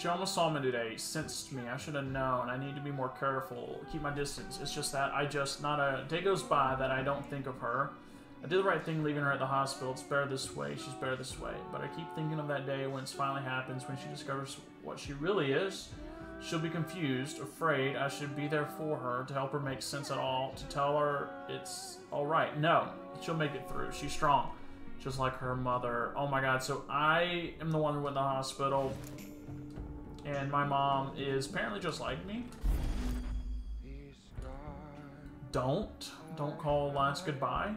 She almost saw me today, sensed me. I should have known. I need to be more careful, keep my distance. It's just that I just, not a day goes by that I don't think of her. I did the right thing leaving her at the hospital. It's better this way, she's better this way. But I keep thinking of that day when it finally happens, when she discovers what she really is. She'll be confused, afraid I should be there for her to help her make sense at all, to tell her it's alright. No, she'll make it through. She's strong, just like her mother. Oh my god, so I am the one who went to the hospital and my mom is apparently just like me. Don't. Don't call last goodbye.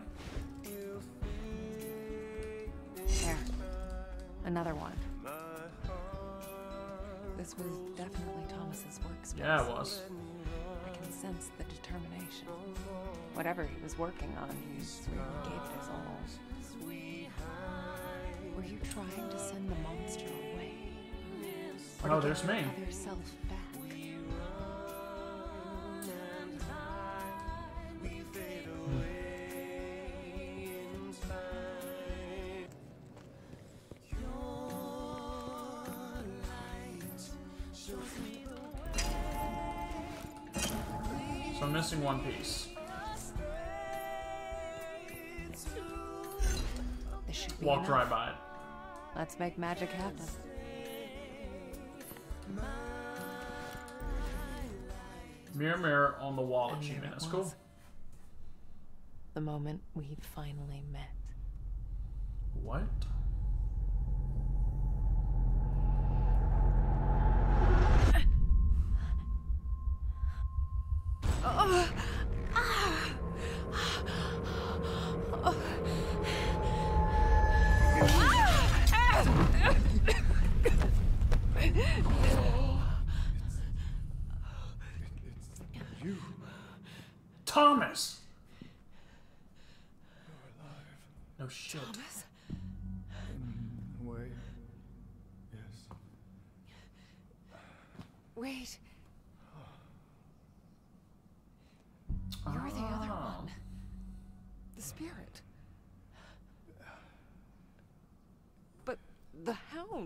There. Another one. This was definitely Thomas's workspace. Yeah, it was. I can sense the determination. Whatever he was working on, he really gave it his all. Were you trying to send the monster away? Or Oh, there's me. other self back? So I'm missing one piece. Walked enough. right by it. Let's make magic happen. Mirror, mirror on the wall And achievement. there That's cool. The moment we'd finally met. What?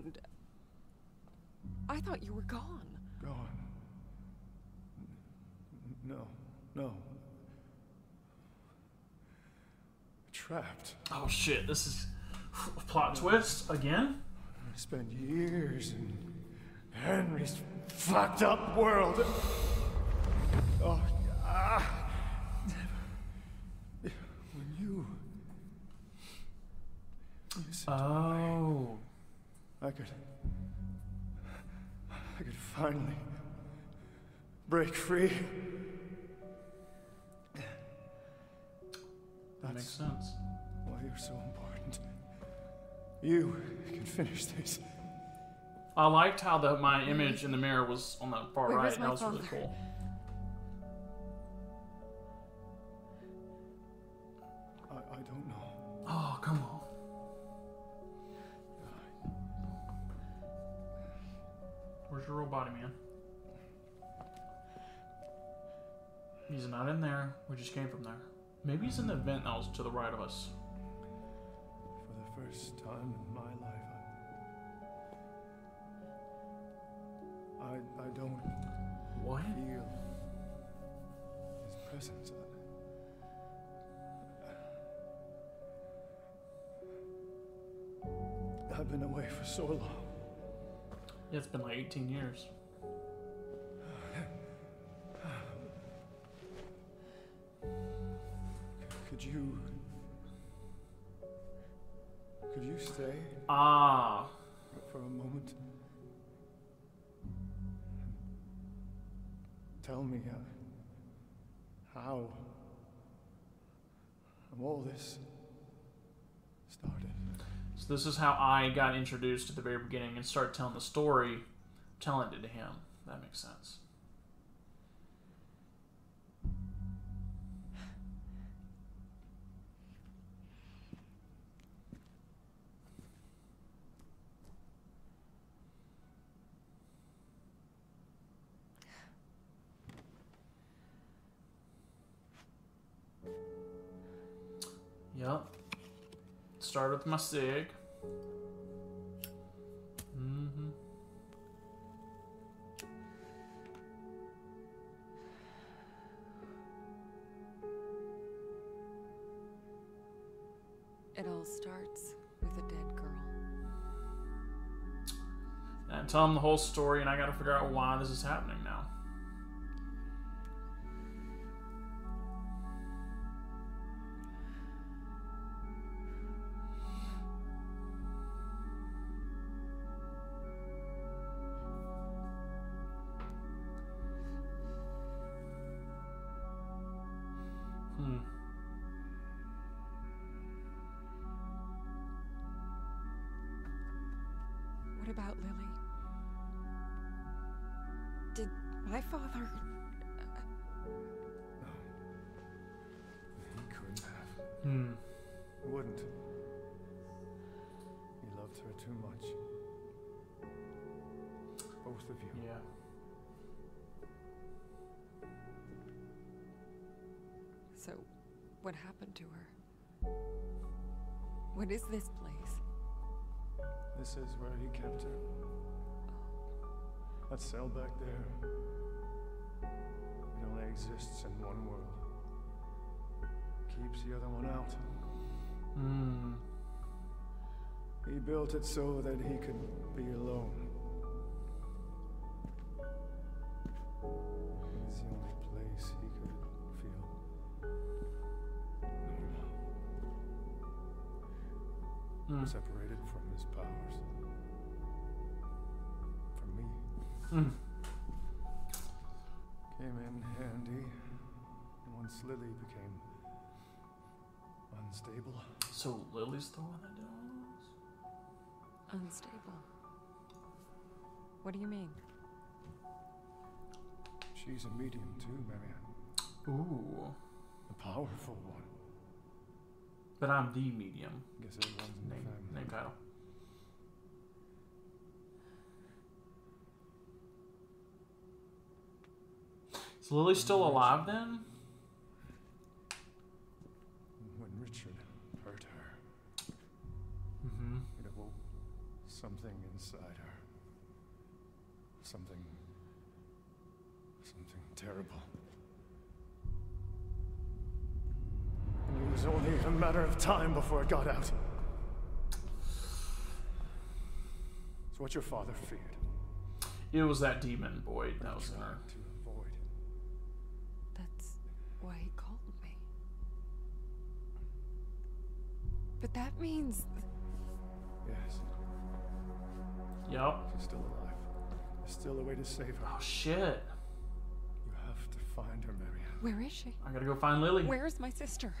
The hound. I thought you were gone. Gone. No. No. Trapped. Oh shit, this is a plot twist again? I spent years in Henry's fucked up world. Oh, ah. When you. you Oh. I could. I could finally break free. That makes sense. Why you're so important. You can finish this. I liked how the my image in the mirror was on the far Where right. is That was really cool. Your real body, man? He's not in there. We just came from there. Maybe he's in the vent that was to the right of us. For the first time in my life, I. I, I don't. What? Feel his presence. I've been away for so long. It's been like 18 years. Could you. Could you stay Ah. for a moment? Tell me uh, how. all this. So this is how I got introduced at the very beginning and start telling the story, telling it to him. That makes sense. Start with my sig. Mm-hmm. It all starts with a dead girl. And tell him the whole story, and I gotta figure out why this is happening where he kept her. That cell back there. It only exists in one world. Keeps the other one out. Hmm. He built it so that he could be alone. It's the only place he could feel normal. Separated from Mm. Came in handy once Lily became unstable. So Lily's the one that did all this? Unstable. What do you mean? She's a medium too, Marianne. Ooh. A powerful one. But I'm the medium. Guess everyone's in the Name, name title. Lily still alive then? When Richard hurt her, Mm-hmm. it awoke something inside her. Something. something terrible. And it was only a matter of time before it got out. It's what your father feared. It was that demon Boyd that was in her. To avoid. That's why he called me. But that means. Yes. Yep. She's still alive. There's still a way to save her. Oh shit. You have to find her, Marianne. Where is she? I gotta go find Lily. Where's my sister?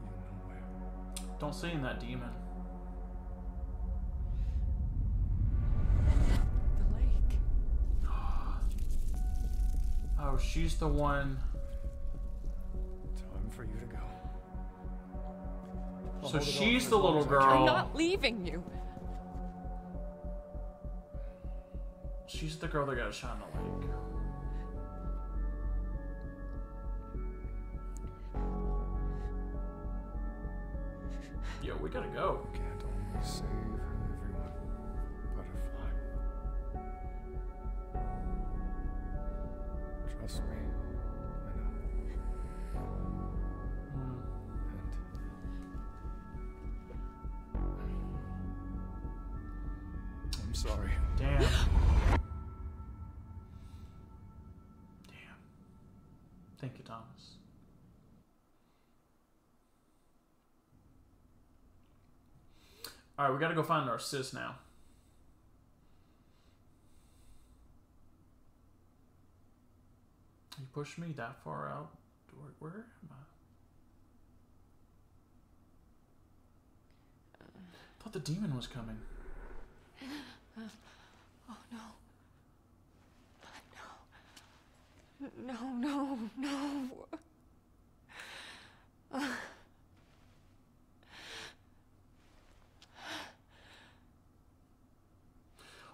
You know where. Don't see in that demon. Oh, she's the one. Time for you to go. I'll So hold it off she's the little as I can. girl. I'm not leaving you. She's the girl that got shot in the lake. Yo, we gotta go. Can't always save Alright, we gotta go find our sis now. You pushed me that far out. Where, where am I? I thought the demon was coming. Oh no. No. No, no, no. Uh,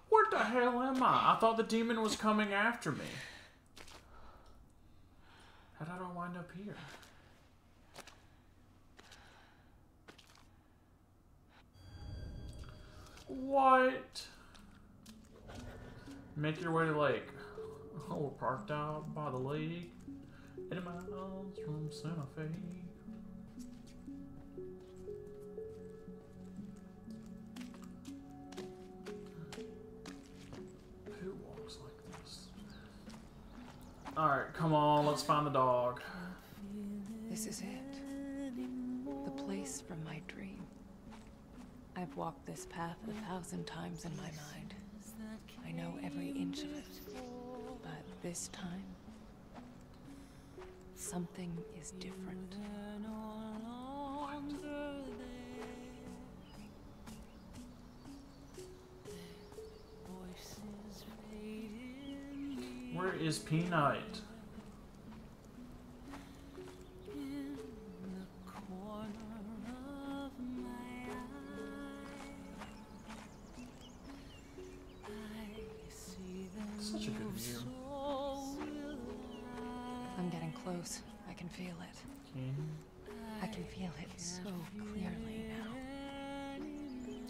Where the hell am I? I thought the demon was coming after me. How did I wind up here? What? Make your way to lake. Oh, we're parked out by the lake. 80 miles from Santa Fe. Come on, let's find the dog. This is it. The place from my dream. I've walked this path a thousand times in my mind. I know every inch of it. But this time, something is different. Where is Peanut?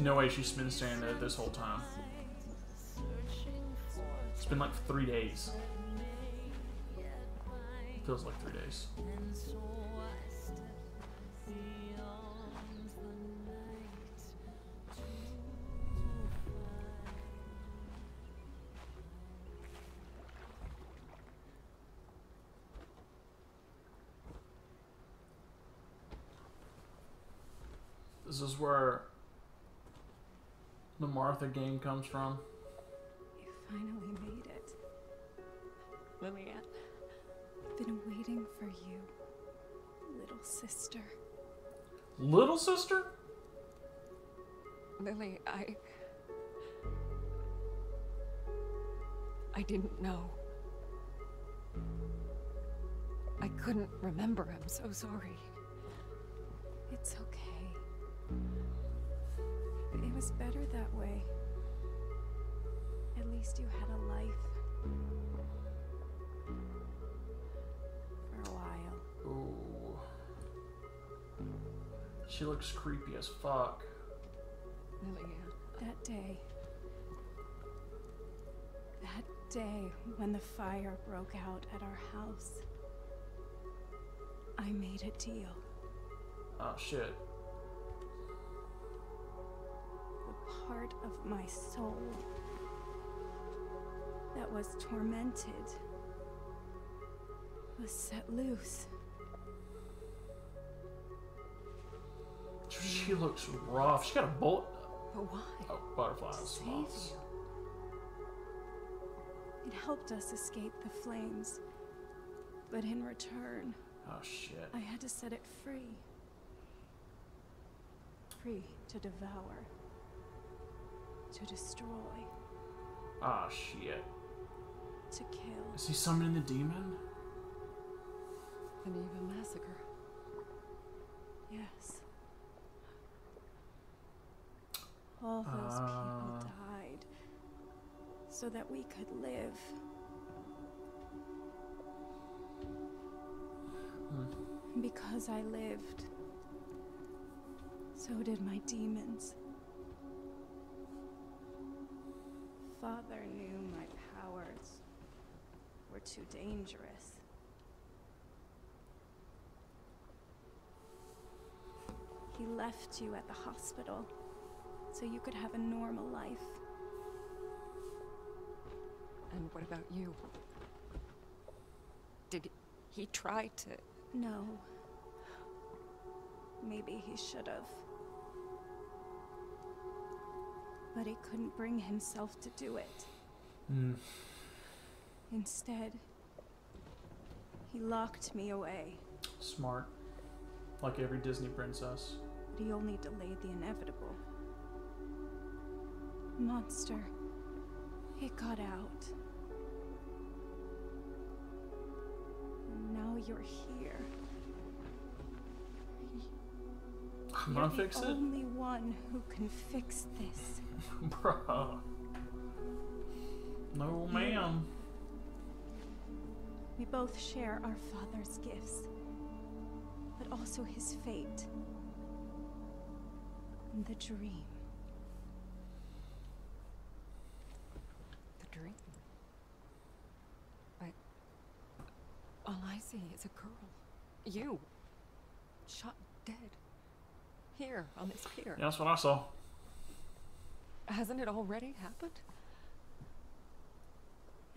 No way she's been standing there this whole time. It's been like three days. Feels like three days. This is where the game comes from. You finally made it. Lillian, I've been waiting for you, little sister. Little sister? Lily, I. I didn't know. I couldn't remember. I'm so sorry. Was better that way. At least you had a life. For a while. Ooh. She looks creepy as fuck. Oh, Lillian. That day. That day when the fire broke out at our house. I made a deal. Oh shit. Of my soul that was tormented was set loose. She looks rough. She got a bullet. But why? Oh, butterflies. Save moths. It helped us escape the flames. But in return, Oh shit. I had to set it free. Free to devour. To destroy. Ah shit. To kill. Is he summoning the demon? An even massacre. Yes. All those Uh. people died so that we could live. Hmm. Because I lived, so did my demons. Too dangerous. He left you at the hospital so you could have a normal life. And what about you? Did he try to. No. Maybe he should have. But he couldn't bring himself to do it. Hmm. Instead, he locked me away. Smart. Like every Disney princess. But he only delayed the inevitable. Monster. It got out. Now you're here. I'm gonna the fix it. only one who can fix this. *laughs* Bruh. No, ma'am. We both share our father's gifts, but also his fate. And the dream. The dream? I. All I see is a girl. You. Shot dead. Here, on this pier. Yeah, that's what I saw. Hasn't it already happened?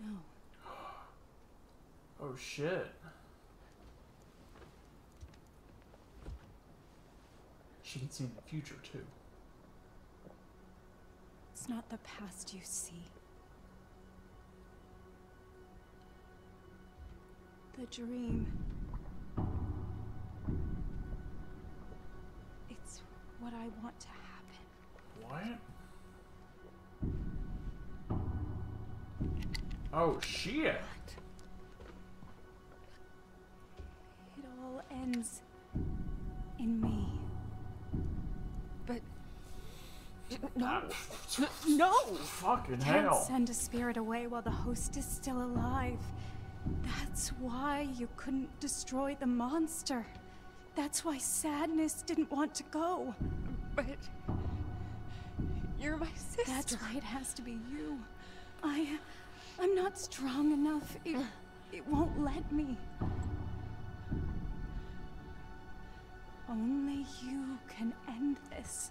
No. Oh shit. She can see in the future too. It's not the past you see. The dream. It's what I want to happen. What? Oh shit. ends in me. But no, no! Fucking Can't send a spirit away while the host is still alive. That's why you couldn't destroy the monster. That's why sadness didn't want to go. But you're my sister. That's why it has to be you. I, I'm not strong enough. It, it won't let me. Only you can end this.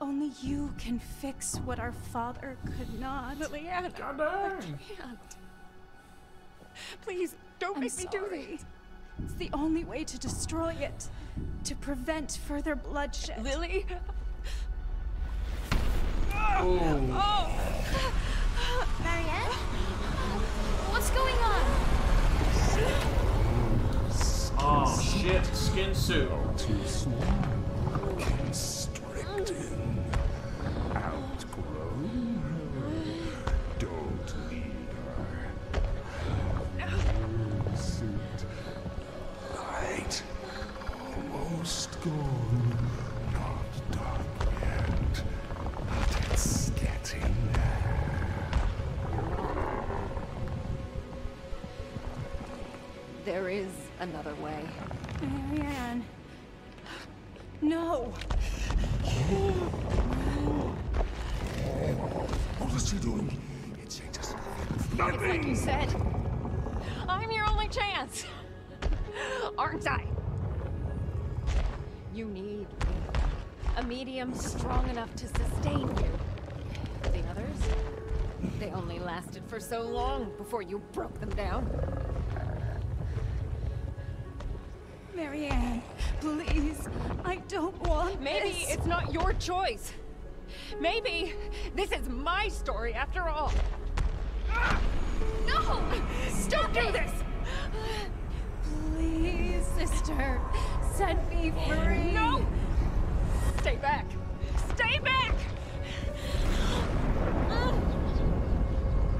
Only you can fix what our father could not. Liliana. God I can't. Please, don't I'm make me do sorry. this. It's the only way to destroy it. To prevent further bloodshed. Lily? Oh. oh. Marianne? What's going on? Oh shit, skin suit. Too small, for so long before you broke them down. Marianne, please. I don't want Maybe this. it's not your choice. Maybe this is my story after all. No! Don't do this! Please, sister. Set me free. No! Stay back! Stay back! It has to be. It has to be you. It'll never stop. You finish this. Only you can end it. You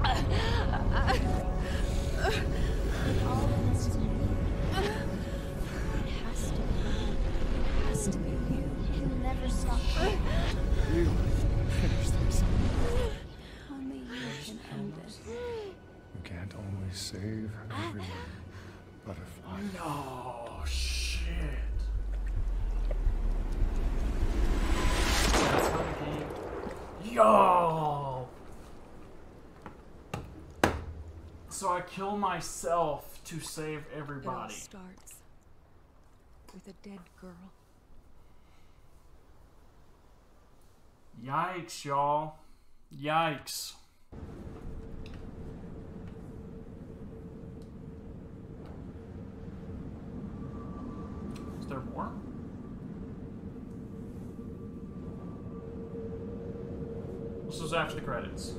save everyone. Butterfly. No shit. So I kill myself to save everybody. It all starts with a dead girl. Yikes, y'all. Yikes. Is there more? This was after the credits.